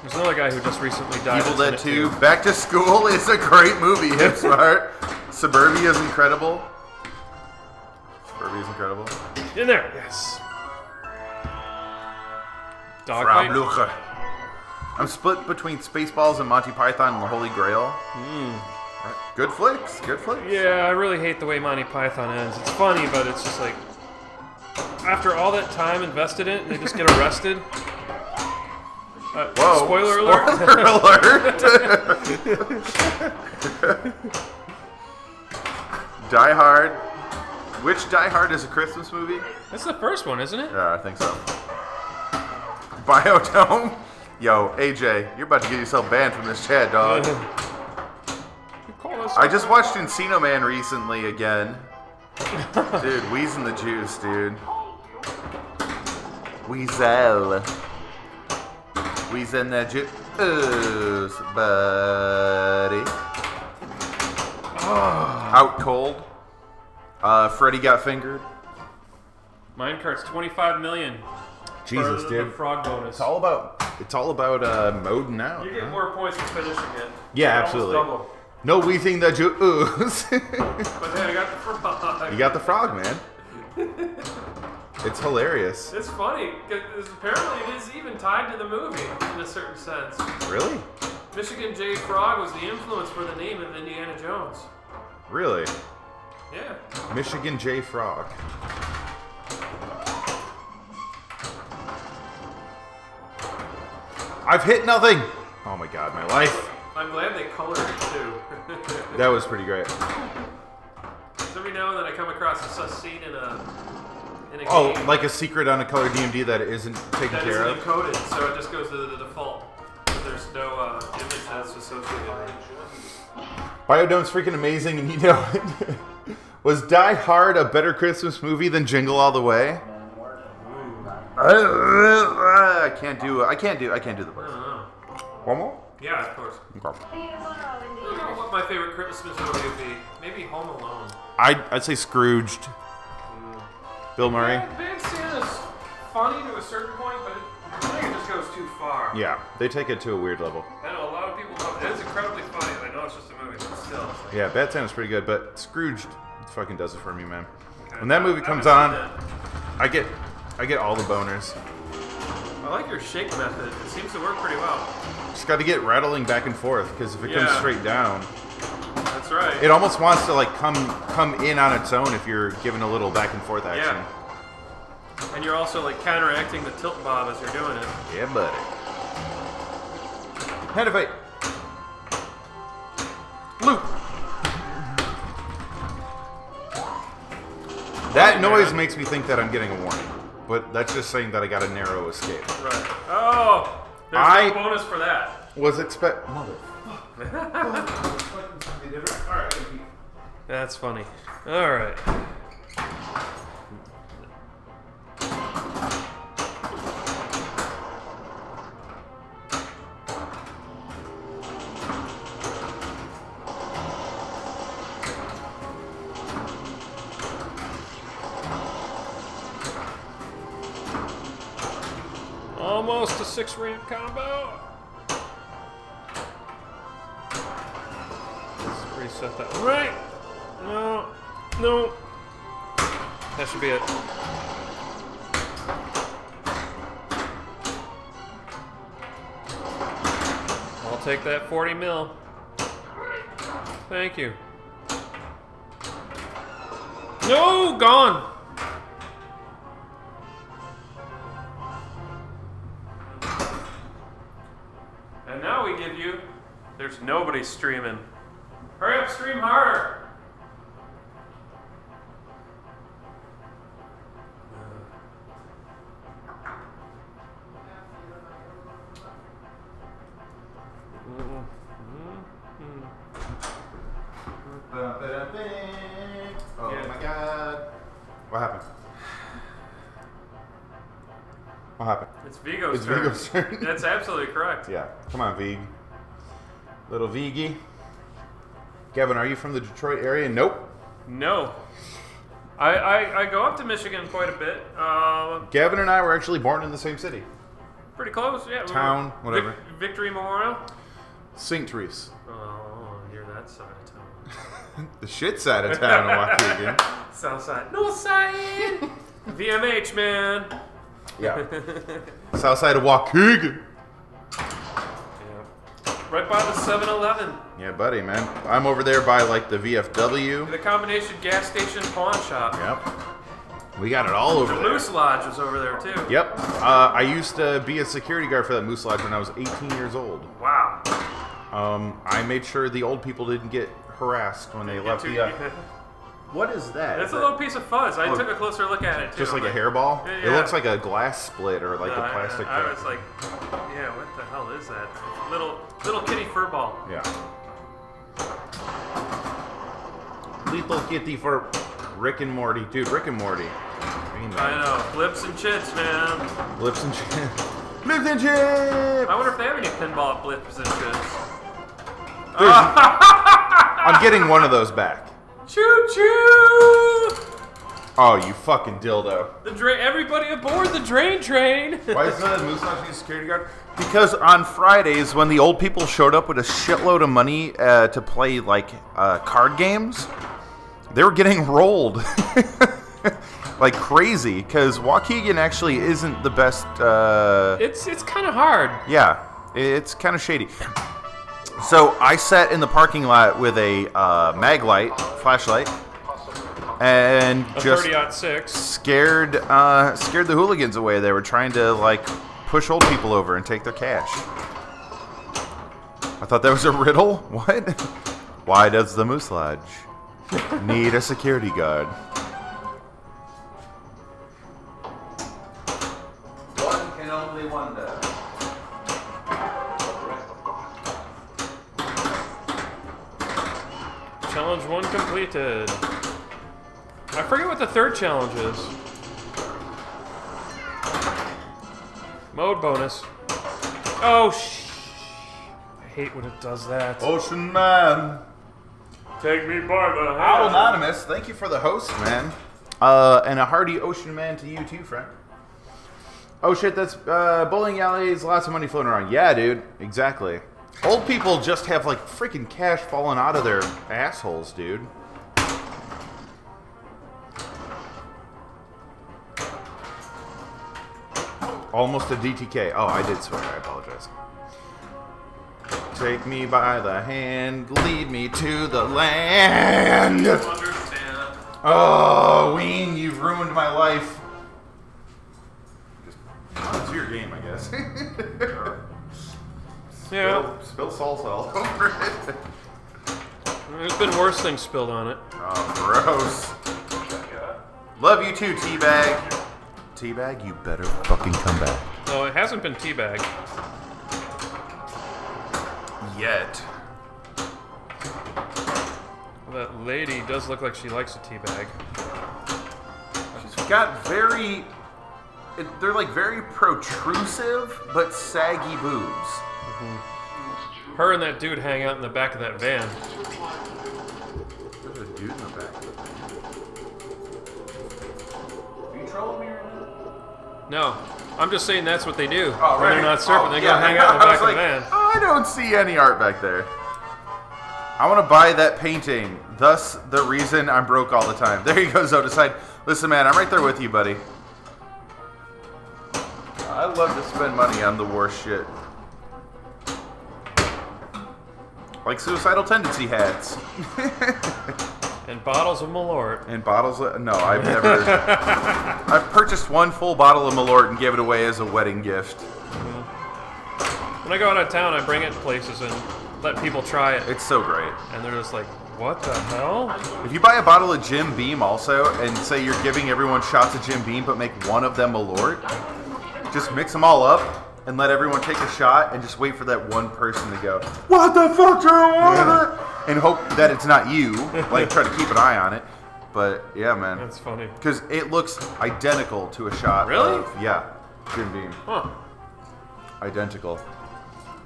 there's another guy who just recently died. Evil Dead 2. Back to School is a great movie. Hip Smart. Suburbia is incredible. Suburbia is incredible. In there, yes. Frau Dogfight. I'm split between Spaceballs and Monty Python and the Holy Grail. Right. Good flicks. Good flicks. Yeah, I really hate the way Monty Python ends. It's funny, but it's just like after all that time invested in it, they just get arrested. Uh, Whoa. Spoiler alert! Spoiler alert. Die Hard. Which Die Hard is a Christmas movie? That's the first one, isn't it? Yeah, I think so. Biodome. Yo, AJ, you're about to get yourself banned from this chat, dog. You call this- I just watched Encino Man recently again. Dude, wheezing the juice, dude. Weasel. Wheezing that juice, buddy. Out cold. Uh, Freddy got fingered. Minecart's 25 million. Jesus, dude. The frog bonus. It's all about it's all about uh, moding out. you get huh? more points for finishing it. Yeah, Almost absolutely. No wheezing the juice. But then I got the frog. you got the frog, man. It's hilarious. It's funny because apparently it is even tied to the movie in a certain sense. Really? Michigan J. Frog was the influence for the name of Indiana Jones. Really? Yeah. Michigan J Frog. I've hit nothing. Oh my god, my life. I'm glad they colored it too. That was pretty great. 'Cause every now and then I come across a sus scene in a in a Oh, game like a secret on a color DMD that isn't taken that care isn't of. encoded, so it just goes to the default. There's no uh, image that's associated. Biodome's freaking amazing, and you know it. Was Die Hard a better Christmas movie than Jingle All the Way? I can't do. I can't do. I can't do the voice. One more. Yeah, of course. Okay. I don't know what my favorite Christmas movie would be. Maybe Home Alone. I'd, I'd say Scrooged. Hmm. Bill Murray. Bad, Bad Santa's funny to a certain point, but it, I think it just goes too far. Yeah, they take it to a weird level. I know a lot of people love it. It is incredibly funny. and I know it's just a movie, but still. it's like- Yeah, Bad Santa's pretty good, but Scrooged fucking does it for me, man. When that movie I comes on, I get I get all the boners. I like your shake method. It seems to work pretty well. Just got to get rattling back and forth because if it comes straight down, That's right. it almost wants to like come come in on its own if you're giving a little back and forth action. Yeah. And you're also like counteracting the tilt bob as you're doing it. Yeah, buddy. Head of fate. Loop. That noise makes me think that I'm getting a warning, but that's just saying that I got a narrow escape. Right. Oh, there's I- no bonus for that. Was expect mother. That's funny. All right. Combo. Let's reset that. Right. No. No. That should be it. I'll take that 40 mil. Thank you. No, gone. There's nobody streaming. Hurry up, stream harder. Mm-hmm. Mm-hmm. Mm-hmm. Oh Yeah. my god. What happened? What happened? It's Vigo's It's turn. Vigo's turn. That's absolutely correct. Yeah. Come on, Vig. Little Vigi. Gavin, are you from the Detroit area? Nope. No. I, I, I go up to Michigan quite a bit. Uh, Gavin and I were actually born in the same city. pretty close, yeah. we were- Town, whatever. Vic- Victory Memorial. St. Therese. Oh, you're that side of town. The shit side of town in Waukegan. South side. North side. VMH, man. Yeah. South side of Waukegan. Right by the 7-Eleven. Yeah, buddy, man. I'm over there by like the VFW. The combination gas station pawn shop. Yep. We got it all over there. The there. Moose Lodge was over there too. Yep. Uh, I used to be a security guard for that Moose Lodge when I was 18 years old. Wow. Um, I made sure the old people didn't get harassed when they left the. Uh, what is that? That's Is a that little piece of fuzz. I Oh. took a closer look at it too. just like a hairball? Yeah, It looks like a glass split or like No, a I- plastic. I, cup. was like, yeah, what the hell is that? Little little kitty fur ball. Yeah. Lethal Kitty for Rick and Morty. Dude, Rick and Morty. I know. Flips and chits, man. Lips and chip. Lips and chip! I wonder if they have any pinball flips and chits. I'm getting one of those back. Choo choo! Oh, you fucking dildo. The dra- everybody aboard the drain train. Why is a Moose Lodge need security guard? Because on Fridays, when the old people showed up with a shitload of money uh, to play like uh, card games, they were getting rolled like crazy. Because Waukegan actually isn't the best. Uh, It's it's kind of hard. yeah, it's kind of shady. So I sat in the parking lot with a uh, mag light, flashlight, and A just 30 six. scared uh, scared the hooligans away. They were trying to like push old people over and take their cash. I thought that was a riddle. What? Why does the Moose Lodge need a security guard? One can only wonder. Challenge one completed. I forget what the third challenge is. Mode bonus. Oh, sh. I hate when it does that. Ocean Man. Take me by the Owl Anonymous, thank you for the host, man. Uh, and a hearty Ocean Man to you too, friend. Oh shit, that's uh, bowling alleys, lots of money floating around. Yeah, dude, exactly. Old people just have like freaking cash falling out of their assholes, dude. Almost a DTK. Oh, I did swear. I apologize. Take me by the hand, lead me to the land. Oh, Ween, you've ruined my life. Just, it's your game, I guess. Yeah, Spill, spill salsa all over it. there's been worse things spilled on it. Oh, gross. Love you too, Teabag. Teabag, you better fucking come back. No, it hasn't been teabag. Yet. That lady does look like she likes a teabag. She's got very. It, they're like very protrusive, but saggy boobs. Mm-hmm. Her and that dude hang out in the back of that van. There's a dude in the back. Are you trolling me right now? No, I'm just saying that's what they do. Oh, when right. they're not surfing, Oh, they yeah. go hang out in the I back of the van. I don't see any art back there. I want to buy that painting. Thus, the reason I'm broke all the time. There you go, Zodicide. Listen, man, I'm right there with you, buddy. I love to spend money on the worst shit. Like suicidal tendency hats. And bottles of Malort. And bottles of. No, I've never. I've purchased one full bottle of Malort and gave it away as a wedding gift. When I go out of town, I bring it to places and let people try it. It's so great. And they're just like, what the hell? If you buy a bottle of Jim Beam also, and say you're giving everyone shots of Jim Beam, but make one of them Malort, just mix them all up and let everyone take a shot, and just wait for that one person to go, "What the fuck do you want?" And hope that it's not you. Like try to keep an eye on it. But yeah, man, That's funny. because it looks identical to a shot. Really? Of, yeah, Jim Beam, Huh. identical.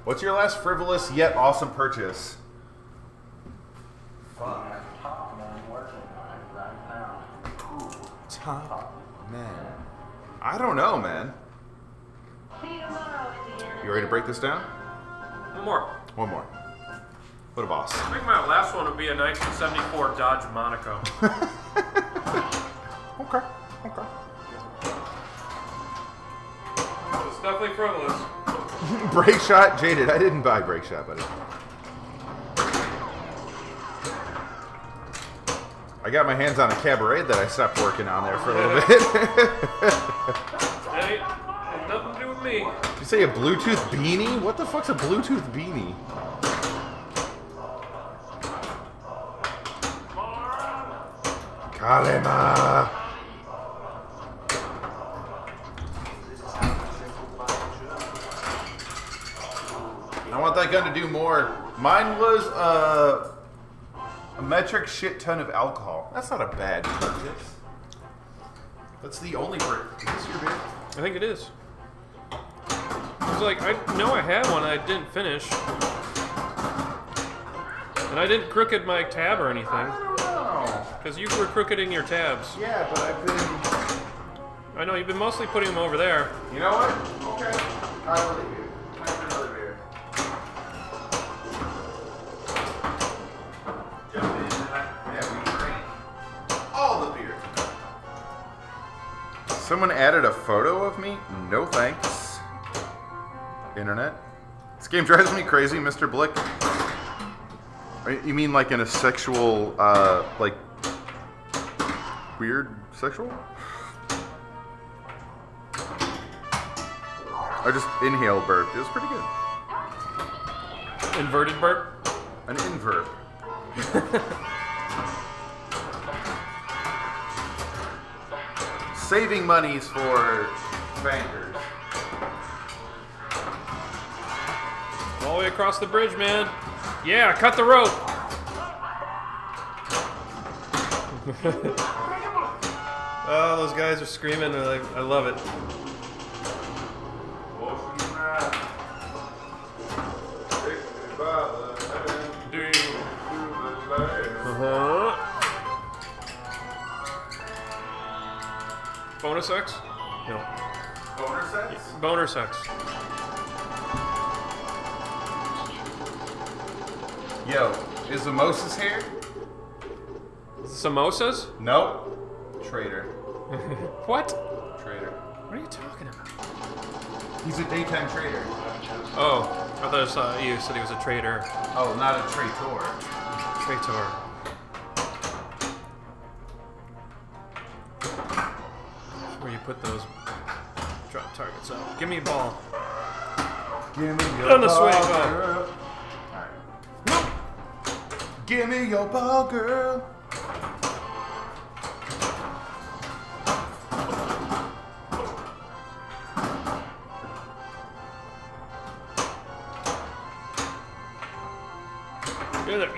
What's your last frivolous yet awesome purchase? Fuck. Top man working right now. Top man. I don't know, man. You ready to break this down? One more. One more. What a boss. I think my last one would be a 1974 Dodge Monaco. Okay. Okay. it's definitely frivolous. Break shot, jaded. I didn't buy break shot, buddy. I got my hands on a cabaret that I stopped working on there for a little bit. That ain't nothing to do with me. Did you say a Bluetooth beanie? What the fuck's a Bluetooth beanie? I want that gun to do more. Mine was uh, a metric shit ton of alcohol. That's not a bad purchase. That's the only purchase. Is this your beer? I think it is. It's like, I know I had one I didn't finish. And I didn't crooked my tab or anything. Oh. Because you were crookeding your tabs. Yeah, but I've been. I know, you've been mostly putting them over there. You know what? Okay. I will leave you. Time for another beer. Jump in. Yeah, we drank all the beer. Someone added a photo of me? No thanks. Internet. This game drives me crazy, Mr. Blick. You mean like in a sexual, uh, like weird sexual? I just inhale burped. It was pretty good. Inverted burp. An invert. Saving monies for bankers. All the way across the bridge, man. Yeah, cut the rope. oh, those guys are screaming. I, I love it. Uh-huh. Bonus X? No. Boner sets? Boner sex. Yo, is the Moses here? Samosas? Nope. Traitor. What? Traitor. What are you talking about? He's a daytime trader. Oh, I thought I saw uh, you said he was a traitor. Oh, not a traitor. Traitor. Where you put those drop targets up. Give me a ball. Give me your On the swing, ball, ball. girl. Give me your ball, girl.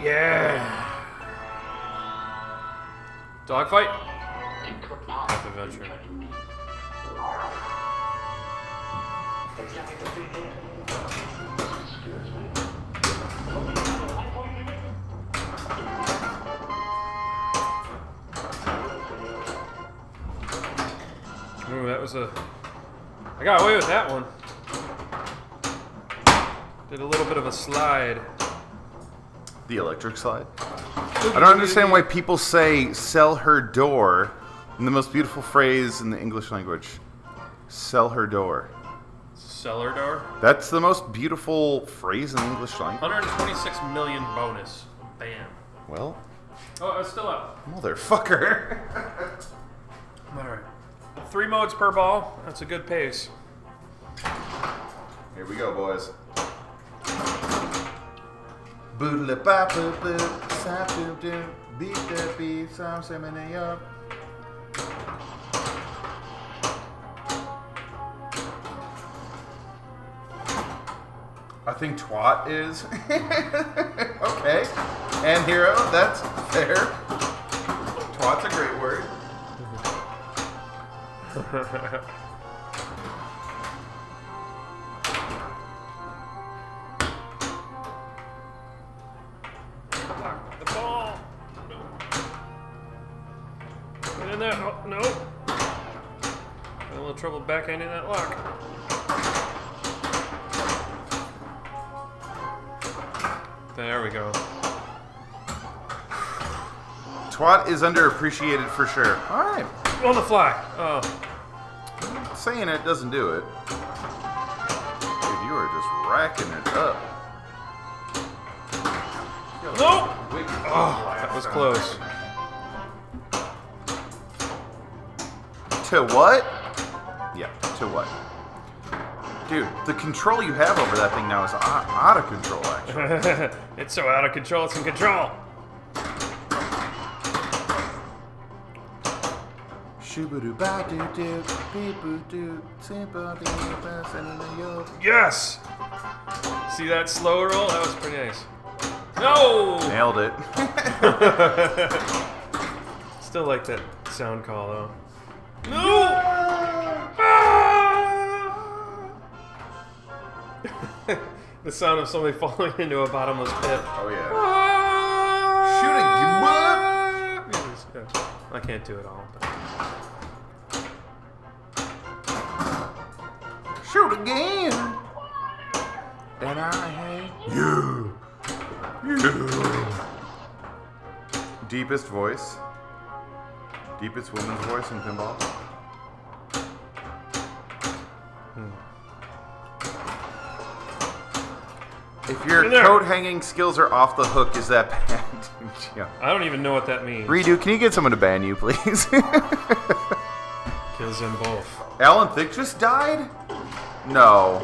Yeah. Dogfight? Path adventure. Ooh, that was a. I got away with that one. Did a little bit of a slide. The electric slide. I don't understand why people say sell her door in the most beautiful phrase in the English language. Sell her door. Cellar door. That's the most beautiful phrase in the English language. 126 million bonus. Bam. Well, Oh, it's still up. motherfucker. Alright. Three modes per ball. That's a good pace. Here we go, boys. Boodle bop boop boop, sap doop doop, beep doop beep, some seminy up. I think twat is okay, and hero. That's fair. Twat's a great word. The ball. No. Get in there. Oh, no. Had a little trouble backhanding that lock. There we go. Twat is underappreciated for sure. All right, On the fly. Oh. Saying it doesn't do it. Dude, you are just racking it up. Nope. Oh, that was close. To what? Yeah, to what? Dude, the control you have over that thing now is out, out of control, actually. it's so out of control, it's in control. Yes! See that slow roll? That was pretty nice. No! Nailed it. Still like that sound call though. No! Ah! the sound of somebody falling into a bottomless pit. Oh, yeah. Shooting! I can't do it all. But... Shoot again! And I hate you. You. Deepest voice. Deepest woman's voice in pinball. Hmm. If your In coat hanging skills are off the hook, is that bad? yeah. I don't even know what that means. Redo, can you get someone to ban you, please? Kills them both. Alan Thicke just died? No.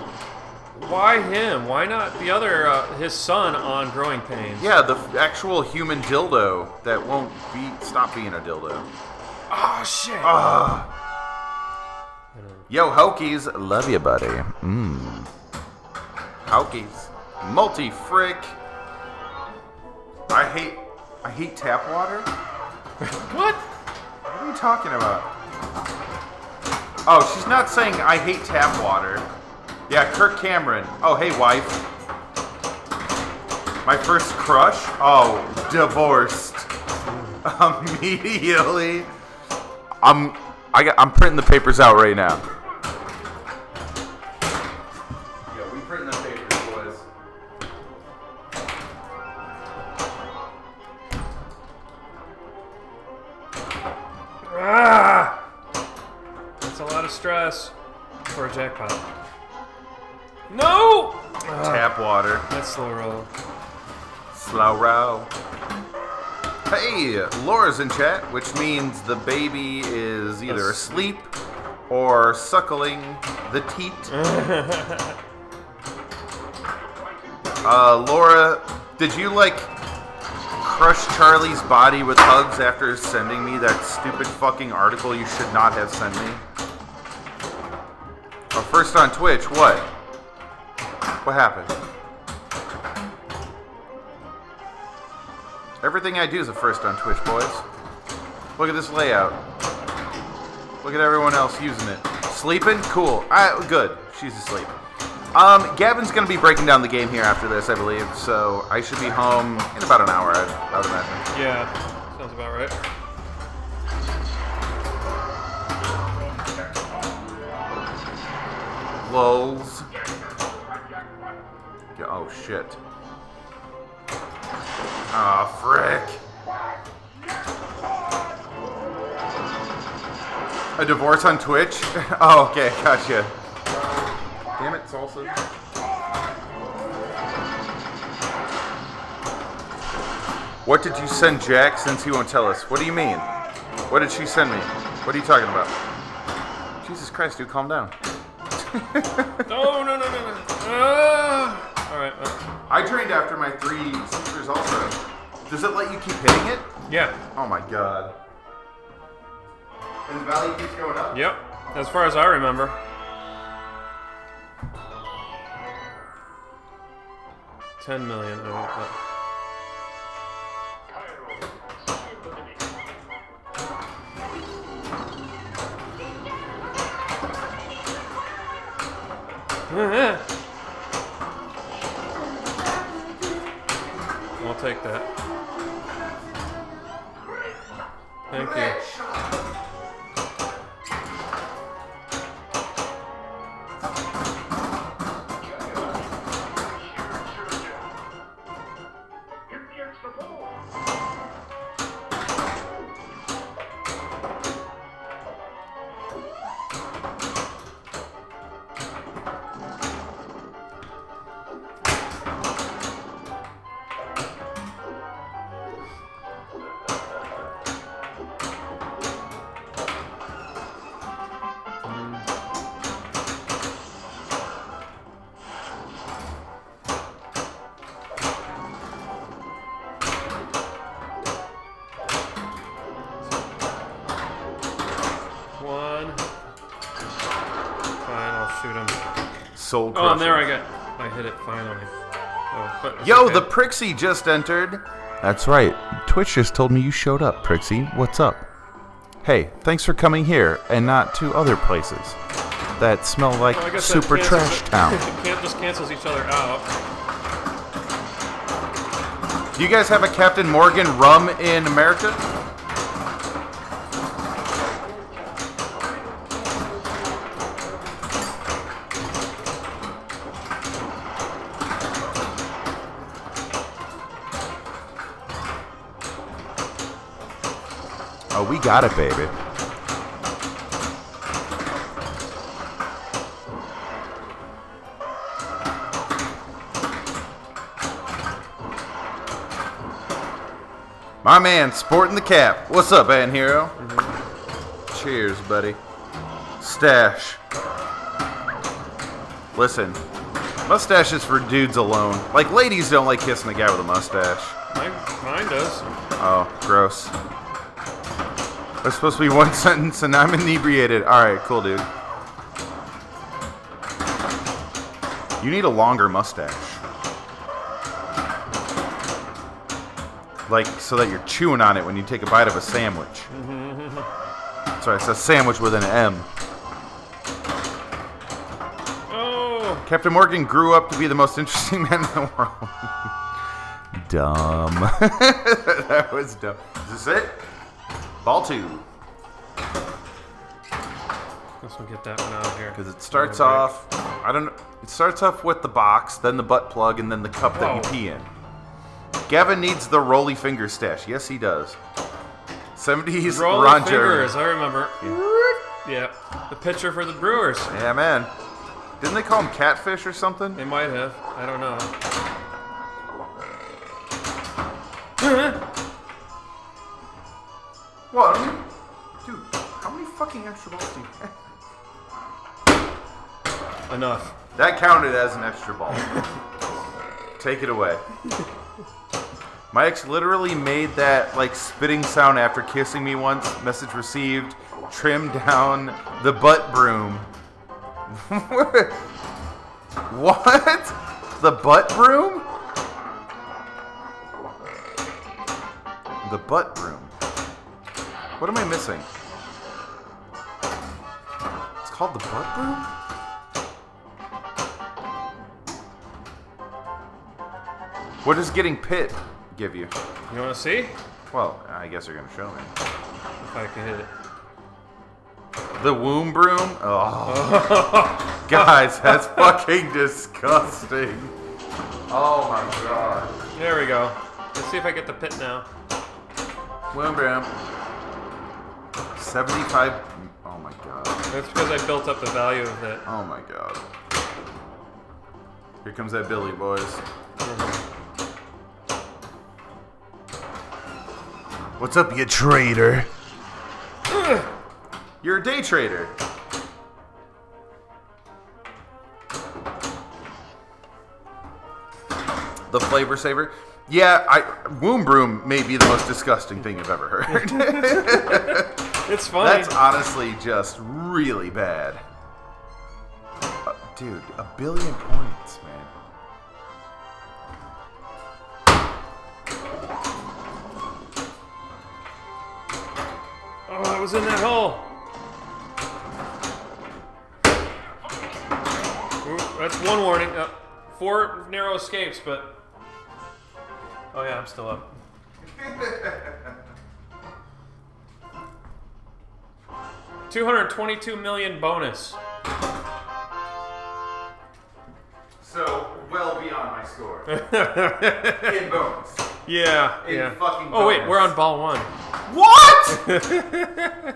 Why him? Why not the other, uh, his son on Growing Pains? Yeah, the actual human dildo that won't be stop being a dildo. Oh shit. Ah. Yo, Hokies, love you, buddy. Mmm. Hokies, multi frick. I hate, I hate tap water. what? What are you talking about? Oh, she's not saying I hate tap water. Yeah, Kirk Cameron. Oh, hey, wife. My first crush? Oh, divorced. Immediately. I'm I got, I'm printing the papers out right now. Stress for a jackpot. No! Ah, Tap water. that's slow roll. Slow roll. Hey, Laura's in chat, which means the baby is either Yes. asleep or suckling the teat. uh, Laura, did you like crush Charlie's body with hugs after sending me that stupid fucking article you should not have sent me? First on Twitch, what? What happened? Everything I do is a first on Twitch, boys. Look at this layout. Look at everyone else using it. Sleeping? Cool. Alright, good. She's asleep. Um, Gavin's gonna be breaking down the game here after this, I believe, so I should be home in about an hour, I, I would imagine. Yeah, sounds about right. Oh shit. Ah, frick. A divorce on Twitch? oh, okay, gotcha. Damn it, Salsa. What did you send Jack since he won't tell us? What do you mean? What did she send me? What are you talking about? Jesus Christ, dude, calm down. No, no, no, no, no. Ah! All right. Uh, I trained after my three sleepers also. Does it let you keep hitting it? yeah. Oh my god. And the value keeps going up? Yep. As far as I remember. Ten million. Oh, I'll take that. Thank you. Finally. Oh, but Yo, okay. the Prixie just entered. That's right. Twitch just told me you showed up, Prixie. What's up? Hey, thanks for coming here and not to other places that smell like Well, I guess that super cancels trash it- town. Can't just cancels each other out. Do you guys have a Captain Morgan rum in America? Got it, baby. My man, sporting the cap. What's up, Ant Hero? Mm-hmm. Cheers, buddy. Stash. Listen, Mustache is for dudes alone. Like ladies don't like kissing a guy with a mustache. My, mine does. Oh, gross. That's supposed to be one sentence, and I'm inebriated. All right, cool, dude. You need a longer mustache. Like, so that you're chewing on it when you take a bite of a sandwich. Mm-hmm. Sorry, it's a sandwich with an M. Oh, Captain Morgan grew up to be the most interesting man in the world. dumb. that was dumb. Is this it? Ball two. let's get that one out of here. Because it starts off, I don't know, it starts off with the box, then the butt plug, and then the cup that you oh. pee in. Gavin needs the Rollie Finger stash. Yes, he does. 70s Rolling Ron fingers, Jeremy. I remember. Yeah, the pitcher for the Brewers. Yeah, man. Didn't they call him catfish or something? They might have. I don't know. Mean, dude, how many fucking extra balls do you have? Enough. That counted as an extra ball. Take it away. My ex literally made that like spitting sound after kissing me once. Message received. Trim down the butt broom. what? The butt broom? The butt broom. What am I missing? It's called the butt broom? What does getting pit give you? You want to see? Well, I guess you're gonna show me. If I can hit it. The womb broom? Oh. Guys, that's fucking disgusting. Oh my god. There we go. Let's see if I get the pit now. Womb broom. 75. Oh my god. That's because I built up the value of it. Oh my god. Here comes that Billy, boys. What's up, you trader? You're a day trader. The flavor saver. Yeah, I womb broom may be the most disgusting thing I've ever heard. It's funny. That's honestly just really bad. Uh, dude, a billion points, man. Oh, I was in that hole. Ooh, that's one warning. Uh, four narrow escapes, but. Oh, yeah, I'm still up. Two hundred twenty-two million bonus. So, well beyond my score. In bonus. Yeah, In yeah. fucking oh wait, we're on ball one. What?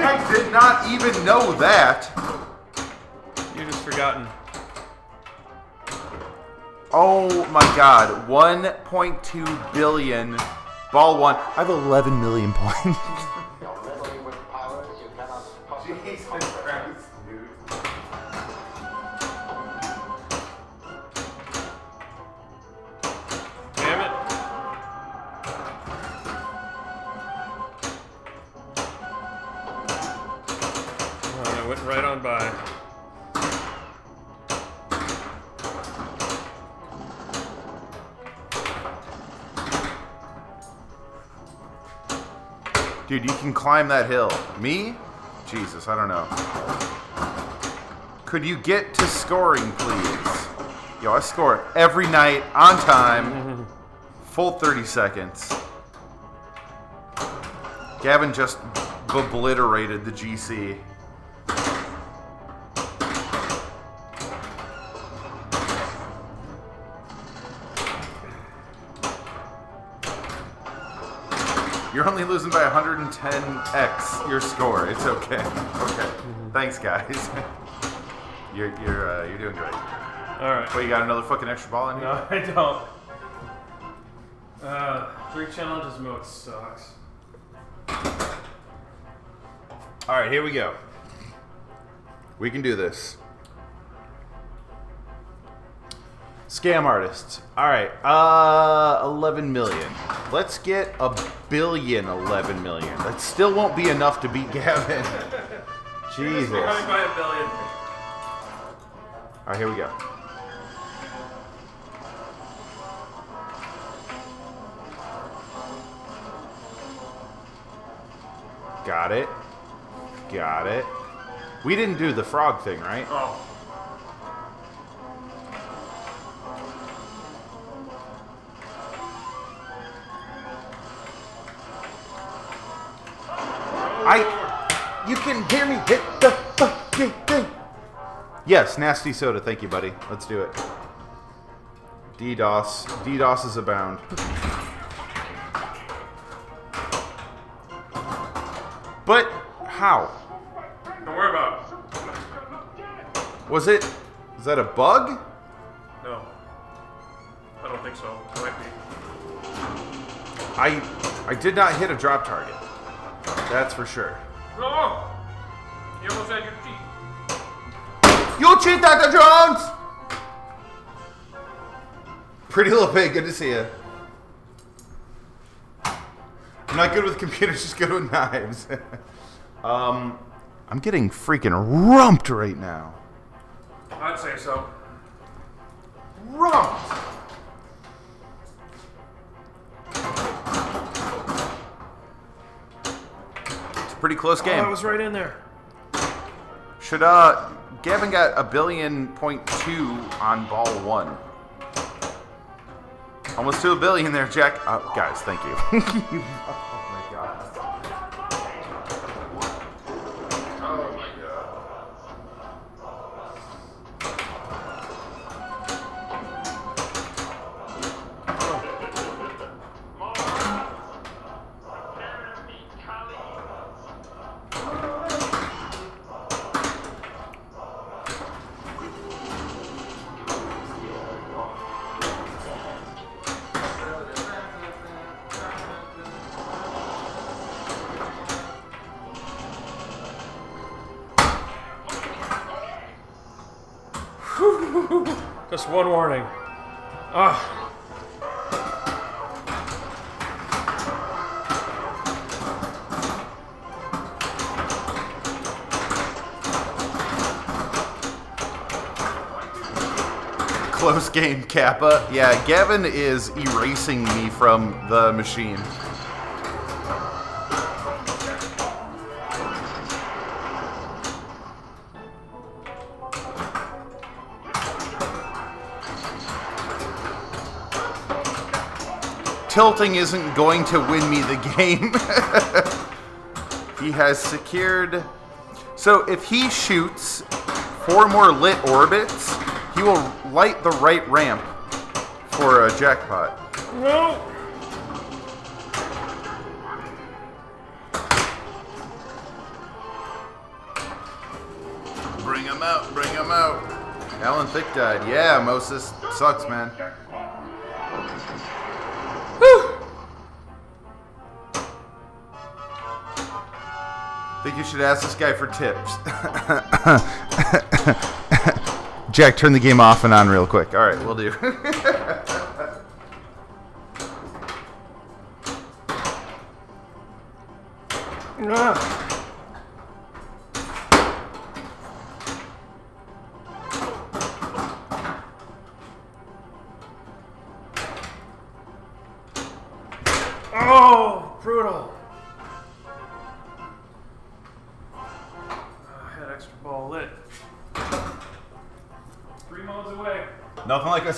I did not even know that. You just forgotten. Oh my god, 1.2 billion. Ball one. I have 11 million points. Dude, you can climb that hill. Me? Jesus, I don't know. Could you get to scoring, please? Yo, I score every night on time, full 30 seconds. Gavin just obliterated the GC. Only losing by 110x your score. It's okay. Okay. Thanks, guys. You're you're uh, you're doing great. All right. Wait, you got another fucking extra ball in here? No, I don't. Uh, three challenges mode sucks. All right, here we go. We can do this. Scam artists. All right. Uh, 11 million. Let's get a billion 11 million. That still won't be enough to beat Gavin. Jesus. All by a billion. right, here we go. Got it. Got it. We didn't do the frog thing, right? Oh. I. You can hear me hit the fucking thing. Yes, nasty soda. Thank you, buddy. Let's do it. DDoS. DDoS is abound. But how? Don't worry about it. Was it? Is that a bug? No. I don't think so. It might be. I I did not hit a drop target. That's for sure. No! You almost had your cheat. You cheat, Dr. Jones! Pretty little pig, good to see you. I'm not good with computers, just good with knives. um, I'm getting freaking rumped right now. I'd say so. Rumped! Pretty close game. Oh, I was right in there. Should uh Gavin got a billion point two on ball one. Almost to a billion there, Jack. Uh, guys, thank you. Kappa. Yeah, Gavin is erasing me from the machine. Tilting isn't going to win me the game. he has secured. So if he shoots four more lit orbits, he will light the right ramp for a jackpot. No! Bring him out, bring him out. Alan Thicke died. Yeah, Moses sucks, man. Think you should ask this guy for tips. Jack, turn the game off and on real quick. All right, we'll do.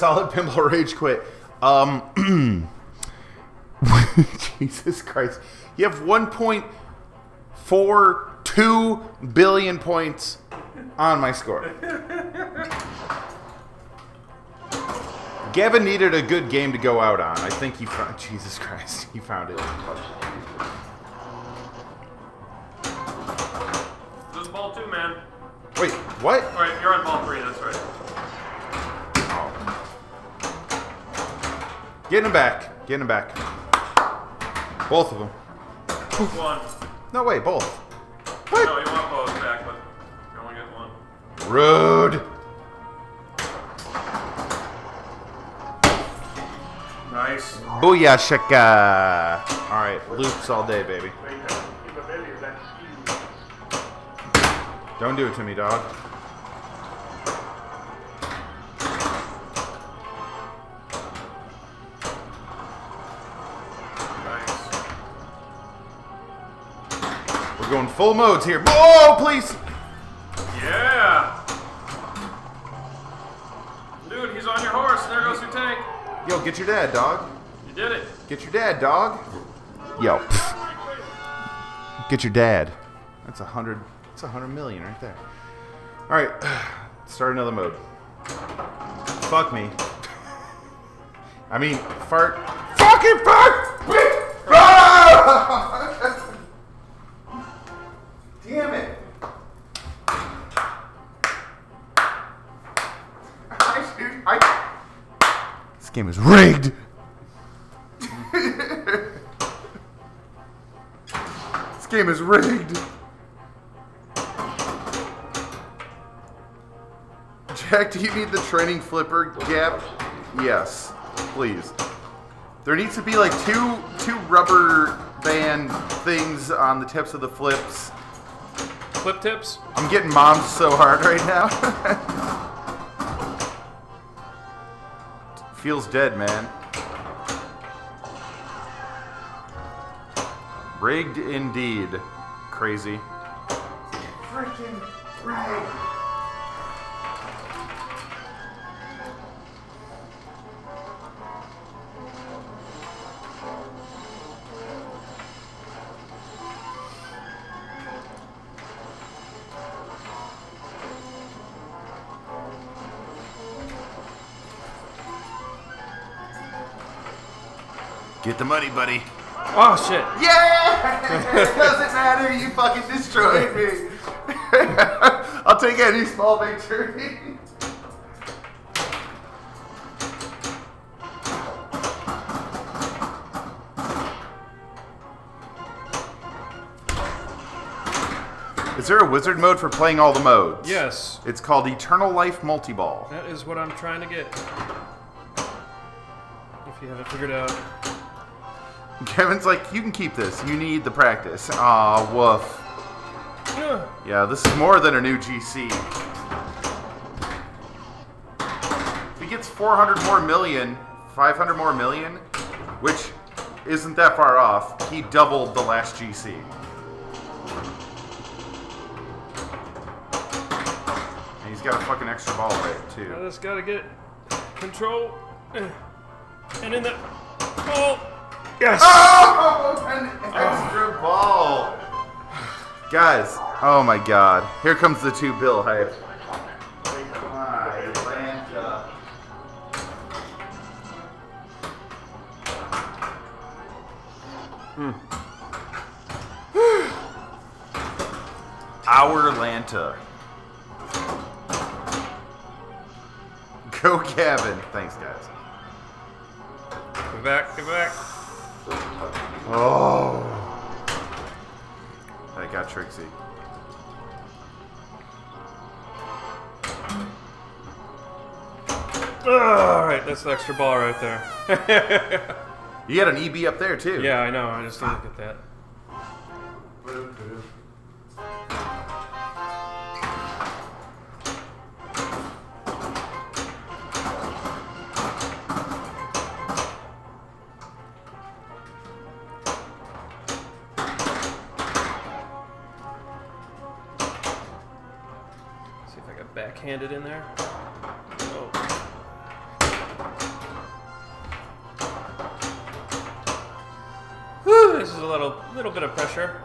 solid pinball rage quit. Um, Jesus Christ. You have 1.42 billion points on my score. Gavin needed a good game to go out on. I think he found. Jesus Christ, he found it. This is ball two, man. Wait, what? All right, you're on ball three. That's right. Getting him back. Getting him back. Both of them. One. No, wait, both. What? No, you want both back, but you only get one. Rude. Nice. Booyah shaka. All right, loops all day, baby. Uh, Don't do it to me, dog. Going full modes here. Oh, please. Yeah. Dude, he's on your horse. There goes your tank. Yo, get your dad, dog. You did it. Get your dad, dog. Yo. Get your dad. That's a hundred. That's a hundred million right there. All right, start another mode. Fuck me. I mean, fart. Fucking fuck! this game is rigged. this game is rigged. Jack, do you need the training flipper gap? Yes, please. There needs to be like two two rubber band things on the tips of the flips. Flip tips. I'm getting mommed so hard right now. Feels dead, man. Rigged indeed. Crazy. Freaking rigged. Get the money, buddy. Oh shit. Yeah! it doesn't matter. You fucking destroyed me. I'll take any small victory. Is there a wizard mode for playing all the modes? Yes. It's called Eternal Life Multi-Ball. That is what I'm trying to get. If you haven't figured out. Kevin's like, you can keep this. You need the practice. Aw, woof. Yeah. Yeah, this is more than a new GC. If he gets 400 more million, 500 more million, which isn't that far off, he doubled the last GC. And he's got a fucking extra ball right, I too. just gotta get control. And in the. Oh! Yes! Oh, an extra oh. ball! Guys, oh my god. Here comes the two bill hype. My Our Atlanta. Go Gavin. Thanks, guys. Come back, come back. Oh. I got Trixie. Alright, that's the extra ball right there. You got an EB up there, too. yeah, I know. I just didn't get that. If I got backhanded in there. Oh. Whew, this is a little little bit of pressure.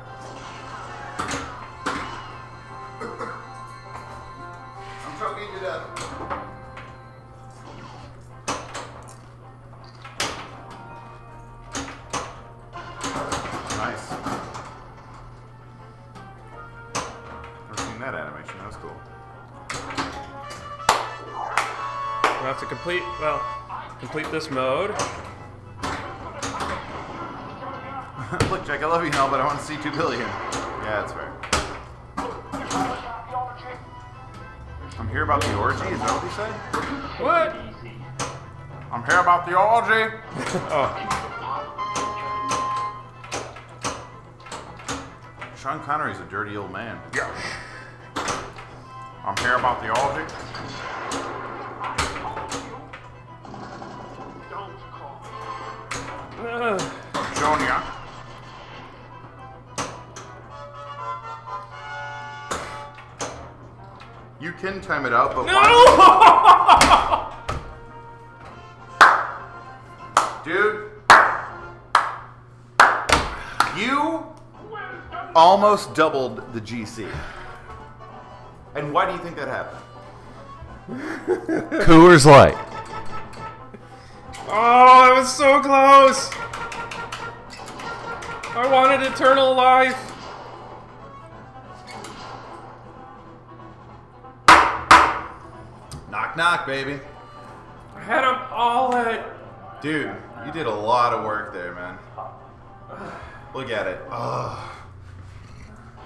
Complete this mode. Look, Jack, I love you and all, but I want to see two billion. Yeah, that's fair. I'm here about the orgy. Is that what he said? What? I'm here about the orgy. Oh. Sean Connery's a dirty old man. Yeah. I'm here about the orgy. Time it out, but why? Dude, you almost doubled the GC. And why do you think that happened? Coors Light. Oh, I was so close. I wanted eternal life. Knock, knock, baby. I had them all at. Dude, you did a lot of work there, man. Look at it. Oh.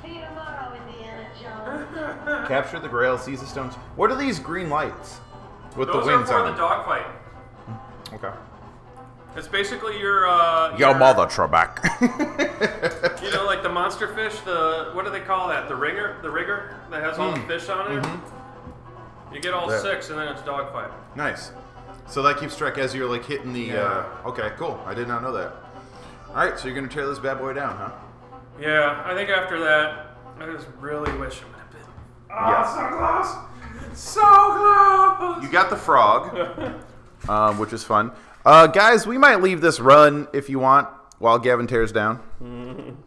See you tomorrow, Indiana Jones. Capture the grail, seize the stones. What are these green lights? With Those the are for on the them? dogfight. Hmm, okay. It's basically your. Uh, Yo, your- mother, Trebek. You know, like the monster fish. The what do they call that? The ringer. The rigger that has all the hmm. fish on it. Mm-hmm. You get all. Mm-hmm. Six, and then it's dogfight. nice. So that keeps track as you're like hitting the. Uh, okay, cool. I did not know that. All right, so you're gonna tear this bad boy down, huh? Yeah, I think after that, I just really wish it would have been. Oh, Yeah. so close! So close! You got the frog, um, which is fun. Uh, guys, we might leave this run if you want while Gavin tears down.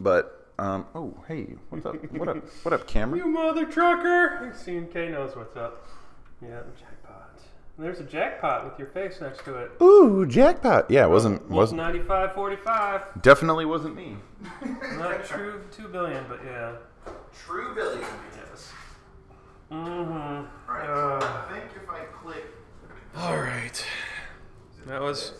But um, oh, hey, what's up? What up? What up, Cameron? You mother trucker! CNK knows what's up. Yeah, jackpot. There's a jackpot with your face next to it. Ooh, jackpot! Yeah, it wasn't wasn't 95 45. definitely wasn't me. Not true 2 billion, but yeah. True billion. Yes. Mm hmm. Right. Uh, I think if I click. Alright. That was.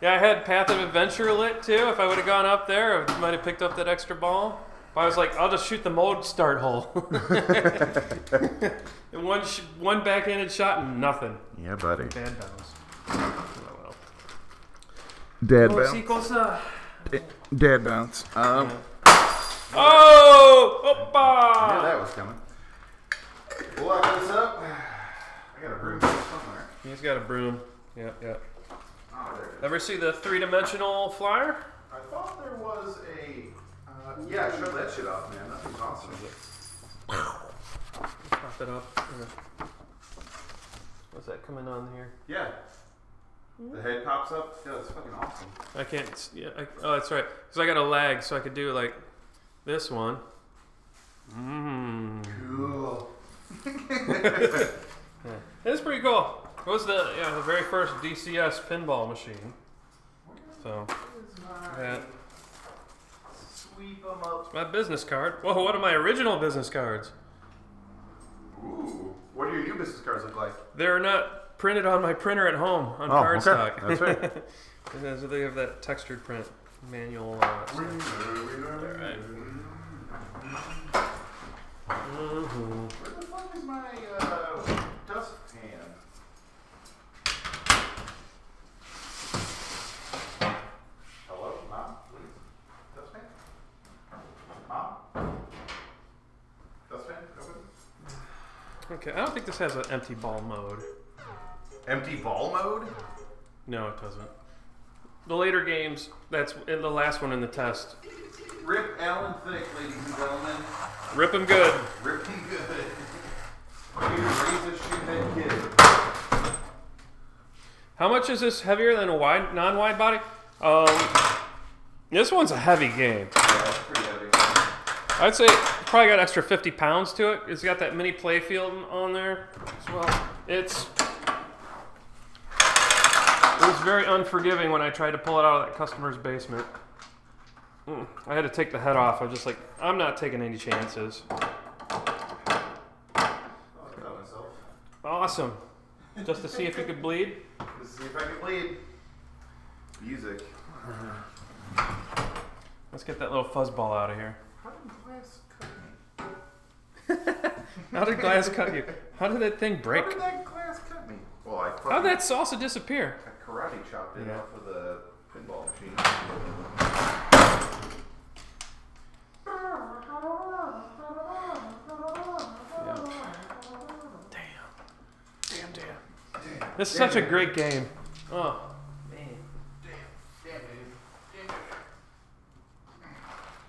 Yeah, I had Path of Adventure lit too. If I would have gone up there, I might have picked up that extra ball. But I was like, I'll just shoot the mold start hole. and one sh- one backhanded shot and nothing. Yeah, buddy. Bad bounce. Oh well. Dead What's equals uh. Dead bounce. Um, Oh! yeah, Oppa! that was coming. Lock this up. I got a broom somewhere. He's got a broom. Yep, yep. Oh, there it is. Ever see the three-dimensional flyer? I thought there was a. Uh, yeah, show that shit off, man. That thing's awesome. Pop it up. What's that coming on here? Yeah. The head pops up. Yeah, it's fucking awesome. I can't. Yeah. I, oh, that's right. Because I got a lag, so I could do like this one. Mmm. Cool. It's pretty cool. It was the yeah the very first DCS pinball machine. So yeah, Sweep them up. my business card. Whoa, what are my original business cards? Ooh. What do your new business cards look like? They're not printed on my printer at home on Oh, okay. cardstock. That's right. And so they have that textured print manual. Uh, stuff. Alright. Where the fuck is my uh, dustpan? Hello, mom, please. Dustpan? Mom? Dustpan, open. Okay, I don't think this has an empty ball mode. Empty ball mode? No, it doesn't. The later games, that's in the last one in the test. Rip Alan Thicke, ladies and gentlemen. Rip them good. Rip him good. Here's Razor Shoehead Kid. How much is this heavier than a wide, non-wide body? Um, this one's a heavy game. Yeah, it's pretty heavy. I'd say probably got extra 50 pounds to it. It's got that mini playfield on there as well. It's it was very unforgiving when I tried to pull it out of that customer's basement. Mm, I had to take the head off. I was just like, I'm not taking any chances. awesome. Just to see if you could bleed. Let's see if I can bleed. Music. Let's get that little fuzzball out of here. How did glass cut me? How did glass cut you? How did that thing break? How did that glass cut me? Well, I How did that salsa disappear? I karate chopped it Yeah. off of the pinball machine. Damn, damn. Damn. This is such a great game. Oh, man.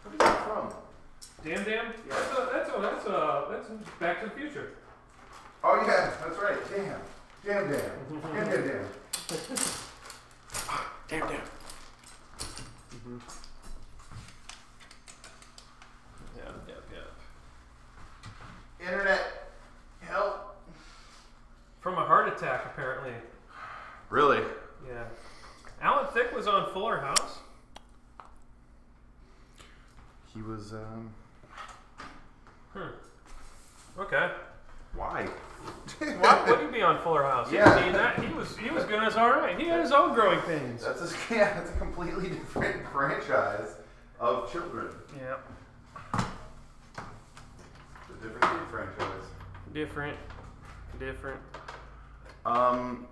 What is that from? Damn, damn. That's a, that's a, that's Back to the Future. Oh yeah, that's right. Damn. Damn damn. Damn damn damn. Damn, damn. Yeah, yeah, yeah. Internet. Help. From a heart attack, apparently. Really? Yeah. Alan Thicke was on Fuller House. He was um Okay. why? Why would he be on Fuller House? Yeah. he, that, he was he was good as all right. He had his own growing pains. That's a yeah, that's a completely different franchise of children. Yeah. It's a different kid franchise. Different. Different. Um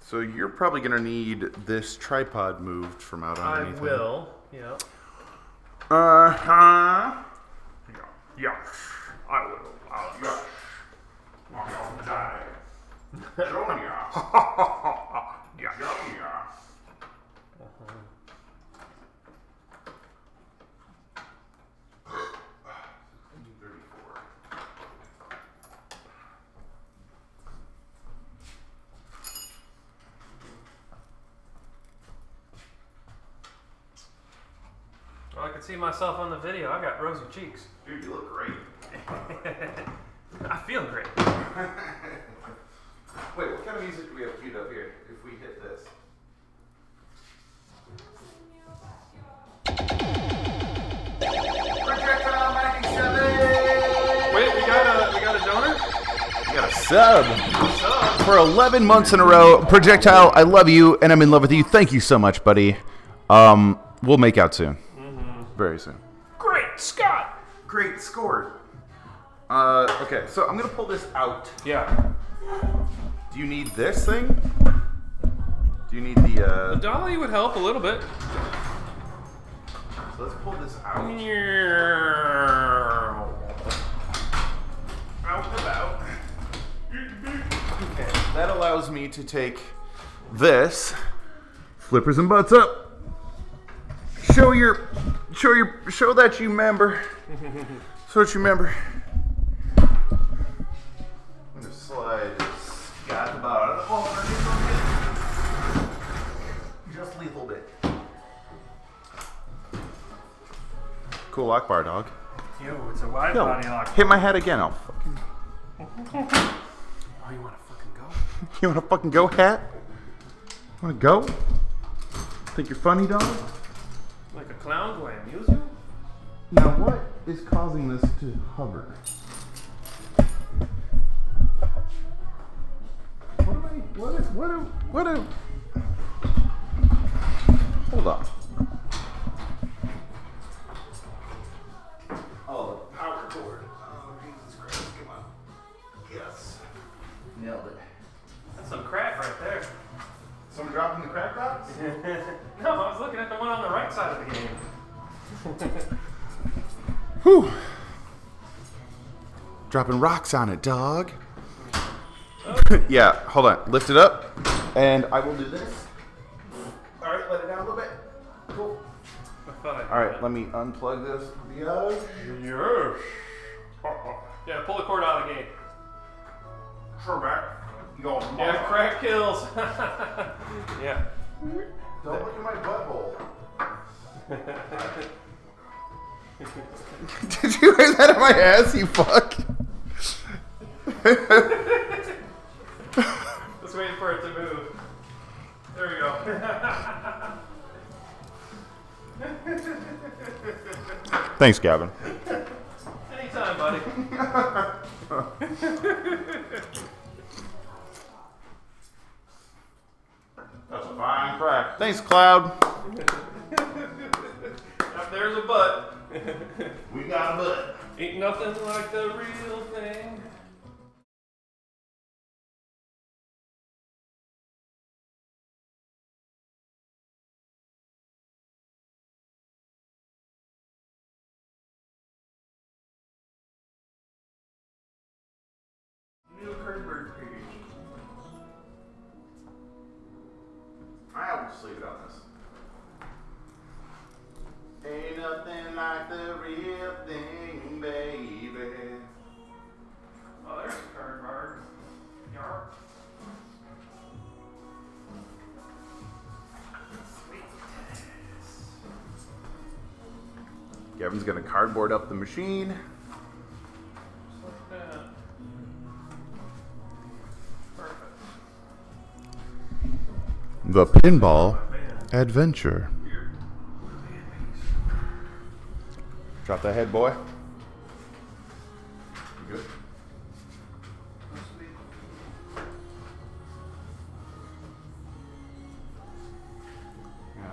so you're probably gonna need this tripod moved from out I underneath. it. will. Yeah. Uh huh. Yes, I will. I'll yes. I'm die. Junior. yes. Junior. Well, I can see myself on the video. I got rosy cheeks. Dude, you look great. I feel great. Wait, what kind of music do we have queued up here if we hit this? Projectile 97! Wait, we got a we got a donor. You got a sub. For 11 months in a row. Projectile, I love you and I'm in love with you. Thank you so much, buddy. Um, we'll make out soon. Very soon. Great, Scott. Great score. Uh, okay, so I'm gonna pull this out. Yeah. Do you need this thing? Do you need the, uh, The dolly would help a little bit. so let's pull this out. Out and about. Okay, that allows me to take this, flippers and butts up. Show your, show your, show that you remember. Show that you remember. I'm gonna slide this Scott about out of the hole underneath Just a little bit. Cool lock bar, dog. Yo, it's a wide Yo, body lock. hit my head again. I'll fucking. Oh, you want to fucking go? You wanna fucking go, hat? Wanna go? Think you're funny, dog? Like a clown? Do I amuse you? Now, what is causing this to hover? What am I? What? Is, what? Am, what? Am, hold on. Oh, the power cord. Oh, Jesus Christ! Come on. Yes. Nailed it. That's some crap right there. Someone dropping the crack rocks? No, I was looking at the one on the right side of the game. Whew. Dropping rocks on it, dog. yeah, hold on. Lift it up, and I will do this. All right, let it down a little bit. Cool. I thought I All right, let me unplug this. Yeah. Yes. Yeah, pull the cord out of the game. Sure, back. Yo, Yeah, crack kills. yeah. Don't look at my butthole. Did you raise that at my ass, you fuck? Just waiting for it to move. There we go. Thanks, Gavin. Anytime, buddy. Thanks, Cloud. If there's a butt. We got a butt. Ain't nothing like the real thing. Neil Kurtberg page. I'll just leave it on this. Ain't nothing like the real thing, baby. Oh, there's a card bar. Yarp. Gavin's gonna cardboard up the machine. The Pinball Adventure. Drop that head, boy. Yeah,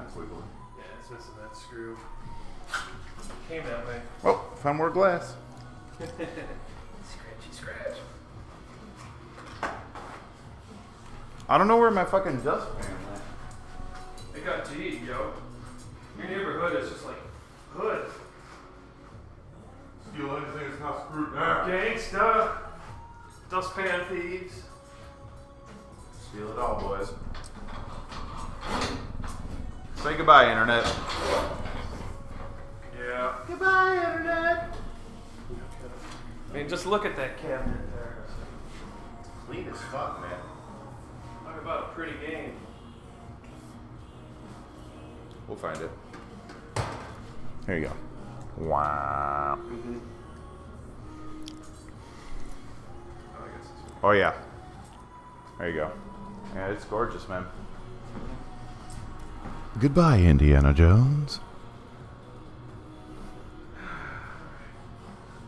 that's wiggly. Yeah, it's missing that screw. Came that way. Oh, found more glass. Scratchy scratch. I don't know where my fucking dustpan went. It got G, yo. Your neighborhood is just like hood. Steal anything that's not screwed down. Gangsta. Dustpan thieves. Steal it all, boys. Say goodbye, Internet. Yeah. Goodbye, Internet. I mean, just look at that cabinet there. Clean as fuck, man. Talk about a pretty game. We'll find it. Here you go. Wow. Oh, I guess it's Oh yeah. There you go. Yeah, it's gorgeous, man. Goodbye, Indiana Jones.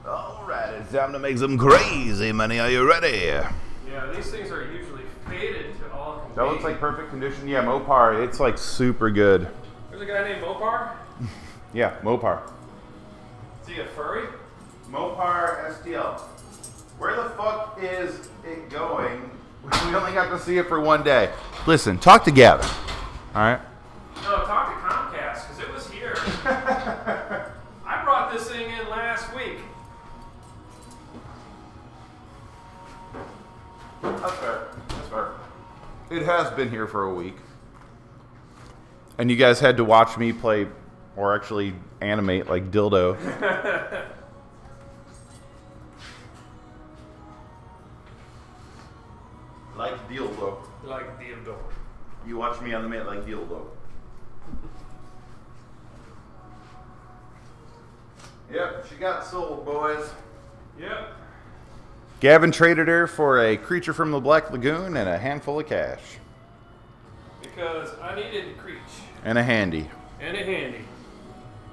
All right, it's time to make some crazy money. Are you ready? Yeah, these things are usually faded to all. That looks like perfect condition. Yeah, Mopar. It's like super good. There's a guy named Mopar. Yeah, Mopar. Is he a furry? Mopar STL. Where the fuck is it going? We only got to see it for one day. Listen, talk to Gavin. All right. No, talk to Comcast because it was here. I brought this thing in last week. That's fair. That's fair. It has been here for a week. And you guys had to watch me play, or actually animate like dildo. like dildo. Like dildo. You watch me animate like dildo. Yep, she got sold, boys. Yep. Gavin traded her for a creature from the Black Lagoon and a handful of cash. Because I needed a Creech And a handy. and a handy.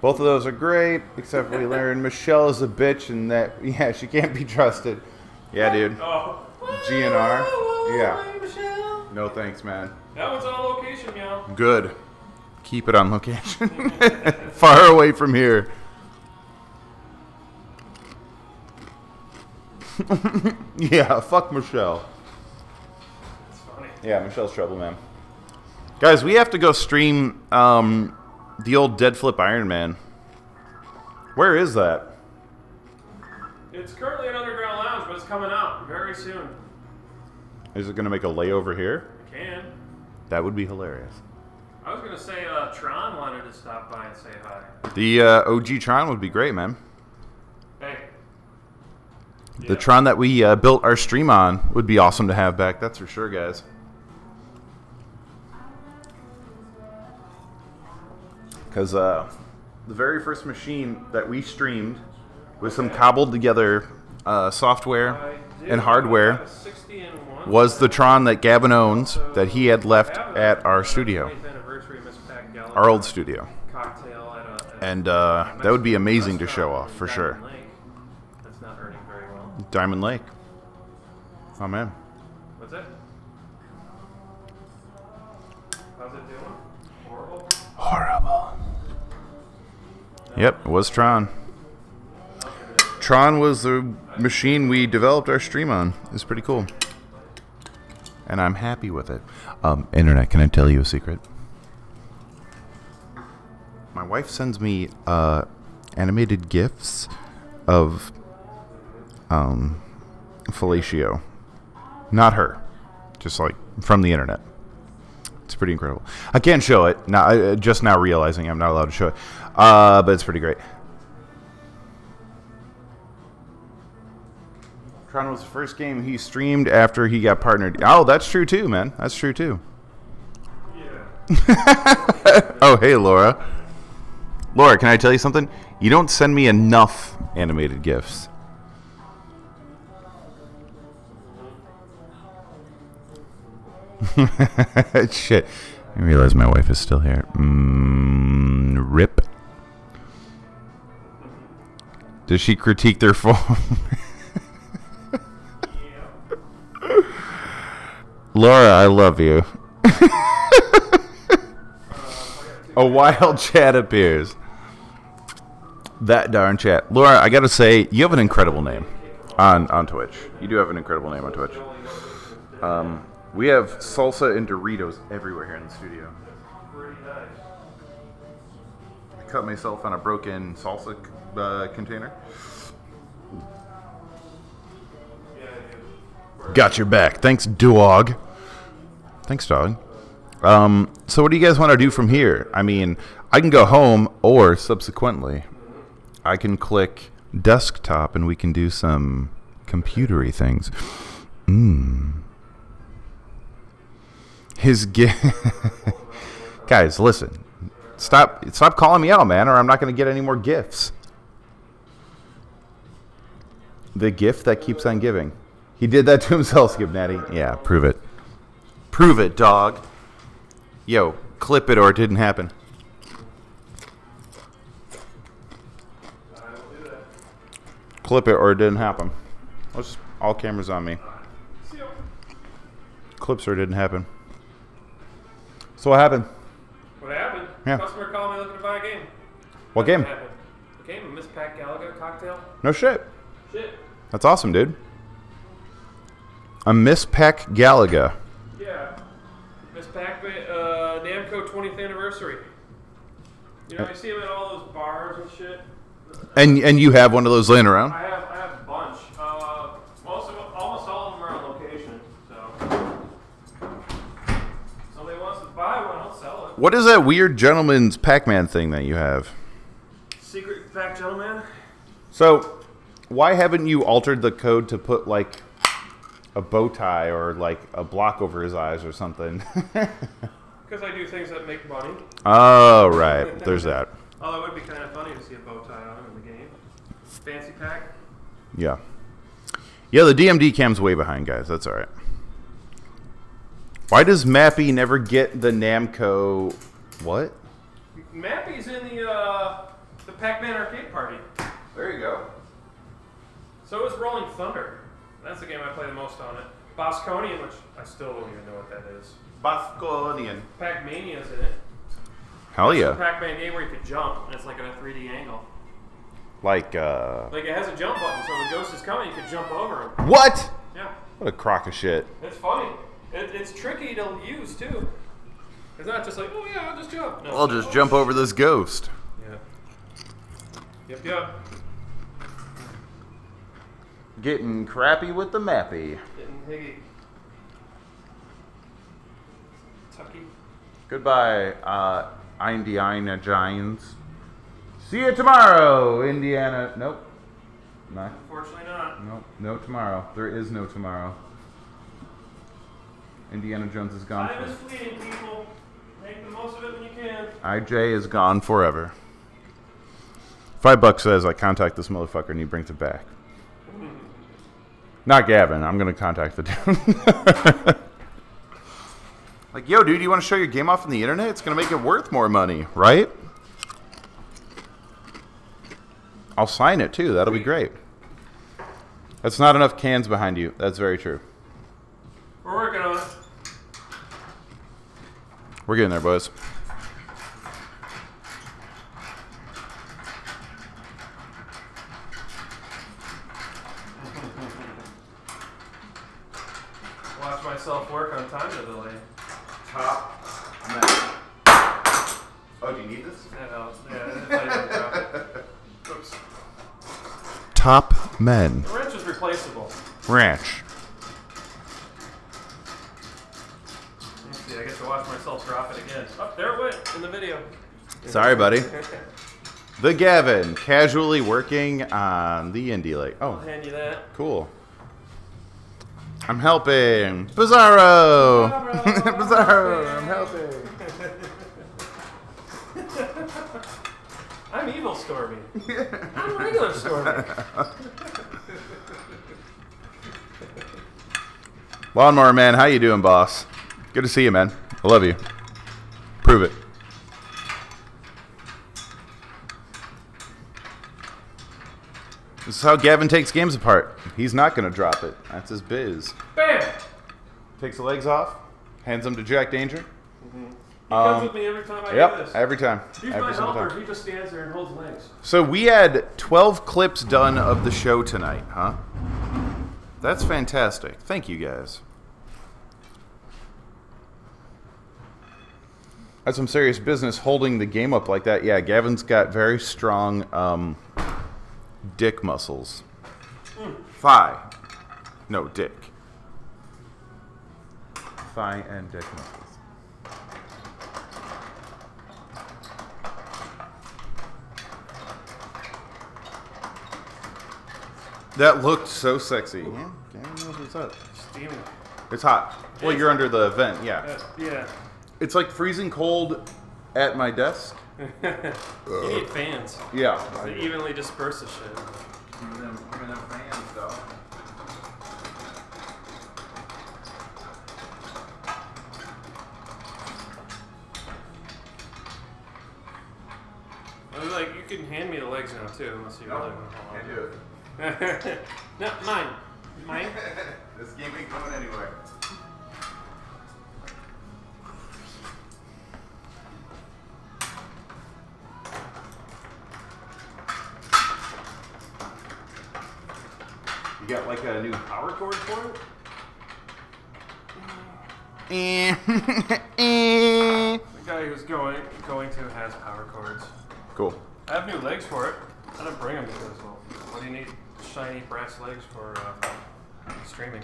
Both of those are great, except we learned Michelle is a bitch and that, yeah, she can't be trusted. Yeah, oh. dude. Oh. GNR. Yeah. No thanks, man. That one's on location, yo. Good. Keep it on location. Far away from here. yeah, fuck Michelle. It's funny. Yeah, Michelle's trouble, man. Guys, we have to go stream um, the old Dead Flip Iron Man. Where is that? It's currently an underground lounge, but it's coming out very soon. Is it going to make a layover here? It can. That would be hilarious. I was gonna say uh, Tron wanted to stop by and say hi. The uh, OG Tron would be great, man. Hey. The Tron that we uh, built our stream on would be awesome to have back. That's for sure, guys. Because uh, the very first machine that we streamed with some cobbled together uh, software and hardware a 60 and one. was the Tron that Gavin owns that he had left at our studio, 20th anniversary Miss Pat Galaga our old studio. cocktail at a, at And uh, that would be amazing to show off, for sure. Lake. That's not earning very well. Diamond Lake. Oh, man. What's it? How's it doing? Yep, it was Tron. Tron was the machine we developed our stream on. It's pretty cool. And I'm happy with it. Um, Internet, can I tell you a secret? My wife sends me uh, animated GIFs of um, fellatio. Not her. Just like from the internet. It's pretty incredible. I can't show it. Now, I- just now realizing I'm not allowed to show it. Uh, but it's pretty great. Tron was the first game he streamed after he got partnered. Oh, that's true too, man. That's true too. oh, hey, Laura. Laura, can I tell you something? You don't send me enough animated gifs. Shit. I realize my wife is still here. Mm, rip. Does she critique their form? Laura, I love you. A wild chat appears. That darn chat. Laura, I gotta say, you have an incredible name on, on Twitch. You do have an incredible name on Twitch. Um, we have salsa and Doritos everywhere here in the studio. I cut myself on a broken salsa uh, container. Got your back. Thanks, dog. Thanks, dog. Um, so what do you guys want to do from here? I mean, I can go home, or subsequently, I can click desktop and we can do some computery things. Mmm. His gi- guys, listen. Stop! Stop calling me out, man, or I'm not going to get any more gifts. The gift that keeps on giving. He did that to himself, Skip Natty. Yeah, prove it. Prove it, dog. Yo, clip it or it didn't happen. Clip it or it didn't happen. All cameras on me. Clips or it didn't happen. So what happened? What happened? Yeah. Customer called me looking to buy a game. What game? happened? The game, Miss Pat Galaga cocktail. No shit. Shit. That's awesome, dude. A Miss Peck Galaga. Yeah. Miss Pac uh, Namco 20th anniversary. You know, I see them at all those bars and shit. And and you have one of those laying around? I have I have a bunch. Uh, most of almost all of them are on location. So, somebody wants to buy one, I'll sell it. What is that weird gentleman's Pac-Man thing that you have? Secret fact, gentlemen. So, why haven't you altered the code to put like a bow tie or like a block over his eyes or something? Because I do things that make money. oh, right. There's that. Although it would be kind of funny to see a bow tie on him in the game. Fancy pack. Yeah. Yeah, the DMD cam's way behind, guys. That's all right. Why does Mappy never get the Namco? What? Mappy's in the uh, the Pac-Man arcade party. There you go. So is Rolling Thunder. That's the game I play the most on it. Bosconian, which I still don't even know what that is. Bosconian. Pac-Mania's in it. Hell It's a yeah. Pac-Man game where you could jump, and it's like at a 3D angle. Like, uh. Like it has a jump button, so when the Ghost is coming, you could jump over him. What? Yeah, What a crock of shit. it's funny. It, it's tricky to use too. It's not just like, oh yeah, I'll just jump. No, I'll just oh, jump over this ghost. Yeah. Yep, yep. Getting crappy with the Mappy. Getting higgy. Tucky. Goodbye, uh, Indiana Giants. See you tomorrow, Indiana. Nope. Not. Unfortunately not. Nope. No tomorrow. There is no tomorrow. Indiana Jones is gone. Time is fleeting, people. Make the most of it when you can. IJ is gone forever. Five bucks says I contact this motherfucker and he brings it back. Not Gavin. I'm gonna contact the dude. like, yo, dude, you want to show your game off on the internet? It's gonna make it worth more money, right? I'll sign it too. That'll be great. That's not enough cans behind you. That's very true. We're working on it. We're getting there, boys. Watch myself work on time to delay. Top men. Oh, do you need this? Yeah, no, yeah, that's how you do it. Oops. Top men. The wrench is replaceable. Ranch. Let's see, I get to watch myself drop it again. Oh, there it went in the video. Sorry, buddy. The Gavin, casually working on the Indie Lake. Oh, I'll Oh, hand you that. cool. I'm helping. Bizarro! Bizarro, I'm helping. I'm evil Stormy. I'm regular Stormy. Lawnmower Man, how you doing, boss? Good to see you, man. I love you. Prove it. This is how Gavin takes games apart. He's not going to drop it. That's his biz. Bam! Takes the legs off, hands them to Jack Danger. He comes Um, with me every time I do Yep, this. every time. He's every my helper. time. He just stands there and holds legs. So we had 12 clips done of the show tonight, huh? That's fantastic. Thank you guys. That's some serious business holding the game up like that. Yeah, Gavin's got very strong um, dick muscles. Thigh. No, dick. Thigh and dick muscles. That looked so sexy. Yeah, Gavin knows what's up. Steaming. It's hot. Well, you're under the vent, yeah. Uh, yeah. It's like freezing cold at my desk. You need fans. Yeah. To evenly disperse the shit. Give me them fans, though. I was like, you can hand me the legs now too, unless you really want to hold on. do it. no, mine. Mine? This game ain't going anywhere. You got like a new power cord for it? Eh. Eh. The guy who's going going to has power cords. cool. I have new legs for it. I didn't bring them because, well, what do you need shiny brass legs for uh, streaming?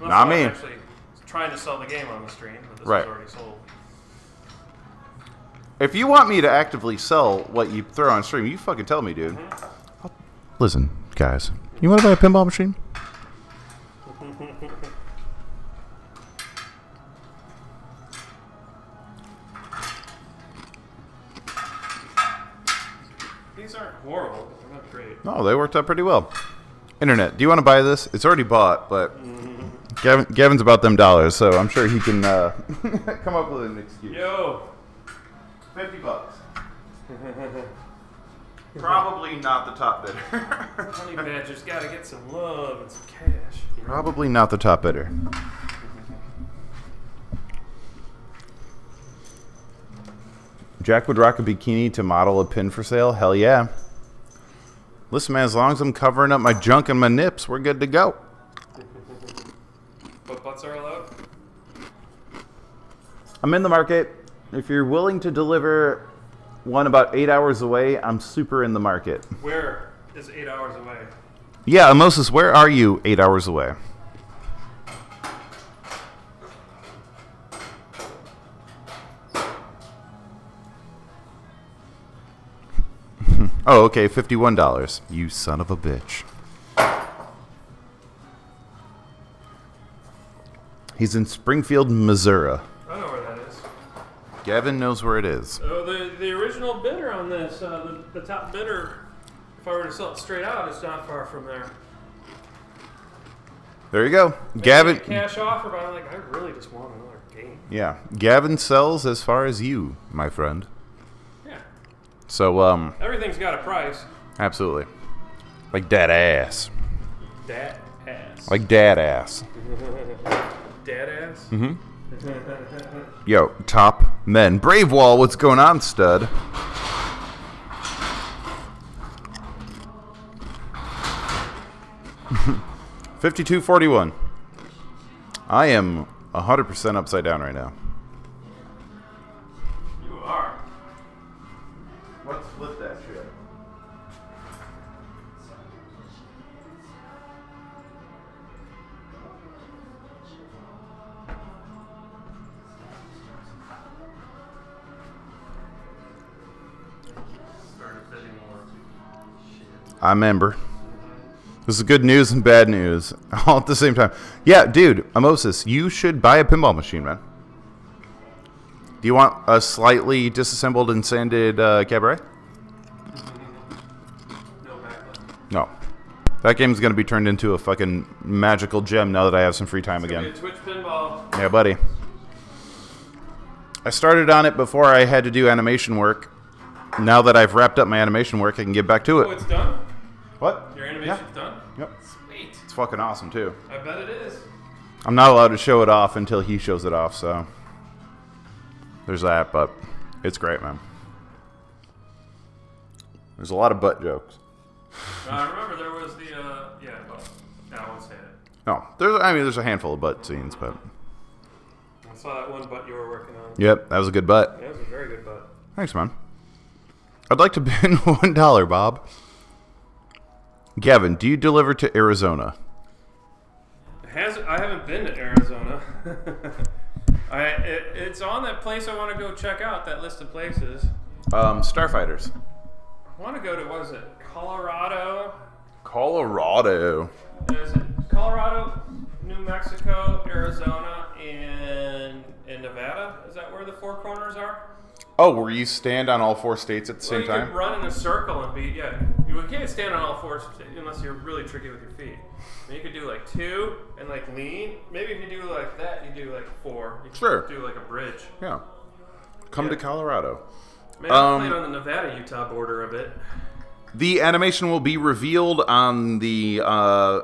Unless Not I'm me. Actually, trying to sell the game on the stream, but this Right. is already sold. If you want me to actively sell what you throw on stream, you fucking tell me, dude. I'll- Listen, guys, you want to buy a pinball machine? These aren't horrible, but they're not great. No, they worked out pretty well. Internet, do you want to buy this? It's already bought, but Gavin, Gavin's about them dollars, so I'm sure he can uh, come up with an excuse. Yo! 50 bucks. Probably not the top bidder. Honey Badger's gotta get some love and some cash. Probably not the top bidder. Jack would rock a bikini to model a pin for sale? Hell yeah. Listen, man, as long as I'm covering up my junk and my nips, we're good to go. But butts are allowed? I'm in the market. If you're willing to deliver one about eight hours away, I'm super in the market. Where is eight hours away? Yeah, Moses, where are you eight hours away? oh, okay, $51. You son of a bitch. He's in Springfield, Missouri. I know where that. Gavin knows where it is. Oh, the, the original bidder on this, uh, the, the top bidder, if I were to sell it straight out, it's not far from there. There you go. They Gavin. cash offer, but I'm like, I really just want another game. Yeah, Gavin sells as far as you, my friend. Yeah. So, um, Everything's got a price. absolutely. Like dad ass. Dad ass. Like dad ass. Dad ass? Mm-hmm. Yo, top men. Brave Wall, what's going on, stud? Fifty-two forty-one. I am 100% upside down right now. I remember. This is good news and bad news all at the same time. Yeah, dude, Amosis, you should buy a pinball machine, man. Do you want a slightly disassembled and sanded uh, cabaret? No. That game's going to be turned into a fucking magical gem now that I have some free time again. be a Twitch pinball. Yeah, buddy. I started on it before I had to do animation work. Now that I've wrapped up my animation work, I can get back to it. Oh, it. it's done. What? Your animation's done. Yep. Sweet. It's fucking awesome, too. I bet it is. I'm not allowed to show it off until he shows it off, so there's that, but it's great, man. There's a lot of butt jokes. Uh, I remember there was the uh, yeah. No, I won't say it. No, there's I mean there's a handful of butt scenes, but I saw that one butt you were working on. yep, that was a good butt. Yeah, it was a very good butt. Thanks, man. I'd like to pin one dollar, Bob. Gavin, do you deliver to Arizona? Has I haven't been to Arizona. I it, it's on that place I want to go check out. That list of places. Um, Starfighters. I want to go to what is it? Colorado. Colorado. Is it Colorado, New Mexico, Arizona, and and Nevada? Is that where the four corners are? Oh, where you stand on all four states at the Well, same you time? can run in a circle and be yeah. You can't stand on all fours unless you're really tricky with your feet. And you could do like two and like lean. Maybe if you do like that, you do like four. You could Sure. Do like a bridge. Yeah. Come Yeah. to Colorado. Man, I Um, played on the Nevada Utah border a bit. The animation will be revealed on the uh,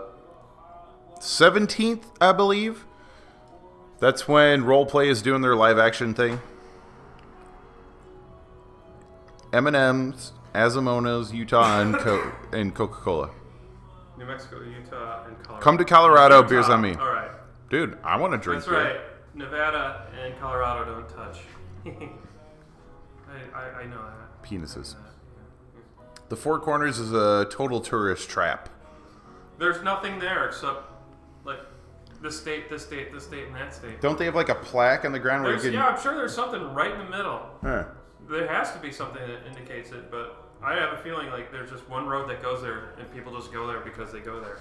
17th, I believe. That's when Roleplay is doing their live action thing. M&M's, Azamona's, Utah, and, Co- and Coca-Cola. New Mexico, Utah, and Colorado. Come to Colorado, Utah. beers on me. All right. Dude, I want to drink That's beer. right. Nevada and Colorado don't touch. I, I, I know that. Penises. The Four Corners is a total tourist trap. There's nothing there except like this state, this state, this state, and that state. Don't they have like a plaque on the ground where you There's, can... yeah, I'm sure there's something right in the middle. Huh. There has to be something that indicates it, but I have a feeling like there's just one road that goes there, and people just go there because they go there.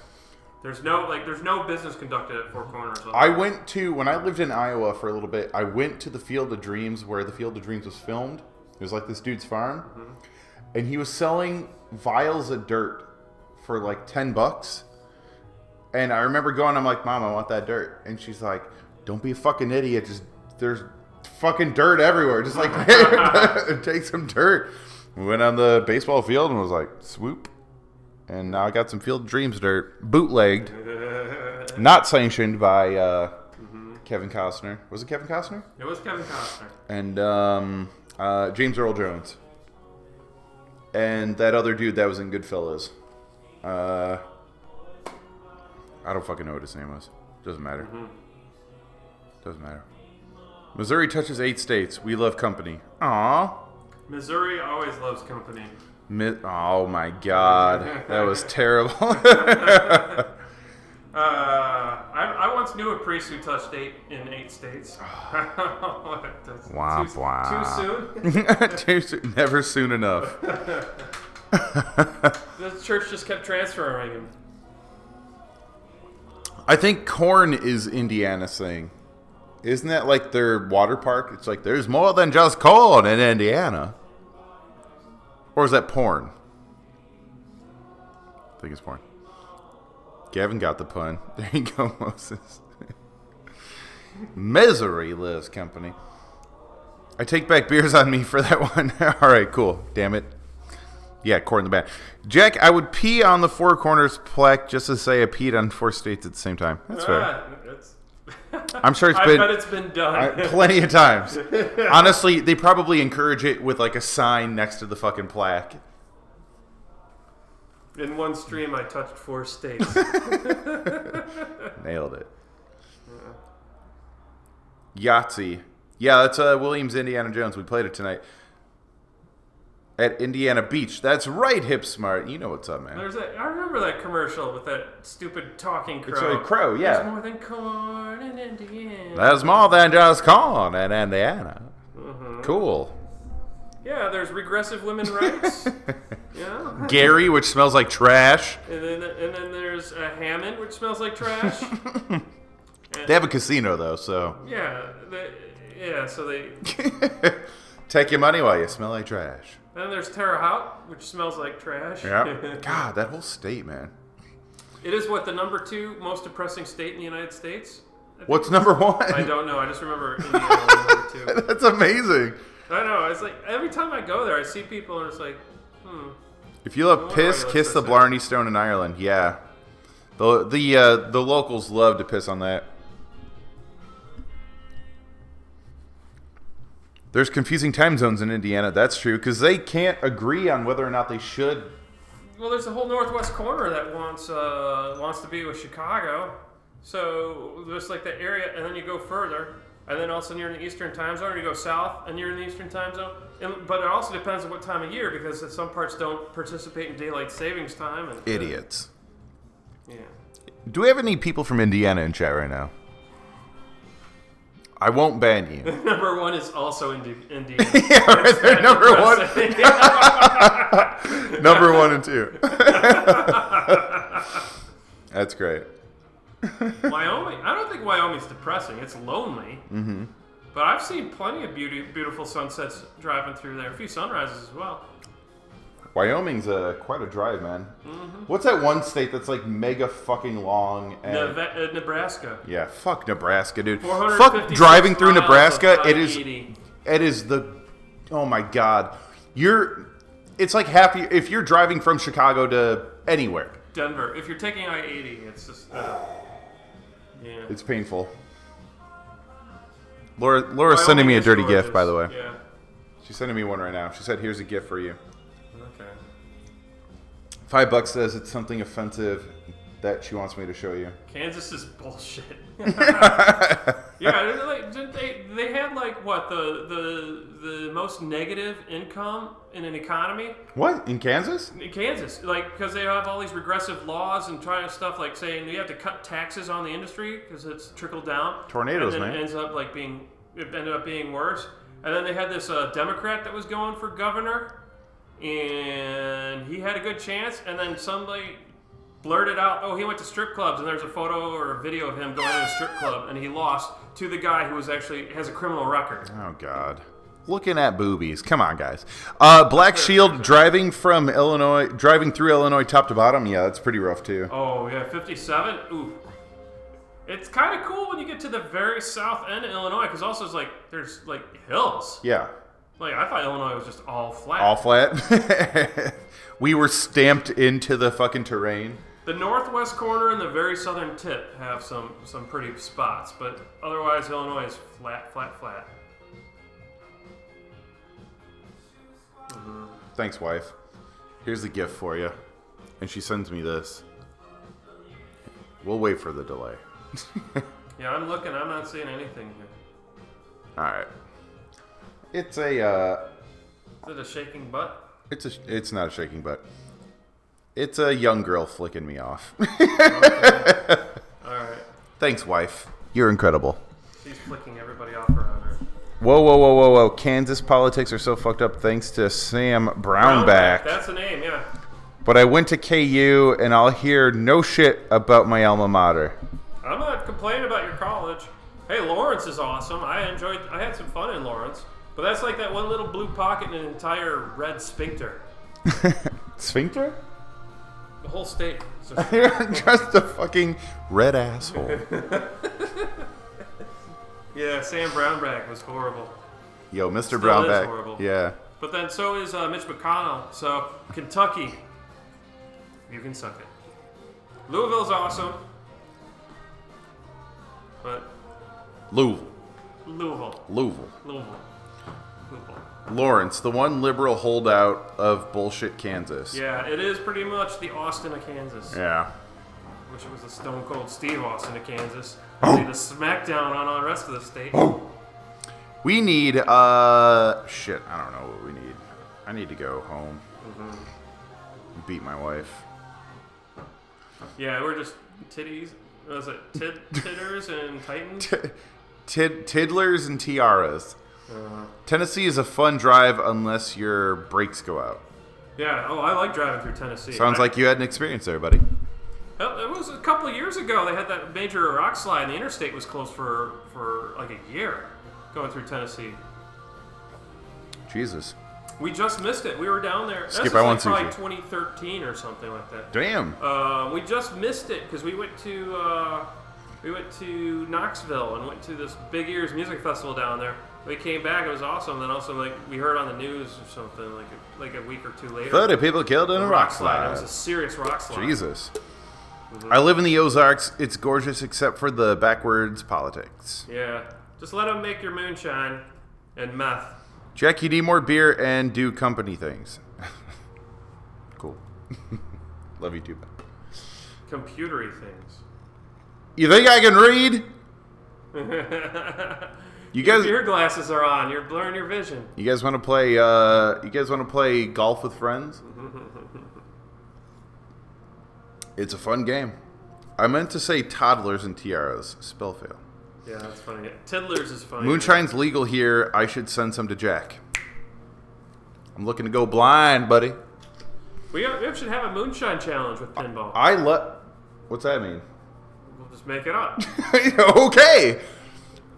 There's no like there's no business conducted at Four Corners. I went to when I lived in Iowa for a little bit. I went to the Field of Dreams where the Field of Dreams was filmed. It was like this dude's farm, mm-hmm. and he was selling vials of dirt for like ten bucks. And I remember going, I'm like, Mom, I want that dirt, and she's like, Don't be a fucking idiot. Just there's fucking dirt everywhere. Just like take some dirt. We went on the baseball field and was like, swoop. And now I got some Field Dreams dirt, bootlegged, not sanctioned by uh, Kevin Costner. Was it Kevin Costner? It was Kevin Costner. And um, uh, James Earl Jones. And that other dude that was in Goodfellas. Uh, I don't fucking know what his name was. Doesn't matter. Doesn't matter. Missouri touches eight states. We love company. Aw. Missouri always loves company. Mi- oh my god. That was terrible. Uh, I, I once knew a priest who touched eight in eight states. Wah, too, wah. Too soon. Too soon. Never soon enough. the church just kept transferring him. I think corn is Indiana's thing. Isn't that like their water park? It's like there's more than just corn in Indiana. Or is that porn? I think it's porn. Gavin got the pun. There you go, Moses. Misery lives company. I take back beers on me for that one. All right, cool. Damn it. Yeah, corn in the band. Jack, I would pee on the Four Corners plaque just to say I peed on four states at the same time. That's fair. Ah, it's- I'm sure it's been I bet it's been done. I- plenty of times. Honestly, they probably encourage it with like a sign next to the fucking plaque. In one stream, I touched four states. Nailed it. Yahtzee. Yeah, that's uh, Williams Indiana Jones. We played it tonight at Indiana Beach. That's right, Hip Smart. You know what's up, man. There's that. I remember that commercial with that stupid talking crow. It's a crow, yeah. There's more than corn in Indiana. There's more than just corn in Indiana. Mhm. Cool. Yeah, there's regressive women rights. yeah. Gary, which smells like trash. And then and then there's uh, Hammond, which smells like trash. They have a casino though, so Yeah, they, yeah. So they. take your money while you smell like trash. Then there's Terre Haute, which smells like trash. Yeah. God, that whole state, man. It is what the number two most depressing state in the United States. What's number one? I don't know. I just remember Indiana number two. That's amazing. I know. It's like every time I go there, I see people and it's like, hmm. If you love piss, kiss the. Blarney Stone in Ireland. Yeah, the the uh, the locals love to piss on that. There's confusing time zones in Indiana. That's true because they can't agree on whether or not they should. Well, there's a whole northwest corner that wants uh, wants to be with Chicago. So there's like that area, and then you go further, and then all of a sudden you're in the Eastern time zone, or you go south, and you're in the Eastern time zone. And, but it also depends on what time of year, because some parts don't participate in daylight savings time. And Idiots. Yeah. Do we have any people from Indiana in chat right now? I won't ban you. number one is also Indi- Indiana. yeah, right there, number one. number one and two. That's great. Wyoming. I don't think Wyoming's depressing. It's lonely. Mm-hmm. But I've seen plenty of beauty, beautiful sunsets driving through there. A few sunrises as well. Wyoming's a quite a drive, man. Mhm. What's that one state that's like mega fucking long? And Neve- uh, Nebraska. yeah, fuck Nebraska, dude. Fuck driving through Nebraska. It is. It is the. Oh my god, you're. It's like half. If you're driving from Chicago to anywhere, Denver. If you're taking I 80, it's just. Uh, yeah. it's painful. Laura, Laura's sending me a Wyoming dirty gift, by the way. Yeah. She's sending me one right now. She said, "Here's a gift for you." Five bucks says it's something offensive that she wants me to show you. Kansas is bullshit. yeah, like, didn't they they had like what the the the most negative income in an economy What in Kansas? in Kansas, like because they have all these regressive laws and trying stuff like saying you have to cut taxes on the industry because it's trickled down. Tornadoes, and then man. It ends up like being it ended up being worse. And then they had this uh, Democrat that was going for governor, and he had a good chance. And then somebody blurted out, "Oh, he went to strip clubs," and there's a photo or a video of him going to a strip club, and he lost to the guy who was actually has a criminal record. Oh God. Looking at boobies. Come on, guys. Uh, Black Shield driving from Illinois, driving through Illinois top to bottom. Yeah, that's pretty rough too. Oh yeah, 57. Ooh. It's kind of cool when you get to the very south end of Illinois, because also it's like there's like hills. Yeah, Like I thought Illinois was just all flat. all flat. we were stamped into the fucking terrain. The northwest corner and the very southern tip have some some pretty spots, but otherwise Illinois is flat, flat, flat. Mm-hmm. Thanks, wife. Here's the gift for you. And she sends me this. We'll wait for the delay. Yeah, I'm looking. I'm not seeing anything here. All right. It's a. Uh, Is it a shaking butt? it's a. It's not a shaking butt. It's a young girl flicking me off. All right. Thanks, wife. You're incredible. She's flicking everybody off around her. Whoa, whoa, whoa, whoa, whoa! Kansas politics are so fucked up thanks to Sam Brownback. That's the name, yeah. But I went to KU, and I'll hear no shit about my alma mater. I'm not complaining about your college. Hey, Lawrence is awesome. I enjoyed. I had some fun in Lawrence, but that's like that one little blue pocket in an entire red sphincter. Sphincter? The whole state. You're just a fucking red asshole. yeah, Sam Brownback was horrible. Yo, Mr. Still Brownback. horrible. Yeah. But then so is uh, Mitch McConnell. So Kentucky, you can suck it. Louisville's awesome, but. Louisville, Louisville. Louisville, Louisville. Lawrence, the one liberal holdout of bullshit Kansas. Yeah, it is pretty much the Austin of Kansas. Yeah. Wish it was the Stone Cold Steve Austin of Kansas. Oh. The smackdown on all the rest of the state. Oh. We need uh shit. I don't know what we need. I need to go home. Beat my wife. Yeah, we're just titties. what Was it tid, titters and titans? Tid- tiddlers and tiaras. Uh, Tennessee is a fun drive unless your brakes go out. yeah. Oh, I like driving through Tennessee. Sounds I- like you had an experience there, buddy. It was a couple years ago. They had that major rock slide, and the interstate was closed for for like a year going through Tennessee. Jesus. We just missed it. We were down there. Skip, I want like sushi. probably 2013 or something like that. Damn. Uh, we just missed it because we went to uh, we went to Knoxville and went to this Big Ears Music Festival down there. We came back. It was awesome. Then also like we heard on the news or something like a, like a week or two later. 30 people killed in a rock It slide. was a serious rock slide. Jesus. I live in the Ozarks. It's gorgeous except for the backwards politics. Yeah. Just let them make your moonshine and meth. Jack, you need more beer and do company things. cool. Love you too. Computery things. You think I can read? You Your guys, beer glasses are on. You're blurring your vision. you guys want to play? Uh, you guys want to play golf with friends? It's a fun game. I meant to say toddlers and tiaras. Spell fail. Yeah, that's funny. Tiddlers is funny. Moonshine's legal here. I should send some to Jack. I'm looking to go blind, buddy. We, got, we should have a moonshine challenge with pinball. I let. What's that mean? We'll just make it up. okay.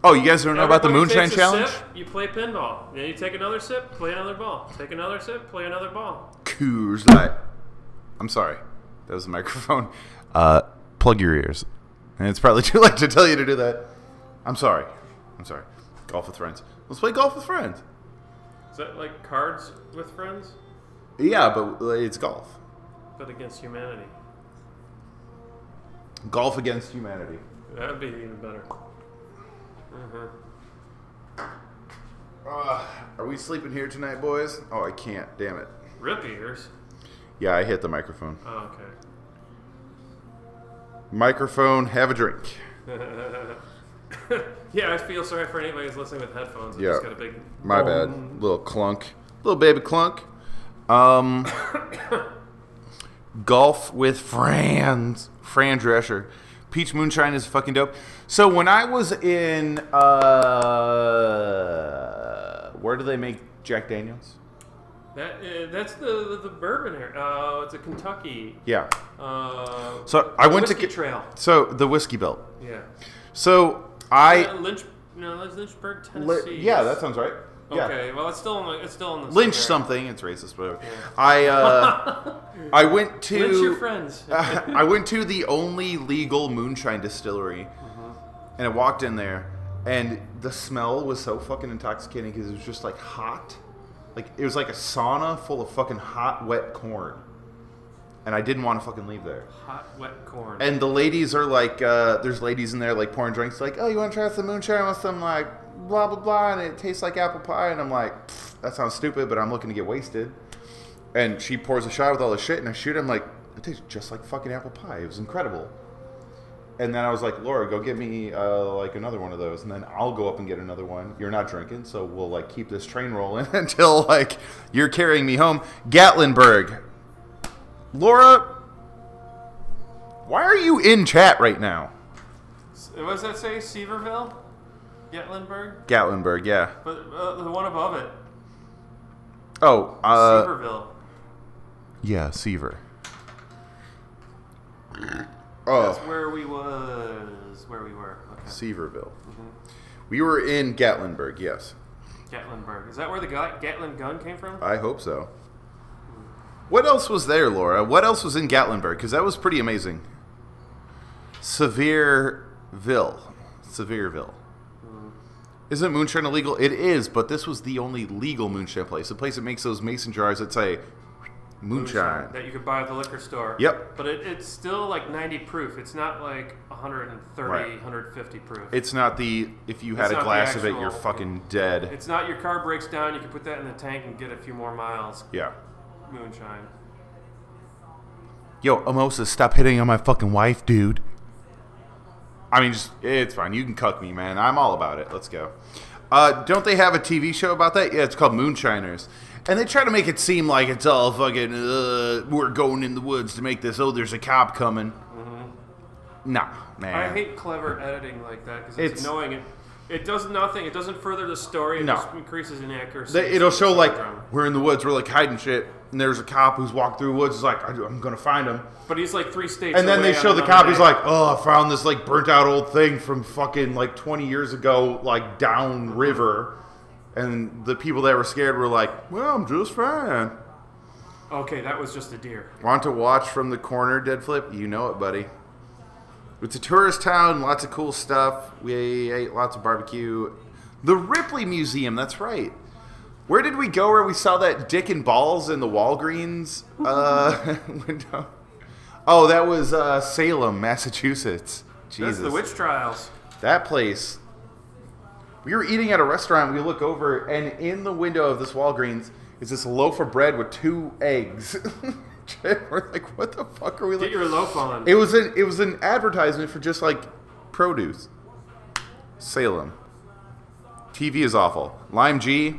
Oh, you guys don't know about the moonshine challenge? Sip, you play pinball. Then you take another sip, play another ball. Take another sip, play another ball. Coors Light. I'm sorry. That was the microphone. Uh, plug your ears. And it's probably too late to tell you to do that. I'm sorry. I'm sorry. Golf with friends. Let's play golf with friends. Is that like cards with friends, Yeah, but it's golf. but against humanity? Golf against humanity. That would be even better. Mhm. Uh, are we sleeping here tonight, boys? Oh, I can't. Damn it. Rip ears. Yeah, I hit the microphone. Oh, okay. Microphone, have a drink. yeah, I feel sorry for anybody who's listening with headphones. It Yeah. just got a big. My bad. Little clunk. Little baby clunk. Um, golf with Franz, Fran Drescher. Peach Moonshine is fucking dope. So when I was in, uh, where do they make Jack Daniels? That uh, that's the the, the bourbon here. Uh, it's a Kentucky. Yeah. Uh, So I went to Trail. So the whiskey belt. Yeah. So I. Uh, Lynch. No, that's Lynchburg, Li- Tennessee. yeah, that sounds right. Yeah. Okay. Well, it's still in the, it's still in the Lynch something. It's racist, whatever. I uh, I went to Lynch your friends. I went to the only legal moonshine distillery, and I walked in there, and the smell was so fucking intoxicating because it was just like hot, like it was like a sauna full of fucking hot, wet corn, and I didn't want to fucking leave there. Hot wet corn. And the ladies are like, uh, there's ladies in there like pouring drinks, like, oh, you want to try some moonshine with some like blah blah blah, and it tastes like apple pie, and I'm like, that sounds stupid, but I'm looking to get wasted. And she pours a shot with all the shit, and I shoot. I'm like, it tastes just like fucking apple pie. It was incredible. And then I was like, Laura, go get me uh, like another one of those, and then I'll go up and get another one. You're not drinking, so we'll like keep this train rolling until like you're carrying me home. Gatlinburg, Laura, why are you in chat right now? what does that say? Sevierville, Gatlinburg, Gatlinburg, yeah. but uh, the one above it, Oh, uh, Sevierville. yeah, Seaver. Oh, That's where we was. Where we were. Okay. Sevierville. We were in Gatlinburg, yes. Gatlinburg. Is that where the Gatlin gun came from? I hope so. What else was there, Laura? What else was in Gatlinburg? Because that was pretty amazing. Sevierville. Sevierville. Isn't moonshine illegal? It is, but this was the only legal moonshine place. The place that makes those mason jars that say moonshine. that you could buy at the liquor store. Yep. But it, it's still like 90 proof. It's not like 130, Right. 150 proof. It's not the if you It's had a not the glass of it, you're fucking dead. It's not your car breaks down. You can put that in the tank and get a few more miles. Yeah. Moonshine. Yo, Amosa, stop hitting on my fucking wife, dude. I mean, just it's fine. You can cuck me, man. I'm all about it. Let's go. Uh, don't they have a TV show about that? Yeah, it's called Moonshiners. And they try to make it seem like it's all fucking, uh, we're going in the woods to make this, oh, there's a cop coming. Nah, man. I hate clever editing like that because it's, It's- annoying. It, it does nothing. It doesn't further the story. It No. just increases inaccuracy. They, it'll show like we're in the woods, we're like hiding shit, and there's a cop who's walked through the woods. He's like, "I- I'm gonna find him, But he's like three states. and then they show the cop. day. He's like, oh, I found this like burnt out old thing from fucking like 20 years ago, like down river, and the people that were scared were like, well, I'm just fine. okay, that was just a deer. Want to watch from the corner, Dead Flip? You know it, buddy. It's a tourist town, lots of cool stuff. We ate lots of barbecue. The Ripley Museum, that's right. Where did we go where we saw that dick and balls in the Walgreens uh, window? Oh, that was uh, Salem, Massachusetts. Jesus. That's the witch trials. That place. We were eating at a restaurant. We look over, and in the window of this Walgreens is this loaf of bread with two eggs. we're like, what the fuck are we Get looking? your loaf on. It was an it was an advertisement for just like produce. Salem. TV is awful. Lime G.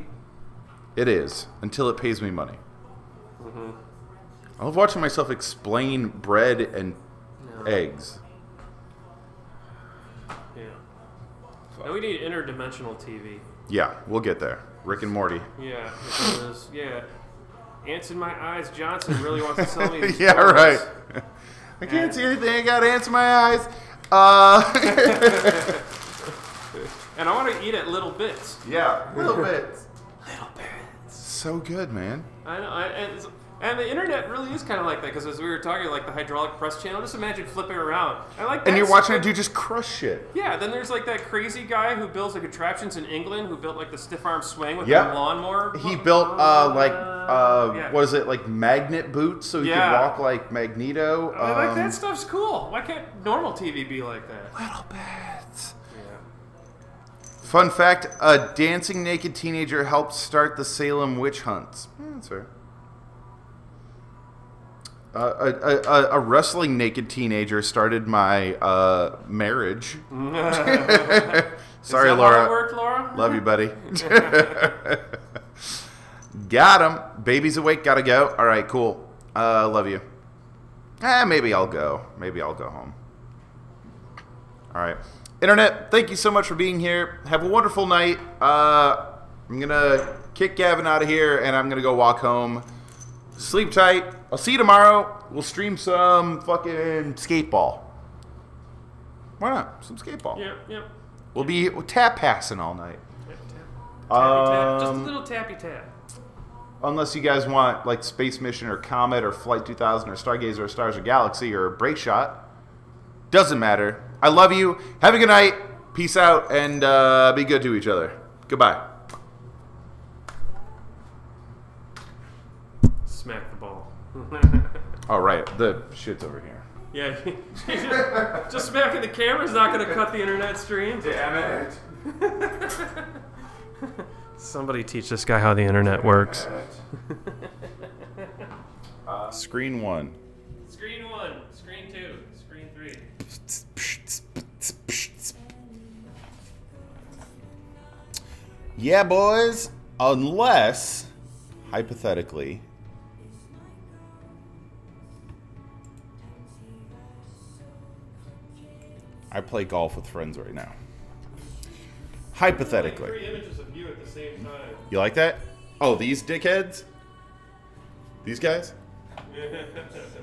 It is until it pays me money. I love watching myself explain bread and eggs. Yeah. And we need interdimensional TV. Yeah, we'll get there. Rick and Morty. Yeah. Because, yeah. Ants in my eyes. Johnson really wants to sell me these yeah, stories. right. I can't see anything. I got ants in my eyes. Uh, And I want to eat it little bits. yeah, little bits. So good, man. I know, I, and, and the internet really is kind of like that because as we were talking, like the hydraulic press channel, just imagine flipping around. I like. And you're watching a dude just crush shit. Yeah, then there's like that crazy guy who builds the contraptions in England who built like the stiff arm swing with Yep. the lawnmower. He built uh like uh Yeah. what is it like magnet boots so he Yeah. could walk like Magneto. I like Um, that stuff's cool. Why can't normal TV be like that? Little bits. Yeah. Fun fact: A dancing naked teenager helped start the Salem witch hunts. Yeah, that's fair. Uh, a, a, a, a wrestling naked teenager started my uh, marriage. Sorry, Is that how Laura. it worked, Laura? Love you, buddy. Got him. Baby's awake. Gotta go. All right, cool. Uh, love you. Eh, maybe I'll go. Maybe I'll go home. All right. Internet, thank you so much for being here. Have a wonderful night. Uh, I'm going to kick Gavin out of here and I'm going to go walk home. Sleep tight. I'll see you tomorrow. We'll stream some fucking skateball. Why not? Some skateball. Yep, yep. We'll be tap passing all night. Tap. Tappy tap. Just a Um, little tappy tap. Unless you guys want like Space Mission or Comet or Flight 2000 or Stargazer or Stars or Galaxy or Break Shot. Doesn't matter. I love you. Have a good night. Peace out and uh, be good to each other. Goodbye. Smack the ball. All right, the shit's over here. yeah. Just smacking the camera's not going to cut the internet stream. Damn it. Somebody teach this guy how the internet works. Screen one. Screen one, screen two, screen three. Yeah, boys. Unless, hypothetically, I play golf with friends right now. Hypothetically. Three images of you at the same time. You like that? Oh, these dickheads? These guys?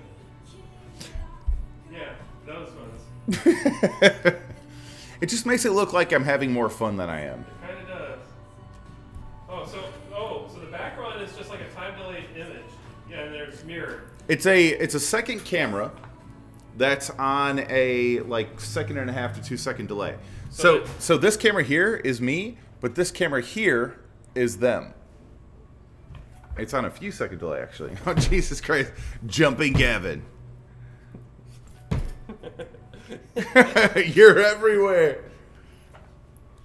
yeah, those ones. it just makes it look like I'm having more fun than I am. It kind of does. Oh, so oh, so the background is just like a time delayed image. Yeah, and there's mirror. It's a it's a second camera that's on a like second and a half to two second delay. So So- so this camera here is me, but this camera here is them. It's on a few second delay actually. Oh Jesus Christ. Jumping Gavin. You're everywhere.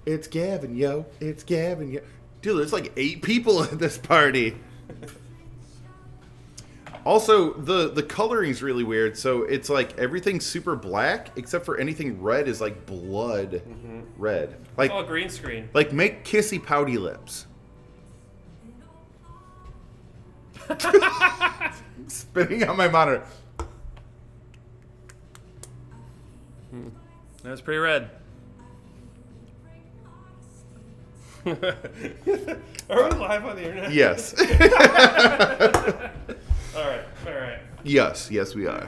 It's Gavin, yo. It's Gavin, yo. Dude, there's like eight people at this party. Also, the the coloring's really weird. So it's like everything's super black except for anything red is like blood mm-hmm. red. Like all green screen. like make kissy pouty lips. Spinning on my monitor. That's pretty red. Are we live on the internet? Yes. all right, all right. yes, yes we are.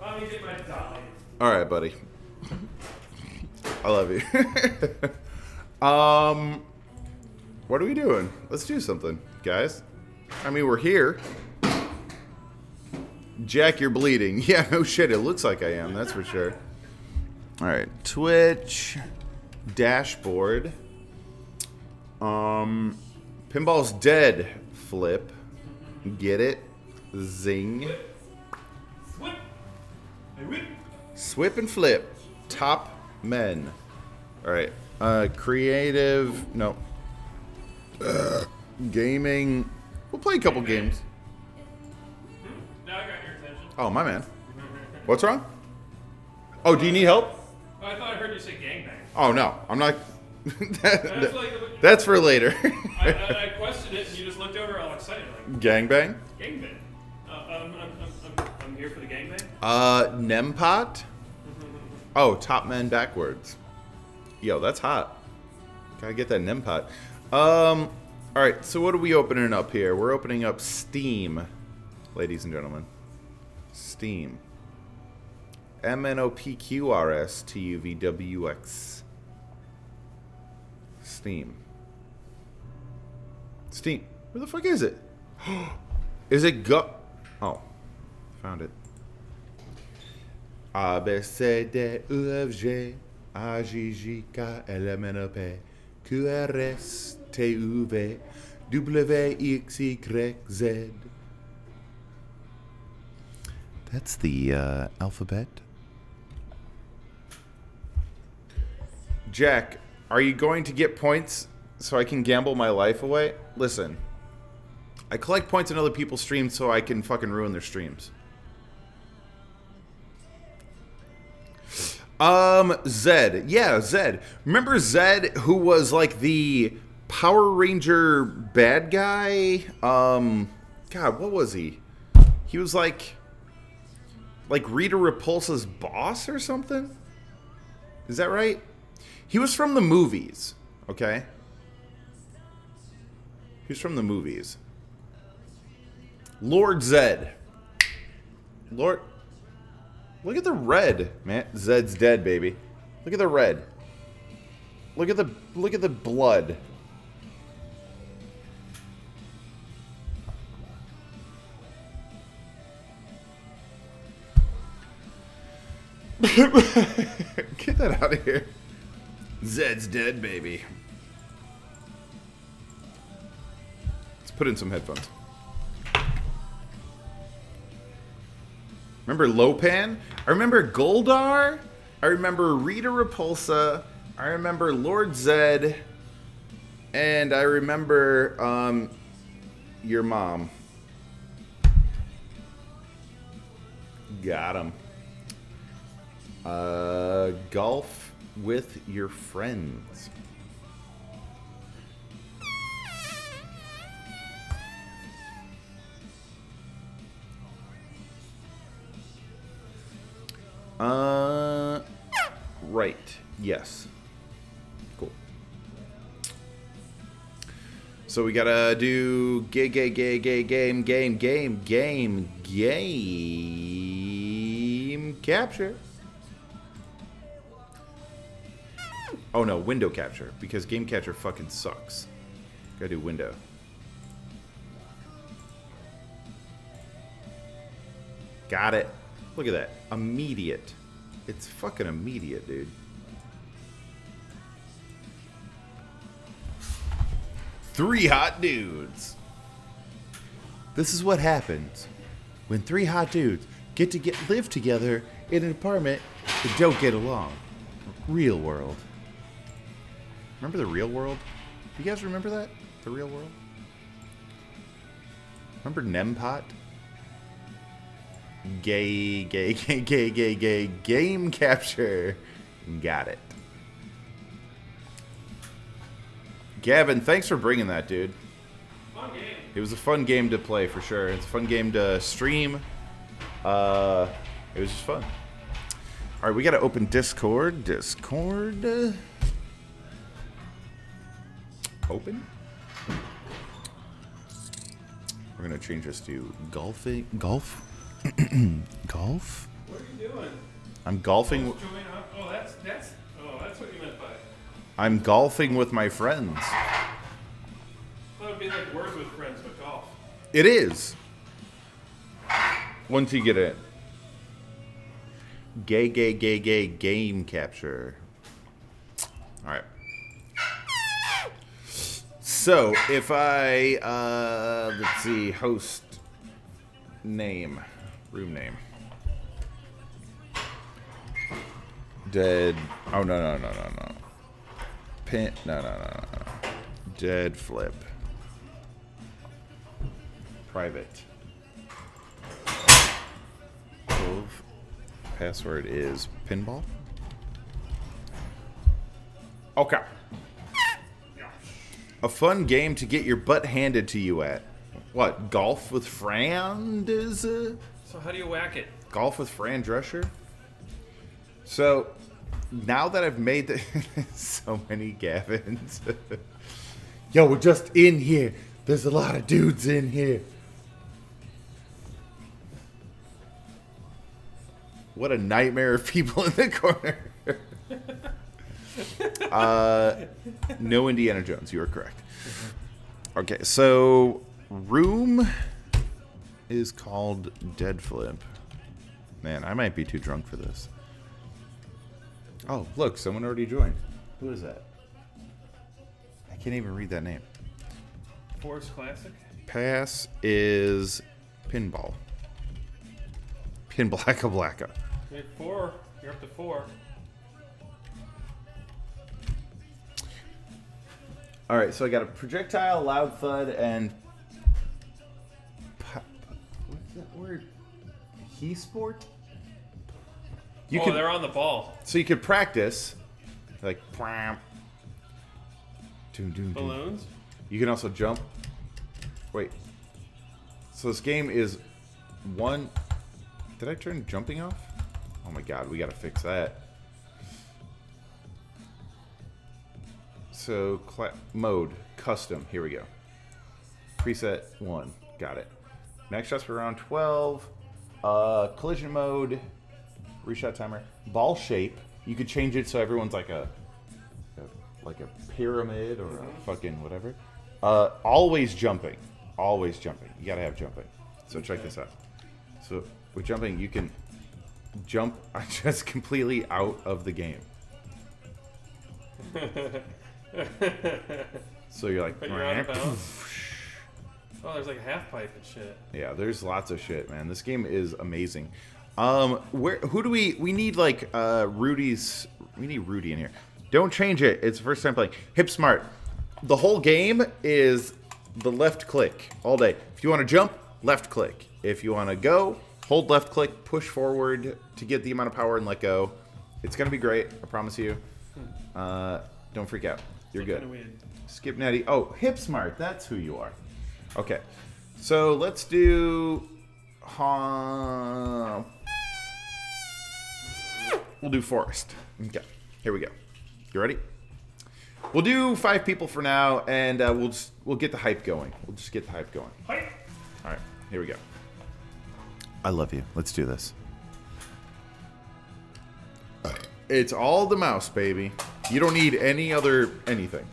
Let me get my dolly. All right, buddy. I love you. um, what are we doing? Let's do something, guys. I mean, we're here. Jack, you're bleeding. Yeah, no shit. It looks like I am. That's for sure. All right, Twitch dashboard. Um, pinball's dead. Flip. Get it? Zing. Whip. Swip and flip. Top men. All right. Uh, creative. No. Uh, gaming. We'll play a couple games. Now I got your attention. Oh, my man. What's wrong? Oh, do you need help? Oh, I thought I heard you say gangbang. Oh no, I'm not. that- That's like- that's for later. I, I, I questioned it, and you just looked over all excited, like Gangbang. gangbang. Uh, um, I'm, I'm, I'm, I'm here for the gangbang. Uh, Nempot. Oh, top men backwards. Yo, that's hot. Gotta get that Nempot. Um, all right. So what are we opening up here? We're opening up Steam, ladies and gentlemen. Steam. M N O P Q R S T U V W X. Steam. Steam. Where the fuck is it? is it go? Oh, found it. A, B, C, D, E, F, G, A, J, J, K, L, M, N, O, P, Q, R, S, T, U, V, W, X, Y, Z. That's the uh, alphabet. Jack, are you going to get points so I can gamble my life away? Listen, I collect points in other people's streams so I can fucking ruin their streams. Um, Zed. Yeah, Zed. Remember Zed, who was like the Power Ranger bad guy? Um, God, what was he? He was like, like Rita Repulsa's boss or something? Is that right? He was from the movies, okay? He was from the movies. Lord Zed. Lord. Look at the red, man. Zed's dead, baby. Look at the red. Look at the look at the blood. Get that out of here. Zed's dead, baby. Let's put in some headphones. Remember Lo Pan? I remember Goldar. I remember Rita Repulsa. I remember Lord Zed. And I remember um, your mom. Got him. Uh, golf with your friends. Uh, right. Yes. Cool. So we gotta do gay, gay, gay, gay, game, game, game, game, game capture. Oh no, window capture because game capture fucking sucks. Gotta do window. Got it. Look at that. Immediate. It's fucking immediate, dude. Three hot dudes. This is what happens when three hot dudes get to get live together in an apartment but don't get along. Real world. Remember the real world? You guys remember that? The real world? Remember Nempot? Gay, gay, gay, gay, gay, gay, game capture. Got it. Gavin, thanks for bringing that, dude. Fun game. It was a fun game to play for sure. It's a fun game to stream. Uh, it was just fun. All right, we got to open Discord. Discord. Open. We're gonna change this to golfing. Golf. golf. What are you doing? I'm golfing. Oh, that's that's. Oh, that's what you meant by. I'm golfing with my friends. That would be like words with friends, but golf. It is. Once you get in. Gay, gay, gay, gay game capture. All right. So if I uh, let's see, host name, room name. Dead. Oh no no no no no. Pin. No no no no. no. Dead flip. Private. Cove. Password is pinball. Okay. A fun game to get your butt handed to you at. What? Golf with Fran? Is So how do you whack it? golf with Fran Drescher? So now that I've made the so many Gavins. Yo, we're just in here. There's a lot of dudes in here. What a nightmare of people in the corner. uh, no Indiana Jones. You are correct. Okay, so room is called Dead Flip. Man, I might be too drunk for this. Oh, look, someone already joined. Who is that? I can't even read that name. Forest Classic. Pass is pinball. Pin blacka blacka. You're four. You're up to four. All right, so I got a projectile, loud thud, and what's that word? He sport. You oh, could they're on the ball. so you could practice, like doom, doom. Balloons. You can also jump. Wait. So this game is one. Did I turn jumping off? Oh my god, we gotta fix that. So mode custom. Here we go. Preset one. Got it. Max shots per round twelve. Uh, collision mode. Reshot timer. Ball shape. You could change it so everyone's like a a- like a pyramid or a fucking whatever. Uh, always jumping. Always jumping. You gotta have jumping. So check this out. So with jumping, you can jump just completely out of the game. So you're like, you're out of bounds. Oh, there's like a half pipe and shit. yeah. There's lots of shit, man. This game is amazing. Um, where who do we we need like uh Rudy's? We need Rudy in here. Don't change it. It's the first time playing. Hip Smart. The whole game is the left click all day. If you want to jump, left click. If you want to go, hold left click, push forward to get the amount of power and let go. It's gonna be great. I promise you. Uh, don't freak out. You're good. Kinda weird. Skip Natty. Oh, Hip Smart. That's who you are. Okay. So let's do. Uh, we'll do Forest. Okay. Here we go. You ready? We'll do five people for now, and uh, we'll just we'll get the hype going. We'll just get the hype going. Hype. All right. Here we go. I love you. Let's do this. It's all the mouse, baby. You don't need any other anything.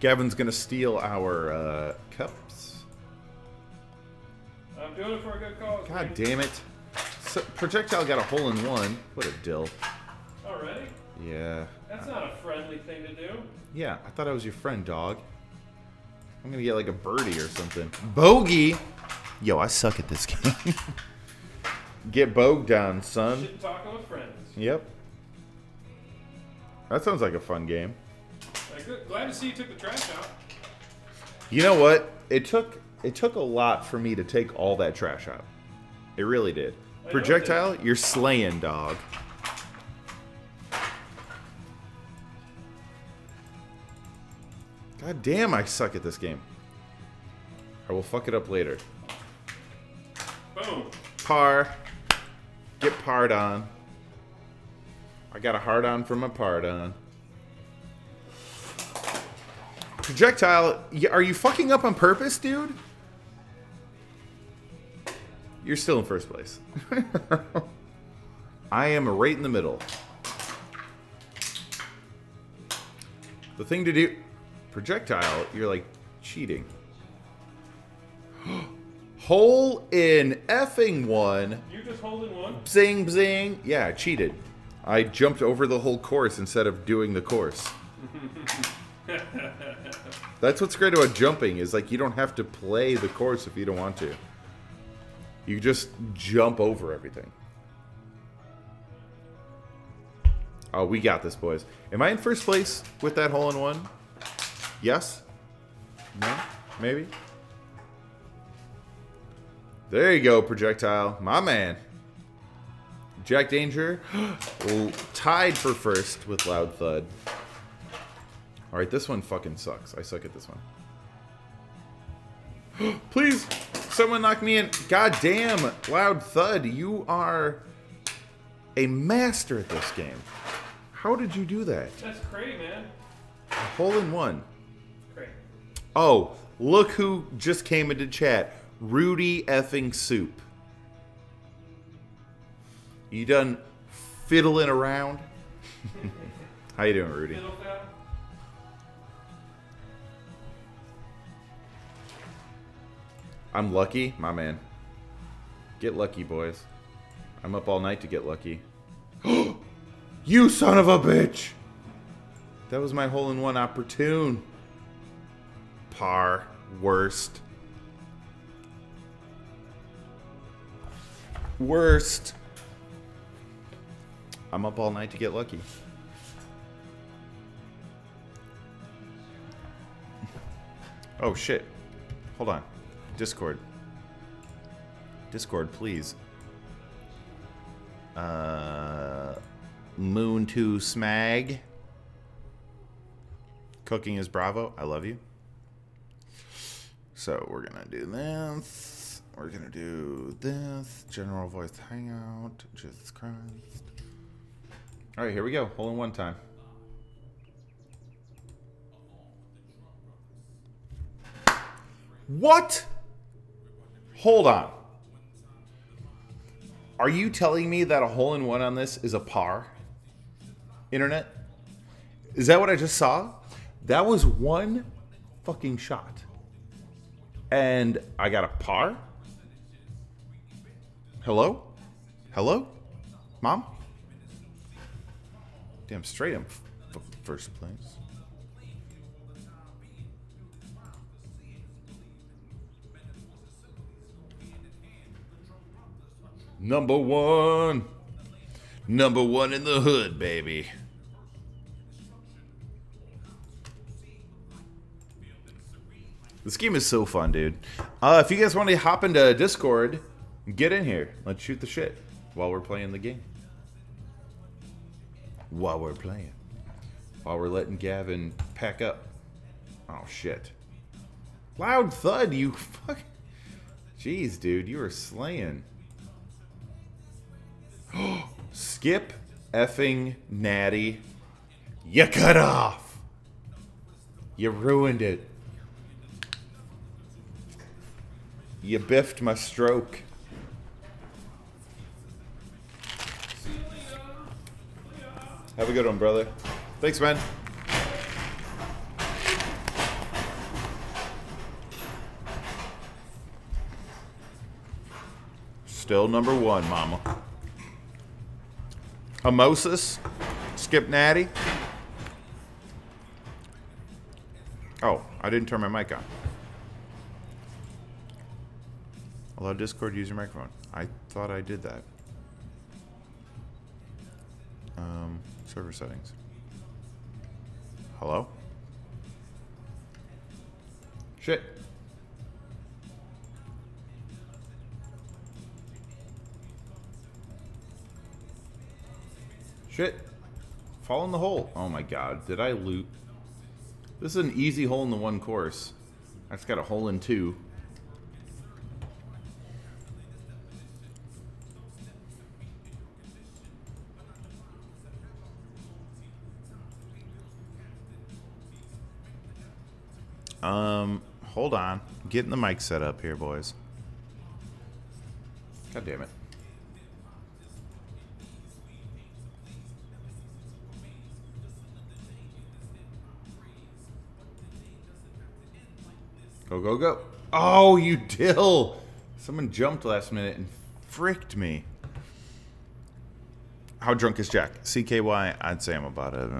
Gavin's gonna steal our uh, cups. I'm doing it for a good cause. God man. damn it! So, projectile got a hole in one. What a dill. Already? Yeah. That's not a friendly thing to do. Yeah, I thought I was your friend, dog. I'm gonna get like a birdie or something. Bogey! Yo, I suck at this game. get bogged down, son. Shit talking with friends. Yep. That sounds like a fun game. Glad to see you took the trash out. You know what? It took it took a lot for me to take all that trash out. It really did. Projectile, you're slaying, dog. God damn, I suck at this game. I will fuck it up later. Boom. Par. Get parred on. I got a hard on from a part on. Projectile, are you fucking up on purpose, dude? You're still in first place. I am right in the middle. The thing to do, projectile, you're like cheating. Hole in effing one. You just holding one? Zing, zing. Yeah, I cheated. I jumped over the whole course instead of doing the course. That's what's great about jumping is like you don't have to play the course if you don't want to. You just jump over everything. Oh, we got this, boys. Am I in first place with that hole in one? Yes? No? Maybe? There you go, projectile. My man. Jack Danger tied for first with Loud Thud. Alright, this one fucking sucks. I suck at this one. Please, someone knock me in. God damn, Loud Thud, you are a master at this game. How did you do that? That's great, man. A hole in one. Great. Oh, look who just came into chat. Rudy effing soup. You done fiddling around? How you doing, Rudy? I'm lucky, my man. Get lucky, boys. I'm up all night to get lucky. you son of a bitch! That was my hole in one opportune. Par. Worst. Worst. I'm up all night to get lucky. Oh shit. Hold on. Discord. Discord, please. Uh, Moon to Smag. Cooking is Bravo. I love you. So we're gonna do this. We're gonna do this. General voice hangout. Jesus Christ. All right, here we go. Hole in one time. What? Hold on. Are you telling me that a hole in one on this is a par? Internet? Is that what I just saw? That was one fucking shot. And I got a par? Hello? Hello? Mom? Damn straight I'm first place. Number one. Number one in the hood, baby. This game is so fun, dude. Uh, if you guys want to hop into Discord, get in here. Let's shoot the shit while we're playing the game. While we're playing. While we're letting Gavin pack up. Oh, shit. Loud thud, you fuck. Jeez, dude, you are slaying. Skip effing natty. You cut off. You ruined it. You biffed my stroke. Have a good one, brother. Thanks, man. Still number one, mama. Emosis. Skip Natty. Oh, I didn't turn my mic on. Allow Discord use your microphone. I thought I did that. Um, Server settings. Hello? Shit. Shit. Fall in the hole. Oh my god, did I loot? This is an easy hole in the one course. I just got a hole in two. Um, hold on. Getting the mic set up here, boys. God damn it. Go, go, go. Oh, you dill. Someone jumped last minute and fricked me. How drunk is Jack? CKY, I'd say I'm about it.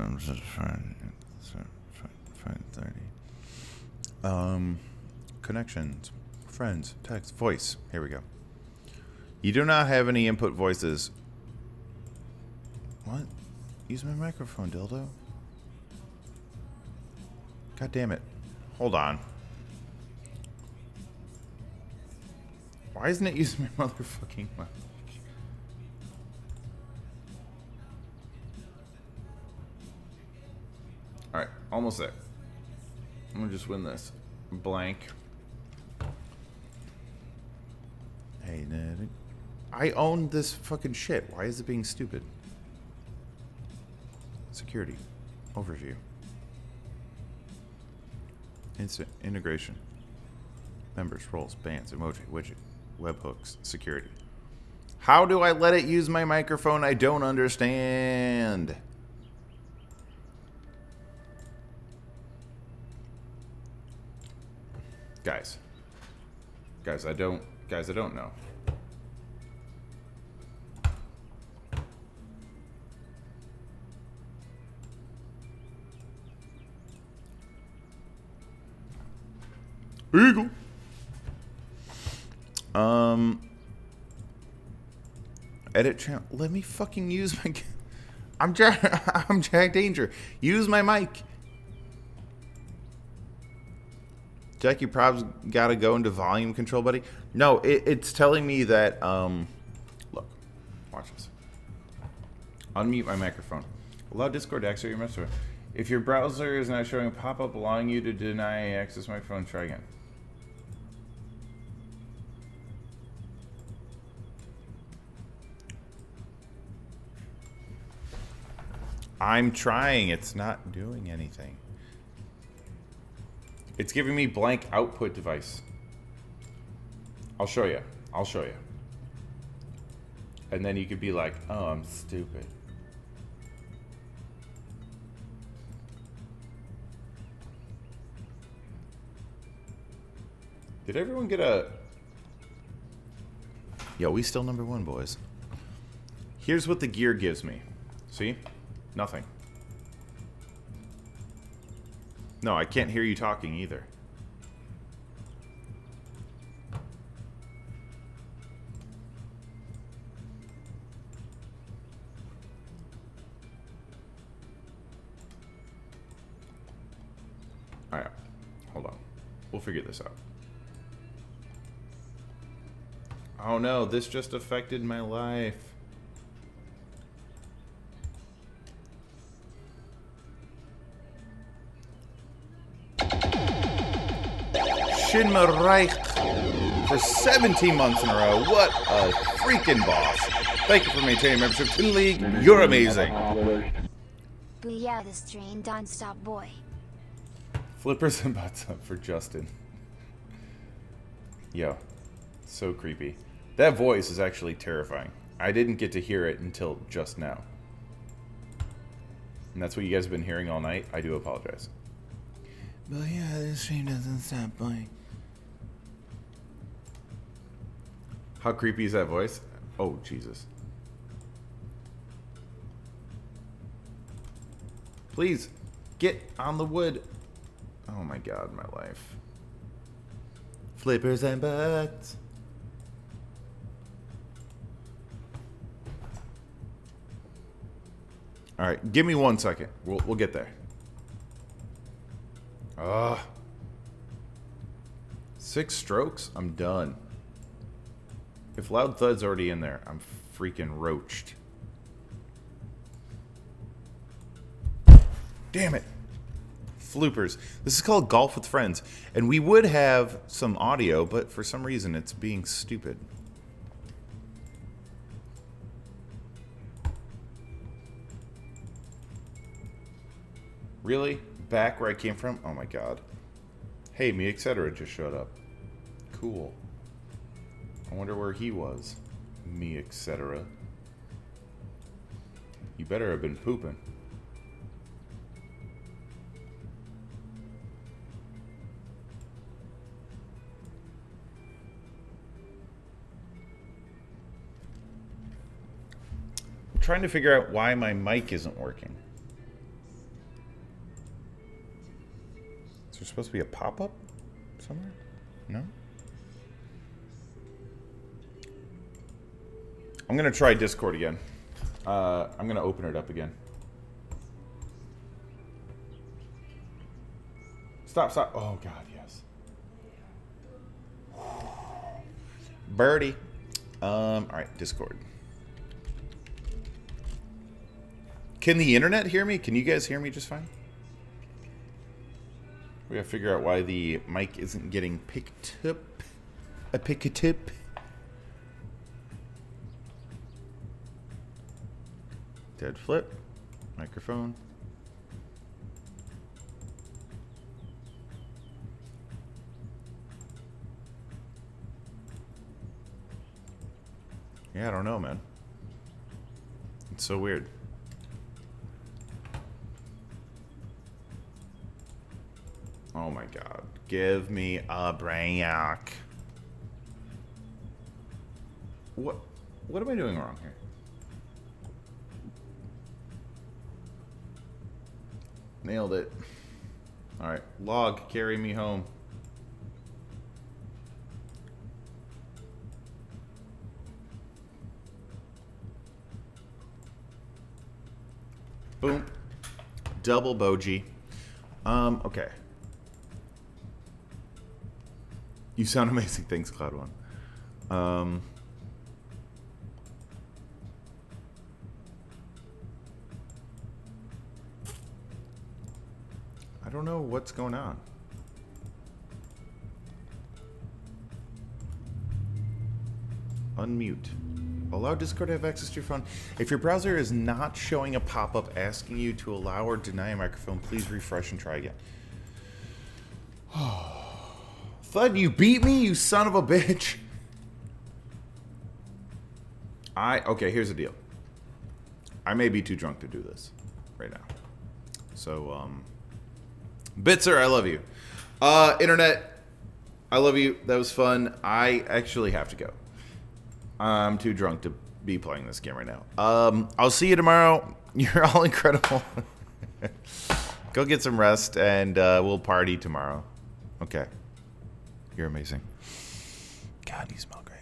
Um, connections, friends, text, voice. Here we go. You do not have any input voices. What? Use my microphone, dildo. God damn it. Hold on. Why isn't it using my motherfucking mic? Alright, almost there. I'm gonna just win this. Blank. Hey, Ned. I own this fucking shit. Why is it being stupid? Security. Overview. Instant integration. Members, roles, bands, emoji, widget, webhooks, security. How do I let it use my microphone? I don't understand. Guys. Guys, I don't guys, I don't know. Eagle. Um edit channel. Let me fucking use my I'm Jack I'm Jack Danger. Use my mic. Jackie Prob's got to go into volume control, buddy. No, it, it's telling me that. Um, look, watch this. Unmute my microphone. Allow Discord to access your messenger. If your browser is not showing a pop-up allowing you to deny access to my phone, try again. I'm trying. It's not doing anything. It's giving me blank output device. I'll show you. I'll show you. And then you could be like, oh, I'm stupid. Did everyone get a... Yo, we still number one, boys. Here's what the gear gives me. See? Nothing. No, I can't hear you talking either. Alright, hold on. We'll figure this out. Oh no, this just affected my life. Shinma Reich for 17 months in a row. What a freaking boss. Thank you for maintaining membership to the league. You're amazing. Booyah, this train don't stop boy. Flippers and butts up for Justin. Yo, so creepy. That voice is actually terrifying. I didn't get to hear it until just now. And that's what you guys have been hearing all night. I do apologize. But yeah, this stream doesn't stop boy. How creepy is that voice? Oh, Jesus. Please, get on the wood. Oh my god, my life. Flippers and butts. All right, give me one second. We'll, we'll get there. Ugh. Six strokes? I'm done. If Loud Thud's already in there, I'm freaking roached. Damn it. Floopers. This is called Golf with Friends. And we would have some audio, but for some reason it's being stupid. Really? Back where I came from? Oh my god. Hey, me, etc. just showed up. Cool. I wonder where he was. Me, etc. You better have been pooping. I'm trying to figure out why my mic isn't working. Is there supposed to be a pop-up somewhere? No? I'm gonna try Discord again. Uh, I'm gonna open it up again. Stop, stop. Oh god, yes. Birdie. Um, alright, Discord. Can the internet hear me? Can you guys hear me just fine? We gotta figure out why the mic isn't getting picked up. A pick a tip. Dead flip. Microphone. Yeah, I don't know, man. It's so weird. Oh my god. Give me a Brainiac. What what am I doing wrong here? Nailed it. Alright, log, carry me home. Boom. Double bogey. Um, okay. You sound amazing. Thanks, Cloud One. Um, don't know what's going on. Unmute. Allow Discord to have access to your phone. If your browser is not showing a pop-up asking you to allow or deny a microphone, please refresh and try again. Thud, you beat me, you son of a bitch. I okay, here's the deal. I may be too drunk to do this right now. So um Bitzer, I love you. Uh internet, I love you. That was fun. I actually have to go. I'm too drunk to be playing this game right now. Um I'll see you tomorrow. You're all incredible. Go get some rest and uh, we'll party tomorrow. Okay. You're amazing. God, you smell great.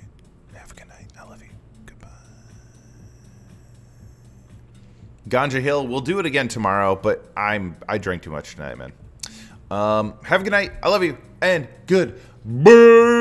Have a good night. I love you. Goodbye. Ganja Hill, we'll do it again tomorrow, but I'm I drank too much tonight, man. Um, have a good night. I love you. And good. Bye.